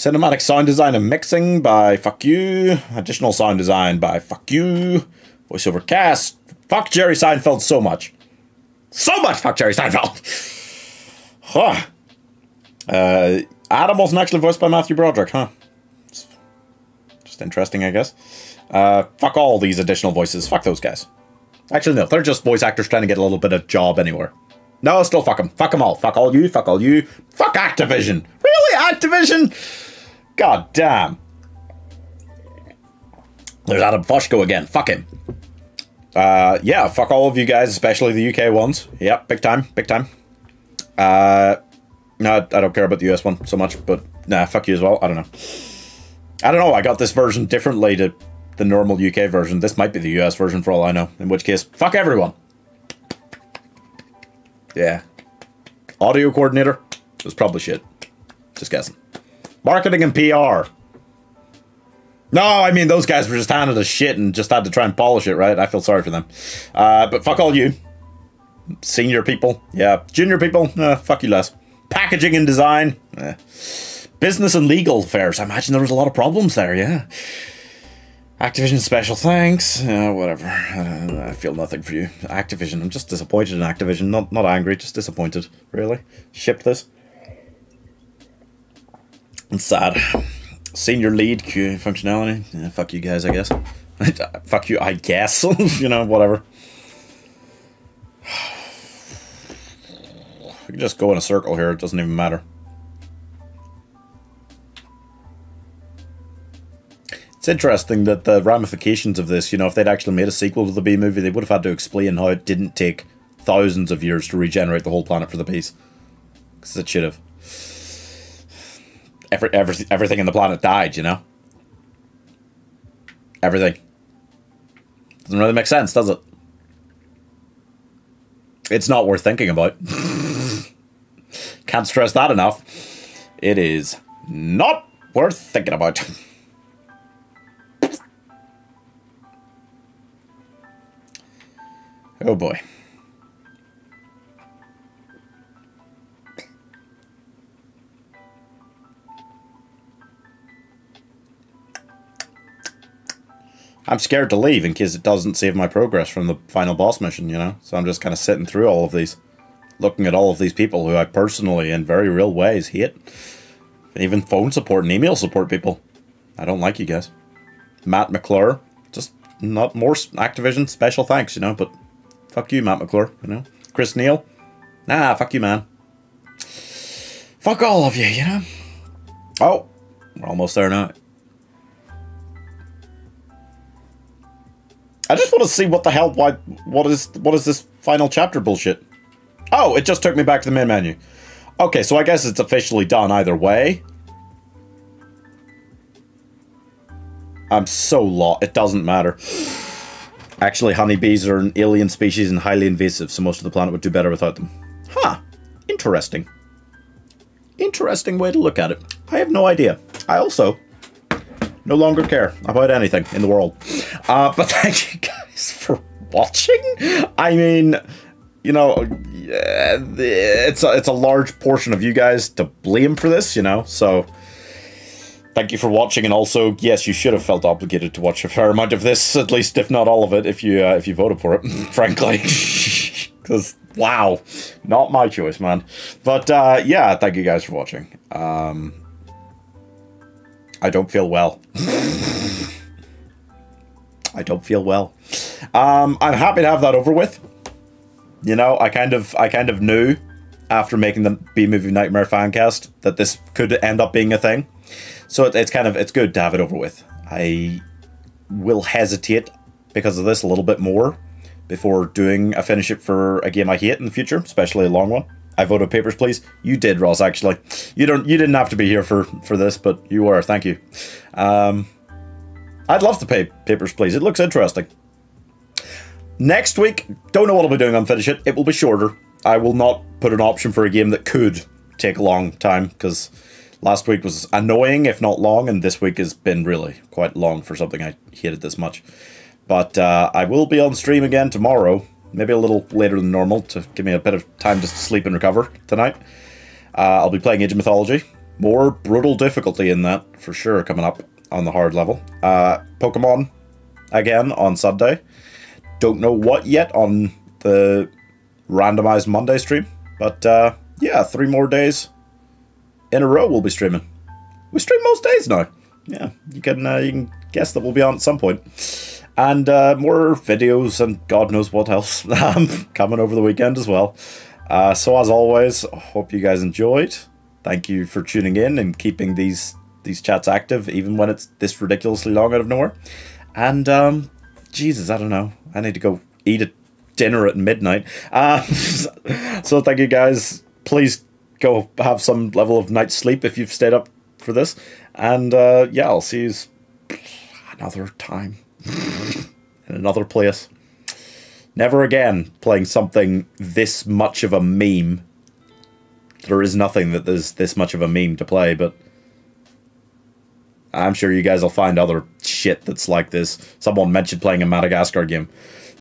Cinematic sound design and mixing by Fuck You. Additional sound design by Fuck You. Voiceover cast. Fuck Jerry Seinfeld so much. So much fuck Jerry Seinfeld. (sighs) huh. Uh, Adam wasn't actually voiced by Matthew Broderick, huh? It's just interesting, I guess. Uh, fuck all these additional voices. Fuck those guys. Actually, no, they're just voice actors trying to get a little bit of job anywhere. No, still fuck them. Fuck them all. Fuck all you. Fuck all you. Fuck Activision. Really, Activision? God damn. There's Adam Foshko again. Fuck him. Uh, yeah, fuck all of you guys, especially the UK ones. Yep, big time, big time. Uh, no, I don't care about the US one so much, but nah, fuck you as well. I don't know. I don't know. I got this version differently to the normal UK version. This might be the US version for all I know. In which case, fuck everyone. Yeah. Audio coordinator was probably shit. Just guessing. Marketing and PR. No, I mean those guys were just handed a shit and just had to try and polish it, right? I feel sorry for them. Uh, but fuck all you. Senior people, yeah. Junior people, uh, fuck you less. Packaging and design, eh. business and legal affairs. I imagine there was a lot of problems there, yeah. Activision special thanks, uh, whatever. Uh, I feel nothing for you. Activision, I'm just disappointed in Activision. Not not angry, just disappointed. Really, shipped this. It's sad. Senior lead queue functionality. Yeah, fuck you guys, I guess. (laughs) fuck you, I guess. (laughs) you know, whatever. (sighs) We can just go in a circle here. It doesn't even matter. It's interesting that the ramifications of this, you know, if they'd actually made a sequel to the Bee Movie, they would have had to explain how it didn't take thousands of years to regenerate the whole planet for the bees. Because it should have. Every, every, everything in the planet died, you know? Everything. Doesn't really make sense, does it? It's not worth thinking about. (laughs) Can't stress that enough. It is not worth thinking about. (laughs) Oh boy. I'm scared to leave in case it doesn't save my progress from the final boss mission, you know? So I'm just kind of sitting through all of these, looking at all of these people who I personally, in very real ways, hate. Even phone support and email support people. I don't like you guys. Matt McClure, just not more Activision special thanks, you know, but fuck you, Matt McClure, you know? Chris Neal, nah, fuck you, man. Fuck all of you, you know? Oh, we're almost there now. I just want to see what the hell. Why? What is? What is this final chapter bullshit? Oh, it just took me back to the main menu. Okay, so I guess it's officially done either way. I'm so lost. It doesn't matter. Actually, honeybees are an alien species and highly invasive, so most of the planet would do better without them. Huh. Interesting. Interesting way to look at it. I have no idea. I also no longer care about anything in the world. Uh, but (laughs) thank you guys for watching. I mean, you know, it's a, it's a large portion of you guys to blame for this, you know, so thank you for watching and also yes you should have felt obligated to watch a fair amount of this at least if not all of it if you uh, if you voted for it (laughs) frankly (laughs) because wow not my choice man but uh yeah thank you guys for watching um I don't feel well. I don't feel well. Um, I'm happy to have that over with. You know, I kind of, I kind of knew after making the Bee Movie Nightmare fan cast that this could end up being a thing. So it, it's kind of, it's good to have it over with. I will hesitate because of this a little bit more before doing a finish it for a game I hate in the future, especially a long one. I voted Papers, Please. You did, Ross. Actually, you don't. You didn't have to be here for for this, but you were. Thank you. Um, I'd love to pay Papers, Please. It looks interesting. Next week, don't know what I'll be doing on Finish It. It will be shorter. I will not put an option for a game that could take a long time because last week was annoying, if not long, and this week has been really quite long for something I hated this much. But uh, I will be on stream again tomorrow maybe a little later than normal to give me a bit of time to sleep and recover tonight. Uh, I'll be playing Age of Mythology. More brutal difficulty in that, for sure, coming up on the hard level. Uh, Pokemon, again, on Sunday. Don't know what yet on the randomized Monday stream. But, uh, yeah, three more days in a row we'll be streaming. We stream most days now. Yeah, you can, uh, you can guess that we'll be on at some point and uh, more videos and God knows what else (laughs) um, coming over the weekend as well. Uh, so as always, hope you guys enjoyed. Thank you for tuning in and keeping these these chats active, even when it's this ridiculously long out of nowhere. And um, Jesus, I don't know. I need to go eat a dinner at midnight. Uh, (laughs) so thank you guys. Please go have some level of night's sleep if you've stayed up for this. And uh, yeah, I'll see you another time (laughs) in another place. Never again playing something this much of a meme. There is nothing that there's this much of a meme to play, but I'm sure you guys will find other shit that's like this. Someone mentioned playing a Madagascar game.